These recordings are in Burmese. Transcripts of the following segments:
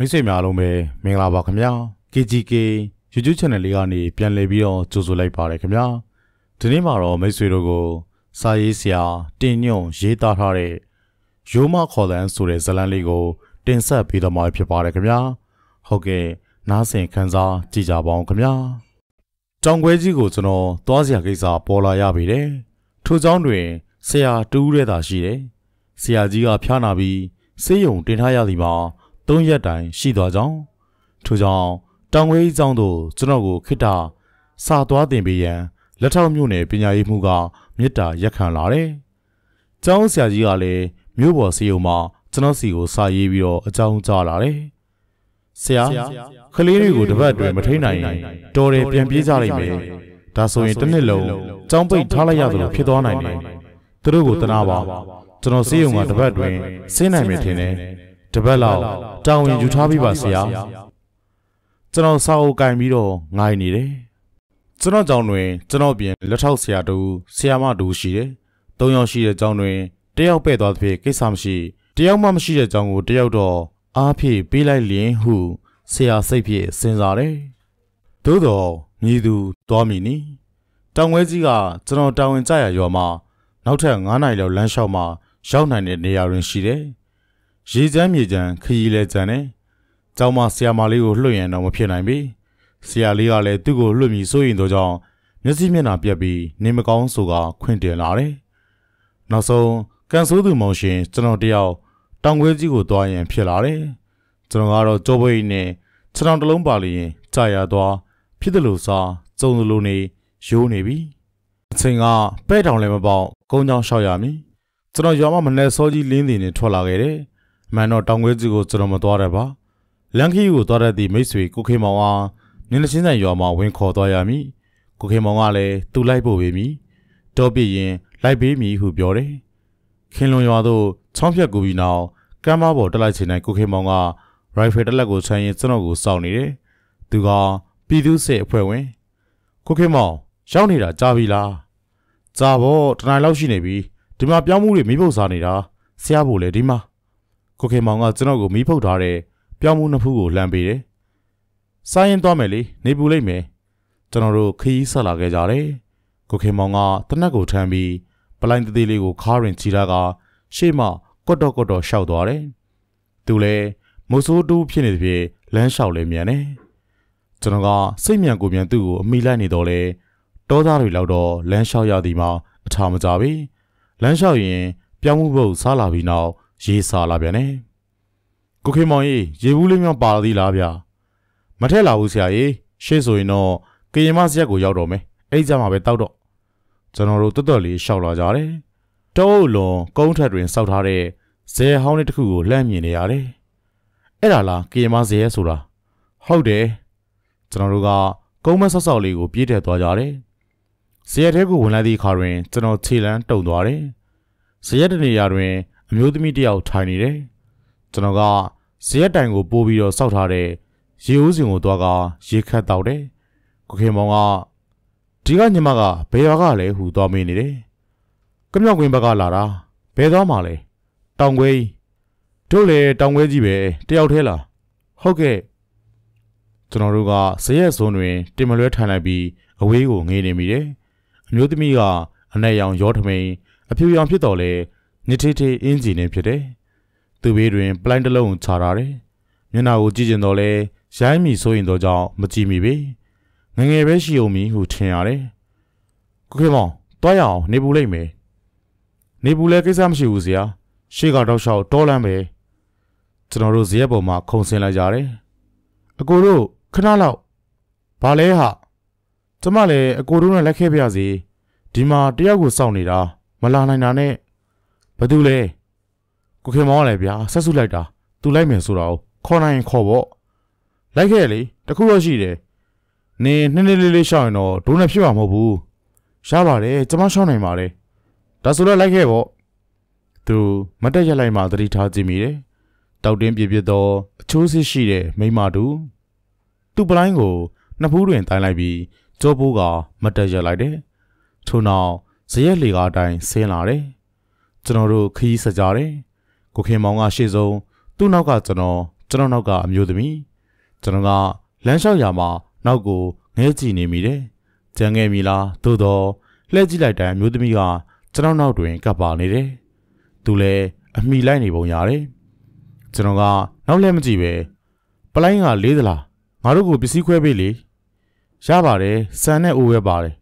မိတ်ဆွေများလုံးပဲမင်္ဂလာပါခင်ဗျာ KGK YouTube Channel လေးကနေပြန်လည်ပြီးတော့ကြိုဆိုလိုက်ပါတယ်ခင်ဗျာဒီနေ့မှာတော့မိတ်ဆွေတို့ကို စာရေးဆရာတင်ညွန့်ရေးသားထားတဲ့ရိုးမခေါ်တန်းဆိုတဲ့ဇာတ်လမ်းလေးကို တင်ဆက်ပေးတော့မှာဖြစ်ပါတယ်ခင်ဗျာဟုတ်ကဲ့နားဆင်ခန်းစားကြည့်ကြပါအောင်ခင်ဗျာတောင်ခွဲကြီးကိုကျွန်တော်သွားစရာကိစ္စပေါ်လာရပြီတဲ့ထို့ကြောင့်တွင်ဆရာတူးရဲတာရှိတယ်ဆရာကြီးကဖျားနာပြီးဆေးရုံတင်ထားရသည်မှာ ၃ရက်တိုင်ရှိသွားကြောင်းထို့ကြောင့်တောင်ဝေးကျောင်းသို့ကျွန်တော်ကိုခိတ္တစာသွားတင်ပေးရန်လက်ထောက်မြို့နယ်ပညာရေးမှူးကမေတ္တာရက်ခံလာတယ်။ကျောင်းဆရာကြီးကလည်းမြို့ပေါ်စီယုံမှာကျွန်တော်စီကိုစာရေးပြီးတော့အကြောင်းကြားလာတယ်။ဆရာကလေးတွေကိုတပတ်အတွင်းမထိန်နိုင်ရင်တော်တယ်ပြန်ပြေးကြလိမ့်မယ်။ဒါဆိုရင်တစ်နှစ်လုံးကျောင်းပိတ်ထားလိုက်ရသလိုဖြစ်သွားနိုင်တယ်။သူတို့ကိုတနာပါကျွန်တော်စီယုံကတပတ်အတွင်းဆင်းနိုင်မယ်ထင်တယ်။ တပတ်လောက်တောင်းရင်ယူထားပြီးပါဆရာကျွန်တော်စာအုပ်ကင်ပြီးတော့ငိုင်းနေတယ်ကျွန်တော်ကြောင့်တွင်ကျွန်တော်ပြင်လက်ထောက်ဆရာတူဆရာမတူရှိတယ်သုံးယောက်ရှိတဲ့ကြောင့်တွင်တယောက်ပဲ့သွားသဖြင့်ကိစ္စမရှိတယောက်မှမရှိတဲ့ကြောင့်ကိုတယောက်တော့အားဖြည့်ပေးလိုက်လျင်ဟုဆရာစိတ်ဖြင့်စဉ်းစားတယ်သို့တော့မြည်သူသွားမိနီတောင်ဝဲကြီးကကျွန်တော်တာဝန်ကြရရွာမှာနောက်ထပ်9နိုင်လောက်လမ်းလျှောက်မှာရောက်နိုင်တဲ့နေရာတွင်ရှိတယ် ရေချမ်းမြေချမ်းခရီးလဲချမ်းတယ်။ကျောင်းမဆရာမလေးကိုလွှတ်ရင်တော့မဖြစ်နိုင်ပြီ။ဆရာလေးကလည်းသူ့ကိုလွှတ်ပြီးစိုးရင်တော့ကြောင့်မျက်စိမျက်နှာပြက်ပြီးနေမကောင်းဆိုကခွင့်တင်လာတယ်။နောက်ဆုံးကန်ဆိုးသူမောင်ရှင်ကျွန်တော်တယောက်တောင်ခွဲကြီးကိုသွားရင်ဖြစ်လာတယ်။ကျွန်တော်ကတော့ကြောပွေးနဲ့ခြေထောင်တစ်လုံးပါလျင်ကြာရသွားဖြစ်တယ်လို့စားစုံလိုနေရိုးနေပြီ။အချိန်ကပဲ့တောင်လည်းမပေါက်ကုန်းချောင်းလျှောက်ရမည်။ကျွန်တော်ရွာမှာမနေ့စောကြီးလင်းနေနေထွက်လာခဲ့တယ်။။ မှန်တော့တောင်ခွဲကြီးကိုကျွန်တော်မသွားရပါ။လန်ခီကိုသွားရသည့်မိတ်ဆွေကိုခေမောင်အားနင်းချင်းဆိုင်ရွာမှာဝင်ခေါ်သွားရမည်။ကိုခေမောင်ကလည်းသူ့လိုက်ဖို့ပေးမည်။တော့ပြရင်လိုက်ပေးမည်ဟုပြောတယ်။ခင်လွန်ရွာသို့ချောင်းဖြတ်ကူပြီးနောက်ကမ်းမပေါ်တက်လိုက်ချိန်တိုင်းကိုခေမောင်ကရိုင်ဖယ်တက်လက်ကိုဆန်းရင်ကျွန်တော်ကိုစောင့်နေတယ်။သူကပြည်သူစစ်အဖွဲ့ဝင်ကိုခေမောင်ရောက်နေတာကြားပြီလား။ကြားဖို့တနင်္လာလောက်ရှိနေပြီ။ဒီမှာပြောင်းမှုတွေမိဖို့စားနေတာဆရာဖို့လေဒီမှာ ကိုခေမောင်ကကျွန်တော်ကိုမီးဖုတ်ထားတဲ့ပြောင်းမှုနှစ်ဖူးကိုလှမ်းပေးတယ်။စားရင်သွားမယ်လေနေပူလိုက်မယ်။ကျွန်တော်တို့ခရီးဆက်လာခဲ့ကြတယ်။ကိုခေမောင်ကတနက်ကိုထမ်းပြီးပလိုင်းတသေးလေးကိုခါရင်ချီတာကရှေ့မှကွတ်တော့ကွတ်တော့ရှောက်သွားတယ်။သူလည်းမုတ်ဆိုးတူးဖြစ်နေတဲ့ဖြစ်လမ်းလျှောက်လဲမြန်တယ်။ကျွန်တော်ကစိတ်မြန်ကိုမြန်သူ့ကိုအမိလိုက်နေတော့လေတောသားတွေလောက်တော့လမ်းလျှောက်ရသည်မှာအထာမကြပြီ။လမ်းလျှောက်ရင်ပြောင်းမှုဖို့စားလာပြီးနောက် ရေးစားလာပြန်တယ်ကိုခေမောင်ကြီးရေဘူးလေးမျိုးပါလာသေးလားဗျာမထက်လာဘူးဆရာကြီးရှေ့ဆိုရင်တော့ကရင်မစရက်ကိုရောက်တော့မယ်အဲ့ကြမှာပဲတောက်တော့ကျွန်တော်တို့တွတ်တွတ်လေးရှောက်လာကြတယ်တောအုပ်လွန်ကုန်းထက်တွင်စောက်ထားတဲ့ဇဲဟောင်းလေးတစ်ခုကိုလှမ်းမြင်နေရတယ်အဲ့ဒါလားကရင်မဇဲဆိုတာဟုတ်တယ်ကျွန်တော်တို့ကကုန်းမဆော့ဆော့လေးကိုပြေးတက်သွားကြတယ်ဇရက်ထဲကိုဝင်လာသည့်အခါတွင်ကျွန်တော်ခြေလန်းတုံသွားတယ်ဇရက်တနေရာတွင် အမျိုးသမီးတစ်ယောက်ထိုင်နေတယ်ကျွန်တော်ကဇရက်တိုင်ကိုပိုးပြီးတော့စောက်ထားတဲ့ရေဦးစင်ကိုသွားကရေခတ်တောက်တယ်ကိုခင်မောင်ကဒီကညီမကဘယ်ရွာကလဲဟူသွားမေးနေတယ်ကမြောက်ကွင်းဘက်ကလာတာဘယ်သွားမှလဲတောင်ခွဲတို့လေတောင်ခွဲကြီးပဲတယောက်ထဲလားဟုတ်ကဲ့ကျွန်တော်တို့ကဇရက်စုံတွင်တင်မလွဲထိုင်လိုက်ပြီးအဝေးကိုငေးနေမိတယ်အမျိုးသမီးကအနက်ရောင်ရောထမိန်အဖြူရောင်ဖြစ်တော်လဲ ညစ်ထေးထေးအင်းကြီးနေဖြစ်တယ်။သူ့ဘေးတွင်ပလိုင်းတစ်လုံးချထားတယ်။မျက်နှာကိုကြည့်ကျင်တော့လဲရိုင်းမိဆိုရင်တော့ကြောင့်မကြည့်မိပေ။ငငယ်ပဲရှိအောင်မီဟုထင်ရတယ်။ကိုခေမောင်တွားရအောင်နေပူလိုက်မယ်။နေပူလဲကိစ္စမရှိဘူးဆရာ။ရှေ့ကတော့ရှောက်တောလန်းပဲ။ကျွန်တော်တို့ဇရက်ပေါ်မှာခုံဆင်းလိုက်ကြတယ်။အကိုတို့ခဏလောက်ဘာလဲဟာကျမလည်းအကိုတို့နဲ့လက်ခဲ့ပြစီဒီမှာတယောက်ကိုစောင့်နေတာမလာနိုင်တာနဲ့ ဘသူလဲကိုခင်မောင်းလည်းဗျာဆက်စုလိုက်တာသူလိုက်မယ်ဆိုတော့ခေါ်နိုင်ခေါ်ပေါ့လိုက်ခဲ့လေတခုတော့ရှိတယ်နေနှစ်နှစ်လေးလေးရှောင်းရင်တော့ဒုနဲ့ဖြစ်မှာမဟုတ်ဘူးရပါတယ်ကျမရှောင်းနိုင်ပါတယ်ဒါဆိုတော့လိုက်ခဲ့ပေါ့သူမတက်ရက်လိုက်မှသတိထားကြည့်မိတယ်တောက်တင်းပြပြတော့အချိုးစစ်ရှိတဲ့မိမတူသူ့ပလိုင်းကိုနှစ်ဖူးတွင်တိုင်းလိုက်ပြီးကြောပိုးကမတက်ရက်လိုက်တယ်ထို့နောက်ဇရက်လေကားတိုင်းဆင်းလာတယ် ကျွန်တော်တို့ခရီးဆက်ကြတယ်ကိုခင်မောင်ကရှေ့ဆုံးသူ့နောက်ကကျွန်တော်ကျွန်တော်နောက်ကအမျိုးသမီးကျွန်တော်ကလမ်းလျှောက်ရာမှာနောက်ကိုငဲကြည့်နေမိတယ်ကြံခဲ့ပြီလားသို့တော့လှည့်ကြည့်လိုက်တဲ့အမျိုးသမီးကကျွန်တော်နောက်တွင်ကပ်ပါနေတယ်သူလည်းအမိလိုက်နေပုံရတယ်ကျွန်တော်ကနောက်လည်းမကြည့်ပဲပလိုင်းကလေးသလားငါတို့ကိုပစ္စည်းခွဲပေးလေရပါတယ်စံနဲ့အိုးပဲပါတယ်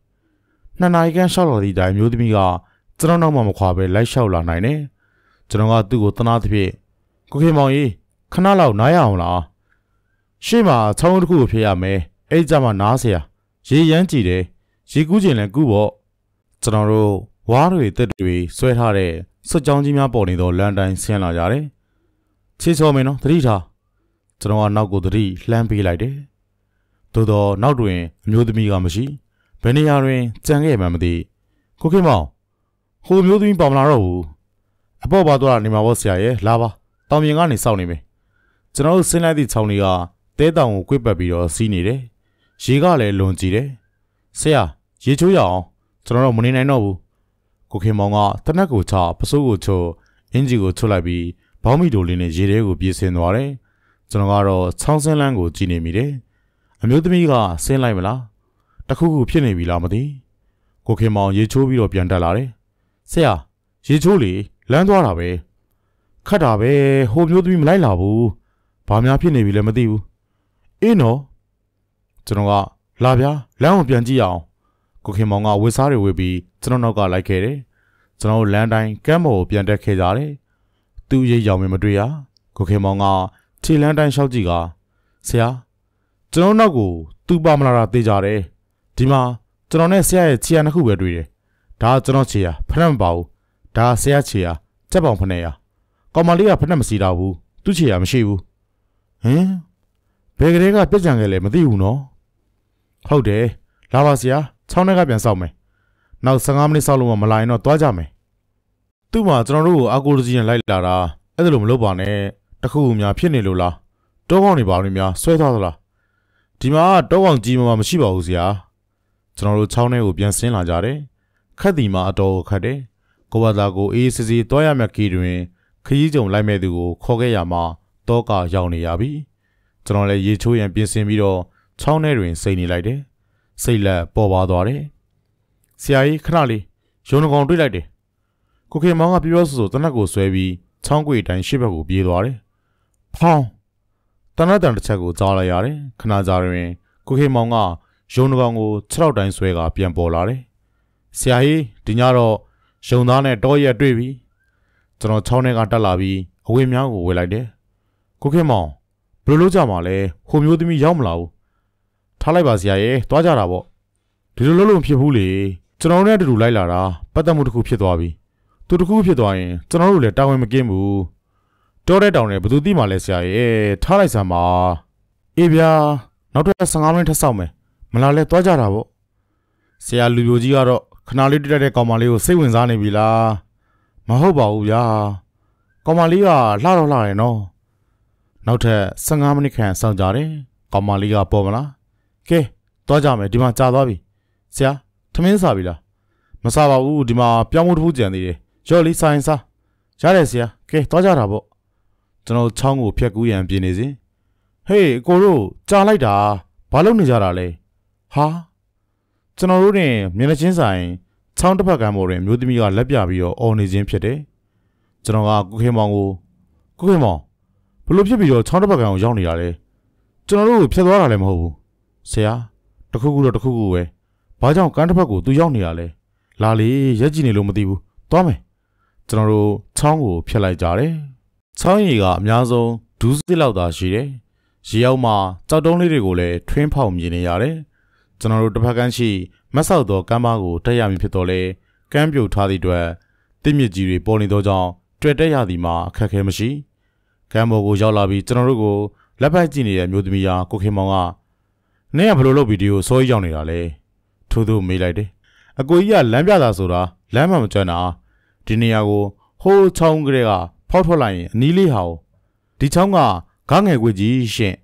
နှစ်နာရီခန့်ရှောက်တော်သည့်တိုင်မျိုးသမီးက ကျွန်တော်နောက်မှမခွာပဲလိုက်လျှောက်လာနိုင်တယ်ကျွန်တော်ကသူ့ကိုတနာသဖြင့်ကိုခင်မောင်ကြီးခဏလောက်နားရအောင်လားရှေ့မှာချောင်းတစ်ခုကိုဖြေရမယ်အဲ့ကြမှာနားเสียရေရမ်းကြည့်တယ်ရေကူးကျင်လည်းကူးပေါ့ကျွန်တော်တို့ဝါးတွေတက်တွေဆွဲထားတဲ့စွတ်ကြောင်းကြီးများပေါ်နေသောလမ်းတိုင်းဆင်းလာကြတယ်ချေချော်မင်းနော်သတိထားကျွန်တော်ကနောက်ကိုသတိလှမ်းပေးလိုက်တယ်သို့တော့နောက်တွင်အမျိုးသမီးကမရှိဘယ်နေရာတွင်ကြံခဲ့မှမသိကိုခင်မောင် ဟိုမျိုးသမီးပေါ်မလာတော့ဘူးအပေါ့ပါတော့နေမှာပေါ့ဆရာရဲ့လာပါတောင်ပြင်ကနေစောင့်နေမယ်ကျွန်တော်တို့ဆင်းလိုက်သည့်ချောင်းလေးကတဲတောင်ကိုကွေ့ပတ်ပြီးတော့စီးနေတယ်ရေကလည်းလွန်ကြည့်တယ်ဆရာရေချိုးရအောင်ကျွန်တော်တို့မနေနိုင်တော့ဘူးကိုခင်မောင်ကတနက်ကိုချပစိုးကိုချိုးအင်ဂျီကိုချိုးလိုက်ပြီးဘောင်းမီတိုလေးနဲ့ရေထဲကိုပြေးဆင်းသွားတယ်ကျွန်တော်ကတော့ချောင်းစင်းလန်းကိုကြည့်နေမိတယ်အမျိုးသမီးကဆင်းလိုက်မလားတခုခုဖြစ်နေပြီလားမသိကိုခင်မောင်ရေချိုးပြီးတော့ပြန်တက်လာတယ် ဆရာရေချိုးလေလမ်းသွားတာပဲခတ်တာပဲဟိုမျိုးသမီးမလိုက်လာဘူးဘာများဖြစ်နေပြီလဲမသိဘူးအေးနော်ကျွန်တော်ကလာဗျာလမ်းကိုပြန်ကြည့်အောင်ကိုခင်မောင်ကဝစ်စားတွေဝစ်ပြီးကျွန်တော်နောက်ကလိုက်ခဲ့တယ်ကျွန်တော်လမ်းတိုင်းကမ်းပေါ်ကိုပြန်တက်ခဲ့ကြတယ်သူ့ရိပ်ရောင်မမတွေ့ရကိုခင်မောင်ကခြေလမ်းတိုင်းလျှောက်ကြည့်ကဆရာကျွန်တော်နောက်ကိုသူ့ပါမလာတာသိကြတယ်ဒီမှာကျွန်တော်နဲ့ဆရာရဲ့ခြေရနှစ်ခုပဲတွေ့တယ် ဒါကကျွန်တော်ခြေရဖက်မပါဘူးဒါဆရာခြေရစက်ပေါင်ဖနဲ့ရကောင်မလေးကဖက်မစီတာဘူးသူ့ခြေရမရှိဘူးဟင်ဘယ်ကလေးကပြက်ကြံခဲ့လဲမသိဘူးနော်ဟုတ်တယ်လာပါဆရာချောင်းထဲကပြန်ဆောက်မယ်နောက်15မိနစ်ဆောက်လို့မလာရင်တော့သွားကြမယ်သူ့မှာကျွန်တော်တို့ကိုအာကိုလိုဂျီနဲ့လိုက်လာတာအဲ့ဒါလိုမလုပ်ပါနဲ့တခုခုများဖြစ်နေလို့လားတောကောင်းနေပါလို့များဆွဲသွားသလားဒီမှာတောကောင်းကြီးမှမရှိပါဘူးဆရာကျွန်တော်တို့ချောင်းထဲကိုပြန်ဆင်းလာကြတယ် ခက်တီမှာအတော်ကိုခတ်တယ်ကိုဘာသာကိုအေးစစ်စစ်တွားရမယ့်ခီတွင် ခရီးကြုံလိုက်မဲ့သူကိုခေါ်ခဲ့ရမှာတောကရောက်နေရပြီကျွန်တော်လည်းရေချိုးရန်ပြင်ဆင်ပြီးတော့ချောင်းထဲတွင်စိတ်နေလိုက်တယ်စိတ်လက်ပေါ်ပါသွားတယ်ဆရာကြီးခဏလေးရုံးကောင်တွေ့လိုက်တယ်ကိုခေမောင်ကပြောဆိုဆိုတနက်ကိုဆွဲပြီးချောင်းကွေတိုင်းရှေ့ဘက်ကိုပြေးသွားတယ်ဖောင်းတနက်တန်တစ်ချက်ကိုကြားလိုက်ရတယ်ခဏကြာတွင်ကိုခေမောင်ကရုံးကောင်ကို6ရောက်တိုင်းဆွဲကပြန်ပေါ်လာတယ် ဆရာကြီးဒီညတော့ရုံသားနဲ့တောရက်တွေ့ပြီကျွန်တော်ချောင်းထဲကတက်လာပြီးအဝေးများကိုဝေလိုက်တယ်ကိုခေမောင်ဘယ်လိုလုပ်ကြမှာလဲဟိုမျိုးသမီးရောက်မလာဘူးထားလိုက်ပါဆရာရဲ့တွားကြတာပေါ့ဒီလိုလုပ်လို့မဖြစ်ဘူးလေကျွန်တော်တို့နဲ့အတူတူလိုက်လာတာပတ်သက်မှုတစ်ခုဖြစ်သွားပြီသူတစ်ခုဖြစ်သွားရင်ကျွန်တော်တို့လည်းတာဝန်မကင်းဘူးတောတဲ့တောင်နဲ့ဘယ်သူသိမှလဲဆရာရဲ့ထားလိုက်စမ်းပါအေးဗျာနောက်တော့15မိနစ်ထပ်ဆောက်မယ်မလာလဲတွားကြတာပေါ့ဆရာလူပြိုကြီးကတော့ ခဏလေးတက်တဲ့ကောင်မလေးကိုစိတ်ဝင်စားနေပြီလားမဟုတ်ပါဘူးဗျာကောင်မလေးကလှတော့လှတယ်နော်နောက်ထပ်15မိနစ်ခန့်စောင့်ကြတယ်ကောင်မလေးကပေါ်မလားကဲသွားကြမယ်ဒီမှာကြာသွားပြီဆရာထမင်းစားပြီလားမစားပါဘူးဒီမှာပြောင်းမှုတစ်ခုကြံသေးတယ်ရော့လေးစားရင်စားရတယ်ဆရာကဲသွားကြတာပေါ့ကျွန်တော်ချောင်းကိုဖြတ်ကူးရန်ပြင်နေစဉ်ဟေးအကိုတို့ကြာလိုက်တာဘာလုပ်နေကြတာလဲဟာ ကျွန်တော်တို့တင်မျက်နှာချင်းဆိုင်ချောင်းတစ်ဖက်ကမ်းပေါ်တွင်မျိုးသမီးကလက်ပြပြီးတော့အော်နေခြင်းဖြစ်တယ်ကျွန်တော်ကကိုခေမောင်ကိုကိုခေမောင်ဘလို့ဖြစ်ပြီးတော့ချောင်းတစ်ဖက်ကမ်းကိုရောက်နေတာလဲကျွန်တော်တို့ကိုဖျက်သွားတာလည်းမဟုတ်ဘူးဆရာတခုခုတော့တခုခုပဲဘာကြောင့်ကမ်းတစ်ဖက်ကိုသူရောက်နေတာလဲလာလေရက်ကြည့်နေလို့မသိဘူးသွားမယ်ကျွန်တော်တို့ချောင်းကိုဖျက်လိုက်ကြတယ်ချောင်းရီကအများဆုံးဒူးစစ်လောက်သာရှိတယ်ရေရောက်မှကြောက်တုံးလေးတွေကိုလည်းထွင်းဖောက်မြင်နေရတယ် ကျွန်တော်တို့တစ်ဖက်ကမ်းရှိမဆောက်သောကမ်းပါးကိုတက်ရမည်ဖြစ်တော်လဲကမ်းပြုတ်ထားသည့်အတွက်တစ်မြစ်ကြီးတွေပေါ်နေသောကြောင့်တွေ့တက်ရသည်မှာအခက်အခဲမရှိကမ်းပေါ်ကိုရောက်လာပြီးကျွန်တော်တို့ကိုလက်ပိုက်ကြည့်နေတဲ့မျိုးသမီးဟာကိုခင်မောင်ကနင်းကဘလို့လုပ်ဗီဒီယိုစိုးရောက်နေတာလဲထို့သူမေးလိုက်တယ်အကိုကြီးကလမ်းပြတာဆိုတာလမ်းမှမကျွမ်းတာဒီနေရာကိုဟိုးချောင်းကလေးကဖောက်ထွက်လိုက်ရင်အနီးလေးဟာဒီချောင်းကဂငယ်ခွေကြီးရှင့်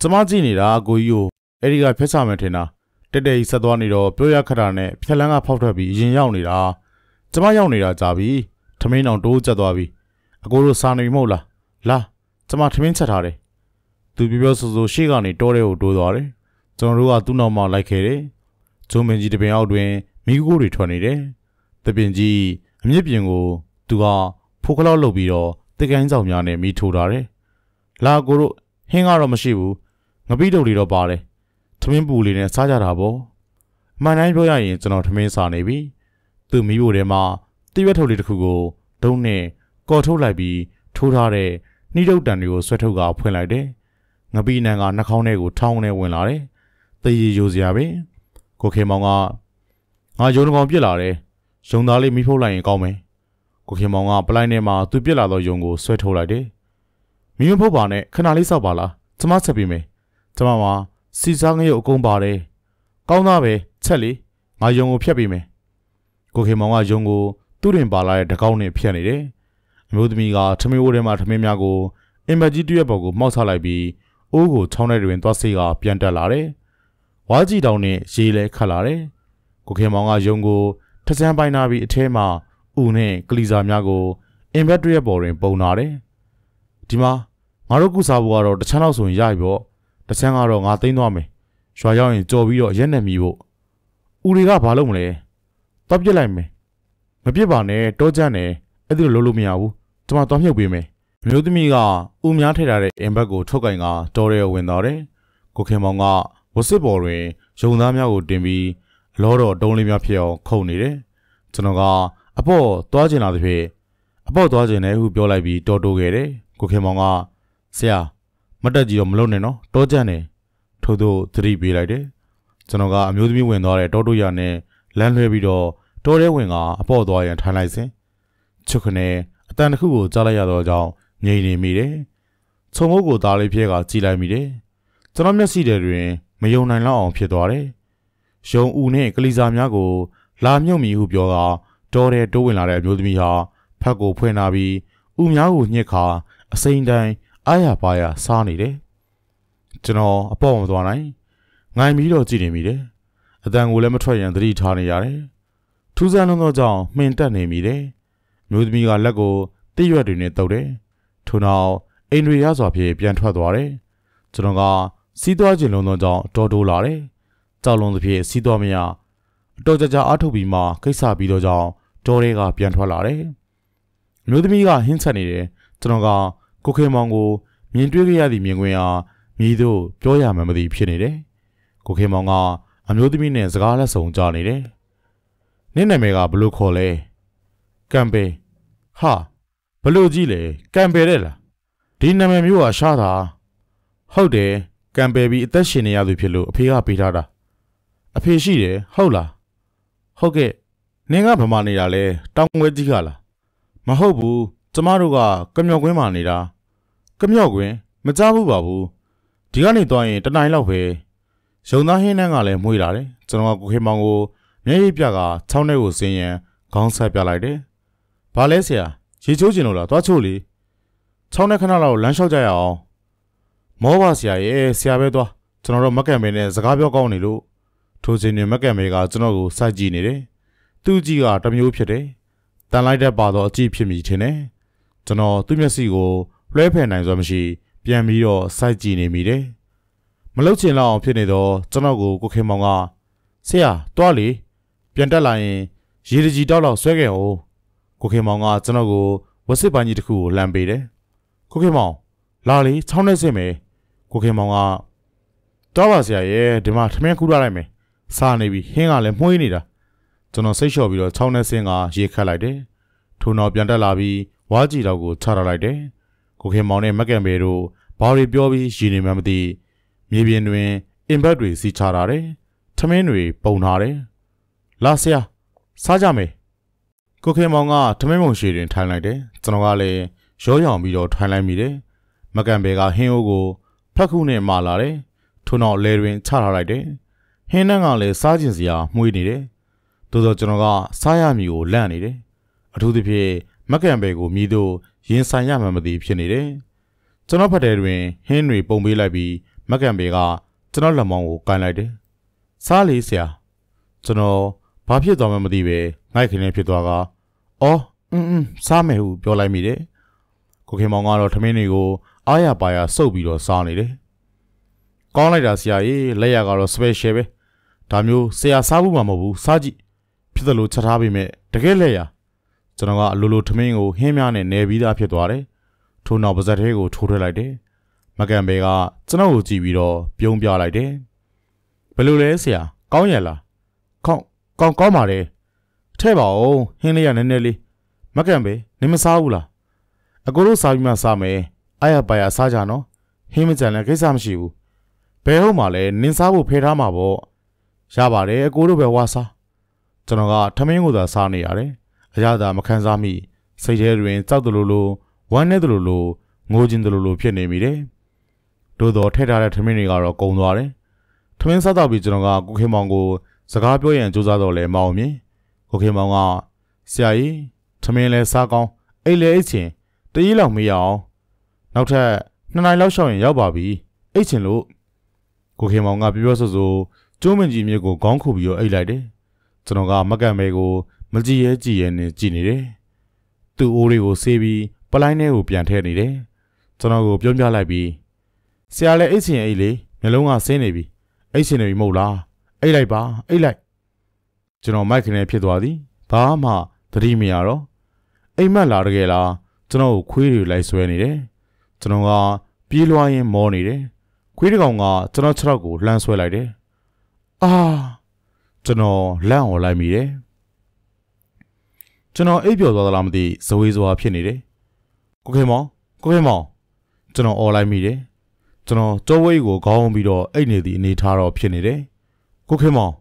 ကျမကြည့်နေတာအကိုကြီးကိုအဲ့ဒီကဖျက်ချမယ်ထင်တာ တက်တက်ကြီးဆက်သွားနေတော့ပြောရခက်တာနဲ့ဖြက်လန်းကဖောက်ထွက်ပြီးရင်ရောက်နေတာကျမရောက်နေတာကြာပြီထမင်းအောင်တိုးကျက်သွားပြီအကိုတို့စားနေပြီမဟုတ်လားလာကျမထမင်းချက်ထားတယ်သူပြောပြောဆိုဆိုရှေ့ကနေတောထဲကိုတိုးသွားတယ်ကျွန်တော်တို့ကသူ့နောက်မှာလိုက်ခဲ့တယ်ကျုံမင်းကြီးတပင်အောက်တွင်မိခိုးတွေထွက်နေတယ်တပင်ကြီးအမြင့်ပြင်ကိုသူကဖိုးကလောက်လုပ်ပြီးတော့တစ်ကိုင်းဆောင်များနဲ့မိထိုးထားတယ်လာကိုတို့ဟင်းကတော့မရှိဘူးငပိတုပ်တွေတော့ပါတယ် ထမင်းပူလေးနဲ့စားကြတာပေါ့အမှန်တိုင်းပြောရရင်ကျွန်တော်ထမင်းစားနေပြီသူ့မိဖို့ထဲမှာတိရွက်ထုတ်လေးတစ်ခုကိုဒုံးနဲ့ကော်ထုတ်လိုက်ပြီးထိုးထားတဲ့နှိတုတ်တန်တွေကိုဆွဲထုတ်ကဖွင့်လိုက်တယ်ငပိနံကနှာခေါင်းထဲကိုထောင်းနဲ့ဝင်လာတယ်သေရီယိုစရာပဲကိုခေမောင်ကငါယုံတကောင်ပြစ်လာတယ်ယုံသားလေးမိဖုတ်လိုက်ရင်ကောင်းမယ်ကိုခေမောင်ကပလိုက်ထဲမှာသူပြစ်လာသောယုံကိုဆွဲထုတ်လိုက်တယ်မိမဖုတ်ပါနဲ့ခဏလေးစောက်ပါလားကျမဆက်ပြီးမယ်ကျမမှာ စီစားငရုတ်အကုန်ပါတယ်ကောင်းသားပဲချက်လေငါယုံကိုဖြတ်ပြီးမယ်ကိုခေမောင်ကယုံကိုသူ့တွင်ပါလာတဲ့တကောင်းနဲ့ဖြတ်နေတယ်အမျိုးသမီးကထမင်းဝိုးထဲမှာထမင်းများကိုအင်ဘတ်ကြီးတရက်ပေါ်ကိုမှောက်ချလိုက်ပြီးအိုးကိုချောင်းထဲတွင်သွားစေးကပြန်တက်လာတယ်ဝါကြီးတောင်နဲ့ရေလဲခတ်လာတယ်ကိုခေမောင်ကယုံကိုထစမ်းပိုင်းနာပြီးအထဲမှာဥနဲ့ကလီစာများကိုအင်ဘတ်တရက်ပေါ်တွင်ပုံနာတယ်ဒီမှာငါတို့ကုစားဖို့ကတော့တချမ်းလောက်ဆိုရင်ရပြီပေါ့ တချမ်းကတော့ငါသိမ်းသွားမယ်ရွာရောက်ရင်ကြော်ပြီးတော့ရက်နေမိဖို့ဦးတွေကဘာလုပ်မလဲတော့ပြစ်လိုက်မယ်မပြစ်ပါနဲ့တောကြနဲ့အဲ့ဒီလိုလုပ်လို့မရဘူးကျွန်မတော့မြုပ်ပေးမယ်မျိုးသမီးကဦးများထည့်ထားတဲ့အင်ဘက်ကိုထုတ်ကင်ကတော်ရဲဝင်သွားတယ်ကိုခင်မောင်ကဝစစ်ပေါ်တွင်ရုံသားများကိုတင်ပြီးလောတော်တုံးလေးများဖြစ်အောင်ခုန်နေတယ်ကျွန်တော်ကအပေါ့သွားကျင်လာသဖြင့်အပေါ့သွားကျင်တယ်ဟုပြောလိုက်ပြီးတော်တိုးခဲ့တယ်ကိုခင်မောင်ကဆရာ မတက်ကြီးတော့မလုပ်နဲ့နော်တောကြတယ်ထို့သို့သတိပေးလိုက်တယ်ကျွန်တော်ကအမျိုးသမီးဝင်သွားတဲ့တောတိုရနဲ့လမ်းလွှဲပြီးတော့တောထဲဝင်ကအပေါ့သွားရန်ထိုင်လိုက်စဉ်ချုပ်ခနဲ့အတန်တစ်ခုကိုကြားလိုက်ရတော့ကြောင့်ငြိမ်နေမိတယ်ခြုံမုတ်ကိုသားလေးဖြဲကကြည်လိုက်မိတယ်ကျွန်တော်မျက်စိတွေတွင်မယုံနိုင်လောက်အောင်ဖြစ်သွားတယ်ရုံဦးနဲ့ကလီစာများကို လာမြုပ်မိဟုပြောကတောထဲတိုးဝင်လာတဲ့အမျိုးသမီးဟာဖက်ကိုဖွင့်လာပြီးဥများကိုညှစ်ခါအစိမ့်တိုင်း အားရပါရစားနေတယ်ကျွန်တော်အပေါ့မသွားနိုင်ငိုင်ပြီးတော့ကြည့်နေမိတယ်အတန်ကိုလည်းမထွက်ရန်သတိထားနေရတယ်ထူးဆန်းလုံးသောကြောင့်မှင်တက်နေမိတယ်မျိုးသမီးကလက်ကိုတိရွက်တွေနဲ့တုပ်တယ်ထို့နောက်အိမ်တွေရစွာဖြင့်ပြန်ထွက်သွားတယ်ကျွန်တော်ကစီးသွားခြင်းလုံးသောကြောင့်တော်တိုးလာတယ်ကြောက်လုံးသဖြင့်စီးသွားမရအတော်ကြကြအားထုတ်ပြီးမှကိစ္စပြီးတော့ကြောင့်တော်တွေကပြန်ထွက်လာတယ်မျိုးသမီးကဟင်းချက်နေတယ်ကျွန်တော်က ကိုခေမောင်ကိုမြင်တွေ့ခဲ့ရသည့်မြင်ကွင်းအားမြည်သို့ပြောရမှမသိဖြစ်နေတယ်။ကိုခေမောင်ကအမျိုးသမီးနဲ့စကားလက်ဆောင်ကြားနေတယ်။နင့်နာမည်ကဘလို့ခေါ်လဲ။ကံပေဟာဘလို့ကြီးလဲကံပေတဲ့လား။ဒီနာမည်မျိုးကရှားတာဟုတ်တယ်ကံပေပြီးအသက်ရှင်နေရသူဖြစ်လို့အဖေကပေးထားတာ။အဖေရှိတယ်ဟုတ်လား။ဟုတ်ကဲ့နင်ကဗမာနေတာလဲတောင်ဝဲကြီးကလား။မဟုတ်ဘူးကျမတို့ကကမြောက်ကွင်းမှာနေတာ ကမြောက်ကွင်းမကြဘူးပါဘူးဒီကနေသွားရင်တနိုင်လောက်ပဲရုံသားဟင်းနှန်းကလည်းမွေးလာတယ်ကျွန်တော်ကကိုခေမောင်ကိုမျက်ရည်ပြကချောင်းထဲကိုဆင်းရန်ခေါင်းဆက်ပြလိုက်တယ်ဘာလဲဆရာရေချိုးကျင်လို့လားသွားချိုးလေချောင်းထဲခဏလောက်လမ်းလျှောက်ကြရအောင်မောပါဆရာရဲ့ဆရာပဲသွားကျွန်တော်တို့မက်ကံမဲနဲ့စကားပြောကောင်းနေလို့ထိုစဉ်တွင်မက်ကံမဲကကျွန်တော်ကိုစိုက်ကြည့်နေတယ်သူ့ကြီးကတမျိုးဖြစ်တယ်တန်လိုက်တဲ့ပါတော့အကြည့်ဖြစ်မိထင်တယ်ကျွန်တော်သူ့မျက်စိကို လွှဲဖယ်နိုင်စွာမရှိ ပြန်ပြီးတော့စိုက်ကြည့်နေမိတယ်။မလုတ်ချင်လောက်အောင်ဖြစ်နေတော့ကျွန်တော်ကိုကိုခင်မောင်ကဆရာတွားလေပြန်တက်လာရင်ရေတကြီးတောက်လောက်ဆွဲခဲ့အောင်ကိုခင်မောင်ကကျွန်တော်ကိုဝစစ်ပိုင်းကြီးတစ်ခုကိုလှမ်းပေးတယ်။ကိုခင်မောင်လာလေချောင်းနေစင်မယ်ကိုခင်မောင်ကတောက်ပါဆရာရဲ့ဒီမှာထမင်းခူးထားလိုက်မယ်။စားနေပြီဟင်းကလည်းမှုေးနေတာကျွန်တော်စိတ်လျှော့ပြီးတော့ချောင်းနေစင်ကရေခတ်လိုက်တယ်။ထို့နောက်ပြန်တက်လာပြီးဝါးကြီးတော့ကိုချထားလိုက်တယ်။ ကိုခင်မောင်နဲ့မက်ကန်ဘဲတို့ဘာတွေပြောပြီးရည်နေမှမသိမြေပြင်တွင်အင်ဘတ်တွေစီချထားတယ်။ထမင်းတွေပုံထားတယ်။လာဆရာစားကြမယ်။ကိုခင်မောင်ကထမင်းပုံရှည်တွင်ထိုင်လိုက်တယ်။ကျွန်တော်ကလည်းရောရောင်ပြီးတော့ထိုင်လိုက်မိတယ်။မကန်ဘဲကဟင်းအိုးကိုဖက်ခုနဲ့မာလာတယ်။ထို့နောက်လဲတွင်ချထားလိုက်တယ်။ဟင်းနှန်းကလည်းစားကျင်စရာမှုေးနေတယ်။သို့သောကျွန်တော်ကစားရမည်ကိုလန့်နေတယ်။အထူးသဖြင့်မက်ကန်ဘဲကိုမြည်သို့ ရင်ဆိုင်ရမှမသိဖြစ်နေတယ်။ကျွန်တော်ဖတ်တဲ့တွင်ဟင်းတွေပုံပေးလိုက်ပြီးမက်ကန်ဘဲကကျွန်တော်လက်မောင်းကိုကန်လိုက်တယ်။စားလေဆရာကျွန်တော်ဘာဖြစ်သွားမှမသိပဲငိုက်ခင်းနေဖြစ်သွားကအော်အင်းအင်းစားမယ်ဟုပြောလိုက်မိတယ်။ကိုခင်မောင်ကတော့ထမင်းတွေကိုအားရပါရစုပ်ပြီးတော့စားနေတယ်ကောင်းလိုက်တာဆရာကြီးလက်ရကတော့ special ပဲဒါမျိုးဆရာစားဘူးမှမဟုတ်ဘူးစားကြည့်ဖြစ်တယ်လို့ချက်ထားပေမဲ့တကယ်လက်ရ ကျွန်တော်ကအလိုလိုထမင်းကိုဟင်းများနဲ့နေပြီးသားဖြစ်သွားတယ်ထို့နောက်ပါဇက်သေးကိုထိုးထွက်လိုက်တယ်မကန်ဘေကကျွန်တော်ကိုကြည့်ပြီးတော့ပြုံးပြလိုက်တယ်ဘယ်လိုလဲဆရာကောင်းရလားကောင်းကောင်းကောင်းပါတယ်ထဲ့ပါဦးဟင်းလေးရနည်းနည်းလေးမကန်ဘေနင်မစားဘူးလားအကိုတို့စားပြီးမှစားမယ်အားရပါရစားကြနော်ဟင်းမကြံလည်းကိစ္စမရှိဘူးဘယ်ဟုတ်မှလဲနင်စားဖို့ဖယ်ထားမှာပေါ့ရပါတယ်အကိုတို့ပဲဝါစားကျွန်တော်ကထမင်းကိုသာစားနေရတယ်အ ရသာမခံစားမိစိတ်ထဲတွင်ကြောက်တယ်လို့လို့ဝမ်းနေတယ်လို့လို့ငိုခြင်းတယ်လို့လို့ဖြစ်နေမိတယ်သို့တော်ထည့်ထားတဲ့ထမင်းတွေကတော့ကုံသွားတယ်ထမင်းစားတော့ပြီးကျွန်တော်ကကိုခေမောင်ကိုစကားပြောရန်ကြိုးစားတော့လဲမအောင်မြင်ကိုခေမောင်ကဆရာကြီးထမင်းလဲစားကောင်းအိတ်လဲအိတ်ချင်တကြီးလောက်မေးရအောင်နောက်ထပ်နှစ်နိုင်လောက်ရှောက်ရင်ရောက်ပါပြီအိတ်ချင်လို့ကိုခေမောင်ကပြောပြောဆိုဆိုကျိုးမင်ကြီးမြစ်ကိုခေါင်းခုပ်ပြီးတော့အိတ်လိုက်တယ်ကျွန်တော်ကမကန့်မဲကို မကြည့်ရဲကြည့်ရဲနဲ့ကြည့်နေတယ်သူ့အိုးတွေကိုဆေးပြီးပလိုင်းထဲကိုပြန်ထည့်နေတယ်ကျွန်တော်ကိုပြောပြလိုက်ပြီးဆရာလည်းအိတ်ချင်အိတ်လေမျိုးလုံးကဆင်းနေပြီအိတ်ချင်နေပြီမဟုတ်လားအိတ်လိုက်ပါအိတ်လိုက်ကျွန်တော်မိုက်ခနဲ့ဖြစ်သွားသည်ဘာမှသတိမရတော့အိမ်မက်လာတကယ်လားကျွန်တော်ကိုခွေးတွေလိုက်ဆွဲနေတယ်ကျွန်တော်ကပြေးလွှားရင်းမောနေတယ်ခွေးတစ်ကောင်ကကျွန်တော်ခြေထောက်ကိုလှမ်းဆွဲလိုက်တယ်အာကျွန်တော်လန့်အောင်လိုက်မိတယ် ကျွန်တော်အိပ်ပျော်သွားသလားမသိဇဝေဇဝါဖြစ်နေတယ်ကိုခေမောင်ကိုခေမောင်ကျွန်တော်អော်လိုက်မိတယ်ကျွန်တော်ကြောဝိတ်ကိုခေါင်းပြီးတော့အိတ်နေသည့်အနေထားတော့ဖြစ်နေတယ်ကိုခေမောင်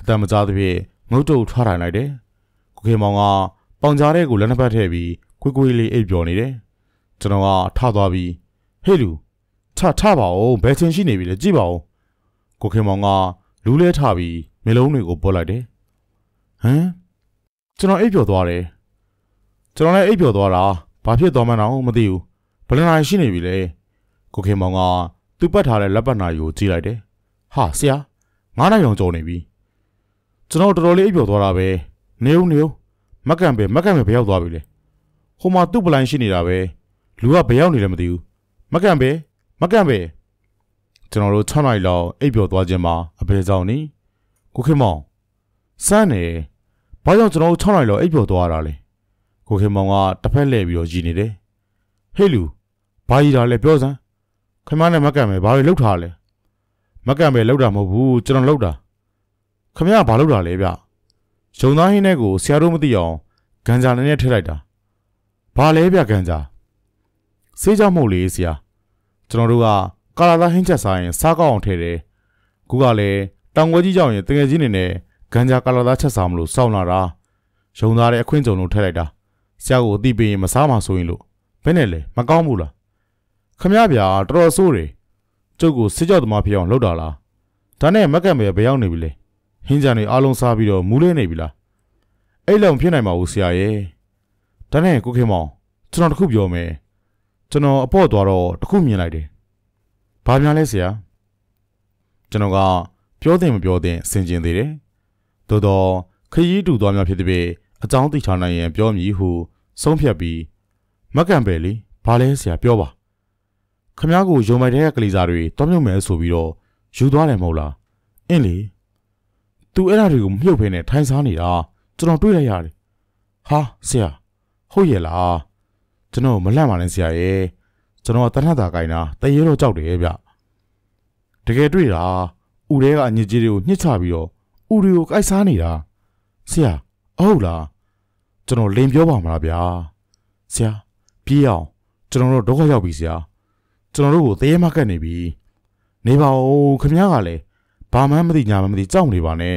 အတံမကြားသဖြင့်ငုတ်တုတ်ထွားထိုင်လိုက်တယ်ကိုခေမောင်ကပေါင်ကြားတဲ့ကိုလက်နှစ်ဖက်ထည့်ပြီးကွေးကွေးလေးအိပ်ပျော်နေတယ်ကျွန်တော်ကထသွားပြီးဟေ့လူထထပါဦးဘယ်ချင်းရှိနေပြီလဲကြည့်ပါဦးကိုခေမောင်ကလူးလဲထပြီးမျက်လုံးတွေကိုပုတ်လိုက်တယ်ဟမ် ကျွန်တော်အိပ်ပျော်သွားတယ်ကျွန်တော်လည်းအိပ်ပျော်သွားတာဘာဖြစ်သွားမှန်းတော့မသိဘူးဘယ်လိုနိုင်ရှိနေပြီလဲကိုခေမောင်ကသူ့ပတ်ထားတဲ့လက်ပတ်နာရီကိုကြည့်လိုက်တယ်ဟာဆရာငါးနိုင်အောင်ကြော်နေပြီကျွန်တော်တော်တော်လေးအိပ်ပျော်သွားတာပဲနေဦးနေဦးမက်ကန်ပဲမက်ကန်ပဲဘယ်ရောက်သွားပြီလဲဟိုမှာသူ့ပလိုင်းရှိနေတာပဲလူကဘယ်ရောက်နေလဲမသိဘူးမက်ကန်ပဲမက်ကန်ပဲကျွန်တော်တို့6နိုင်လောက်အိပ်ပျော်သွားခြင်းမှာအဘယ်ကြောင့်နီကိုခေမောင်စမ်းနေ ဘာကြောင့်ကျွန်တော်တို့6နိုင်လောက်အိပ်ပျော်သွားတာလဲကိုခေမောင်ကတစ်ဖက်လှည့်ပြီးတော့ကြည်နေတယ်ဟေးလူဘာကြီးတာလဲပြောစမ်းခမနဲ့မကန်ပဲဘာတွေလောက်ထားလဲမကန်ပဲလောက်တာမဟုတ်ဘူးကျွန်တော်လောက်တာခမကဘာလောက်တာလဲဗျရုံသားဟင်းတဲ့ကိုဆရာတို့မသိအောင်ဂန်ဂျာနဲ့နဲ့ထည့်လိုက်တာဘာလဲဗျဂန်ဂျာစေးကြမဟုတ်လေဆရာကျွန်တော်တို့ကကာလာသားဟင်းချက်စားရင်စားကောက်အောင်ထည့်တယ်ခုကလည်းတောင်ွယ်ကြီးကြောင့်ရင်တငယ်ကြီးနေနဲ့ ဂန်ဂျာကာလာသားချက်စားမလို့စောင့်လာတာရုံသားတဲ့အခွင့်ကြုံလို့ထည့်လိုက်တာဆရာကိုအသိပေးရင်မစားမှဆိုရင်လို့ဘယ်နဲ့လဲမကောင်းဘူးလားခမရဗျာတော်တော်ဆိုးတယ်ကျုပ်ကိုစစ်ကြောက်သမားဖြစ်အောင်လုပ်တာလားဒါနဲ့မက်ကံပဲဘယ်ရောက်နေပြီလဲဟင်းကြံတွေအားလုံးစားပြီးတော့မူးလဲနေပြီလားအဲ့လောက်ဖြစ်နိုင်မှာဘူးဆရာရဲ့ဒါနဲ့ကိုခေမောင်ကျွန်တော်တခုပြောမယ်ကျွန်တော်အပေါ့သွားတော့တခုမြင်လိုက်တယ်ဘာများလဲဆရာကျွန်တော်ကပြောတယ်မပြောတဲ့ဆင်ကျင်သေးတယ် သို့တော့ခရီးတူသွားများဖြစ်တဲ့ပေအကြောင်းသိချနိုင်ရင်ပြောမည်ဟုဆုံးဖြတ်ပြီးမက်ကံပဲလေဘာလဲဆရာပြောပါခမ ्या ကိုယုံမိုက်တဲ့ကလေးစားတွေတွားမြုံမယ်ဆိုပြီးတော့ယူသွားတယ်မဟုတ်လားအင်းလေ तू အဲ့ဒါတွေကိုမြုပ်ဖဲနဲ့ထိုင်စားနေတာကျွန်တော်တွေးလိုက်ရတယ်ဟာဆရာဟုတ်ရဲ့လားကျွန်တော်မလှမ်းပါနဲ့ဆရာရဲ့ကျွန်တော်ကတနတ်တာကိုင်းတာတရေတော့ကြောက်တယ်ဗျတကယ်တွေ့တာဥထဲကအညစ်အကြေးတွေကိုညှစ်ချပြီးတော့ ဥတွေကိုကိုက်စားနေတာဆရာဟုတ်လားကျွန်တော်လိန်ပြောပါမလားဗျာဆရာပြေးအောင်ကျွန်တော်တို့ဒုက္ခရောက်ပြီဆရာကျွန်တော်တို့ကိုတရေမကတ်နေပြီနေပါဦးခမ ्या ကလည်းဘာမှမသိညာမှမသိကြောက်နေပါနဲ့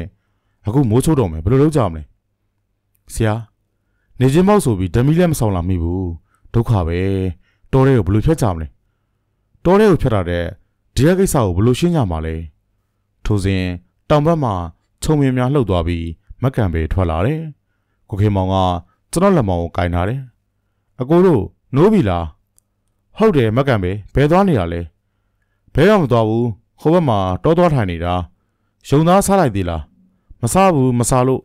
အခုမိုးချိုးတော့မယ်ဘယ်လိုလုပ်ကြမလဲဆရာနေချင်းပေါက်ဆိုပြီးဓမီလည်းမဆောင်လာမိဘူးဒုက္ခပဲတောထဲကိုဘယ်လိုဖြတ်ကြမလဲတောထဲကိုဖြတ်တာတဲ့ဒီကိစ္စကိုဘယ်လိုရှင်းကြမှာလဲထိုစဉ်တောင်ဘက်မှာ ခြုံမြင်များလှုပ်သွားပြီးမက်ကန်ပဲထွက်လာတယ်ကိုခေမောင်ကကျွန်တော်လက်မောင်ကိုကင်ထားတယ်အကိုတို့နိုးပြီလားဟုတ်တယ်မက်ကန်ပဲဘယ်သွားနေရလဲဘဲတော့မသွားဘူးဟိုဘက်မှာတောသွားထိုင်နေတာယုံသားစားလိုက်သေးလားမစားဘူးမစားလို့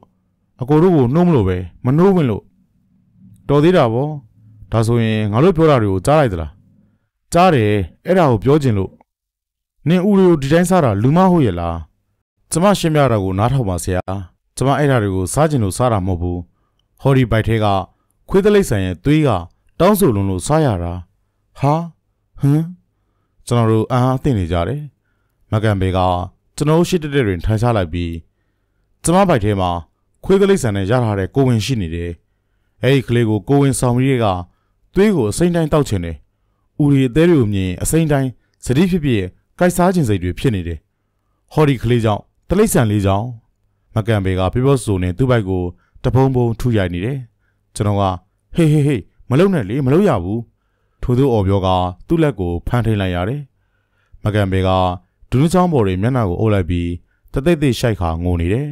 အကိုတို့ကိုနှိုးမလို့ပဲမနှိုးဝင်လို့တော်သေးတာဗောဒါဆိုရင်ငါတို့ပြောတာတွေကိုကြားလိုက်သလားကြားတယ်အဲ့ဒါကိုပြောချင်လို့နင်ဦးတွေကိုဒီတိုင်းစားတာလူမဟုတ်ရဲ့လား ကျမရှင်းပြတာကိုနားထောင်ပါဆရာကျမအဲ့ဓာတွေကိုစားကျင်လို့စားတာမဟုတ်ဘူးဟော်ဒီဘိုက်ထဲကခွေးသလိပ်ဆန်ရဲ့သွေးကတောင်းဆိုလုံးလို့စားရတာဟာဟမ်ကျွန်တော်တို့အံ့အားသင့်နေကြတယ်မကန်ဘေကကျွန်တော်ရှိတဲ့တဲ့တွင်ထိုင်ချလိုက်ပြီးကျမဘိုက်ထဲမှာခွေးသလိပ်ဆန်နဲ့ရထားတဲ့ကိုဝင်ရှိနေတယ်အဲ့ဒီကလေးကိုကိုဝင်ဆောင်ပြီးကသွေးကိုအစိမ့်တိုင်းတောက်ချင်တယ်ဦးရီအသေးတွေကိုမြင်အစိမ့်တိုင်းစတိဖြစ်ဖြစ်ကိုက်စားခြင်းစိတ်တွေဖြစ်နေတယ်ဟော်ဒီကလေးကြောင့် တလိပ်ဆန်လေးကြောင့်မကန်ဘေကပြပြောဆိုနေသူ့ဘိုက်ကိုတပုံပုံထူရိုက်နေတယ်ကျွန်တော်ကဟေးဟေးဟေးမလုံနဲ့လေမလုံရဘူးထို့သူအော်ပြောကသူ့လက်ကိုဖမ်းထိန်လိုက်ရတယ်မကန်ဘေကဒူးချောင်းပေါ်တွေမျက်နှာကိုအုပ်လိုက်ပြီးတသိပ်သိရှိုက်ခါငိုနေတယ်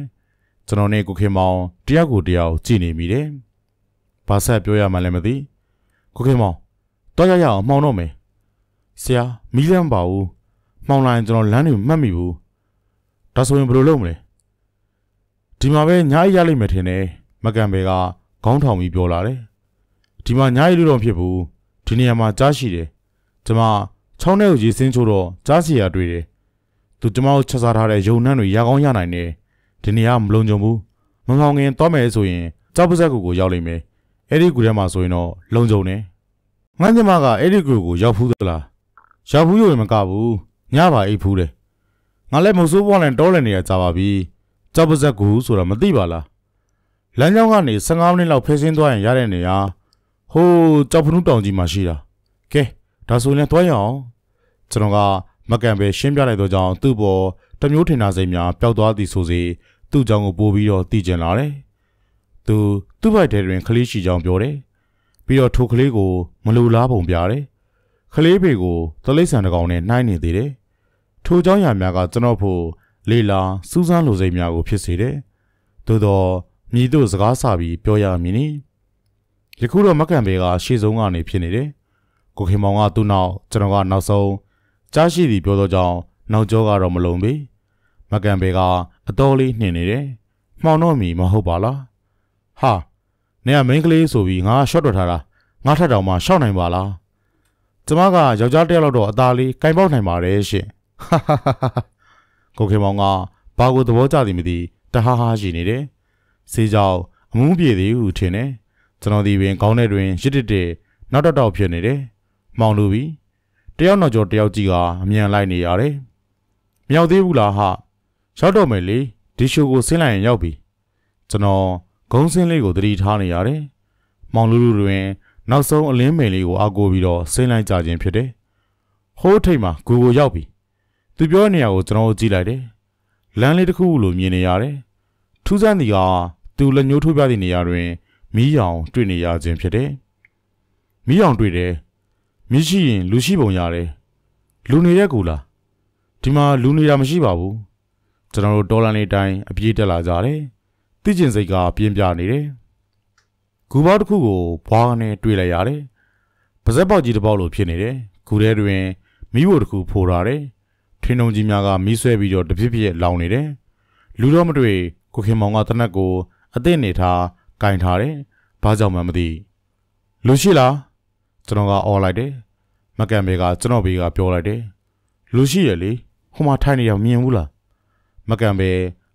ကျွန်တော်နဲ့ကိုခင်မောင်တယောက်ကိုတယောက်ကြည့်နေမိတယ်ဘာဆက်ပြောရမှလည်းမသိကိုခင်မောင်တော့ရရအောင်မှောင်တော့မယ်ဆရာမီးလမ်းပါဘူးမှောင်လိုက်ကျွန်တော်လမ်းတွေမှတ်မိဘူး ဒါဆိုရင်ဘယ်လိုလုပ်မလဲဒီမှာပဲညားရလိမ့်မယ်ထင်တယ်မကန်ဘဲကခေါင်းထောင်ပြီးပြောလာတယ်ဒီမှာညားရလို့တော့ဖြစ်ဘူးဒီနေရာမှာကြားရှိတယ်ကျမချောင်းထဲကိုရေစင်းချိုးတော့ကြားစီရတွေ့တယ်သူကျမကိုချက်စားထားတဲ့ယုံနှန်းတွေရကောင်းရနိုင်တယ်ဒီနေရာမလုံခြုံဘူးမမောင်ငင်သွားမယ်ဆိုရင်ကြောက်ပါဇက်ကူကိုရောက်လိမ့်မယ်အဲ့ဒီကူထဲမှာဆိုရင်တော့လုံခြုံတယ်ငါညမကအဲ့ဒီကူကိုရောက်ဖူးသလားရောက်ဖူးရုံမကဘူးညပါအိပ်ဖူးတယ် ငါလည်းမဆိုးပွားနဲ့တောလည်းနေရကြပါပြီကြောက်ပါဇက်ကူဆိုတာမသိပါလားလမ်းကြောင်းကနေ15မိနစ်လောက်ဖဲဆင်းသွားရင်ရတဲ့နေရာဟိုးကြောက်ဖနူးတောင်ကြီးမှာရှိတာကဲဒါဆိုရင်သွားရအောင်ကျွန်တော်ကမကန်ပဲရှင်းပြလိုက်တော့ကြောင်းသူ့ပေါ်တမျိုးထင်တာစိတ်များပျောက်သွားသည်ဆိုစေသူ့ကြောင့်ကိုပို့ပြီးတော့တည်ကျင်လာတယ်သူသူ့ဘက်ထဲတွင်ကလေးရှိကြောင်းပြောတယ်ပြီးတော့ထိုကလေးကိုမလူလားပုံပြတယ်ကလေးဖေကိုသလိษံတကောင်နဲ့နှိုင်းနေသေးတယ် ထိုเจ้าရများကကျွန်တော်ဖို့လေလာစူးစမ်းလိုစိတ်များကိုဖြစ်စေတယ်သို့တော့မြည်တို့စကားဆပြီးပြောရမည်နိယခုတော့မကန်ဘေကရှေ့ဆုံးကနေဖြစ်နေတယ်ကိုခင်မောင်ကသူ့နောက်ကျွန်တော်ကနောက်ဆုံးကြားရှိသည်ပြောသောကြောင့်နောက်ကျောကတော့မလုံပေမကန်ဘေကအတော်လေးနှင်နေတယ်မှောင်တော့မီမဟုတ်ပါလားဟာနေကမိန်းကလေးဆိုပြီးငါရှော့တော့ထားတာငါထက်တောင်မှရှော့နိုင်ပါလားကျမကယောက်ျားတယောက်တော့အသားလေးကင်ပေါက်နိုင်ပါတယ်ရှင် ဟာဟာဟာကိုခင်မောင်ကဘာကိုသဘောကျသည်မသိတဟားဟားရှိနေတယ်ဆေးကြောင်အမှုပြေသည်ဟုထင်တယ်ကျွန်တော်ဒီပင်ခေါင်းထဲတွင်ရစ်တစ်တဲ့နောက်တော့တော့ဖြစ်နေတယ်မောင်လူပြီတယောက်နောက်ကျော်တယောက်ကြီးကအမြန်လိုက်နေရတယ်မရောက်သေးဘူးလားဟာရောက်တော့မယ်လေဒီရှိုးကိုဆင်းလိုက်ရင်ရောက်ပြီကျွန်တော်ဂုံးစင်းလေးကိုသတိထားနေရတယ်မောင်လူလူတွင်နောက်ဆုံးအလင်းမယ်လေးကိုအကိုပြီးတော့ဆင်းလိုက်ကြခြင်းဖြစ်တယ်ဟိုးထိတ်မှာဂူကိုရောက်ပြီ သူပြောနေရကိုကျွန်တော်ကြည့်လိုက်တယ်လမ်းလေးတစ်ခုလိုမြင်နေရတယ်ထူးဆန်းသည်ကသူလက်ညှိုးထိုးပြသည့်နေရာတွင်မီးရောင်တွေ့နေရခြင်းဖြစ်တယ်။မီးရောင်တွေ့တယ်။မီးရှိရင်လူရှိပုံရတယ်။လူနေတဲ့ကူလား။ဒီမှာလူနေတာမရှိပါဘူး။ကျွန်တော်တို့ဒေါ်လာနေတိုင်းအပြေးတက်လာကြတယ်။သိကျင်စိတ်ကပြင်းပြနေတယ်။ဂူပေါက်တစ်ခုကိုဘွားနဲ့တွေ့လိုက်ရတယ်။ပါဇက်ပေါက်ကြီးတစ်ပေါက်လိုဖြစ်နေတယ်။ဂူထဲတွင်မီးဘိုတစ်ခုဖိုးထားတယ်။ ထင်းုံကြီးများကမီးဆွဲပြီးတော့တပြစ်ပြစ်လောင်နေတယ်။လူတော့မတွေ့ကိုခင်မောင်ကတနက်ကိုအသင့်နေထားကင်ထားတယ်။ဘာကြောင့်မှမသိလူရှိလားကျွန်တော်ကអော်လိုက်တယ်။မကန်ဘေကကျွန်တော်ဘေကပြောလိုက်တယ်။လူရှိရလေဟိုမှာထိုင်နေရမြင်ဘူးလား။မကန်ဘေ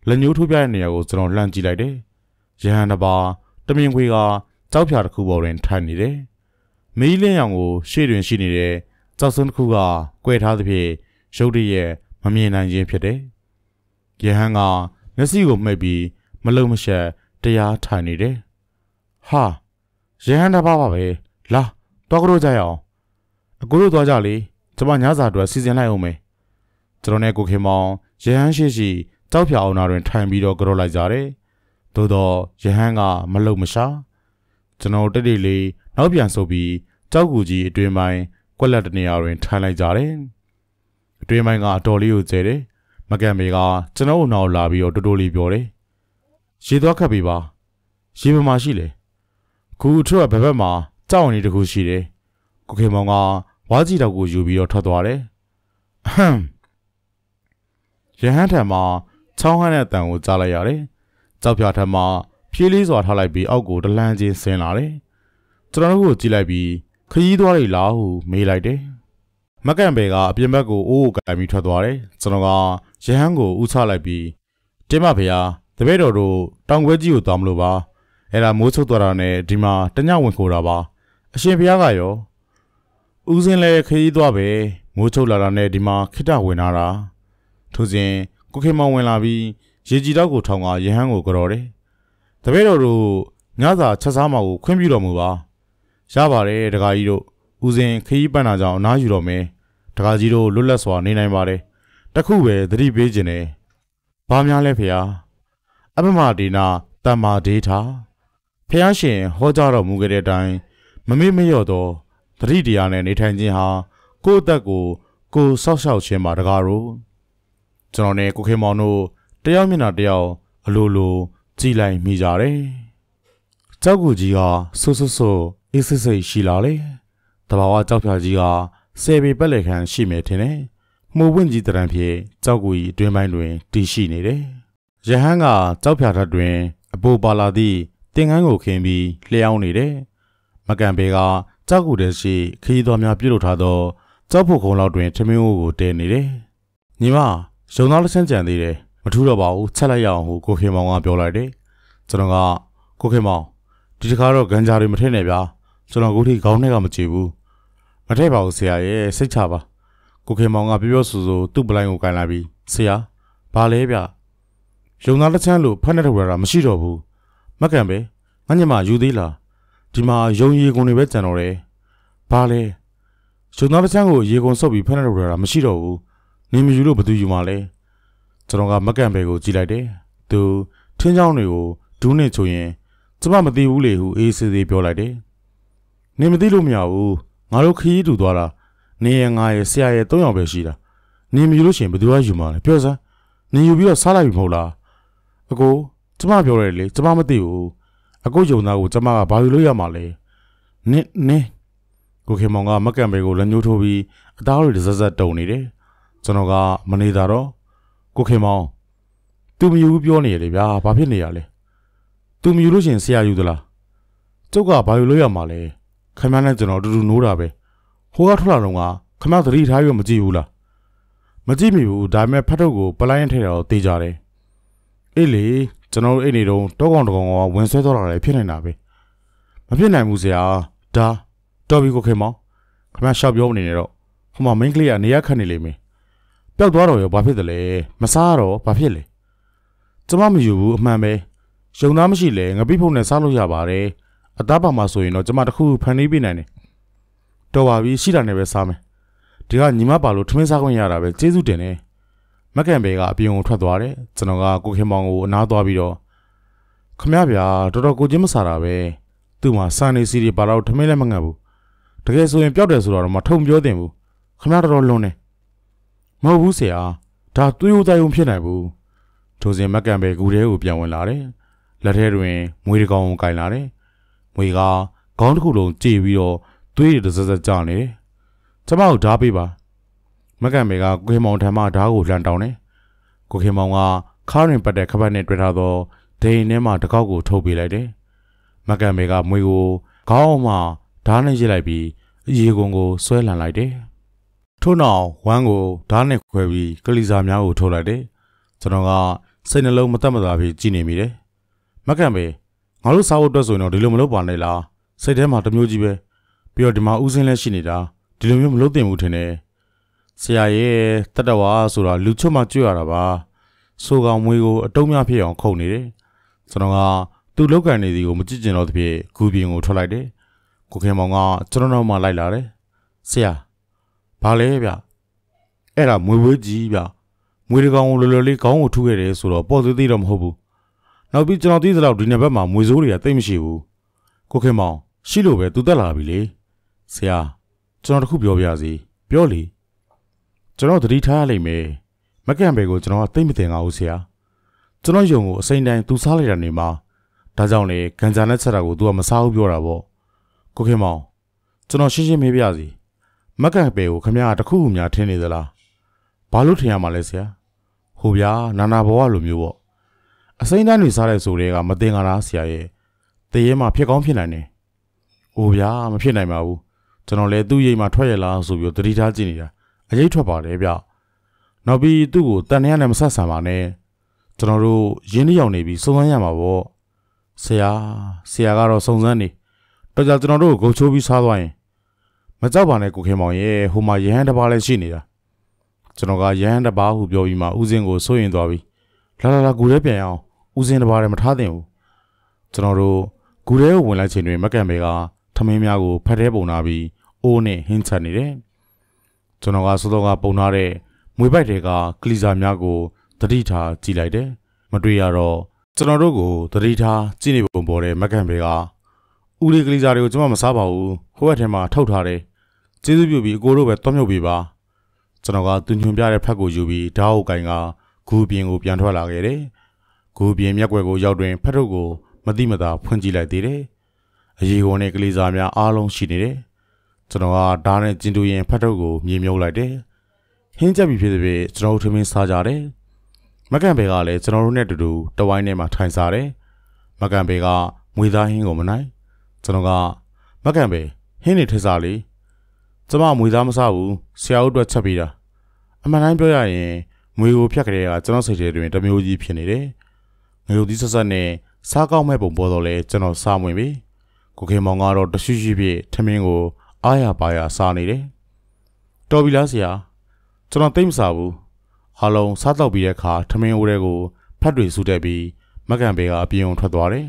လက်ညှိုးထိုးပြတဲ့နေရာကိုကျွန်တော်လှမ်းကြည့်လိုက်တယ်။ရဟန်တစ်ပါးတမင်ခွေကကြောက်ဖြာတစ်ခုပေါ်တွင်ထိုင်နေတယ်။မီးလင်းရောင်ကိုရှေ့တွင်ရှိနေတဲ့ကြောက်စွန်းတစ်ခုကကွဲထားသဖြင့် ရုတ်တရက်မမြင်နိုင်ခြင်းဖြစ်တယ်။ရဟန်ကမျက်စိကိုမှိတ်ပြီးမလုံမရှက်တရားထိုင်နေတယ်။ဟာရဟန်းတစ်ပါးပါပဲ။လာတော့ကြကြရအောင်။အကိုတို့သွားကြလေ။ကျမညစာအတွက်စီစဉ်လိုက်အောင်မယ်။ကျွန်တော်နဲ့ကိုခင်မောင်ရဟန်းရှိရှိကြောက်ဖြာအောင်နာတွင်ထိုင်ပြီးတော့ကြော့လိုက်ကြတယ်။သို့တော့ရဟန်းကမလုံမရှာ။ကျွန်တော်တက်တိလေးနောက်ပြန်ဆုပ်ပြီးကြောက်ကူကြီးအတွင်ပိုင်းကွက်လက်တနေရာတွင်ထိုင်လိုက်ကြတယ်။ အတွင်ပိုင်းကအတော်လေးကိုကျဲတယ်မကန်မေကကျွန်တော်တို့နောက်လာပြီးတော့တိုးတိုးလေးပြောတယ်ရေသွားခတ်ပေးပါရေပမာရှိလေခုထွက်ဘက်ဘက်မှာကြောက်နေတခုရှိတယ်ကိုခေမောင်ကဝါးကြီးတောက်ကိုယူပြီးတော့ထွက်သွားတယ်အဟမ်ရဟန်းထံမှာချောင်းဟန်းတဲ့အတန်ကိုကြားလိုက်ရတယ်ကြောက်ဖြာထံမှာဖြေးလေးစွာထားလိုက်ပြီးအောက်ကိုတလန်းချင်းဆင်းလာတယ်ကျွန်တော်တို့ကိုကြည့်လိုက်ပြီးခရီးသွားလိလားဟုမေးလိုက်တယ် မက်ကန်ဘယ်ကအပြင်ဘက်ကိုအိုးကိုကန်ပြီးထွက်သွားတယ်ကျွန်တော်ကရဟန်းကိုဥချလိုက်ပြီးတင်းမဖေဟာတပည့်တော်တို့တောင်ခွဲကြီးကိုသွားမလို့ပါအဲ့ဒါမိုးချုပ်သွားတာနဲ့ဒီမှာတညဝင်ခိုးတာပါအရှင်ဘုရားကရောဦးစင်းလဲခရီးသွားပဲမိုးချုပ်လာတာနဲ့ဒီမှာခိတဝင်လာတာထို့စဉ်ကိုခေမောင်ဝင်လာပြီးရေကြီးတော့ကိုထောင်ကရဟန်းကိုကြော်တယ်တပည့်တော်တို့ညစာချက်စားမှာကိုခွင့်ပြုတော်မူပါရပါတယ်တခါကြီးတို့ ဦးစင်ခရီးပန်းတာကြောင့်အနားယူတော်မယ်တခါကြီးတို့လွတ်လပ်စွာနေနိုင်ပါတယ်တခုပဲသတိပေးခြင်းနဲ့ဘာများလဲဖေဟာအပမဒေနာတမ္မာဒေထာဖះရှင်ဟောကြားတော်မူခဲ့တဲ့အတိုင်းမမေ့မလျော့သောသတိတရားနဲ့နေထိုင်ခြင်းဟာကိုယ့်အသက်ကိုကိုယ်ဆောက်ရှောက်ခြင်းပါတကားတို့ကျွန်တော်နဲ့ကိုခေမောင်တို့တယောက်မျက်နှာတယောက်အလိုလိုကြည်လိုက်မိကြတယ်ကြောက်ကူကြီးကဆွဆွဆွအေးစစ်စစ်ရှိလာလေ တဘာဝကြောက်ဖြာကြီးကဆယ်ပေပက်လက်ခံရှိမယ်ထင်တယ်မှုပွင့်ကြီးတရံဖြစ်ကြောက်ကူကြီးအတွင်းပိုင်းတွင်တည်ရှိနေတယ်ရဟန်းကကြောက်ဖြာထက်တွင် အပိုပါလာသည့်တင်ငန်းကိုခင်းပြီးလျှောင်းနေတယ်မကန်ဘေကကြောက်ကူတဲ့ရှိခရီးတော်များပြုတ်ထားသောကြောက်ဖို့ခုံလောက်တွင်ထမင်းအိုးကိုတဲနေတယ်ညီမရုံသားတစ်ဆန်းကြံသေးတယ်မထူးတော့ပါဘူးချက်လိုက်ရအောင်ဟုကိုခေမောင်ကပြောလိုက်တယ်ကျွန်တော်ကကိုခေမောင်ဒီတခါတော့ဂန်ဂျာတွေမထည့်နဲ့ဗျာကျွန်တော်ကိုထိခေါင်းနဲ့ကမကြည့်ဘူး မထည့်ပါဘူးဆရာရဲ့စိတ်ချပါကိုခေမောင်ကပြောပြောဆူဆူသူ့ပလိုင်းကိုကန်လာပြီးဆရာဘာလဲဗျရုံသားတစ်ချမ်းလို့ဖက်နဲ့ထုတ်ရတာမရှိတော့ဘူးမကန်ပဲငါညမယူသေးလားဒီမှာယုံရီကုန်တွေပဲကြံတော့တယ်ဘာလဲရုံသားတစ်ချမ်းကိုရေကုန်ဆုပ်ပြီးဖက်နဲ့ထုတ်ရတာမရှိတော့ဘူးနေမယူလို့ဘယ်သူယူမှာလဲကျွန်တော်ကမကန်ဘဲကိုကြည့်လိုက်တယ်သူထင်းချောင်းတွေကိုဒူးနဲ့ချိုရင်ကျမမသိဘူးလေဟုအေးစေးစေးပြောလိုက်တယ်နေမသိလို့မရဘူး ငါတို့ခရီးတူသွားတာနေရငါရဲ့ဆရာရဲ့၃ယောက်ပဲရှိတာနေမယူလို့ရှိရင်ဘယ်သူကယူမှာလဲပြောစမ်းနေယူပြီးတော့စားလိုက်ပြီမဟုတ်လားအကိုကျမပြောရတယ်လေကျမမသိဘူးအကိုယုံသားကိုကျမကဘာလို့လို့ရမှာလဲနင်းနင်းကိုခေမောင်ကမကန်ဘဲကိုလက်ညှိုးထိုးပြီးအသားတွေဇက်ဇက်တုံနေတယ်ကျွန်တော်ကမနေတာတော့ကိုခေမောင် तू မယူဘူးပြောနေရလေဗျာဘာဖြစ်နေရလဲ तू မယူလို့ရှင်ဆရာယူသလားကျုပ်ကဘာယူလို့ရမှာလဲ ခမနဲ့ကျွန်တော်တူတူနိုးတာပဲဟိုကထွက်လာတော့ကခမသတိထားပြီးမကြည့်ဘူးလားမကြည့်မိဘူးဒါပေမဲ့ဖတ်ထုတ်ကိုပလိုင်းထဲတော့တေးကြတယ်အေးလေကျွန်တော်တို့အဲ့နေတော့တောကောင်တကောင်ကဝင်ဆွဲသွားတာလည်းဖြစ်နေတာပဲမဖြစ်နိုင်ဘူးဆရာဒါတော်ပြီကိုခေမောင်ခမရှောက်ပြောနေနေတော့ဟိုမှာမင်းကလေးကနေရခတ်နေလိမ့်မယ်ပျောက်သွားတော့ရောဘာဖြစ်တယ်လဲမစားတော့ဘာဖြစ်လဲကျမမယူဘူးအမှန်ပဲရုံသားမရှိလဲငပိဖုန်နဲ့စားလို့ရပါတယ် အသားပါမှာဆိုရင်တော့ကျမတခုဖန်နေပေးနိုင်တယ်တော်ပါပြီရှိတာနဲ့ပဲစားမယ်ဒီကညီမပါလို့ထမင်းစားခွင့်ရတာပဲကျေးဇူးတင်တယ်မက်ကန်ဘဲကအပြင်ကိုထွက်သွားတယ်ကျွန်တော်ကကိုခင်မောင်ကိုအနားသွားပြီးတော့ခမရဗျာတော်တော်ကိုချင်းမစားတာပဲသူ့မှာစံနေစီတွေပါတော့ထမင်းလည်းမငတ်ဘူးတကယ်ဆိုရင်ပျောက်တယ်ဆိုတော့မထုံပြောတင်ဘူးခမရတော်တော်လွန်တယ်မဟုတ်ဘူးဆရာဒါသွေးဦးသားုံဖြစ်နိုင်ဘူးထိုစဉ်မက်ကန်ဘဲကူထဲကိုပြန်ဝင်လာတယ်လက်ထဲတွင်မွေးတကောင်ကိုကင်လာတယ် မွေကခေါင်းတစ်ခုလုံးကြေပြီးတော့သွေးတွေတစ်စက်စက်ကျနေတယ်ကျမကိုဓားပေးပါမက်ကန်ဘဲကကိုခင်မောင်ထံမှဓားကိုလှန်တောင်းတယ်ကိုခင်မောင်ကခါရင်ပတ်တဲ့ခပတ်နဲ့တွေ့ထားသောဒိန်ထဲမှာတကောက်ကိုထုတ်ပေးလိုက်တယ်မက်ကန်ဘဲကမွေကိုခေါင်းမှဓားနဲ့ရစ်လိုက်ပြီးအရေကုန်ကိုဆွဲလန်လိုက်တယ်ထို့နောက်ဝမ်းကိုဓာတ်နဲ့ခွဲပြီးကလီစာများကိုထုတ်လိုက်တယ်ကျွန်တော်ကစိတ်နှလုံးမသက်မသာဖြစ်ကြည်နေမိတယ်မကန်ပဲ ငါတို့စားဖို့အတွက်ဆိုရင်တော့ဒီလိုမလုပ်ပါနဲ့လားစိတ်ထဲမှာတမျိုးကြီးပဲပြီးတော့ဒီမှာဥစဉ်လည်းရှိနေတာဒီလိုမျိုးမလုပ်သင့်ဘူးထင်တယ်ဆရာရဲ့တတဝါဆိုတာလူချွတ်မှကြွရတာပါဆိုကောင်မွေးကိုအတုံးများဖြစ်အောင်ခုန်နေတယ်ကျွန်တော်ကသူ့လောက်ကန်နေစီကိုမကြည့်ကျင်တော့သဖြင့်ဂူပြင်ကိုထွက်လိုက်တယ်ကိုခင်မောင်ကကျွန်တော်နောက်မှလိုက်လာတယ်ဆရာဘာလဲဗျအဲ့ဒါမွေဝေးကြီးဗျမွေတကောင်ကိုလော်လော်လေးခေါင်းကိုထုခဲ့တယ်ဆိုတော့ပေါ်သေးသေးတော့မဟုတ်ဘူး နောက်ပြီးကျွန်တော်သိသလောက်ဒီနေ့ဘက်မှာမွေစိုးတွေကတိတ်မရှိဘူးကိုခင်မောင်ရှိလို့ပဲသူတက်လာပြီလေဆရာကျွန်တော်တခုပြောပြစီပြောလေကျွန်တော်သတိထားရလိမ့်မယ်မကန့်ဘယ်ကိုကျွန်တော်ကသိမ့်မတင်ပါဘူးဆရာကျွန်တော်ယုံကိုအစိမ့်တိုင်းသူစားလိုက်တာနေမှာဒါကြောင့်လေဂန်ဂျာနဲ့ချက်တာကို तू ကမစားဘူးပြောတာပေါ့ကိုခင်မောင်ကျွန်တော်ရှင်းရှင်းမေးပြစီမက်ကပဲကိုခမရတခုခုများထင်းနေသလားဘာလို့ထင်ရမှာလဲဆရာဟိုဗျာနာနာဘဝလိုမျိုးပေါ့ အစိမ့်တန်းတွေစားတဲ့ဆိုတွေကမတင်ကြတာဆရာရဲ့တရေမှာဖြစ်ကောင်းဖြစ်နိုင်တယ်ဟိုဗျာမဖြစ်နိုင်ပါဘူးကျွန်တော်လည်းသူ့ရိမ်မှာထွက်ရလားဆိုပြီးသတိထားကြည့်နေတာအရေးထွက်ပါတယ်ဗျနောက်ပြီးသူ့ကိုတန်ရနဲ့မဆက်ဆံပါနဲ့ကျွန်တော်တို့ရင်းနှီးရောက်နေပြီးစုံစမ်းရမှာပေါ့ဆရာဆရာကတော့စုံစမ်းနေတော့ကြကျွန်တော်တို့ကိုဂုတ်ချိုးပြီးစားသွားရင်မကြောက်ပါနဲ့ကိုခင်မောင်ရဲ့ဟိုမှာရဟန်းတစ်ပါးလည်းရှိနေတာကျွန်တော်ကရဟန်းတစ်ပါးဟုပြောပြီးမှဦးစင်းကိုစိုးရင်သွားပြီးလာလာလာကူရဲပြန်အောင် ဦးစင်းတစ်ပါးလည်းမထားသင့်ဘူးကျွန်တော်တို့ကူရဲကိုဝင်လိုက်ချိန်တွင်မကန်ဘေကထမင်းများကိုဖတ်ထဲပုံနာပြီးအိုးနဲ့ဟင်းချက်နေတယ်ကျွန်တော်ကစောစောကပုံထားတဲ့မွေပိုက်တွေကကလီစာများကိုတတိထားကြည့်လိုက်တယ်မတွေ့ရတော့ကျွန်တော်တို့ကိုတတိထားကြည့်နေပုံပေါ်တဲ့မကန်ဘေကဦးလေးကလေးစားတွေကိုကျွန်မမစားပါဘူးဟိုဘက်ထဲမှာထုတ်ထားတယ်ကျေးဇူးပြုပြီးအကိုတို့ပဲတွားမြုပ်ပေးပါကျွန်တော်ကသူညွန်ပြတဲ့ဖက်ကိုယူပြီးဓာတ်အုပ်ကိုင်ကဂူပြင်ကိုပြန်ထွက်လာခဲ့တယ် ဂူပြင်မျက်ွယ်ကိုရောက်တွင်ဖက်ထုတ်ကိုမတိမတာဖွင့်ကြည့်လိုက်သေးတယ်အရီဝန်နဲ့ကလေးစားများအားလုံးရှိနေတယ်ကျွန်တော်ကဓာတ်နဲ့ကျင်တူရင်ဖက်ထုတ်ကိုမြေမြုပ်လိုက်တယ်ဟင်းချက်ပြီးဖြစ်တဲ့ကျွန်တော်တို့ထမင်းစားကြတယ်မကန်ဘေကလည်းကျွန်တော်တို့နဲ့တူတူတဝိုင်းထဲမှာထိုင်စားတယ်မကန်ဘေကမွေသားဟင်းကိုမနိုင်ကျွန်တော်ကမကန်ဘေဟင်းနေထစားလေကျမမွေသားမစားဘူးဆရာတို့အတွက်ချက်ပေးတာအမှန်တိုင်းပြောရရင်မွေကိုဖြတ်ကြတဲ့ကကျွန်တော်စိတ်ထဲတွင်တမျိုးကြီးဖြစ်နေတယ် ငရုတ်သီးဆက်ဆက်နဲ့စားကောင်းမဲ့ပုံပေါ်တော့လဲကျွန်တော်စားဝင်ပြီကိုခေမောင်ကတော့တရှိရှိဖြစ်ထမင်းကိုအားရပါရစားနေတယ်တော်ပြီလားဆရာကျွန်တော်သိမစားဘူးအားလုံးစားတော့ပြီးတဲ့အခါထမင်းအိုးတွေကိုဖတ်တွေစုတက်ပြီးမကန်ဘေကအပြင်ုံထွက်သွားတယ်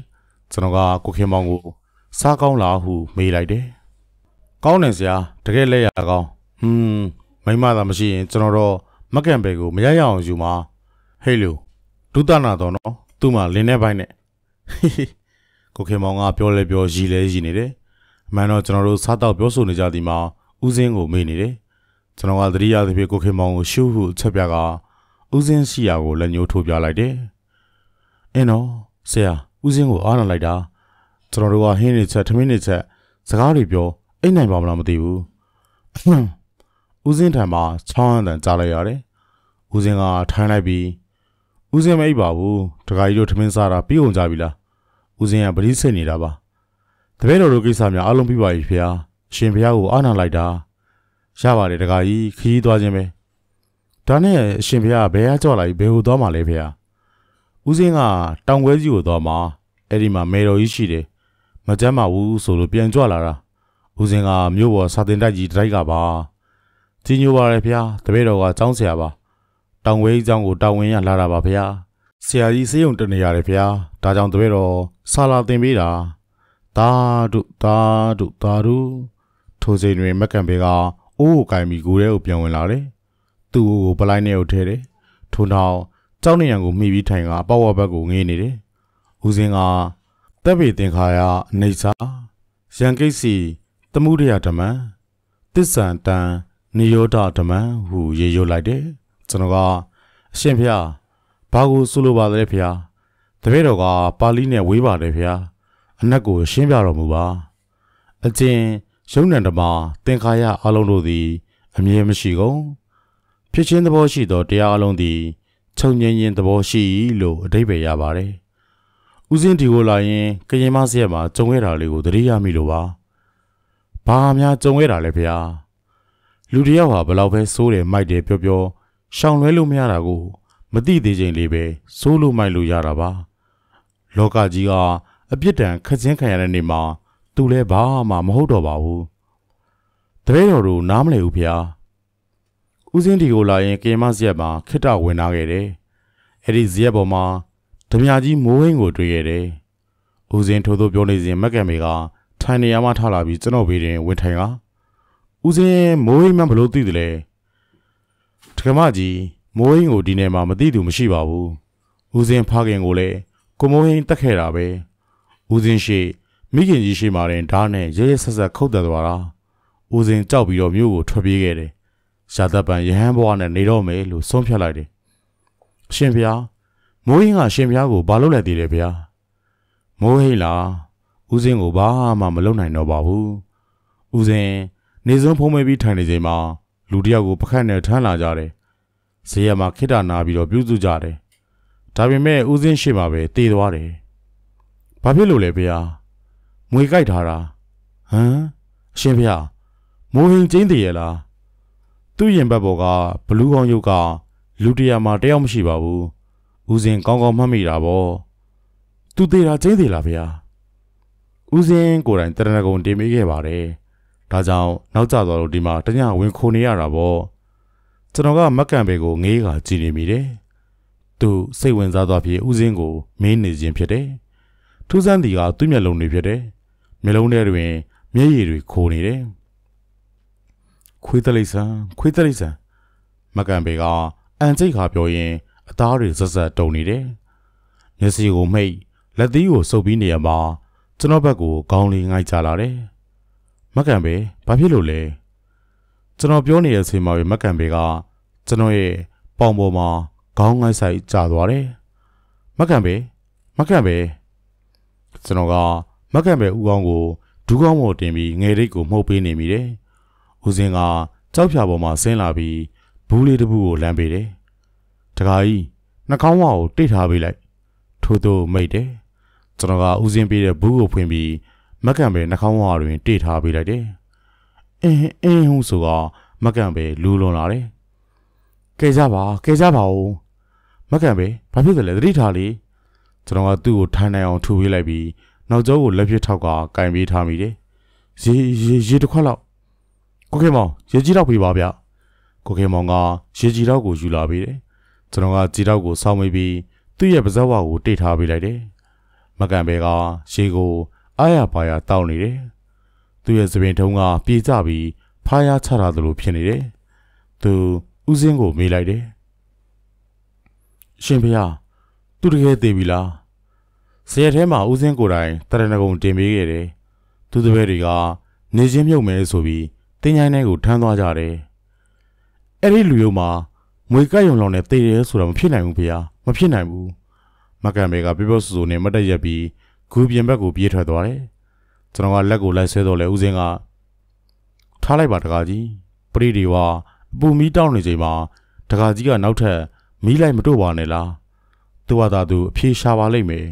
ကျွန်တော်ကကိုခေမောင်ကိုစားကောင်းလားဟုမေးလိုက်တယ်။ကောင်းတယ်ဆရာတကယ်လက်ရကောင်းဟွန်းမိမသာမရှိရင်ကျွန်တော်တော့မကန်ဘဲကိုမရရအောင်ယူမှာဟေးလူဒုသနာတော်နော် သူ့မှာလင်းနေပိုင်းနဲ့ကိုခေမောင်ကပြောလဲပြောရည်လဲရည်နေတယ်အမှန်တော့ကျွန်တော်တို့စားတော့ပြောဆိုနေကြသည်မှာဦးစင်းကိုမေးနေတယ်ကျွန်တော်ကသတိရသဖြင့်ကိုခေမောင်ကိုရှုဟုချက်ပြကဦးစင်းရှိရာကိုလက်ညှိုးထိုးပြလိုက်တယ်အင်းတော့ဆရာဦးစင်းကိုအားနာလိုက်တာကျွန်တော်တို့ကဟင်းနေချက်ထမင်းနေချက်စကားတွေပြောအိတ်နိုင်ပါမလားမသိဘူးဦးစင်းထံမှာချောင်းအတန်ကြားလိုက်ရတယ်ဦးစင်းကထိုင်းလိုက်ပြီး ဦးစင်းမအိပ်ပါဘူးတခါကြီးတို့ထမင်းစားတာပြီးကုန်ကြပြီလားဦးစင်းကပရိစိတ်နေတာပါတပည့်တော်တို့ကိစ္စများအလုံးပြီးပါပြီဖေဟာရှင်ဖေဟာကိုအားနာလိုက်တာရပါတယ်တခါကြီးခီးသွားခြင်းပဲဒါနဲ့အရှင်ဖေဟာဘယ်ဟာကြောက်လာပြီးဘယ်ဟိုသွားမှလဲဖေဟာဦးစင်းကတောင်ခွဲကြီးကိုသွားမှာအဲ့ဒီမှာမေတော်ကြီးရှိတယ်မကြမ်းပါဘူးဆိုလို့ပြန်ကြွလာတာဦးစင်ကမြို့ပေါ်စာတင်တိုက်ကြီးတိုက်ကပါကြီးညိုပါရဲ့ဗျာတပည့်တော်ကចောင်းဆရာပါ တောင်ဝဲကြီးចောင်းကိုတောင်ဝင်ရလာတာပါဗျာဆရာကြီးစေးုံတနေရတယ်ဗျာဒါကြောင့်တပည့်တော်စာလာတင်ပေးတာတာဒုတာဒုတာဒုထိုချိန်တွင်မက်ကန်ဘေကအိုးကိုကင်ပြီးကိုယ်ထဲကိုပြန်ဝင်လာတယ်သူ့ကိုပလိုက်နဲ့ကိုထဲတယ်ထို့နောက်ကြောင်းနေရံကိုမှီပြီးထိုင်ကအပေါ့ဝဘက်ကိုငေးနေတယ်ဦးစင်းကတပ်ပေတင်ခါရအနေစာရန်ကိတ်စီတမှုရယဓမ္မတစ္ဆန်တန်နိယောဒဓမ္မဟုရေရွတ်လိုက်တယ် ကျွန်တော်ကအရှင်ဖျားဘာကိုဆိုလိုပါလဲဖျားတပည့်တော်ကပါဠိနဲ့ဝေးပါတယ်ဖျားအနက်ကိုရှင်းပြတော်မူပါအကျဉ်ရုံဏဓမ္မသင်္ခါရအလုံးတို့သည်အမြဲမရှိကုန်ဖြစ်ချင်းသဘောရှိသောတရားအလုံးသည်ခြုံငင်းရင်သဘောရှိလို့အဓိပ္ပာယ်ရပါတယ်ဦးစင်းဒီကိုလာရင်ကရင်မဆက်ရမှာကြုံခဲ့တာလေးကိုသတိရမိလို့ပါဘာများကြုံခဲ့တာလဲဗျာလူတယောက်ဟာဘလောက်ပဲစိုးတယ်မိုက်တယ်ပြောပြော ရှောင်လွဲလို့မရတာကို မသိသေးချိန်လေးပဲစိုးလို့မိုက်လို့ရတာပါလောကကြီးကအပြစ်ဒဏ်ခချင်းခံရတဲ့နေ့မှာသူလည်းဘာမှမဟုတ်တော့ပါဘူးတပည့်တော်တို့နားမလည်ဘူးဗျာဦးစင်းဒီကိုလာရင်ကင်မဇက်မှာခိတ္တဝင်လာခဲ့တယ်အဲ့ဒီဇက်ပေါ်မှာဓမြကြီးမိုးဟင်းကိုတွေ့ခဲ့တယ်။ဦးစင်းထိုးထိုးပြောနေစဉ်မက်ကန်မေကထိုင်နေရမှထလာပြီးကျွန်တော်ဘေးတွင်ဝင်ထိုင်ကဦးစင်းမိုးဟင်းမှဘလို့သိတယ်လဲ။တ က္ကမကြီးမိုးဟင်းကိုဒီနယ်မှာမသိသူမရှိပါဘူး။ဦးစင်းဖခင်ကိုလည်းကိုမိုးဟင်းတက်ခဲ့တာပဲ။ဦးစင်းရှိမိခင်ကြီးရှိမှရင်ဓာတ်နဲ့ရဲရဲဆက်ဆက်ခုတ်တက်သွားတာ။ဦးစင်းကြောက်ပြီးတော့မြို့ကိုထွက်ပြေးခဲ့တယ်။ရှာသက်ပံရဟန်းဘွားနဲ့နေတော့မယ်လို့ဆုံးဖြတ်လိုက်တယ်။အရှင်ဖျားမိုးဟင်းကရှင်ဖျားကိုဘာလုပ်လိုက်သေးလဲဗျာမိုးဟင်းလားဦးစင်းကိုဘာမှမလုပ်နိုင်တော့ပါဘူးဦးစင်းနေစုံဖုံးမဲပြီးထိုင်နေချိန်မှာ လူတယောက်ကိုပခတ်နဲ့ထမ်းလာကြတယ်ဈေးရမှာခိတ္တနာပြီးတော့ပြုစုကြတယ်ဒါပေမဲ့ဦးစင်းရှိမှပဲတည်သွားတယ်ဘာဖြစ်လို့လဲဗျာမွေကြိုက်ထားတာဟမ်အရှင်ဗျာမိုးဟင်းကျင်းတည်ရလားသူ့ရင်ဘတ်ပေါ်ကဘလူးကောင်းရုပ်ကလူတရာမှာတယောက်မရှိပါဘူးဦးစင်ကောင်းကောင်းမှတ်မိတာပေါ့သူသေးတာကျင်းသေးလားဗျာဦးစင်ကိုယ်တိုင်တရဏဂုံတင်မိခဲ့ပါတယ် ဒါကြောင့်နောက်ကျသွားလို့ဒီမှာတညဝင်ခိုနေရတာပေါ့ကျွန်တော်ကမက်ကန်ဘေကိုငေးကကြည်နေမိတယ်သူစိတ်ဝင်စားသွားပြီးဦးစင်းကိုမင်းနေခြင်းဖြစ်တယ်ထူးဆန်းတီကသူ့မျက်လုံးတွေဖြစ်တယ်မျက်လုံးထဲတွင် မျက်ရည်တွေခိုနေတယ်ခွေးတလိဆန်ခွေးတလိဆန်မကန်ဘေကအန်ကျိတ်ခါပြောရင်အသားတွေဆက်ဆက်တုံနေတယ်မျက်စိကိုမိတ်လက်သီးကိုစုပ်ပြီးနေရမှာကျွန်တော်ဘက်ကိုခေါင်းလေးငိုက်ချလာတယ် မကန်ဘေဘာဖြစ်လို့လဲကျွန်တော်ပြောနေတဲ့အချိန်မှာပဲမကန်ဘေကကျွန်တော်ရဲ့ပေါင်ပေါ်မှာခေါင်းငိုက်ဆိုင်ကျသွားတယ်မကန်ဘေမကန်ဘေကျွန်တော်ကမကန်ဘေဦးကောင်းကိုဒူးကောင်းပေါ်တင်ပြီးငယ်ရိတ်ကိုမှုတ်ပေးနေမိတယ်ဦးစင်းကကြောက်ဖြာပေါ်မှာဆင်းလာပြီးဘူးလေးတစ်ဘူးကိုလမ်းပေးတယ်တခါကြီးနှာခေါင်းဝါကိုတိတ်ထားပေးလိုက်ထို့သို့မိတ်တယ်ကျွန်တော်ကဦးစင်းပေးတဲ့ဘူးကိုဖွင့်ပြီး မက်ကန်ပဲနှာခေါင်းဝါတွင်တိတ်ထားပေးလိုက်တယ်အင်းအင်းဟုဆိုကမက်ကန်ပဲလူးလွန်လာတယ်ကဲကြပါကဲကြပါဦးမက်ကန်ပဲဘာဖြစ်တယ်လဲသတိထားလေကျွန်တော်ကသူ့ကိုထိုင်နိုင်အောင်ထူပေးလိုက်ပြီးနောက်ကျောကိုလက်ပြထောက်ကကင်ပေးထားမိတယ်ရေရေရေတစ်ခွက်လောက်ကိုခေမောင်ရေကြီးတော့ပြပါဗျကိုခေမောင်ကရေကြီးတော့ကိုယူလာပေးတယ်ကျွန်တော်ကကြီးတော့ကိုစောင်းမိပြီးသူ့ရဲ့ပါဇက်ဝါကိုတိတ်ထားပေးလိုက်တယ်မကန်ဘဲကရေကို အားရပါရတောက်နေတယ်သူ့ရဲ့သပင်ထုံးကပြေးကြပြီးဖားရချတာသလိုဖြစ်နေတယ်သူဦးစင်းကိုမေးလိုက်တယ်ရှင်ဖေဟာသူတကယ်သေးပြီလားဆရာထဲမှာဦးစင်းကိုယ်တိုင်တရဏဂုံတင်ပေးခဲ့တယ်သူတပည့်တွေကနေချင်းမြုပ်မယ်ဆိုပြီးတင်းချိုင်းထဲကိုထမ်းသွားကြတယ်။အဲ့ဒီလူရုံမှာငွေကပ်ရုံလောင်နဲ့တည်ရဲဆိုတာမဖြစ်နိုင်ဘူးဗျာမဖြစ်နိုင်ဘူး။မကန်ဘေကပြပြဆူဆူနဲ့မတက်ရက်ပြီး ဂူပြင်ဘက်ကိုပြေးထွက်သွားတယ်။ကျွန်တော်ကလက်ကိုလိုက်ဆွဲတော့လဲဦးစင်းကထားလိုက်ပါတကားကြီးပရိဒီဝါအပူမီးတောင်းနေချိန်မှာတကားကြီးကနောက်ထပ်မီးလိုက်မတို့ပါနဲ့လား။သူ့ဟာသာသူအပြေရှာပါလိမ့်မယ်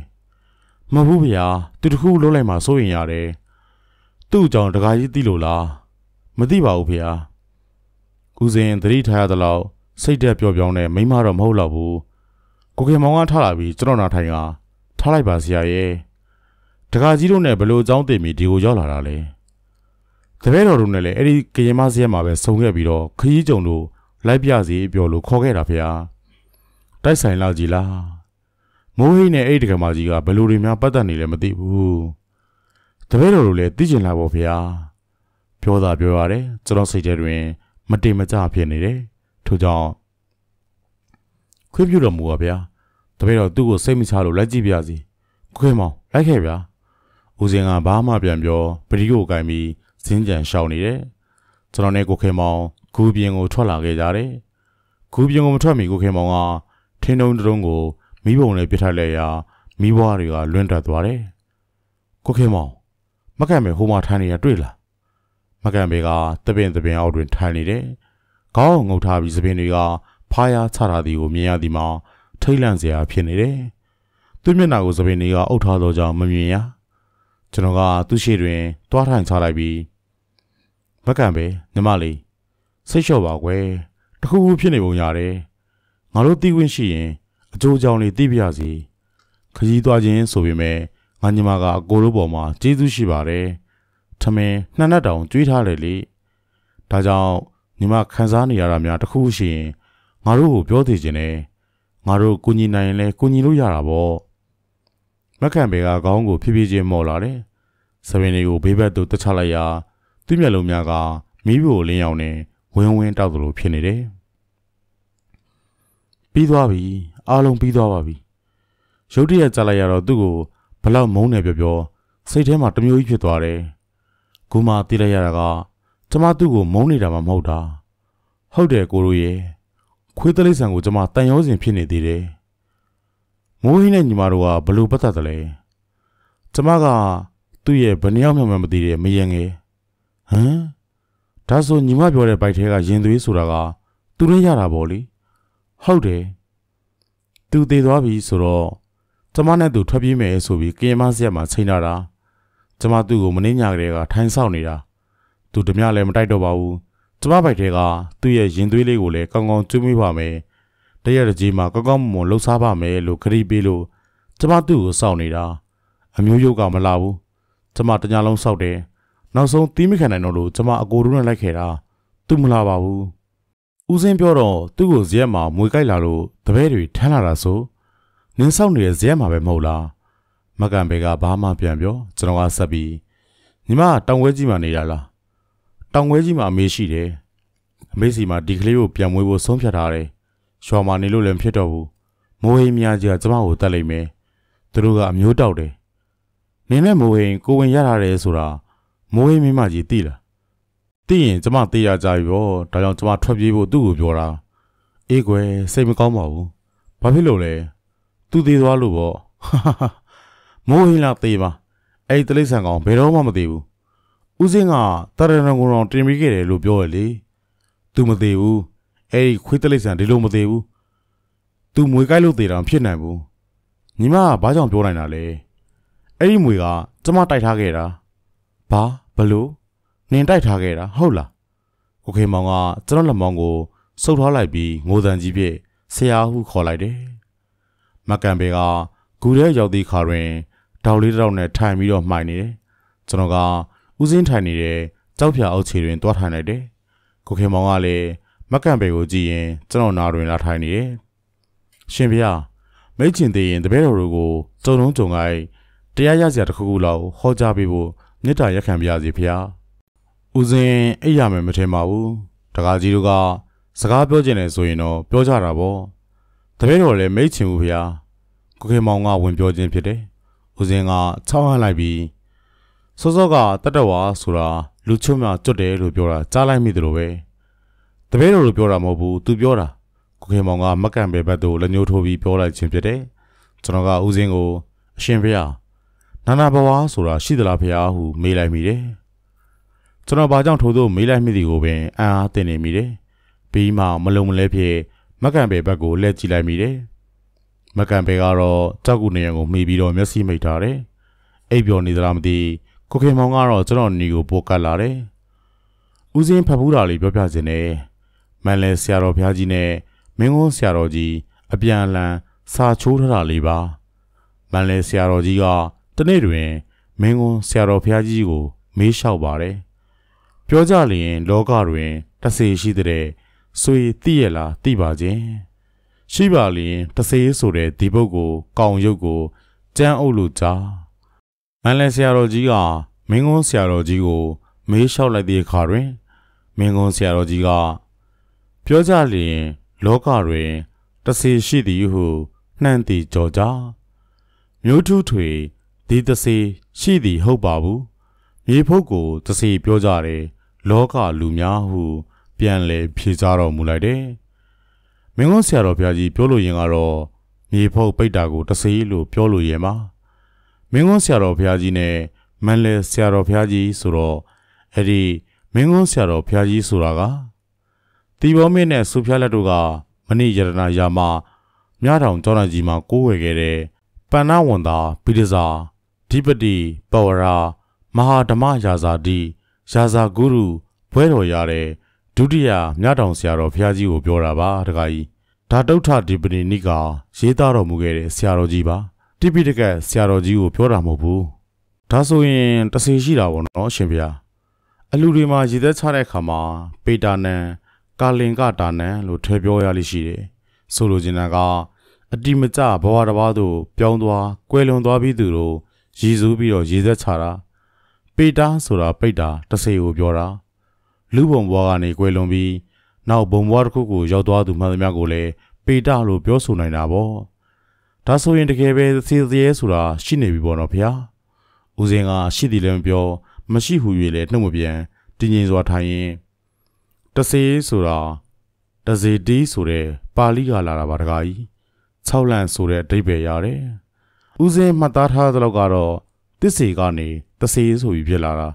။မဟုတ်ဘူးဗျာသူတခုလုံးလိုက်မှစိုးရင်ရတယ်။သူ့အကြောင်းတကားကြီးသိလို့လား။မသိပါဘူးဖေဟာဦးစင်သတိထားရသလောက်စိတ်တက်ပျော့ပြောင်းတဲ့မိမတော့မဟုတ်တော့ဘူးကိုကေမောင်ကထားလာပြီးကျွန်တော်နာထိုင်ကထားလိုက်ပါဆရာရဲ့ တကာကြီးတို့နဲ့ဘလို့အကြောင်းတင်ပြီးဒီကိုရောက်လာတာလဲတပည့်တော်တို့နဲ့လည်းအဲ့ဒီကရင်မဆရာမှာပဲဆုံခဲ့ပြီးတော့ခရီးကြုံတို့လိုက်ပြစီပြောလို့ခေါ်ခဲ့တာဖေဟာတိုက်ဆိုင်လာကြီးလားမိုးဟိနဲ့အဲ့ဒီတကမာကြီးကဘလို့တွေများပတ်သက်နေလဲမသိဘူးတပည့်တော်တို့လည်းသိကျင်လာပေါ့ဖေဟာပြောတာပြောရတယ်ကျွန်တော်စိတ်ထဲတွင်မတင်မကြဖြစ်နေတယ်ထို့ကြောင့်ခွေးပြတော်မူပါဗျာတပည့်တော်သူ့ကိုစိတ်မချလို့လိုက်ကြည့်ပြစီခွေးမောင်လိုက်ခဲ့ဗျာ ဦးစင်ကဘာမှပြန်ပြောပရိကိုကင်ပြီးဇင်းကြံရှောင်နေတယ်ကျွန်တော်နဲ့ကိုခေမောင်ဂူပြင်းကိုထွက်လာခဲ့ကြတယ်ဂူပြင်းကိုမထွက်မီကိုခေမောင်ကထင်းတုံးတုံးကိုမိဘုံနဲ့ပြစ်ထလိုက်ရာမိဘွားတွေကလွင့်တက်သွားတယ်ကိုခေမောင်မကံမဲ့ဟိုမှာထိုင်နေရတွေ့လားမကန်ဘေကတပင်တပင်အောက်တွင်ထိုင်နေတယ်။ခေါင်းငုံထားပြီးသပင်တွေကဖားရချထားသည်ကိုမြင်ရသည်မှာထိတ်လန့်စရာဖြစ်နေတယ်။သူ့မျက်နှာကိုသပင်တွေကအုပ်ထားသောကြောင့်မမြင်ရ။ ကျွန်တော်ကသူ့ရှေ့တွင်တွားထိုင်ချလိုက်ပြီးမကန်ဘေညီမလေးစိတ်လျှော့ပါကွယ်တခုခုဖြစ်နေပုံရတယ်။ငါတို့သိခွင့်ရှိရင်အကျိုးအကြောင်းလေးသိပြစီ။ခကြီးသွားခြင်းဆိုပေမဲ့ငါညီမကအကိုတို့ပေါ်မှာကျေးဇူးရှိပါတယ်။ထမင်းနှစ်နက်တောင်ကျွေးထားတယ်လေဒါကြောင့်ညီမခံစားနေရတာများတခုရှိရင်ငါတို့ကိုပြောသေးခြင်းနဲ့ငါတို့ကူညီနိုင်ရင်လည်းကူညီလို့ရတာပေါ့ မက်ခံဘေကခေါင်းကိုဖြည်းဖြည်းချင်းမော်လာတယ်စပင်လေးကိုဘေးဘက်သို့တက်ချလိုက်ရာသူ့မျက်လုံးများကမီးဖိုလင်းရောင်နဲ့ဝင်းဝင်းတောက်သလိုဖြစ်နေတယ်ပြီးသွားပြီအားလုံးပြီးသွားပါပြီရုတ်တရက်ကြလိုက်ရတော့သူ့ကိုဘလောက်မုန်းနေပြောပြောစိတ်ထဲမှာတမျိုးကြီးဖြစ်သွားတယ်။ကိုမသိလိုက်ရတာကကျမသူ့ကိုမုန်းနေတာမှမဟုတ်တာ။ဟုတ်တယ်ကိုတို့ရဲ့ခွေးတလိဆန်ကိုကျမတန်ရောစင်ဖြစ်နေသေးတယ်။ မိုးဟင်းနဲ့ညီမတို့ကဘလို့ပတ်သက်တယ်လဲ။ကျမကသူ့ရဲ့ဘယ်နှယောက်မှမသိတဲ့မယံငယ်။ဟမ်ဒါဆိုညီမပြောတဲ့ဘိုက်ထဲကရင်သွေးဆိုတာကသူနဲ့ရတာပေါ့လေ။ဟုတ်တယ်။သူသေးသွားပြီဆိုတော့ကျမနဲ့သူထွက်ပြေးမယ်ဆိုပြီးကရင်မဆက်မှာချိန်လာတာ။ကျမသူ့ကိုမနှင်းညာကလေးကထိုင်ဆောက်နေတာသူဓမြလည်းမတိုက်တော့ပါဘူးကျမဘိုက်ထဲကသူ့ရဲ့ရင်သွေးလေးကိုလည်းကောင်းကောင်းကျွေးမွေးပါမယ် တရက်တစ်ကြီးမှာကောင်းကောင်းမွန်မွန်လှုပ်ရှားပါမယ်လို့ခရီးပေးလို့ကျမသူ့ကိုစောင့်နေတာအမျိုးရုပ်ကမလာဘူးကျမတညာလုံးစောက်တယ်နောက်ဆုံးတီးမခံနိုင်တော့လို့ကျမအကိုတို့နဲ့လိုက်ခဲ့တာသူမလာပါဘူးဦးစင်းပြောတော့သူ့ကိုဇရက်မှာမွေကြိုက်လာလို့တပည့်တွေထမ်းလာတာဆိုနင်းဆောက်နေတဲ့ဇရက်မှာပဲမဟုတ်လားမကန်ဘေကဘာမှပြန်ပြောကျွန်တော်ကဆက်ပြီးညီမတောင်ဝဲကြီးမှာနေတာလားတောင်ဝဲကြီးမှာအမေရှိတယ်အမေစီမှာဒီကလေးကိုပြန်မွေးဖို့ဆုံးဖြတ်ထားတယ် ရွာမှာနေလို့လည်းမဖြစ်တော့ဘူးမိုးဟိမြကြီးကကျမကိုတတ်လိုက်မယ်သူတို့ကအမျိုးတောက်တယ်နင်းနဲ့မိုးဟိကိုဝင်ရထားတယ်ဆိုတာမိုးဟိမိမကြီးသိလားသိရင်ကျမသိရကြပြီဗောဒါကြောင့်ကျမထွက်ပြေးဖို့သူ့ကိုပြောတာအေးကွယ်စိတ်မကောင်းပါဘူးဘာဖြစ်လို့လဲသူသေးသွားလို့ဗောမိုးဟိလာသေးပါအဲ့ဒီတလိษံကောင်ဘယ်တော့မှမသေးဘူးဦးစင်းကတရဏဂုံတော်တင်ပြီးခဲ့တယ်လို့ပြောရလေသူမသေးဘူး အဲ့ဒီခွေးတလိษံဒီလိုမသေးဘူးသူမွေကိုက်လို့သေးတာဖြစ်နိုင်ဘူးညီမကဘာကြောင့်ပြောနိုင်တာလဲအဲ့ဒီမွေကကျမတိုက်ထားခဲ့တာဘာဘလို့နင်တိုက်ထားခဲ့တာဟုတ်လားကိုခေမောင်ကကျွန်တော်လက်မောင်းကိုစုပ်ထားလိုက်ပြီးငိုတန်ကြီးပြည့်ဆရာဟုခေါ်လိုက်တယ်မကန်ဘေကဂူထဲရောက်သည့်ခါတွင်တောက်လေးတောက်နဲ့ထိုင်ပြီးတော့မှိုင်နေတယ်ကျွန်တော်ကဦးစင်းထိုင်နေတဲ့ကြောက်ဖြာအောက်ခြေတွင်တွားထိုင်လိုက်တယ်ကိုခေမောင်ကလည်း မကန်ဘေကိုကြည့်ရင်ကျွန်တော်နာတွင်လာထိုင်နေတယ်ရှင်ဗျာမိတ်ချင်သေးရင်တပည့်တော်တို့ကိုစုံလုံးကြုံလိုက်တရားရစရာတစ်ခုခုလောက်ဟောကြားပေးဖို့မေတ္တာရက်ခံပါရစေဖေ။ဦးစင်းအိပ်ရမယ်မထင်ပါဘူး။တကားကြီးတို့ကစကားပြောချင်တယ်ဆိုရင်တော့ပြောကြတာပေါ့။တပည့်တော်လည်းမိတ်ချင်ဘူးဖေ။ကိုခေမောင်ကဝင်ပြောခြင်းဖြစ်တယ်။ဦးစင်းကချောင်းဟန်လိုက်ပြီးစောစောကတတဝါဆိုတာလူချုံမြကျွတ်တယ်လို့ပြောတာကြားလိုက်မိတယ်လို့ပဲ။ တပည့်တော်တို့ပြောတာမဟုတ်ဘူး။ तू ပြောတာ။ကိုခေမောင်ကမက်ကန်ပဲဘက်သို့လက်ညှိုးထိုးပြီးပြောလိုက်ခြင်းဖြစ်တယ်။ကျွန်တော်ကဦးစင်းကိုအရှင်ဖေ။နာနာဘဝဆိုတာရှိသလားဖေဟုမေးလိုက်မိတယ်။ကျွန်တော်ဘာကြောင့်ထို့သို့မေးလိုက်မိသည်ကိုပင်အံ့အားသင်နေမိတယ်။ပြီးမှမလုံမလဲဖြစ်မက်ကန်ပဲဘက်ကိုလှည့်ကြည့်လိုက်မိတယ်။မက်ကန်ပဲကတော့ကြောက်ကူနေရန်ကိုမိပြီးတော့မျက်စိမိတ်ထားတယ်။အိပ်ပျော်နေသလားမသိကိုခင်မောင်ကတော့ကျွန်တော်ညီကိုပိုကတ်လာတယ်။ဦးစင်းဖတ်ဘူးတာလေးပြောပြခြင်းနဲ့ မန်လဲဆရာတော်ဘုရားကြီးနဲ့မင်းကုန်းဆရာတော်ကြီးအပြန်အလှန်စာချိုးထားတာလေးပါ။မန်လဲဆရာတော်ကြီးကတနေ့တွင် မင်းကွန်းဆရာတော်ဘုရားကြီးကို မေးလျှောက်ပါတယ်။ပြောကြလျင်လောကတွင်တဆေရှိတဲ့ဆွေသိရလားသိပါခြင်း။ရှိပါလျင်တဆေဆိုတဲ့ဒီပုတ်ကိုကောင်းရုပ်ကိုကြမ်းအုပ်လို့ကြား။မန်လဲဆရာတော်ကြီးကမင်းကွန်းဆရာတော်ကြီးကို မေးလျှောက်လိုက်တဲ့အခါတွင်မင်းကွန်းဆရာတော်ကြီးက ပြောကြလျင် လောကတွင်တဆေရှိသည်ဟုနှံ့တည်ကြော်ကြမျိုးထုထွေဒီတစေရှိသည်ဟုတ်ပါဘူးမြေဖုတ်ကိုတစေပြောကြတယ်လောကလူများဟု ပြန်လဲဖြေကြတော်မူလိုက်တယ်မင်းကုန်းဆရာတော်ဘုရားကြီးပြောလို့ရင်ကတော့မြေဖုတ်ပိတ်တာကိုတစေလို့ပြောလို့ရင်ပါမင်းကုန်းဆရာတော်ဘုရားကြီးနဲ့မန်လဲဆရာတော်ဘုရားကြီးဆိုတော့အဲ့ဒီမင်းကုန်းဆရာတော်ဘုရားကြီးဆိုတာက တီဘောမင်းနဲ့ဆူဖျားလက်တို့ကမဏိယရနာယာမမြထောင်ကျောင်းတော်ကြီးမှာကိုးဝယ်ခဲ့တဲ့ပဏ္ဏဝန်သာပိဒဇာဓိပတိပဝရာမဟာဓမ္မရာဇာတိရာဇာဂုရုဘွဲတော်ရတဲ့ဒုတိယမြတောင်ဆရာတော်ဘုရားကြီးကိုပြောတာပါတခါကြီးဒါတုဋ္ဌဓိပတိနိကာရေးသားတော်မူခဲ့တဲ့ဆရာတော်ကြီးပါတိပိတကဆရာတော်ကြီးကိုပြောတာမဟုတ်ဘူးဒါဆိုရင်တဆေရှိတာပေါ့နော်ရှင်ဗျာအလူတွေမှာရည်သက်ချတဲ့အခါမှာပေတာနံ ကာလင်ကတာနံလို့ထဲပြောရလိမ့်ရှိတယ်ဆိုလိုချင်တာကအတိမကျဘဝတစ်ပါးသို့ပြောင်းသွားကွယ်လွန်သွားပြီးသူတို့ရည်စူးပြီးတော့ရေသက်ချတာပေတာဆိုတာပိတ်တာတဆေကိုပြောတာလူဘုံဘွားကနေကွယ်လွန်ပြီးနောက်ဘုံဘွားတစ်ခုကိုရောက်သွားသူမှန်သမျှကိုလည်းပေတာလို့ပြောဆိုနိုင်တာပေါ့ဒါဆိုရင်တကယ်ပဲသေသေးရဲဆိုတာရှိနေပြီပေါ့နော်ဗျာဦးစင်ကရှိသည်လည်းမပြောမရှိဟူ၍လည်းနှုတ်မပြန်တင်းငင်စွာထိုင်ရင် တဆေဆိုတာတစေတီးဆိုတဲ့ပါဠိကလာတာပါတကားကြီး6လန့်ဆိုတဲ့အဓိပ္ပာယ်ရတယ်ဦးစင်းမှတ်သားထားသလောက်ကတော့တစ္ဆေကနေတဆေဆိုပြီးဖြစ်လာတာ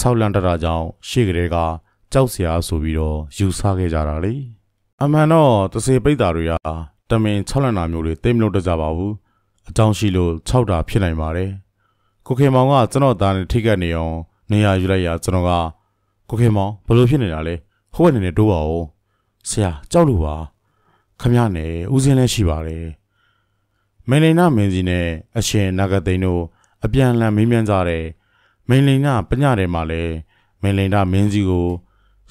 6လန်တတာကြောင့်ရှေ့ကလေးကကြောက်စရာဆိုပြီးတော့ယူဆခဲ့ကြတာလေအမှန်တော့တဆေပိတ်တာတွေကတမင်6လန်တာမျိုးတွေသိမလို့တကြပါဘူးအကြောင်းရှိလို့6တာဖြစ်နိုင်ပါတယ်ကိုခေမောင်ကကျွန်တော်သားနဲ့ထိကပ်နေအောင်နေရာယူလိုက်ရကျွန်တော်ကကိုခင်မောင်ဘလို့ဖြစ်နေတာလဲ ဟိုဘက်နေနေတိုးပါဦးဆရာကြောက်လို့ပါခမရနဲ့ဦးစင်းလည်းရှိပါတယ်မိန်လိန်နာမင်းကြီးနဲ့အရှင်နဂသိန်းတို့အပြန်အလှန်မေးမြန်းကြတဲ့မိန်လိန်နာပညတယ်မှာလဲမိန်လိန်နာမင်းကြီးကို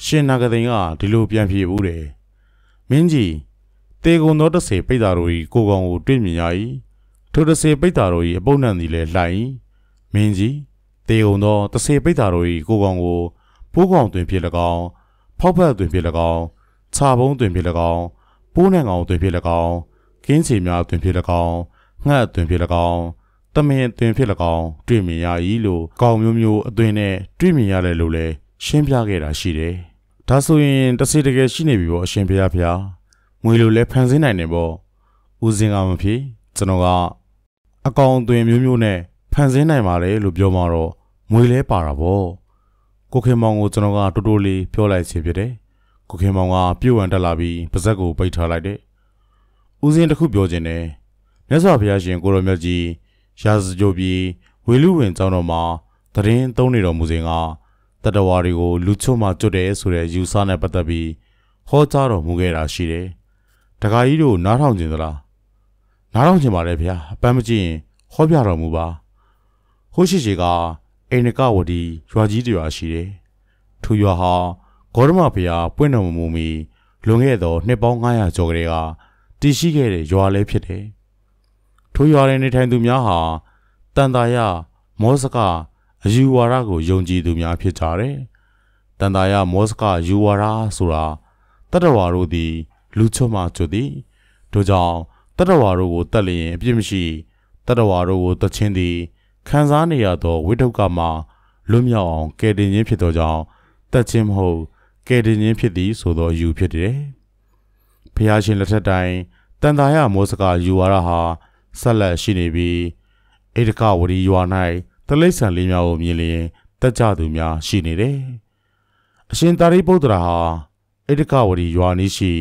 ရှင်နဂသိန်းကဒီလိုပြန်ပြေဘူးတယ်မင်းကြီးတေကုံသောတဆေပိတ်တာတို့၏ကိုကောင်ကိုတွေ့မြင်ရ၏ထိုတဆေပိတ်တာတို့၏အပုပ်နံသည်လည်းလှိုင်မင်းကြီးတေကုံသောတဆေပိတ်တာတို့၏ကိုကောင်ကိုပိုးကောင်တွင်ဖြစ်၎င်း ဖောက်ဖက်တွင်ဖြစ်၎င်းခြာပုံးတွင်ဖြစ်၎င်းပိုးနံကောင်တွင်ဖြစ်၎င်းကင်းစီများတွင်ဖြစ်၎င်းငှက်တွင်ဖြစ်၎င်းတမင်တွင်ဖြစ်၎င်းတွေ့မြင်ရ၏လို့ကောင်မျိုးမျိုးအသွင်နဲ့တွေ့မြင်ရတယ်လို့လည်းရှင်းပြခဲ့တာရှိတယ်ဒါဆိုရင်တဆေတကယ်ရှိနေပြီပေါ့အရှင်ဖျားဖျားငွေလိုလဲဖန်ဆင်းနိုင်တယ်ပေါ့ဦးစင်ကမဖြစ်ကျွန်တော်ကအကောင်အသွင်မျိုးမျိုးနဲ့ဖန်ဆင်းနိုင်ပါတယ်လို့ပြောမှတော့ငွေလဲပါတာပေါ့ ကိုခင်မောင်ကိုကျွန်တော်ကတိုးတိုးလေးပြောလိုက်ချင်ဖြစ်တယ်ကိုခင်မောင်ကပြုတ်ဝံတက်လာပြီးပါဇက်ကိုပိတ်ထားလိုက်တယ်ဦးစင်တခုပြောခြင်းနဲ့မြတ်စွာဘုရားရှင်ကိုရောမြတ်ကြီးရာဇကြိုပြီးဝေလူဝင်ကျောင်းတော်မှာတရင်သုံးနေတော်မူစဉ်ကတတဝါတွေကိုလူချုံမှကျွတ်တယ်ဆိုတဲ့ယူဆနဲ့ပတ်သက်ပြီးဟောကြားတော်မူခဲ့တာရှိတယ်။တခါကြီးတို့နားထောင်ကြသလား။နားထောင်ကြပါလေဗျာ။အပန်းမကြည့်ရင်ဟောပြတော်မူပါ။ဟိုရှိရှိက အိန္ဒကဝတီရွာကြီးတရွာရှိတယ်။ထိုရွာဟာဂေါရမဘုရားပွင့်တော်မူမီလွန်ခဲ့သောနှစ်ပေါင်း900ကျော်ကလေးကတည်ရှိခဲ့တဲ့ရွာလည်းဖြစ်တယ်။ထိုရွာတွင်နေထိုင်သူများဟာတန်တာယမောစကအယူဝါဒကိုယုံကြည်သူများဖြစ်ကြတယ်။တန်တာယမောစကယူဝါဒဆိုတာတတဝါတို့သည် လူချွတ်မှကျွတ်သည်တို့ကြောင့်တတဝါတို့ကိုတတ်လျင်အပြစ်မရှိတတဝါတို့ကိုတချင်းသည် ခံစားနေရသောဝိတုကမှလွတ်မြောက်အောင်ကယ်တင်ခြင်းဖြစ်သောကြောင့်တတ်ခြင်းမဟုတ်ကယ်တင်ခြင်းဖြစ်သည်ဆိုသောယူဖြစ်တယ်။ဖျားရှင်လက်ထက်တိုင်တန်တာယမောစကယူဝါဒဟာဆက်လက်ရှိနေပြီးဧဒကဝရီရွာ၌တလိษံလေးများကိုမြင်လျင်တက်ကြသူများရှိနေတယ်။အရှင်သာရိပုတ္တရာဟာဧဒကဝရီရွာနီးရှိ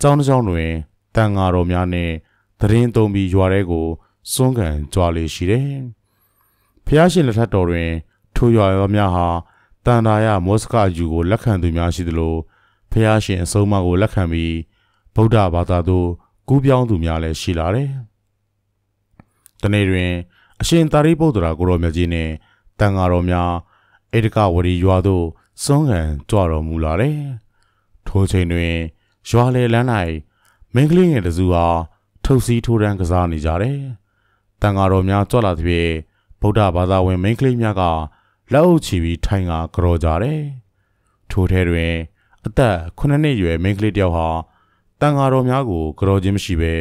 ကျောင်းတစ်ကျောင်းတွင်တန်ဃာတော်များနှင့်တရင်သုံးပြီးရွာထဲကိုစွန့်ကန်ကြွားလေရှိတယ်။ ဖျားရှင်လက်ထက်တော်တွင် ထိုရွာရောများဟာတန်တာယမောစကယူကိုလက်ခံသူများရှိသလိုဖျားရှင်အဆုံးအမကိုလက်ခံပြီးဗုဒ္ဓဘာသာသို့ကူးပြောင်းသူများလည်းရှိလာတယ်။တနေ့တွင် အရှင်သာရိပုတ္တရာကိုရောမြတ်ကြီးနှင့်တန်ဃာတော်များဧဒကဝရီရွာသို့စွန့်ကန်ကြွတော်မူလာတယ်။ထိုချိန်တွင်ရွာလေလန်း၌မင်းကလေးငယ်တစုဟာထုတ်စည်းထိုးတန်းကစားနေကြတယ်။တန်ဃာတော်များကြွလာသဖြင့် ဗုဒ္ဓဘာသာဝင်မင်းကလေးများကလက်အုပ်ချီပြီးထိုင်ကကြော်ကြတယ်။ထိုထဲတွင်အသက်9နှစ်အရွယ်မင်းကလေးတယောက်ဟာတန်ဃာတော်များကိုကြော်ခြင်းမရှိဘဲ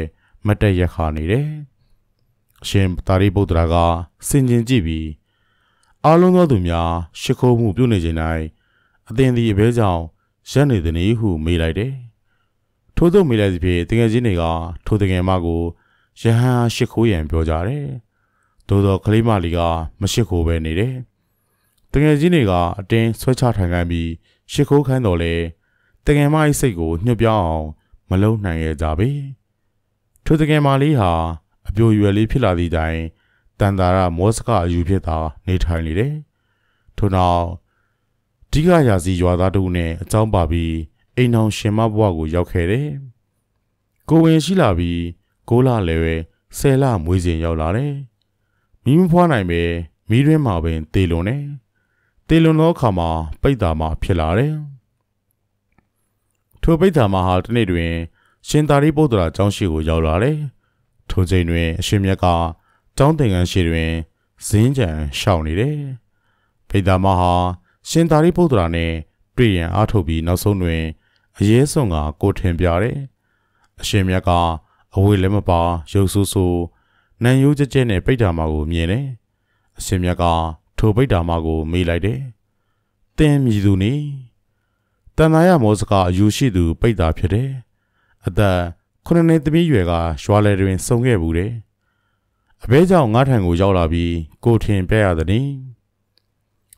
မတ်တက်ရက်ခါနေတယ်။အရှင်သာရိပုတ္တရာကစင်ကျင်ကြည့်ပြီးအားလုံးသောသူများရှ िख ိုးမှုပြုနေခြင်း၌အသင်သည်အဘဲကြောင့်ရက်နေသည်နည်းဟုမေးလိုက်တယ်။ထို့သို့မေးလိုက်သည်ဖြင့်တကယ်ချင်းတွေကထိုတကယ်မကိုယဟန်ရှ िख ိုးရန်ပြောကြတယ်။ သို့သောကလေးမလေးကမရှ िख ိုးပဲနေတယ်။တကယ်ချင်းတွေကအတင်းဆွဲချထိုင်ခံပြီးရှ िख ိုးခိုင်းတော်လဲတကယ်မ၏စိတ်ကိုညှို့ပြောင်းအောင်မလုံနိုင်ရကြပေ။ထိုတကယ်မလေးဟာအပြိုရွယ်လေးဖြစ်လာသည့်တိုင်တန်တာရမောစကအယူဖြစ်သာနေထိုင်နေတယ်။ထို့နောက်ဓိကရာစီရွာသားတို့နဲ့အကြောင်းပါပြီးအိမ်အောင်ရှင်မဘွားကိုရောက်ခဲ့တယ်။ကိုဝင်ရှိလာပြီးကိုလာလည်းပဲဆယ်လမွေးစဉ်ရောက်လာတယ်။ မိမဖွားနိုင်ပဲမိရင်းမှာပင်တေလွန်တယ်။တေလွန်သောအခါမှာပိတ်တာမှဖြစ်လာတယ်။ထိုပိတ်တာမှဟာတနေ့တွင် ရှင်သာရိပုတ္တရာကျောင်းရှိကိုရောက်လာတယ်။ထိုချိန်တွင်အရှင်မြတ်ကကျောင်းသင်္ကန်းရှိတွင်ဇင်းကြံရှောင်နေတယ်။ပိတ်တာမှဟာရှင်သာရိပုတ္တရာနဲ့တွေ့ရန်အားထုတ်ပြီးနောက်ဆုံးတွင်အရေးဆုံးကကိုထင်ပြတယ်။အရှင်မြတ်ကအဝေးလည်းမပါရုပ်ဆူဆူ နံရိုးကြကြဲနဲ့ပိတ်တာမကိုမြင်တယ်။အရှင်မြတ်ကထိုပိတ်တာမကို မေးလိုက်တယ်။တင်းမြည်သူနေတန်သာရမောစကအယူရှိသူပိတ်တာဖြစ်တယ်။အသက်ခုနှစ်နှစ်သမီးရွယ်ကရွာလေတွင်စုံခဲ့ဘူးတယ်။အဘဲကြောင့်ငါးထံကိုရောက်လာပြီးကိုထင်ပြရသည်။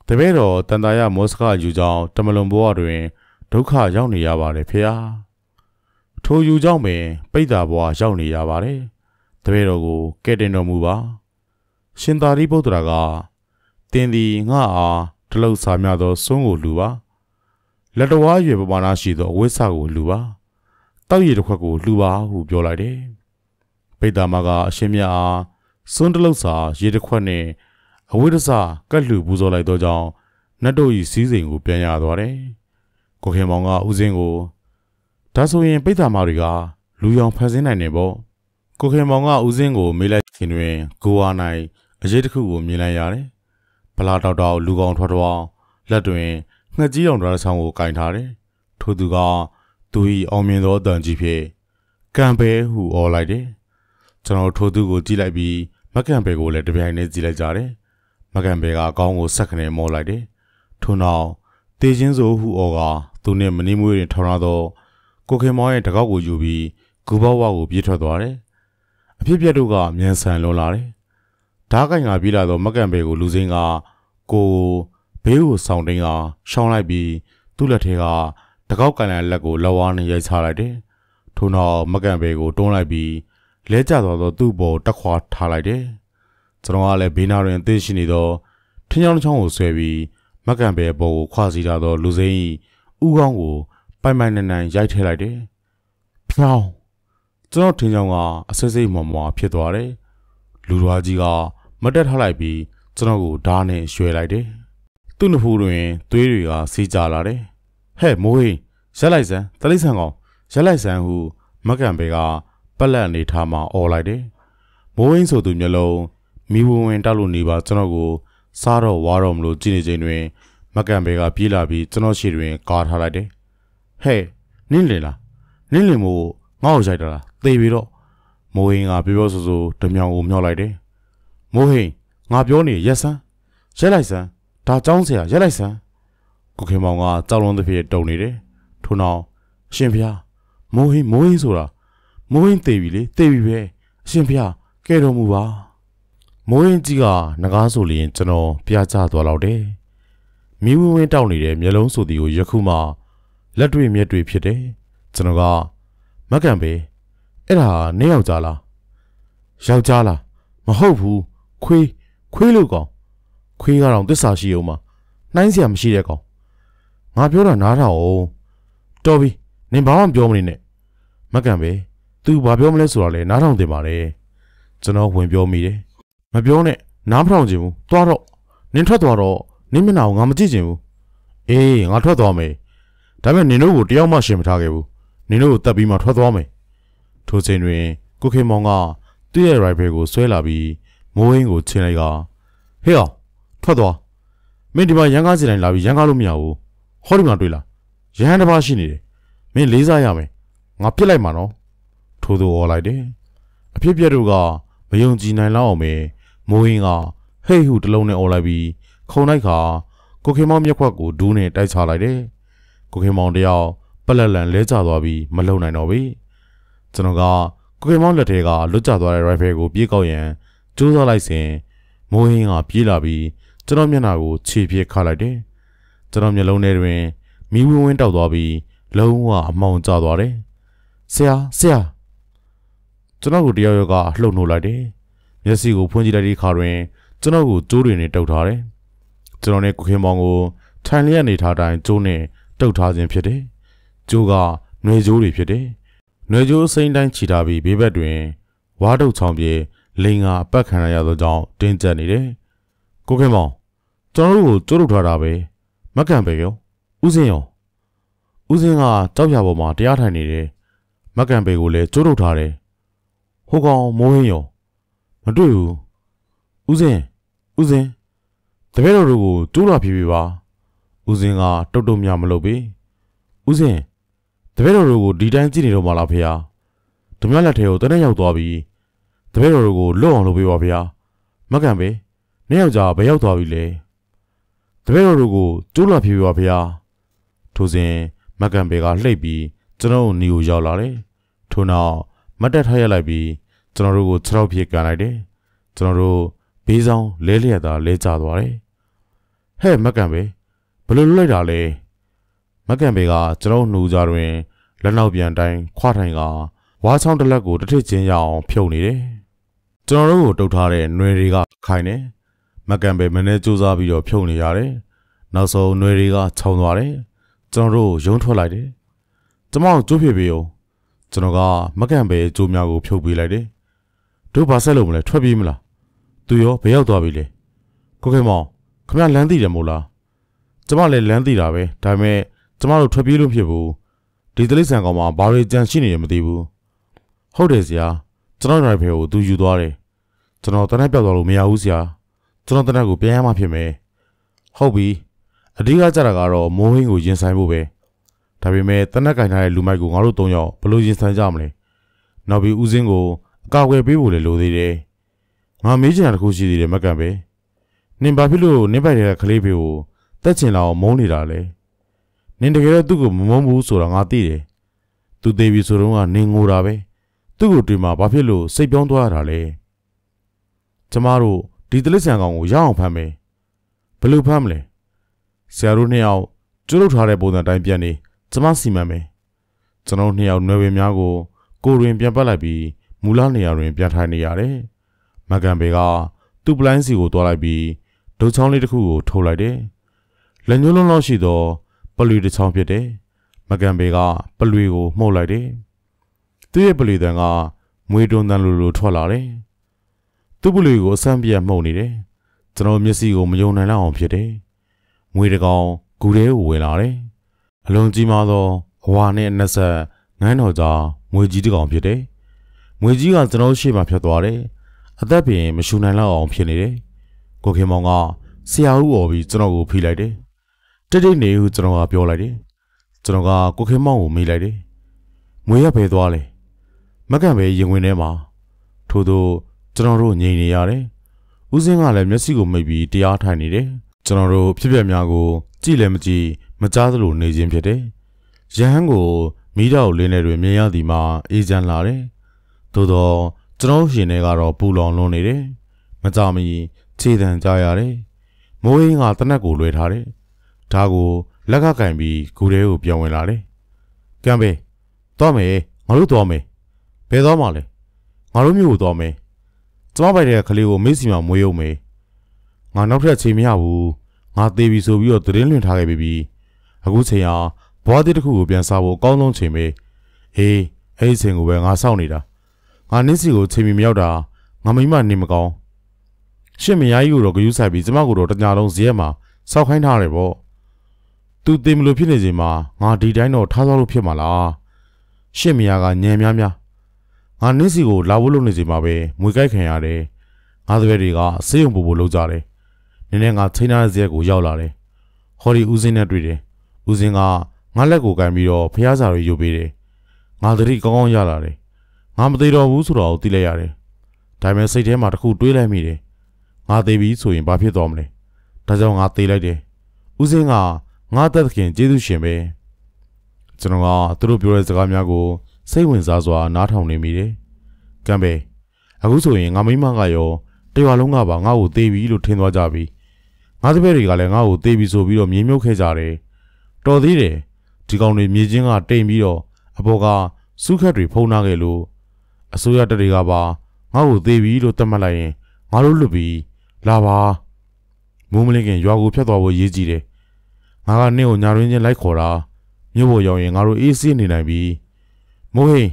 တပည့်တော်တန်တာရမောစကယူကြောင်းတမလွန်ဘဝတွင်ဒုက္ခရောက်နေရပါတယ်ဖေဟာထိုယူကြောင့်ပင်ပိဋ္ဌာဘဝရောက်နေရပါတယ် တပည့်တော်ကိုကဲ့တင်တော်မူပါရှင်သာရိပုတ္တရာကတင်းသည်ငါအားတလုတ်စာများသောစွန်းကိုလူပါလက်တော်ရွယ်ပမာဏရှိသောအဝိဆကိုလူပါတောက်ရည်တစ်ခွက်ကိုလူပါဟုပြောလိုက်တယ်ပိတ်တာမကအရှင်မြတ်အားစွန်းတလုတ်စာရေတစ်ခွက်နဲ့အဝိဒစကတ်လူပူဇော်လိုက်သောကြောင့်နတ်တို့၏စီးစိမ်ကိုပြန်ရသွားတယ်ကိုခင်မောင်ကဦးစင်းကိုဒါဆိုရင်ပိတ်တာမတွေကလူရောင်ဖန်ဆင်းနိုင်တယ်ပေါ့ ကိုခင်မောင်ကဦးစင်းကိုမေးလိုက်ခင်တွင်ကိုဝါနိုင်အရေးတစ်ခုကိုမြင်လိုက်ရတယ်ဗလာတောက်တောက်လူကောင်ထွက်တော်လက်တွင်ငှက်ကြီးအောင်တော်ဆောင်ကိုကင်ထားတယ်ထို့သူကသူ၏အောင်မြင်သောအတန်ကြီးဖြင့်ကံပဲဟုအော်လိုက်တယ်ကျွန်တော်ထိုသူကိုကြည့်လိုက်ပြီးမကန်ပဲကိုလည်းတပြိုင်တည်းကြည့်လိုက်ကြတယ်မကန်ပဲကအကောင်းကိုဆက်ခနဲ့မောလိုက်တယ်ထို့နောက်တေချင်းစိုးဟုအော်ကသူနဲ့မနီမွေးတွင်ထောင်ရသောကိုခင်မောင်ရဲ့တကောက်ကိုယူပြီးဂူဘောဝကိုပြေးထွက်သွားတယ် အဖြစ်ပြက်တို့ကမြန်ဆန်လွန်လာတယ်ဓားကင်ကပြေးလာသောမကန်ပဲကိုလူစင်းကကိုဘေးကိုဆောင်တင်းကရှောင်းလိုက်ပြီးသူ့လက်ထဲကတကောက်ကန်လန်လက်ကိုလက်ဝါးနဲ့ရိုက်ချလိုက်တယ်ထို့နောက်မကန်ပဲကိုတွန်းလိုက်ပြီးလဲကျသွားသောသူ့ဘောတက်ခွာထားလိုက်တယ်ကျွန်တော်ကလည်းဘေးနာတွင်အသေးရှိနေသောထင်းချောင်းချောင်းကိုဆွဲပြီးမကန်ပဲဘောကိုခွာစီထားသောလူစိမ်း၏ဥကောင်းကိုပိုင်ပိုင်နန်နန်ရိုက်ထည့်လိုက်တယ်။ဖြောင်း ကျွန်တော်ထင်းချောင်းကအစိစိမ့်မွားမွားဖြစ်သွားတယ်။လူတော်ကြီးကမတက်ထားလိုက်ပြီးကျွန်တော်ကိုဓားနဲ့ရွှဲလိုက်တယ်။သူ့နှဖူးတွင်သွေးတွေကစီးကြလာတယ်။ဟဲ့မိုးဟိရက်လိုက်စမ်းတလိဆန်ကောင်ရက်လိုက်စမ်းဟုမကန်ပဲကပက်လက်အနေထားမှអော်လိုက်တယ်။မိုးဟင်းဆိုသူမျိုးလုံးမိဝဝင်တောက်လို့နေပါကျွန်တော်ကိုစားတော့ဝါတော့မလို့ကြည့်နေချိန်တွင်မကန်ဘဲကပြေးလာပြီးကျွန်တော်ရှေ့တွင်ကားထားလိုက်တယ်။ဟဲ့နင်းလေလားနင်းလေမို့ငါ့ကိုရိုက်တာလား သေပြီတော့မိုးဟင်းကပြောပြောဆိုဆိုဓမြောင်ကိုမျောလိုက်တယ်။မိုးဟင်းငါပြောနေရက်စမ်းရက်လိုက်စမ်းဒါကြောင်းเสียရက်လိုက်စမ်းကိုခင်မောင်ကကြောက်လွန်သဖြင့်တုံနေတယ်။ထို့နောက်ရှင်ဖျားမိုးဟင်းမိုးဟင်းဆိုတာမိုးဟင်းသေပြီလေသေပြီပဲအရှင်ဖျားကဲတော်မူပါမိုးဟင်းကြီးကငကားဆိုလျင်ကျွန်တော်ပြားချသွားတော့တယ်မီးဝင်းဝင်းတောက်နေတဲ့မျက်လုံးဆိုသည်ကိုယခုမှလက်တွေ့မျက်တွေ့ဖြစ်တယ်ကျွန်တော်ကမကန်ပဲ အဲ့ဒါနေယောက်ျားလားယောက်ျားလားမဟုတ်ဘူးခွေးခွေးလို့ကောင်ခွေးကတော့တစ္ဆာရှိအောင်မနှိုင်းစရာမရှိတဲ့ကောင်ငါပြောတာနားထောင်အောင်တော်ပြီနင်ဘာမှပြောမနေနဲ့မကန်ပဲ तू ဘာပြောမလဲဆိုတော့လေနားထောင်တင်ပါလေကျွန်တော်ဝင်ပြောမိတယ်မပြောနဲ့နားမထောင်ချင်ဘူးသွားတော့နင်ထွက်သွားတော့နင်းမျက်နှာကိုငါမကြည့်ချင်ဘူးအေးငါထွက်သွားမယ်ဒါပေမဲ့နင်တို့ကိုတယောက်မှရှင်မထားခဲ့ဘူးနင်တို့ကိုတတ်ပြီးမှထွက်သွားမယ် ထိုချိန်တွင်ကိုခေမောင်ကသူ့ရဲ့ rifle ကိုဆွဲလာပြီးမိုးဟင်းကိုချင်းလိုက်ကဟေးအောင်ထွက်သွားမင်းဒီမှာရန်ကားစီတိုင်းလာပြီးရန်ကားလို့မရဘူးဟောဒီမှာတွေ့လားရဟန်းတစ်ပါးရှိနေတယ်မင်းလေးစားရမယ်ငါပြစ်လိုက်မှာနော်ထိုးသူအော်လိုက်တယ်အဖြစ်ပြက်တို့ကမယုံကြည်နိုင်လောက်အောင်ပဲမိုးဟင်းကဟိတ်ဟုတလုံးနဲ့အော်လိုက်ပြီးခုံလိုက်ခါကိုခင်မောင်မျက်ခွက်ကိုဒူးနဲ့တိုက်ချလိုက်တယ်ကိုခင်မောင်တယောက်ပလက်လန်လဲကျသွားပြီးမလုံနိုင်တော့ပြီ ကျွန်တော်ကကိုခင်မောင်လက်ထဲကလွတ်ကျသွားတဲ့ rifle ကိုပြေးကောက်ရန်ကြိုးစားလိုက်စဉ်မိုးဟင်းကပြေးလာပြီးကျွန်တော်မျက်နှာကိုခြေပြစ်ခါလိုက်တယ်ကျွန်တော်မျက်လုံးထဲတွင်မီးဝင်းဝင်းတောက်သွားပြီးလုံးဝအမောင်ကျသွားတယ်ဆရာဆရာကျွန်တော်ကိုတယောက်ယောက်ကလှုပ်နှိုးလိုက်တယ်မျက်စိကိုဖွင့်ကြည့်လိုက်တဲ့အခါတွင်ကျွန်တော်ကိုကြိုးတွေနဲ့တုပ်ထားတယ်ကျွန်တော်နဲ့ကိုခင်မောင်ကိုထိုင်လျက်နေထားတိုင်းကျိုးနဲ့တုတ်ထားခြင်းဖြစ်တယ်။ကျိုးကຫນွေကျိုးတွေဖြစ်တယ်။ ຫນွေကျိုးစိမ့်တိုင်းခြိထားပြီးဘေးဘက်တွင်ဝါးတုတ်ချောင်းပြေလိန်ကအပတ်ခံရသောကြောင့်တင်းကျပ်နေတယ်။ကိုခင်မောင်ကျွန်တော်တို့ကိုကျိုးတုတ်ထားတာပဲမကန်ပဲရောဥစဉ်ရောဥစဉ်ကကြောက်ရပေါ်မှာတရားထိုင်နေတယ်။မကန်ပေကိုလည်းကျိုးတုတ်ထားတယ်။ဟိုကောင်မိုးဟင်းရောမတွေ့ဘူး။ဥစဉ်ဥစဉ်တပည့်တော်တို့ကိုကျိုးလာဖြေပြပါဦးစင်းကတုတ်တုတ်မြမလုပ်ပေဦးစင်း တပည့်တော်တို့ကိုဒီတိုင်းကြည့်နေတော့မှလားဖေဟာဓမြလက်ထဲကိုတနေ့ရောက်သွားပြီတပည့်တော်တို့ကိုလွတ်အောင်လုပ်ပေးပါဖေဟာမကန်ပဲနေ့ယောက်ျားဘယ်ရောက်သွားပြီလဲတပည့်တော်တို့ကိုကျိုးလာဖြေပြပါဖေဟာထိုစဉ်မကန်ပဲကလှိတ်ပြီးကျွန်တော်တို့နီကိုရောက်လာတယ်ထို့နောက်မတ်တက်ထားရလိုက်ပြီးကျွန်တော်တို့ကိုခြေထောက်ပြေကန်လိုက်တယ်ကျွန်တော်တို့ဘေးဆောင်လဲလျက်သာလဲကျသွားတယ်ဟဲ့မက်ကန်ပဲဘယ်လိုလုပ်လိုက်တာလဲ မက်ကန်ဘေကကျွန်တော်နှူကြတွင်လက်နောက်ပြန်တိုင်းခွာထိုင်ကဝါချောင်းတစ်လက်ကိုတစ်ထစ်ချင်းရအောင်ဖြုံနေတယ်။ကျွန်တော်တို့ကိုတုတ်ထားတဲ့နှွေတွေကခိုင်နေမက်ကန်ဘေမနေ့စူးစမ်းပြီးတော့ဖြုံနေရတယ်။နောက်ဆုံးနှွေတွေကခြုံသွားတယ်။ကျွန်တော်တို့ရုံထွက်လိုက်တယ်။ကျွန်မတို့ကျိုးဖြစ်ပြီးအောင်ကျွန်တော်ကမက်ကန်ဘေအကျိုးများကိုဖြုတ်ပေးလိုက်တယ်။တို့ဘာဆက်လုပ်မလဲထွက်ပြေးမလား။သူရောဘယ်ရောက်သွားပြီလဲ။ကိုခင်မောင်ခမလမ်းသိတယ်မို့လား။ကျွန်မလည်းလမ်းသိတာပဲဒါပေမဲ့ ကျမတို့ထွက်ပြေးလို့ဖြစ်ဘူးဒီတလိษံကောင်မှာဘာတွေကြံရှိနေတယ်မသိဘူးဟုတ်တယ်ဆရာကျွန်တော်ရိုင်ဖယ်ကိုသူယူသွားတယ်ကျွန်တော်တနက်ပြောက်သွားလို့မရဘူးဆရာကျွန်တော်တနက်ကိုပြန်ရမှဖြစ်မယ်ဟုတ်ပြီအဓိကကြတာကတော့မိုးဟင်းကိုရင်ဆိုင်ဖို့ပဲဒါပေမဲ့တနက်ကင်ထားတဲ့လူမိုက်ကိုငါတို့၃ယောက်ဘယ်လိုရင်ဆိုင်ကြမလဲနောက်ပြီးဦးစင်းကိုအကာအကွယ်ပေးဖို့လည်းလိုသေးတယ်ငါမေးချင်တာတစ်ခုရှိသေးတယ်မကန်ပဲနင်ဘာဖြစ်လို့နင်ပိုက်တဲ့ကလေးဖေကိုတက်ချင်လာအောင်မုန်းနေတာလဲ နင်တကယ်တော့သူ့ကိုမမုန်းဘူးဆိုတာငါသိတယ်သူသေးပြီဆိုတော့ကနင်ငိုတာပဲသူ့ကိုတွေ့မှာဘာဖြစ်လို့စိတ်ပြောင်းသွားရတာလဲကျမတို့ဒီတလစ်ဆန်ကောင်ကိုရအောင်ဖမ်းမယ်ဘယ်လိုဖမ်းမလဲဆရာတို့နှစ်ယောက်ကျွတ်ထားတဲ့ပုံစံတိုင်းပြန်နေကျမစီမံမယ်ကျွန်တော်နှစ်ယောက်နွယ်ဝင်များကိုကိုတွင်ပြန်ပတ်လိုက်ပြီးမူလနေရာတွင်ပြန်ထိုင်နေရတယ်မကန်ဘေကသူ့ပလိုင်းစီကိုတွားလိုက်ပြီးဒုတ်ချောင်းလေးတစ်ခုကိုထုတ်လိုက်တယ်လက်ညှိုးလုံးလောက်ရှိသော ပလွေတစ်ချောင်းဖြစ်တယ်မကန်ဘေကပလွေကိုမှုတ်လိုက်တယ်သူ့ရဲ့ပလွေတန်ကမွေးတွန်းတန်လိုလိုထွက်လာတယ်သူ့ပလွေကိုအဆန်းပြတ်မှုတ်နေတယ်ကျွန်တော်မျက်စိကိုမယုံနိုင်လောက်အောင်ဖြစ်တယ်ငွေတကောင်ဂူထဲကိုဝင်လာတယ်။အလုံးကြီးမားသောအဝါနဲ့အနက်ဆက်ငန်းတော်ကြားငွေကြီးတစ်ကောင်ဖြစ်တယ်။ငွေကြီးကကျွန်တော်ရှေ့မှာဖြတ်သွားတယ်။အသက်ပြင်မရှူနိုင်လောက်အောင်ဖြစ်နေတယ်။ကိုခင်မောင်ကဆရာဦးអော်ပြီးကျွန်တော်ကိုဖိလိုက်တယ်။ တိတ်တိတ်နေဟုကျွန်တော်ကပြောလိုက်တယ်။ကျွန်တော်ကကိုခင်မောင်ကိုမေးလိုက်တယ်။ငွေရဖယ်သွားလဲ။မကန်ပဲရင်ဝင်ထဲမှာထို့သောကျွန်တော်တို့ငြိမ်နေရတယ်။ဦးစင်းကလည်းမျက်စိကိုမိတ်ပြီးတရားထိုင်နေတယ်။ကျွန်တော်တို့ဖြစ်ပျက်များကိုကြည့်လည်းမကြည့်မကြားသလိုနေခြင်းဖြစ်တယ်။ရဟန်းကိုမိတော့လင်းတဲ့တွင်မြင်ရသည်မှာအေးချမ်းလာတယ်။သို့တော့ကျွန်တော်ရှင်တွေကတော့ပူလောင်လွန်နေတယ်။မကြမီခြေတံကြရတယ်။မိုးဟင်းကတနက်ကိုလွှဲထားတယ်။ ဒါကိုလက်ကကင်ပြီးဂူထဲကိုပြောင်းဝင်လာတယ်။ကံပဲသွားမယ်ငါတို့သွားမယ်။ဘယ်သွားမှလဲ။ငါတို့မြို့ကိုသွားမယ်။ကျမပိုက်တဲ့ကလေးကိုမိတ်စီမှာမွေးရုံမယ်။ငါနောက်ထပ်ချိန်မရဘူး။ငါသေးပြီဆိုပြီးတော့သတင်းလွှင့်ထားခဲ့ပြီ။အခုချိန်ဟာဘွားတစ်ခုကိုပြန်စားဖို့အကောင်းဆုံးချိန်ပဲ။အေးအဲ့ဒီချိန်ကိုပဲငါစောင့်နေတာ။ငါနင်းစီကိုချိန်မီမရောက်တာငါမိမနေမကောင်း။ရှင့်မယားကြီးကိုတော့ဂယုဆိုင်ပြီးကျမကိုတော့တညာလုံးဇရက်မှာစောက်ခိုင်းထားတယ်ပေါ့။ तू တင်မလို့ဖြစ်နေချိန်မှာငါဒီတိုင်းတော့ထားသွားလို့ဖြစ်မှာလား။ရှင့်မယားကညံများများငါနင်းစီကိုလာဖို့လုပ်နေချိန်မှာပဲမွေကြိုက်ခံရတယ်။ငါတပည့်တွေကစေးရုံပူပူလုပ်ကြတယ်။နည်းနည်းငါချိန်ထားတဲ့ဇရက်ကိုရောက်လာတယ်။ဟော်ဒီဦးစင်းနဲ့တွေ့တယ်။ဦးစင်းကငါလက်ကိုကန်ပြီးတော့ဖះစာတွေယူပေးတယ်။ငါသတိကောင်းကောင်းရလာတယ်။ငါမသေးတော့ဘူးဆိုတော့သိလိုက်ရတယ်။ဒါပေမဲ့စိတ်ထဲမှာတခုတွေးလိုက်မိတယ်။ငါသေးပြီဆိုရင်ဘာဖြစ်သွားမလဲ။ဒါကြောင့်ငါသေးလိုက်တယ်။ဦးစင်းက ငါသက်သခင်ကျေးဇူးရှင်ပဲ။ကျွန်တော်ကသူတို့ပြောတဲ့စကားများကိုစိတ်ဝင်စားစွာနားထောင်နေမိတယ်။ကံပဲအခုဆိုရင်ငါမိမကရောတရွာလုံးကပါငါ့ကိုသေးပြီလို့ထင်သွားကြပြီ။ငါတပည့်တွေကလည်းငါ့ကိုသေးပြီဆိုပြီးတော့မြေမြုပ်ခဲ့ကြတယ်။တော်သေးတယ်ဒီကောင်တွေမြေချင်းကတိမ်ပြီးတော့အပေါ်ကစုခက်တွေဖုံးထားခဲ့လို့အစိုးရတတွေကပါငါ့ကိုသေးပြီလို့သတ်မှတ်လိုက်ရင်ငါတို့လွတ်ပြီးလာပါမိုးမလင်းခင်ရွာကိုဖျက်သွားဖို့ရေးကြည့်တယ် ငါကနင့်ကိုညာရင်းချင်းလိုက်ခေါ်တာမြို့ပေါ်ရောက်ရင်ငါတို့အေးဆေးနေနိုင်ပြီမိုးဟိန်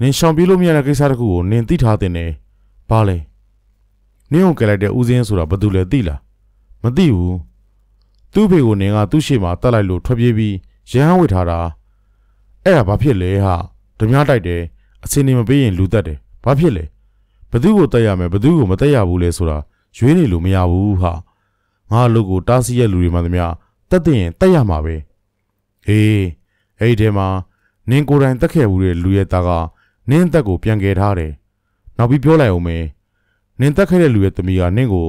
နင်ရှောင်ပြေးလို့မရတဲ့ကိစ္စတခုကိုနင်သိထားတင်တယ်ဘာလဲနင့်ကိုကဲလိုက်တဲ့ဦးစင်းဆိုတာဘာတူလဲသိလားမသိဘူးသူ့ဖေကိုနင်ကသူ့ရှေ့မှာတတ်လိုက်လို့ထွက်ပြေးပြီးရဟန်းဝစ်ထားတာအဲ့ဒါဘာဖြစ်လဲဟာဓမြတိုက်တယ်အစင်းနေမပေးရင်လူတက်တယ်ဘာဖြစ်လဲဘသူကိုတက်ရမယ်ဘသူကိုမတက်ရဘူးလဲဆိုတာရွေးနေလို့မရဘူးဟာငါလူကိုတားဆီးရဲ့လူတွေမှသမျှ တက်တဲ့ရင်တက်ရမှာပဲဟေးအဲ့ဒီထဲမှာနင်းကိုယ်တိုင်တက်ခဲ့ဘူးတဲ့လူရဲ့သားကနင်းတက်ကိုပြန်ကယ်ထားတယ်နောက်ပြီးပြောလိုက်အောင်မယ်နင်းတက်ခဲ့တဲ့လူရဲ့သမီးကနင်းကို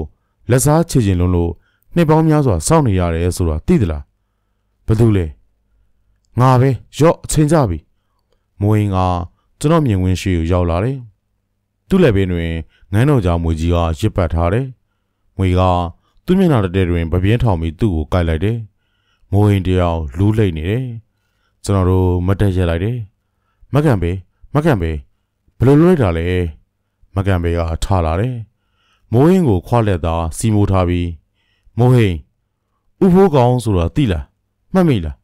လက်စားချေချင်လုံးလို့နှစ်ပေါင်းများစွာစောင့်နေရတယ်ဆိုတာသိသလားဘသူလဲငါပဲရော့အချိန်ကြပြီမိုးရင်ကကျွန်တော်မြင်ကွင်းရှိကိုရောက်လာတယ်သူ့လက်ဘေးတွင်ငန်းတော်ကြောင်မွေကြီးကရစ်ပတ်ထားတယ်မွေကသူ့မျက်နှာတဲ့တွင်ပပြင်းထောင်ပြီးသူ့ကိုကိုက်လိုက်တယ် မိုးရင်တယောက်လူးလိမ့်နေတယ်ကျွန်တော်တို့မတက်ရက်လိုက်တယ်မကန်ပေမကန်ပေဘယ်လိုလွှဲတာလဲမကန်ပေကထားလာတယ်မိုးဟင်းကိုခွာလက်သာစီမိုးထားပြီးမိုးဟင်းဥဖိုးကောင်ဆိုတာသိလားမှတ်မိလား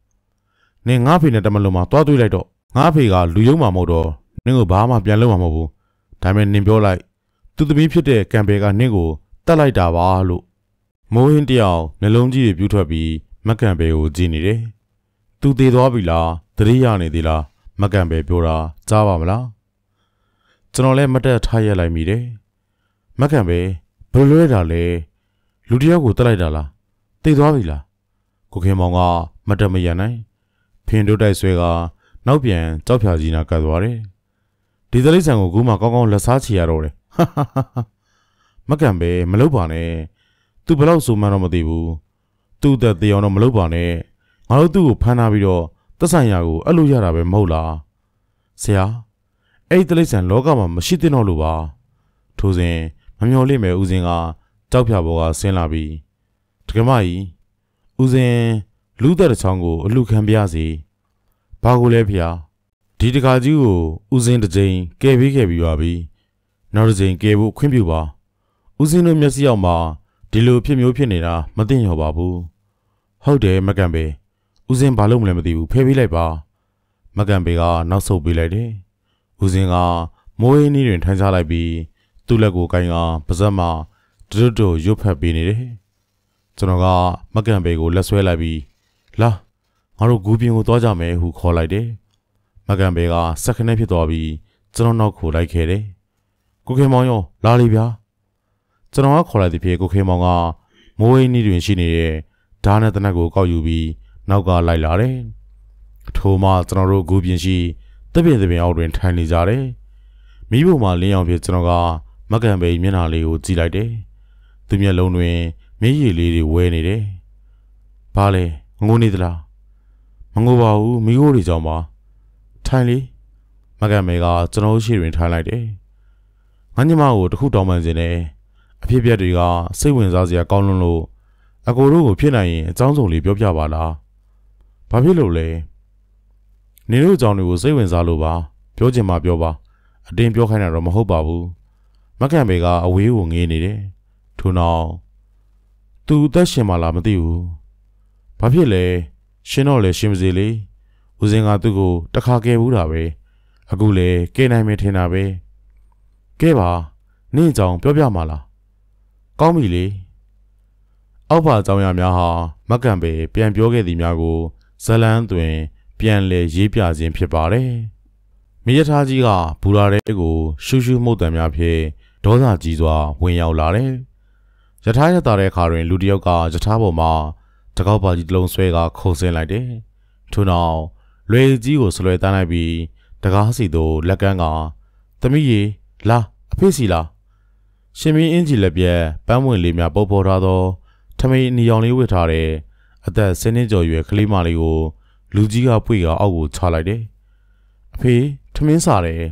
နင်ငါဖေနဲ့တမလုံးမှာတွားတွေ့လိုက်တော့ငါဖေကလူယုံမှာမဟုတ်တော့နင်ကိုဘာမှပြန်လုပ်မှာမဟုတ်ဘူးဒါပေမဲ့နင်ပြောလိုက်သူသမီးဖြစ်တဲ့ကံပေကနင့်ကိုတတ်လိုက်တာပါလို့မိုးဟင်းတယောက်နှလုံးကြီးတွေပြူးထွက်ပြီး မက်ကံပေကိုကြည့်နေတယ်သူသေးသွားပြီလားသတိရနေသေးလားမက်ကံပေပြောတာကြားပါမလားကျွန်တော်လည်းမတက်ထားရက်လိုက်မိတယ်မက်ကံပေဘယ်လိုလဲတာလဲလူတယောက်ကိုတတ်လိုက်တာလားသိသွားပြီလားကိုခင်မောင်ကမတက်မရနိုင်ဖင်တို့တိုက်ဆွဲကနောက်ပြန်ကြောက်ဖြာကြီးနာကတ်သွားတယ်ဒီသလိဆန်ကိုကူးမှကောင်းကောင်းလက်စားချီရတော့တယ်မကန်ပဲမလုပ်ပါနဲ့သူဘလောက်ဆိုမှတော့မသိဘူး သူ့သက်တရားတော့မလုပ်ပါနဲ့ငါတို့သူ့ကိုဖမ်းထားပြီးတော့သက်ဆိုင်ရာကိုအဲ့လိုရတာပဲမဟုတ်လားဆရာအဲ့ဒီသလိဆန်လောကမှာမရှိသင့်တော့လို့ပါထိုစဉ်မမျော်လင့်မဲ့ဦးစင်ကကြောက်ဖြာဘောကဆင်းလာပြီးတကမကြီးဦးစင်လူသက်တစ်ချောင်းကိုအလှခံပြစီဘာကိုလဲဖေဒီတကာကြီးကိုဦးစင်းတစ်ကြိမ်ကဲပေးခဲ့ပြီးပါပြီနောက်တစ်ကြိမ်ကဲဖို့ခွင့်ပြုပါဦးစင်းတို့မျက်စိအောက်မှာ ဒီလိုဖြစ်မျိုးဖြစ်နေတာမသိရောပါဘူးဟုတ်တယ်မကန်ပေဦးစင်းဘာလို့မလဲမသိဘူးဖဲပေးလိုက်ပါမကန်ပေကနောက်ဆုတ်ပေးလိုက်တယ်ဦးစင်းကမိုးရင်းနီးတွင်ထိုင်ချလိုက်ပြီးသူ့လက်ကိုကိုင်းကပါဇက်မှတွတ်တွတ်ရွတ်ဖက်ပေးနေတယ်ကျွန်တော်ကမကန်ပေကိုလက်ဆွဲလိုက်ပြီးလာငါတို့ဂူပြင်ကိုသွားကြမယ်ဟုခေါ်လိုက်တယ်မကန်ဘေကစက္ကနဲ့ဖြစ်သွားပြီးကျွန်တော်နောက်ကိုလိုက်ခဲ့တယ်ကိုခေမောင်ရောလာလိဗျာ ကျွန်တော်ကခေါ်လိုက်တဲ့ဖြစ်ကိုခေမောင်ကမိုးဝင်းနီးတွင်ရှိနေတဲ့ဓာတ်နဲ့တနက်ကိုကောက်ယူပြီးနောက်ကလိုက်လာတယ်ထိုမှကျွန်တော်တို့ဂူပြင်ရှိတပင်တပင်အောက်တွင်ထိုင်နေကြတယ်မိဖို့မှာလင်းအောင်ဖြစ်ကျွန်တော်ကမကန်ဘေမျက်နှာလေးကိုကြည့်လိုက်တယ်သူမျက်လုံးတွင်မျက်ရည်လေးတွေဝဲနေတယ်ဘာလဲငိုနေသလားမငိုပါဘူးမိခိုးတွေကြောင့်ပါထိုင်လေမကန်မေကကျွန်တော်ရှိတွင်ထိုင်လိုက်တယ်ငါညီမကိုတခုတောင်းပန်ခြင်းနဲ့ အဖြစ်ပြက်တွေကစိတ်ဝင်စားစရာကောင်းလွန်းလို့အကိုတို့ကိုဖြစ်နိုင်ရင်အကြောင်းစုံလေးပြောပြပါလားဘာဖြစ်လို့လဲနေတို့အကြောင်းတွေကိုစိတ်ဝင်စားလို့ပါပြောချင်မှပြောပါအတင်းပြောခိုင်းတာတော့မဟုတ်ပါဘူးမကန်မေကအဝေးကိုငေးနေတယ်ထို့နောက်သူအသက်ရှင်မှလားမသိဘူးဘာဖြစ်လဲရှင်းတော့လေရှင်းပါစေလေဦးစင်ကသူ့ကိုတခါကဲဘူးတာပဲအခုလေကဲနိုင်မယ်ထင်တာပဲကဲပါနင့်ကြောင်ပြောပြမှာလား ကောင်းပြီလေအောက်ပါကြောင်ရများဟာမက်ကန်ပေပြန်ပြောခဲ့သည်များကိုဇလန်းတွင် ပြန်လဲရေးပြခြင်းဖြစ်ပါတယ်မိရထားကြီးကဘူရာတဲ့ကိုရှူးရှူးမှုတ်တံများဖြင့်ဒေါသကြီးစွာဝင်ရောက်လာတယ်ယထာရတာတဲ့အခါတွင် လူတစ်ယောက်ကယထာပေါ်မှာတကောက်ပါကြီးတစ်လုံးဆွဲကခုန်ဆင်းလိုက်တယ်ထို့နောက်လွယ်ကြီးကိုဆွလွယ်တန်းလိုက်ပြီးတကားစီသို့လက်ကမ်းကသမီးရီလာအဖေစီလာ ရှင်မင်းအင်ဂျီလက်ပြက်ပန်းဝင်လေးများပုတ်ပေါ်ထားသောထမိန်အနီရောင်လေးဝတ်ထားတဲ့အသက်ဆင်းနှင်းကျော်ရွယ်ကလေးမလေးကိုလူကြီးကပွေကအောက်ကိုချလိုက်တယ်အဖေထမင်းစားတယ်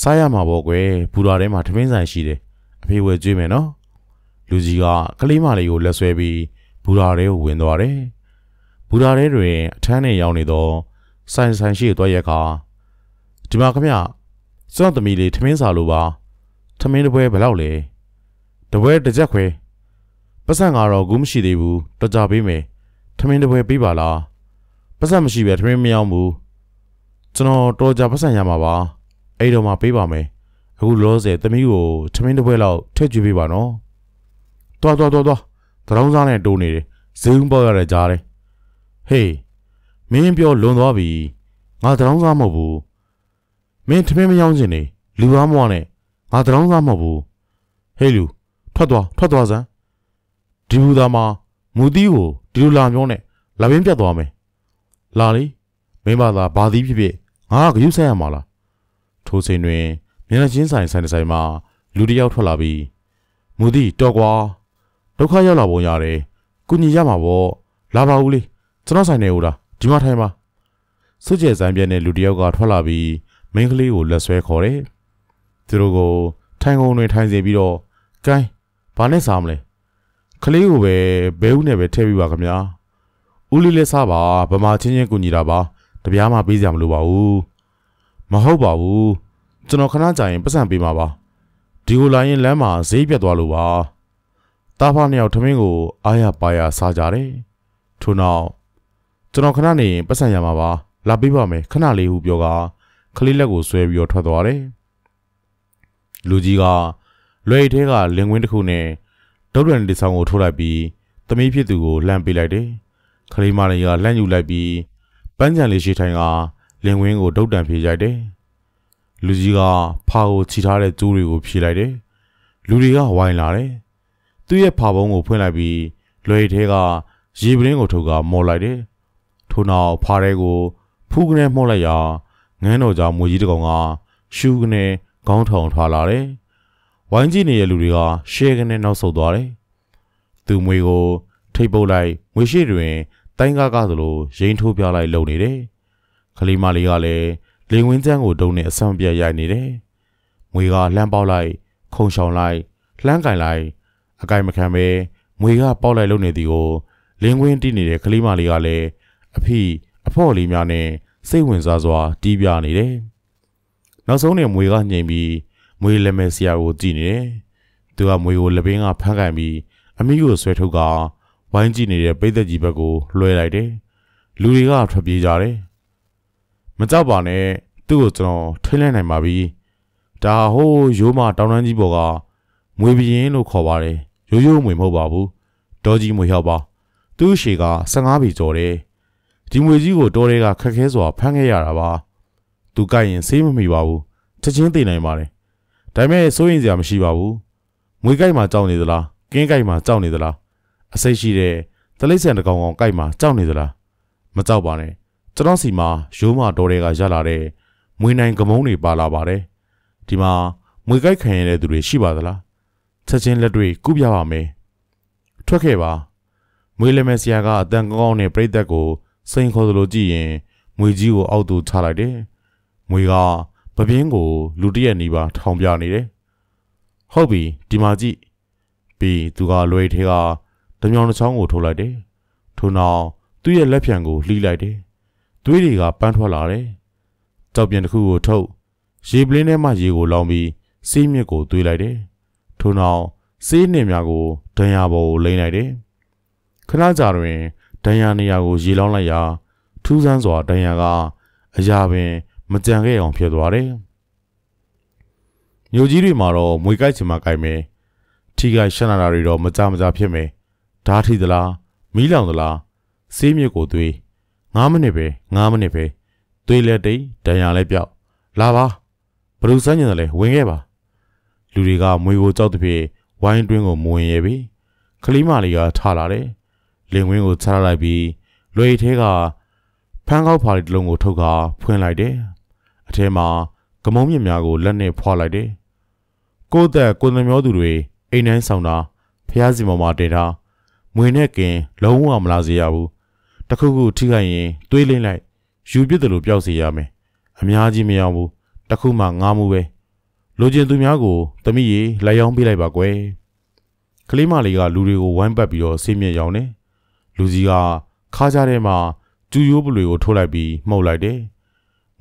စားရမှာပေါ့ကွယ်ဘူရာထဲမှာထမင်းဆိုင်ရှိတယ်အဖေဝယ်ကျွေးမယ်နော်လူကြီးကကလေးမလေးကိုလက်ဆွဲပြီးဘူရာထဲကိုဝင်သွားတယ်ဘူရာထဲတွင်အထမ်းနဲ့ရောက်နေသောဆိုင်ဆိုင်ရှိသွားရက်ခါဒီမှာခမစွန့်သမီးလေးထမင်းစာလိုပါ ထမင်းတစ်ပွဲဘယ်လောက်လဲတပွဲတစ်ချက်ခွဲပတ်စံကတော့ဂူးမရှိသေးဘူးတော်ကြပေးမယ်ထမင်းတစ်ပွဲပေးပါလားပတ်စံမရှိပဲထမင်းမရောက်ဘူးကျွန်တော်တော်ကြပတ်စံရမှာပါအဲ့တော့မှပေးပါမယ်အခုလောဆယ်သမီးကိုထမင်းတစ်ပွဲလောက်ထည့်ကြွေးပေးပါနော်တော်တော်တော်တော်တရောင်းစားနဲ့တိုးနေတယ်ဈေးဦးပေါက်ရတဲ့ကြားတယ်ဟေးမင်းပြောလွန်သွားပြီငါတရောင်းစားမဟုတ်ဘူးမင်းထမင်းမယောင်းချင်နေလူသားမွားနဲ့ ငါတရောင်းစားမဟုတ်ဘူးဟေးလူထွက်သွားထွက်သွားစမ်းဒီဘူသားမှာမူသီးကိုဒီလိုလာမျိုးနဲ့လာပင်းပြတ်သွားမယ်လာလေမင်းဘာသာဘာသီးဖြစ်ဖြစ်ငါကဂရုစိုက်ရမှာလားထိုချိန်တွင်မျက်နှာချင်းဆိုင်ဆိုင်ဆိုင်မှာလူတစ်ယောက်ထွက်လာပြီးမူသီးတော့ကွာဒုက္ခရောက်လာပုံရတယ်ကုညီရမှာပေါ့လာပါဦးလေကျွန်တော်ဆိုင်နေဦးလားဒီမှာထိုင်ပါစွကျဲဆိုင်ပြဲနဲ့လူတယောက်ကထွက်လာပြီးမိန်းကလေးကိုလက်ဆွဲခေါ်တယ် သူတို့ကိုထိုင်ကုန်တွင်ထိုင်စေပြီးတော့ကိုင်းဘာနဲ့စားမလဲကလေးကိုပဲဘဲဦးနဲ့ပဲထည့်ပြီးပါခင်ဗျာဦးလေးလေးစားပါဗမာချင်းချင်းကူညီတာပါတပြားမှပေးစရာမလိုပါဘူးမဟုတ်ပါဘူးကျွန်တော်ခဏကြာရင်ပတ်စံပေးမှာပါဒီကိုလာရင်လမ်းမှာဈေးပြတ်သွားလို့ပါတာဖာနှစ်ယောက်ထမင်းကိုအားရပါရစားကြတယ်ထို့နောက်ကျွန်တော်ခဏနေရင်ပတ်စံရမှာပါလာပေးပါမယ်ခဏလေးဟုပြောကခလေးလက်ကိုဆွဲပြီးတော့ထွက်သွားတယ် လူကြီးကလွယ်ထဲကလင်ကွင်းတစ်ခုနဲ့ဒုတ်ရန်တစ်ဆောင်ကိုထိုးလိုက်ပြီးသမီးဖြစ်သူကိုလှမ်းပေးလိုက်တယ်ခလေးမလေးကလှမ်းယူလိုက်ပြီးပန်းချံလေးရှိထိုင်ကလင်ကွင်းကိုဒုတ်တန်ဖြေရိုက်တယ်လူကြီးကဖာကိုခြိထားတဲ့ကျိုးတွေကိုဖြေလိုက်တယ်လူတွေကဝိုင်းလာတယ်သူ့ရဲ့ဖာပုံးကိုဖွင့်လိုက်ပြီးလွယ်ထဲကရေပရင်းကိုထုတ်ကမော်လိုက်တယ်ထို့နောက်ဖားရဲကိုဖူးကနေမှုတ်လိုက်ရာငန်းတော်ကြောင့်မွေကြီးတကောင်ကရှူးကနေ ခေါင်းထောင်ထွာလာတယ်။ဝိုင်းကြည့်နေတဲ့လူတွေကရှဲကနေနောက်ဆုတ်သွားတယ်။သူမွေကို ထိပ်ပုတ်လိုက်ငွေရှိတွင်တိုင်းကားကားသလိုရိန်းထိုးပြလိုက်လုံနေတယ်။ခလီမလေးကလည်းလင်ဝင်းချမ်းကိုတုံးနဲ့အဆံပြတ်ရိုက်နေတယ်။မွေကလှမ်းပေါက်လိုက်ခုံရှောင်လိုက်လှမ်းကင်လိုက်အကိုင်မခံပဲမွေကပေါက်လိုက်လုံနေသည်ကိုလင်းကွင်းတီးနေတဲ့ခလီမလေးကလည်းအဖိအဖော့လေးများနဲ့စိတ်ဝင်စားစွာတီးပြနေတယ်။ နောက်ဆုံးနဲ့မွေကညင်ပြီးမွေလက်မဲ့ဆရာကိုကြည့်နေတယ်။သူကမွေကိုလက်ပင်ကဖမ်းကန်ပြီးအမိကိုဆွဲထုတ်ကဝိုင်းကြည့်နေတဲ့ပိသက်ကြီးဘက်ကိုလွှဲလိုက်တယ်။လူတွေကထွက်ပြေးကြတယ်။မကြောက်ပါနဲ့သူ့ကိုကျွန်တော်ထိန်းလိုက်နိုင်ပါပြီ။ဒါဟိုးရိုးမတောင်တန်းကြီးပေါ်ကမွေပြင်းလို့ခေါ်ပါတယ်။ရိုးရိုးမွေမဟုတ်ပါဘူး။ဒေါ်ကြီးမွေဟောက်ပါ။သူ့ရှေက15ပြီကျော်တယ်။ဒီငွေကြီးကိုတော်တွေကခက်ခဲစွာဖမ်းခဲ့ရတာပါ သူကြိုက်ရင်ဆေးမမိပါဘူးချက်ချင်းသိနိုင်ပါတယ်ဒါပေမဲ့စိုးရင်စရာမရှိပါဘူးငွေကြိုက်မှာကြောက်နေသလားကင်းကြိုက်မှာကြောက်နေသလားအစိတ်ရှိတဲ့တလိษံတကောင်ကောင်ကြိုက်မှာကြောက်နေသလားမကြောက်ပါနဲ့ကျွန်တော်စီမှာရိုးမတော်တွေကရလာတဲ့မွေနိုင်ကမုံတွေပါလာပါတယ်ဒီမှာမွေကြိုက်ခံရတဲ့သူတွေရှိပါသလားချက်ချင်းလက်တွေကုပြပါမယ်ထွက်ခဲ့ပါမွေလမဲဆရာကအတန်ကောင်းကောင်းနဲ့ပြိသက်ကိုစိန်ခေါ်သလိုကြည့်ရင်ငွေကြီးကိုအောက်သို့ချလိုက်တယ်။ ငွေကပပင်းကို လူတရက်နီးပါထောင်ပြနေတယ်။ဟုတ်ပြီဒီမှာကြည့်ပြီးသူကလွယ်ထဲကတမြောင်တစ်ချောင်းကိုထိုးလိုက်တယ်။ထို့နောက်သူ့ရဲ့လက်ဖြံကိုလှီးလိုက်တယ်။သွေးတွေကပန်းထွက်လာတယ်။ကြောက်ပြန်တစ်ခုကိုထုတ်ရေပလင်းထဲမှရေကိုလောင်းပြီးစီးမြစ်ကိုသွေးလိုက်တယ်။ထို့နောက်စီးနှင်များကိုဒဏ်ရာပေါ်ကိုလိမ့်လိုက်တယ်။ခဏကြာတွင်ဒဏ်ရာနေရာကိုရေလောင်းလိုက်ရာထူးဆန်းစွာဒဏ်ရာကအရာပင် မကြံခဲ့အောင်ဖြစ်သွားတယ်။မြို့ကြီးတွေမှာတော့မွေကြိုက်ချင်မှကြိုက်မယ်။ထီကရှနာတာတွေတော့မကြမကြဖြစ်မယ်။ဓာထိသလားမီးလောင်သလားဆေးမြစ်ကိုသွေး9မိနစ်ပဲ9မိနစ်ပဲသွေးလက်တိတ်ဒဏ်ရာလည်းပြောက်လာပါဘလူစမ်းညင်တယ်လေဝင်ခဲ့ပါလူတွေကမွေကိုကြောက်တဲ့ဖြစ်ဝိုင်းတွင်းကိုမဝင်ရပြီခလီမလေးကထလာတယ်လင်ဝင်းကိုချလိုက်ပြီးလွယ်ထဲကဖန်းကောက်ဖားလေးတစ်လုံးကိုထုတ်ကာဖွင့်လိုက်တယ်။ အထဲမှာကမုံမြင့်များကိုလက်နဲ့ဖွာလိုက်တယ်။ကိုယ့်သက်ကိုယ်နှမျောသူတွေအိမ်တိုင်းဆောင်တာဖះစီပေါ်မှာတင်တာမွေနဲ့ကင် လုံးဝမလာစေရဘူး။တခုခုထိခိုက်ရင်တွေးလိမ့်လိုက်ယူပြစ်တယ်လို့ပြောက်စေရမယ်။အများကြီးမရဘူး။တခုမှငားမှုပဲ။လိုချင်သူများကိုတမိရေလိုက်ရောင်းပေးလိုက်ပါကွယ်။ကလေးမလေးကလူတွေကိုဝိုင်းပတ်ပြီးတော့ဆေးမြက်ရောင်းတယ်လူကြီးကခါးကြားထဲမှာကျူရိုးပလွေကိုထိုးလိုက်ပြီးမှုတ်လိုက်တယ်။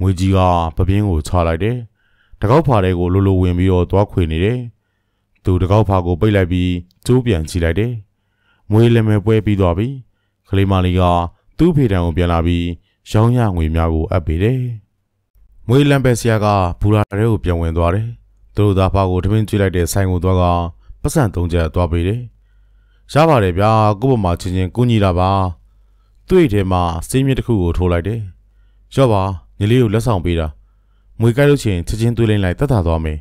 ငွေကြီးကပပင်းကိုချလိုက်တယ်။တကောက်ဖာတဲ့ကိုလိုလိုဝင်ပြီးတော့သွားခွေနေတယ်။သူတကောက်ဖာကိုပိတ်လိုက်ပြီးကျိုးပြန်ချီလိုက်တယ်။မွေးလည်းမဲပွဲပြီးသွားပြီ။ကလေးမလေးကသူ့ဖေတံကိုပြန်လာပြီးရောင်းရငွေများကိုအပ်ပေးတယ်။မွေးလမ်းပဲဆရာကဘူရာတဲကိုပြန်ဝင်သွားတယ်။သူတို့သားဖာကိုထမင်းကျွေးလိုက်တဲ့ဆိုင်ကိုသွားကပတ်စံသုံးချက်သွားပေးတယ်။ရပါတယ်ဗျာကို့ဘမှာချင်းချင်းကူညီတာပါတွေ့ထဲမှာစေးမြစ်တစ်ခုကိုထိုးလိုက်တယ်ရော့ပါ ညီလေးကိုလက်ဆောင်ပေးတာမွေကြိုက်လို့ချင်းချက်ချင်းသွေးလိမ့်လိုက်တက်တာသွားမယ်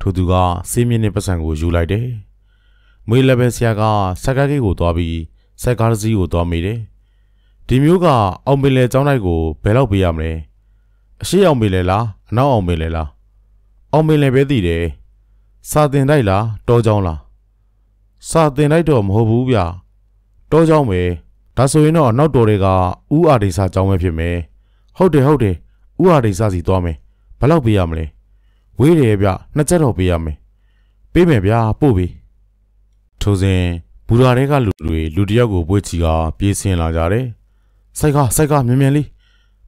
ထိုသူကစေးမြင့်နဲ့ပတ်စံကိုယူလိုက်တယ်မွေလည်းပဲဆရာကစက်ကားဂိတ်ကိုသွားပြီးစက်ကားစီးကိုသွားမိတယ်ဒီမျိုးကအောင်ပင်လေကျောင်းလိုက်ကိုဘယ်လောက်ပေးရမလဲအရှိအောင်ပင်လေလားအနောက်အောင်ပင်လေလားအောင်ပင်လေပဲသိတယ်စာတင်တိုက်လားတောကျောင်းလားစာတင်တိုက်တော့မဟုတ်ဘူးဗျတောကျောင်းပဲဒါဆိုရင်တော့အနောက်တော်တွေကဥအာဒေစာကျောင်းပဲဖြစ်မယ် ဟုတ်တယ်ဟုတ်တယ်ဥအာဒိစာစီသွားမယ်ဘယ်လောက်ပေးရမလဲဝေးတယ်ဗျနှစ်ချက်တော့ပေးရမယ်ပေးမယ်ဗျာပို့ပြီထိုစဉ်ဘူရာတွေကလူတွေလူတယောက်ကိုပွေးချီကပြေးဆင်းလာကြတယ်စိုက်ကစိုက်ကမြင်မြန်လေး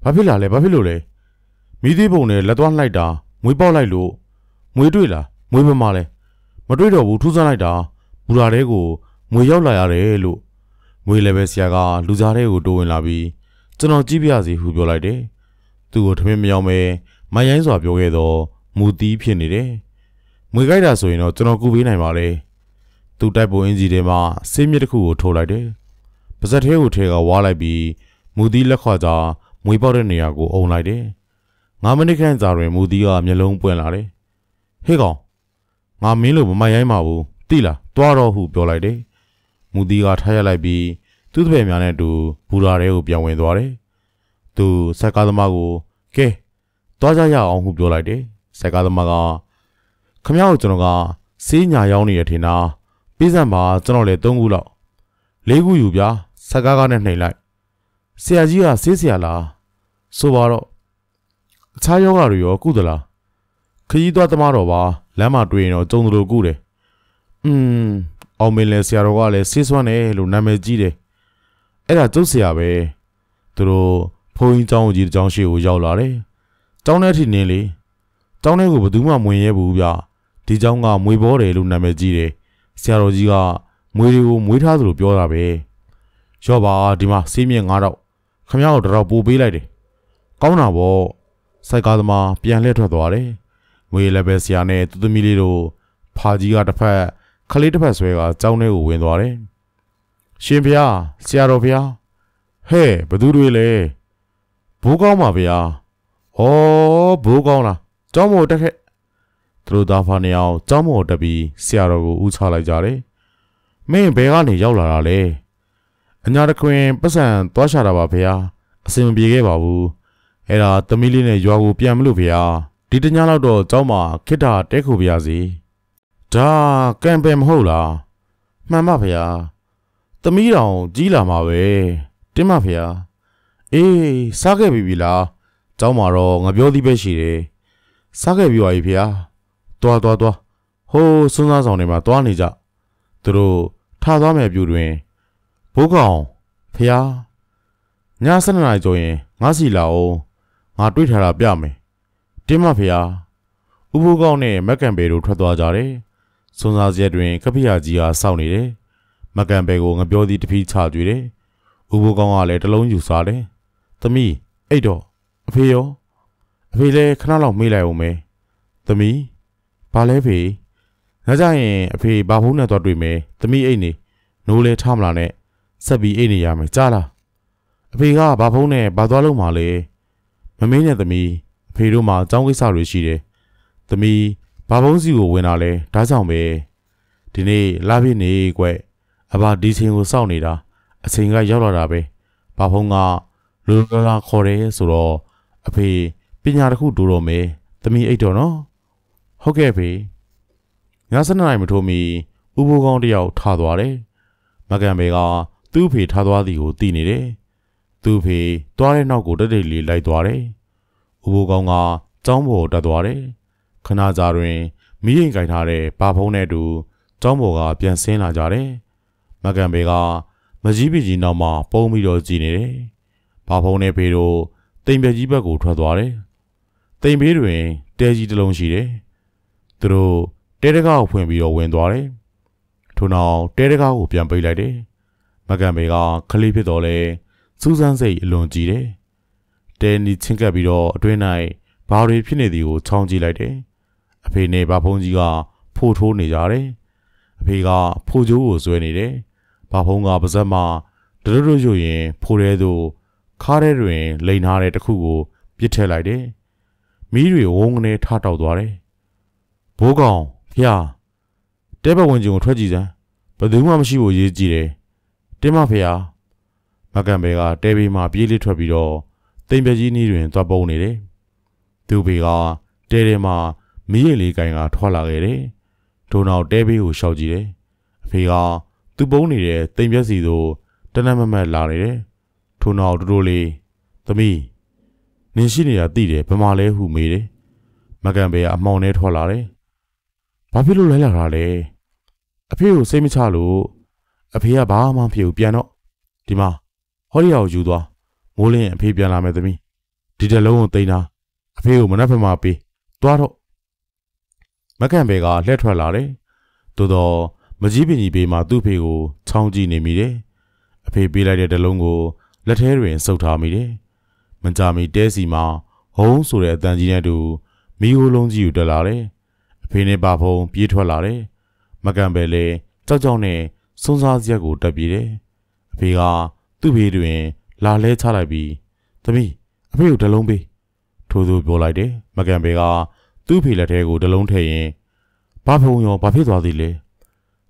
ဘာဖြစ်လာလဲဘာဖြစ်လို့လဲမိသေးပုံနဲ့လက်သွားလိုက်တာမွေးပေါက်လိုက်လို့မွေးတွေ့လားမွေးမမလဲမတွေ့တော့ဘူးထူးဆန်းလိုက်တာဘူရာတဲကိုငွေရောက်လာရတယ်လို့ငွေလည်းပဲဆရာကလူစားတဲကိုတိုးဝင်လာပြီး ကျွန်တော်ကြည့်ပြစီဟုပြောလိုက်တယ်သူ့ကိုထမင်းမယောင်ပဲမရိုင်းစွာပြောခဲ့တော့မူတီးဖြစ်နေတယ်ငွေကြိုက်တာဆိုရင်တော့ကျွန်တော်ကူပေးနိုင်ပါလေသူတိုက်ပုံအင်ဂျီထဲမှာဆေးမြစ်တစ်ခုကိုထိုးလိုက်တယ်ပါဇက်သေးကိုထဲကဝါလိုက်ပြီးမူတီးလက်ခွာကြမွေပေါက်တဲ့နေရာကိုအုံလိုက်တယ်9မိနစ်ခန့်ကြာတွင်မူတီးကမျက်လုံးပွင့်လာတယ်ဟေးကောင်ငါမင်းလို့မမရိုင်းပါဘူးတိလားတွားတော့ဟုပြောလိုက်တယ်မူတီးကထားရလိုက်ပြီး သူ့တပည့်များနဲ့အတူဘူရာထဲကိုပြန်ဝင်သွားတယ်သူစက်ကားသမားကိုကဲတွားကြရအောင်ဟုပြောလိုက်တယ်စက်ကားသမားကခမရကိုကျွန်တော်ကစေးညာရောက်နေရထင်တာပြီးစံပါကျွန်တော်လည်း၃ခုလောက်၄ခုယူဗျာစက်ကားကားနဲ့နှိမ်လိုက်ဆရာကြီးကဆေးဆရာလားဆိုပါတော့အခြားယောဂတွေရောကုသလားခကြီးသွားသမားတော်ပါလမ်းမှာတွေ့ရင်တော့ကြုံတို့ကုတယ်อืมအောင်မင်းလဲဆရာတော်ကလည်းဆေးစွမ်းတယ်လို့နာမည်ကြီးတယ် အဲ့ဒါကျုပ်ဆရာပဲသူတို့ဘုန်းကြီးเจ้าကြီးတကြောင်ရှိကိုရောက်လာတယ်เจ้าနဲ့ထိနင်းလေเจ้าနဲ့ကိုဘယ်သူမှမဝင်ရဲဘူးဗျဒီเจ้าကမွေဘောတယ်လို့နာမည်ကြီးတယ်ဆရာတော်ကြီးကမွေတွေကိုမွေးထားသလိုပြောတာပဲရော့ပါဒီမှာဆေးမြင့်9တော့ခမရကိုတော်တော်ပို့ပေးလိုက်တယ်ကောင်းတာပေါ့စိုက်ကားသမားပြန်လှည့်ထွက်သွားတယ်ငွေလည်းပဲဆရာနဲ့သူသမီးလေးတို့ဖာကြီးကတစ်ဖက်ခလေးတစ်ဖက်ဆွဲကကြောင်းထဲကိုဝင်သွားတယ် ရှင်ဖျားဆရာတော်ဖျားဟဲ့ဘသူတွေလဲဘိုးကောင်းပါဗျာဩဘိုးကောင်းလားကျောင်းမို့တက်ခဲ့သူတို့သားဖာနေအောင်ကျောင်းမို့တက်ပြီးဆရာတော်ကိုဥချလိုက်ကြတယ်မင်းဘယ်ကနေရောက်လာတာလဲအညာတခွင်ပတ်စံသွားရှာတာပါဗျာအစင်မပြေခဲ့ပါဘူးအဲ့ဒါသမီးလေးနဲ့ရွာကိုပြန်မလို့ဗျာဒီတညလောက်တော့ကျောင်းမှာခိတ္တာတဲခုပါရစီဒါကံပဲမဟုတ်လားမှန်ပါဗျာ သမီးတောင်ကြီးလာမှာပဲတင်းမဗျာအေးစားခဲ့ပြီပြီလားကျောင်းမှာတော့ငါပြောသည်ပဲရှိတယ်စားခဲ့ပြီပါပြီဗျာတွားတွားတွားဟိုးစွန်းစားဆောင်တွေမှာတွားနေကြသူတို့ထားသွားမယ်ပြူတွင်ဘိုးကောင်ဖျားည7နာရီကျော်ရင်ငါစီလာအောင်ငါတွေ့ထားတာပြမယ်တင်းမဖျားဥပုကောင်းနဲ့မက်ကန်ဘဲတို့ထွက်သွားကြတယ်စွန်းစားစရက်တွင်ကပိယာကြီးကစောင့်နေတယ် မက်ကန်ဘဲကိုငပြောသည်တပီးချကြွေတယ်ဥပုကောင်းကလည်းတလုံးယူစားတယ်သမီးအိတ်တော့အဖေရောအဖေလည်းခဏလောက်မေးလိုက်အောင်မယ်သမီးဘာလဲဖေငါကြရင်အဖေဘာဖုန်းနဲ့တော့တွေ့မယ်သမီးအိတ်နေနိုးလဲထားမလားနဲ့ဆက်ပြီးအိတ်နေရမယ်ကြားလားအဖေကဘာဖုန်းနဲ့ဘာသွားလို့မှလဲမမင်းနဲ့သမီးအဖေတို့မှအကြောင်းကိစ္စတွေရှိတယ်သမီးဘာဖုန်းစီကိုဝင်လာလဲဒါကြောင့်ပဲဒီနေ့လာပြည့်နေကွ အဘဒီချင်းကိုစောင့်နေတာအချိန်ကရောက်လာတာပဲဘာဖုန်းကလူလာလာခေါ်တယ်ဆိုတော့အဖေပညာတစ်ခုတူတော့မယ်သမီးအိတ်တော့နော်ဟုတ်ကဲ့ဖေည7နာရီမထိုးမီဥပိုးကောင်းတယောက်ထားသွားတယ်မကန်ဘေကသူ့ဖေထားသွားသည်ကိုသိနေတယ်သူ့ဖေသွားတဲ့နောက်ကိုတက်တက်လေးလိုက်သွားတယ်ဥပိုးကောင်းကကျောင်းပေါ်တက်သွားတယ်ခဏကြာတွင်မိရင်ကင်ထားတဲ့ဘာဖုံးနဲ့အတူကျောင်းပေါ်ကပြန်ဆင်းလာကြတယ် မကန်ဘေကမကြီးပကြီးနောက်မှာပုံပြီးတော့ကြည်နေတယ်ဘာဖုံးနဲ့ဖေတို့တိမ်ပြကြီးဘက်ကိုထွက်သွားတယ်တိမ်ဘေးတွင်တဲကြီးတစ်လုံးရှိတယ်သူတို့တဲတကားကိုဖွင့်ပြီးတော့ဝင်သွားတယ်ထို့နောက်တဲတကားကိုပြန်ပိတ်လိုက်တယ်မကန်ဘေကခလေးဖြစ်တော့လဲစူးစမ်းစိတ်အလွန်ကြီးတယ်တဲနီချင်းကပ်ပြီးတော့အတွင်း၌ဘာတွေဖြစ်နေသည်ကိုချောင်းကြည့်လိုက်တယ်အဖေနဲ့ဘာဖုံးကြီးကဖိုးထိုးနေကြတယ်အဖေကဖိုးကျိုးကိုဆွဲနေတယ် ဘာဖုံးကပါဇက်မှာဒရွတ်ရွတ်ရင်ဖိုးရဲသို့ခါးထဲတွင် လိန်ထားတဲ့တခုကိုပြစ်ထည့်လိုက်တယ်မီးတွေဝုန်းကနေထတောက်သွားတယ်ဘိုးကောင်ဖျားတဲဘဝင်ကျုံကိုထွက်ကြည့်စမ်းဘယ်သူမှမရှိဖို့ရေးကြည့်တယ်တင်းမဖျားမကန်ဘဲကတဲဘေးမှာပြေးလေးထွက်ပြီးတော့တိမ်ပြကြီးနီးတွင်သွားပုံနေတယ်သူဘေကတဲထဲမှာမီးရိပ်လေးကင်ကထွက်လာခဲ့တယ်ထို့နောက်တဲဘေးကိုရှောက်ကြည့်တယ်အဖေက သူ့ပုံနေတဲ့တိမ်ပြစီသို့တနက်မမတ်လာနေတယ်ထို့နောက်တို့တို့လေးသမီးနင်ရှိနေတာသိတယ်ဘယ်မှာလဲဟုမေးတယ်မကန်ဘေကအမောင်နဲ့ထွက်လာတယ်ဘာဖြစ်လို့လဲလာတာလဲအဖေကိုစိတ်မချလို့အဖေကဘာမှမဖြစ်ဘူးပြန်တော့ဒီမှာဟောဒီအောင်ယူသွားမိုးလင်းအဖေပြန်လာမယ်သမီးဒီတလုံးကိုတိန်တာအဖေကိုမနှက်ဖက်မှာပေးသွားတော့မကန်ဘေကလှည့်ထွက်လာတယ်သို့တော့ မကြီးပင်ကြီးဘေးမှာသူ့ဖေကိုချောင်းကြည့်နေမိတယ်အဖေပေးလိုက်တဲ့တလုံးကိုလက်ထဲတွင်စုပ်ထားမိတယ်။မကြမီတဲစီမှာဟုံးဆိုတဲ့အတန်ကြီးနဲ့တူမီးဟိုးလုံးကြီးကိုတက်လာတယ်။အဖေနဲ့ပါဖုံပြေးထွက်လာတယ်။မကန်ပဲလေကြောက်ကြောက်နဲ့စွန်းစားစရက်ကိုတက်ပြေးတယ်။အဖေကသူ့ဘေးတွင် လာလဲချလိုက်ပြီးသမီးအဖေကိုတလုံးပေးထိုးသူပြောလိုက်တယ်။မကန်ပဲကသူ့ဖေလက်ထဲကိုတလုံးထည့်ရင်ဘာဖုံရောဘာဖြစ်သွားသေးလဲ။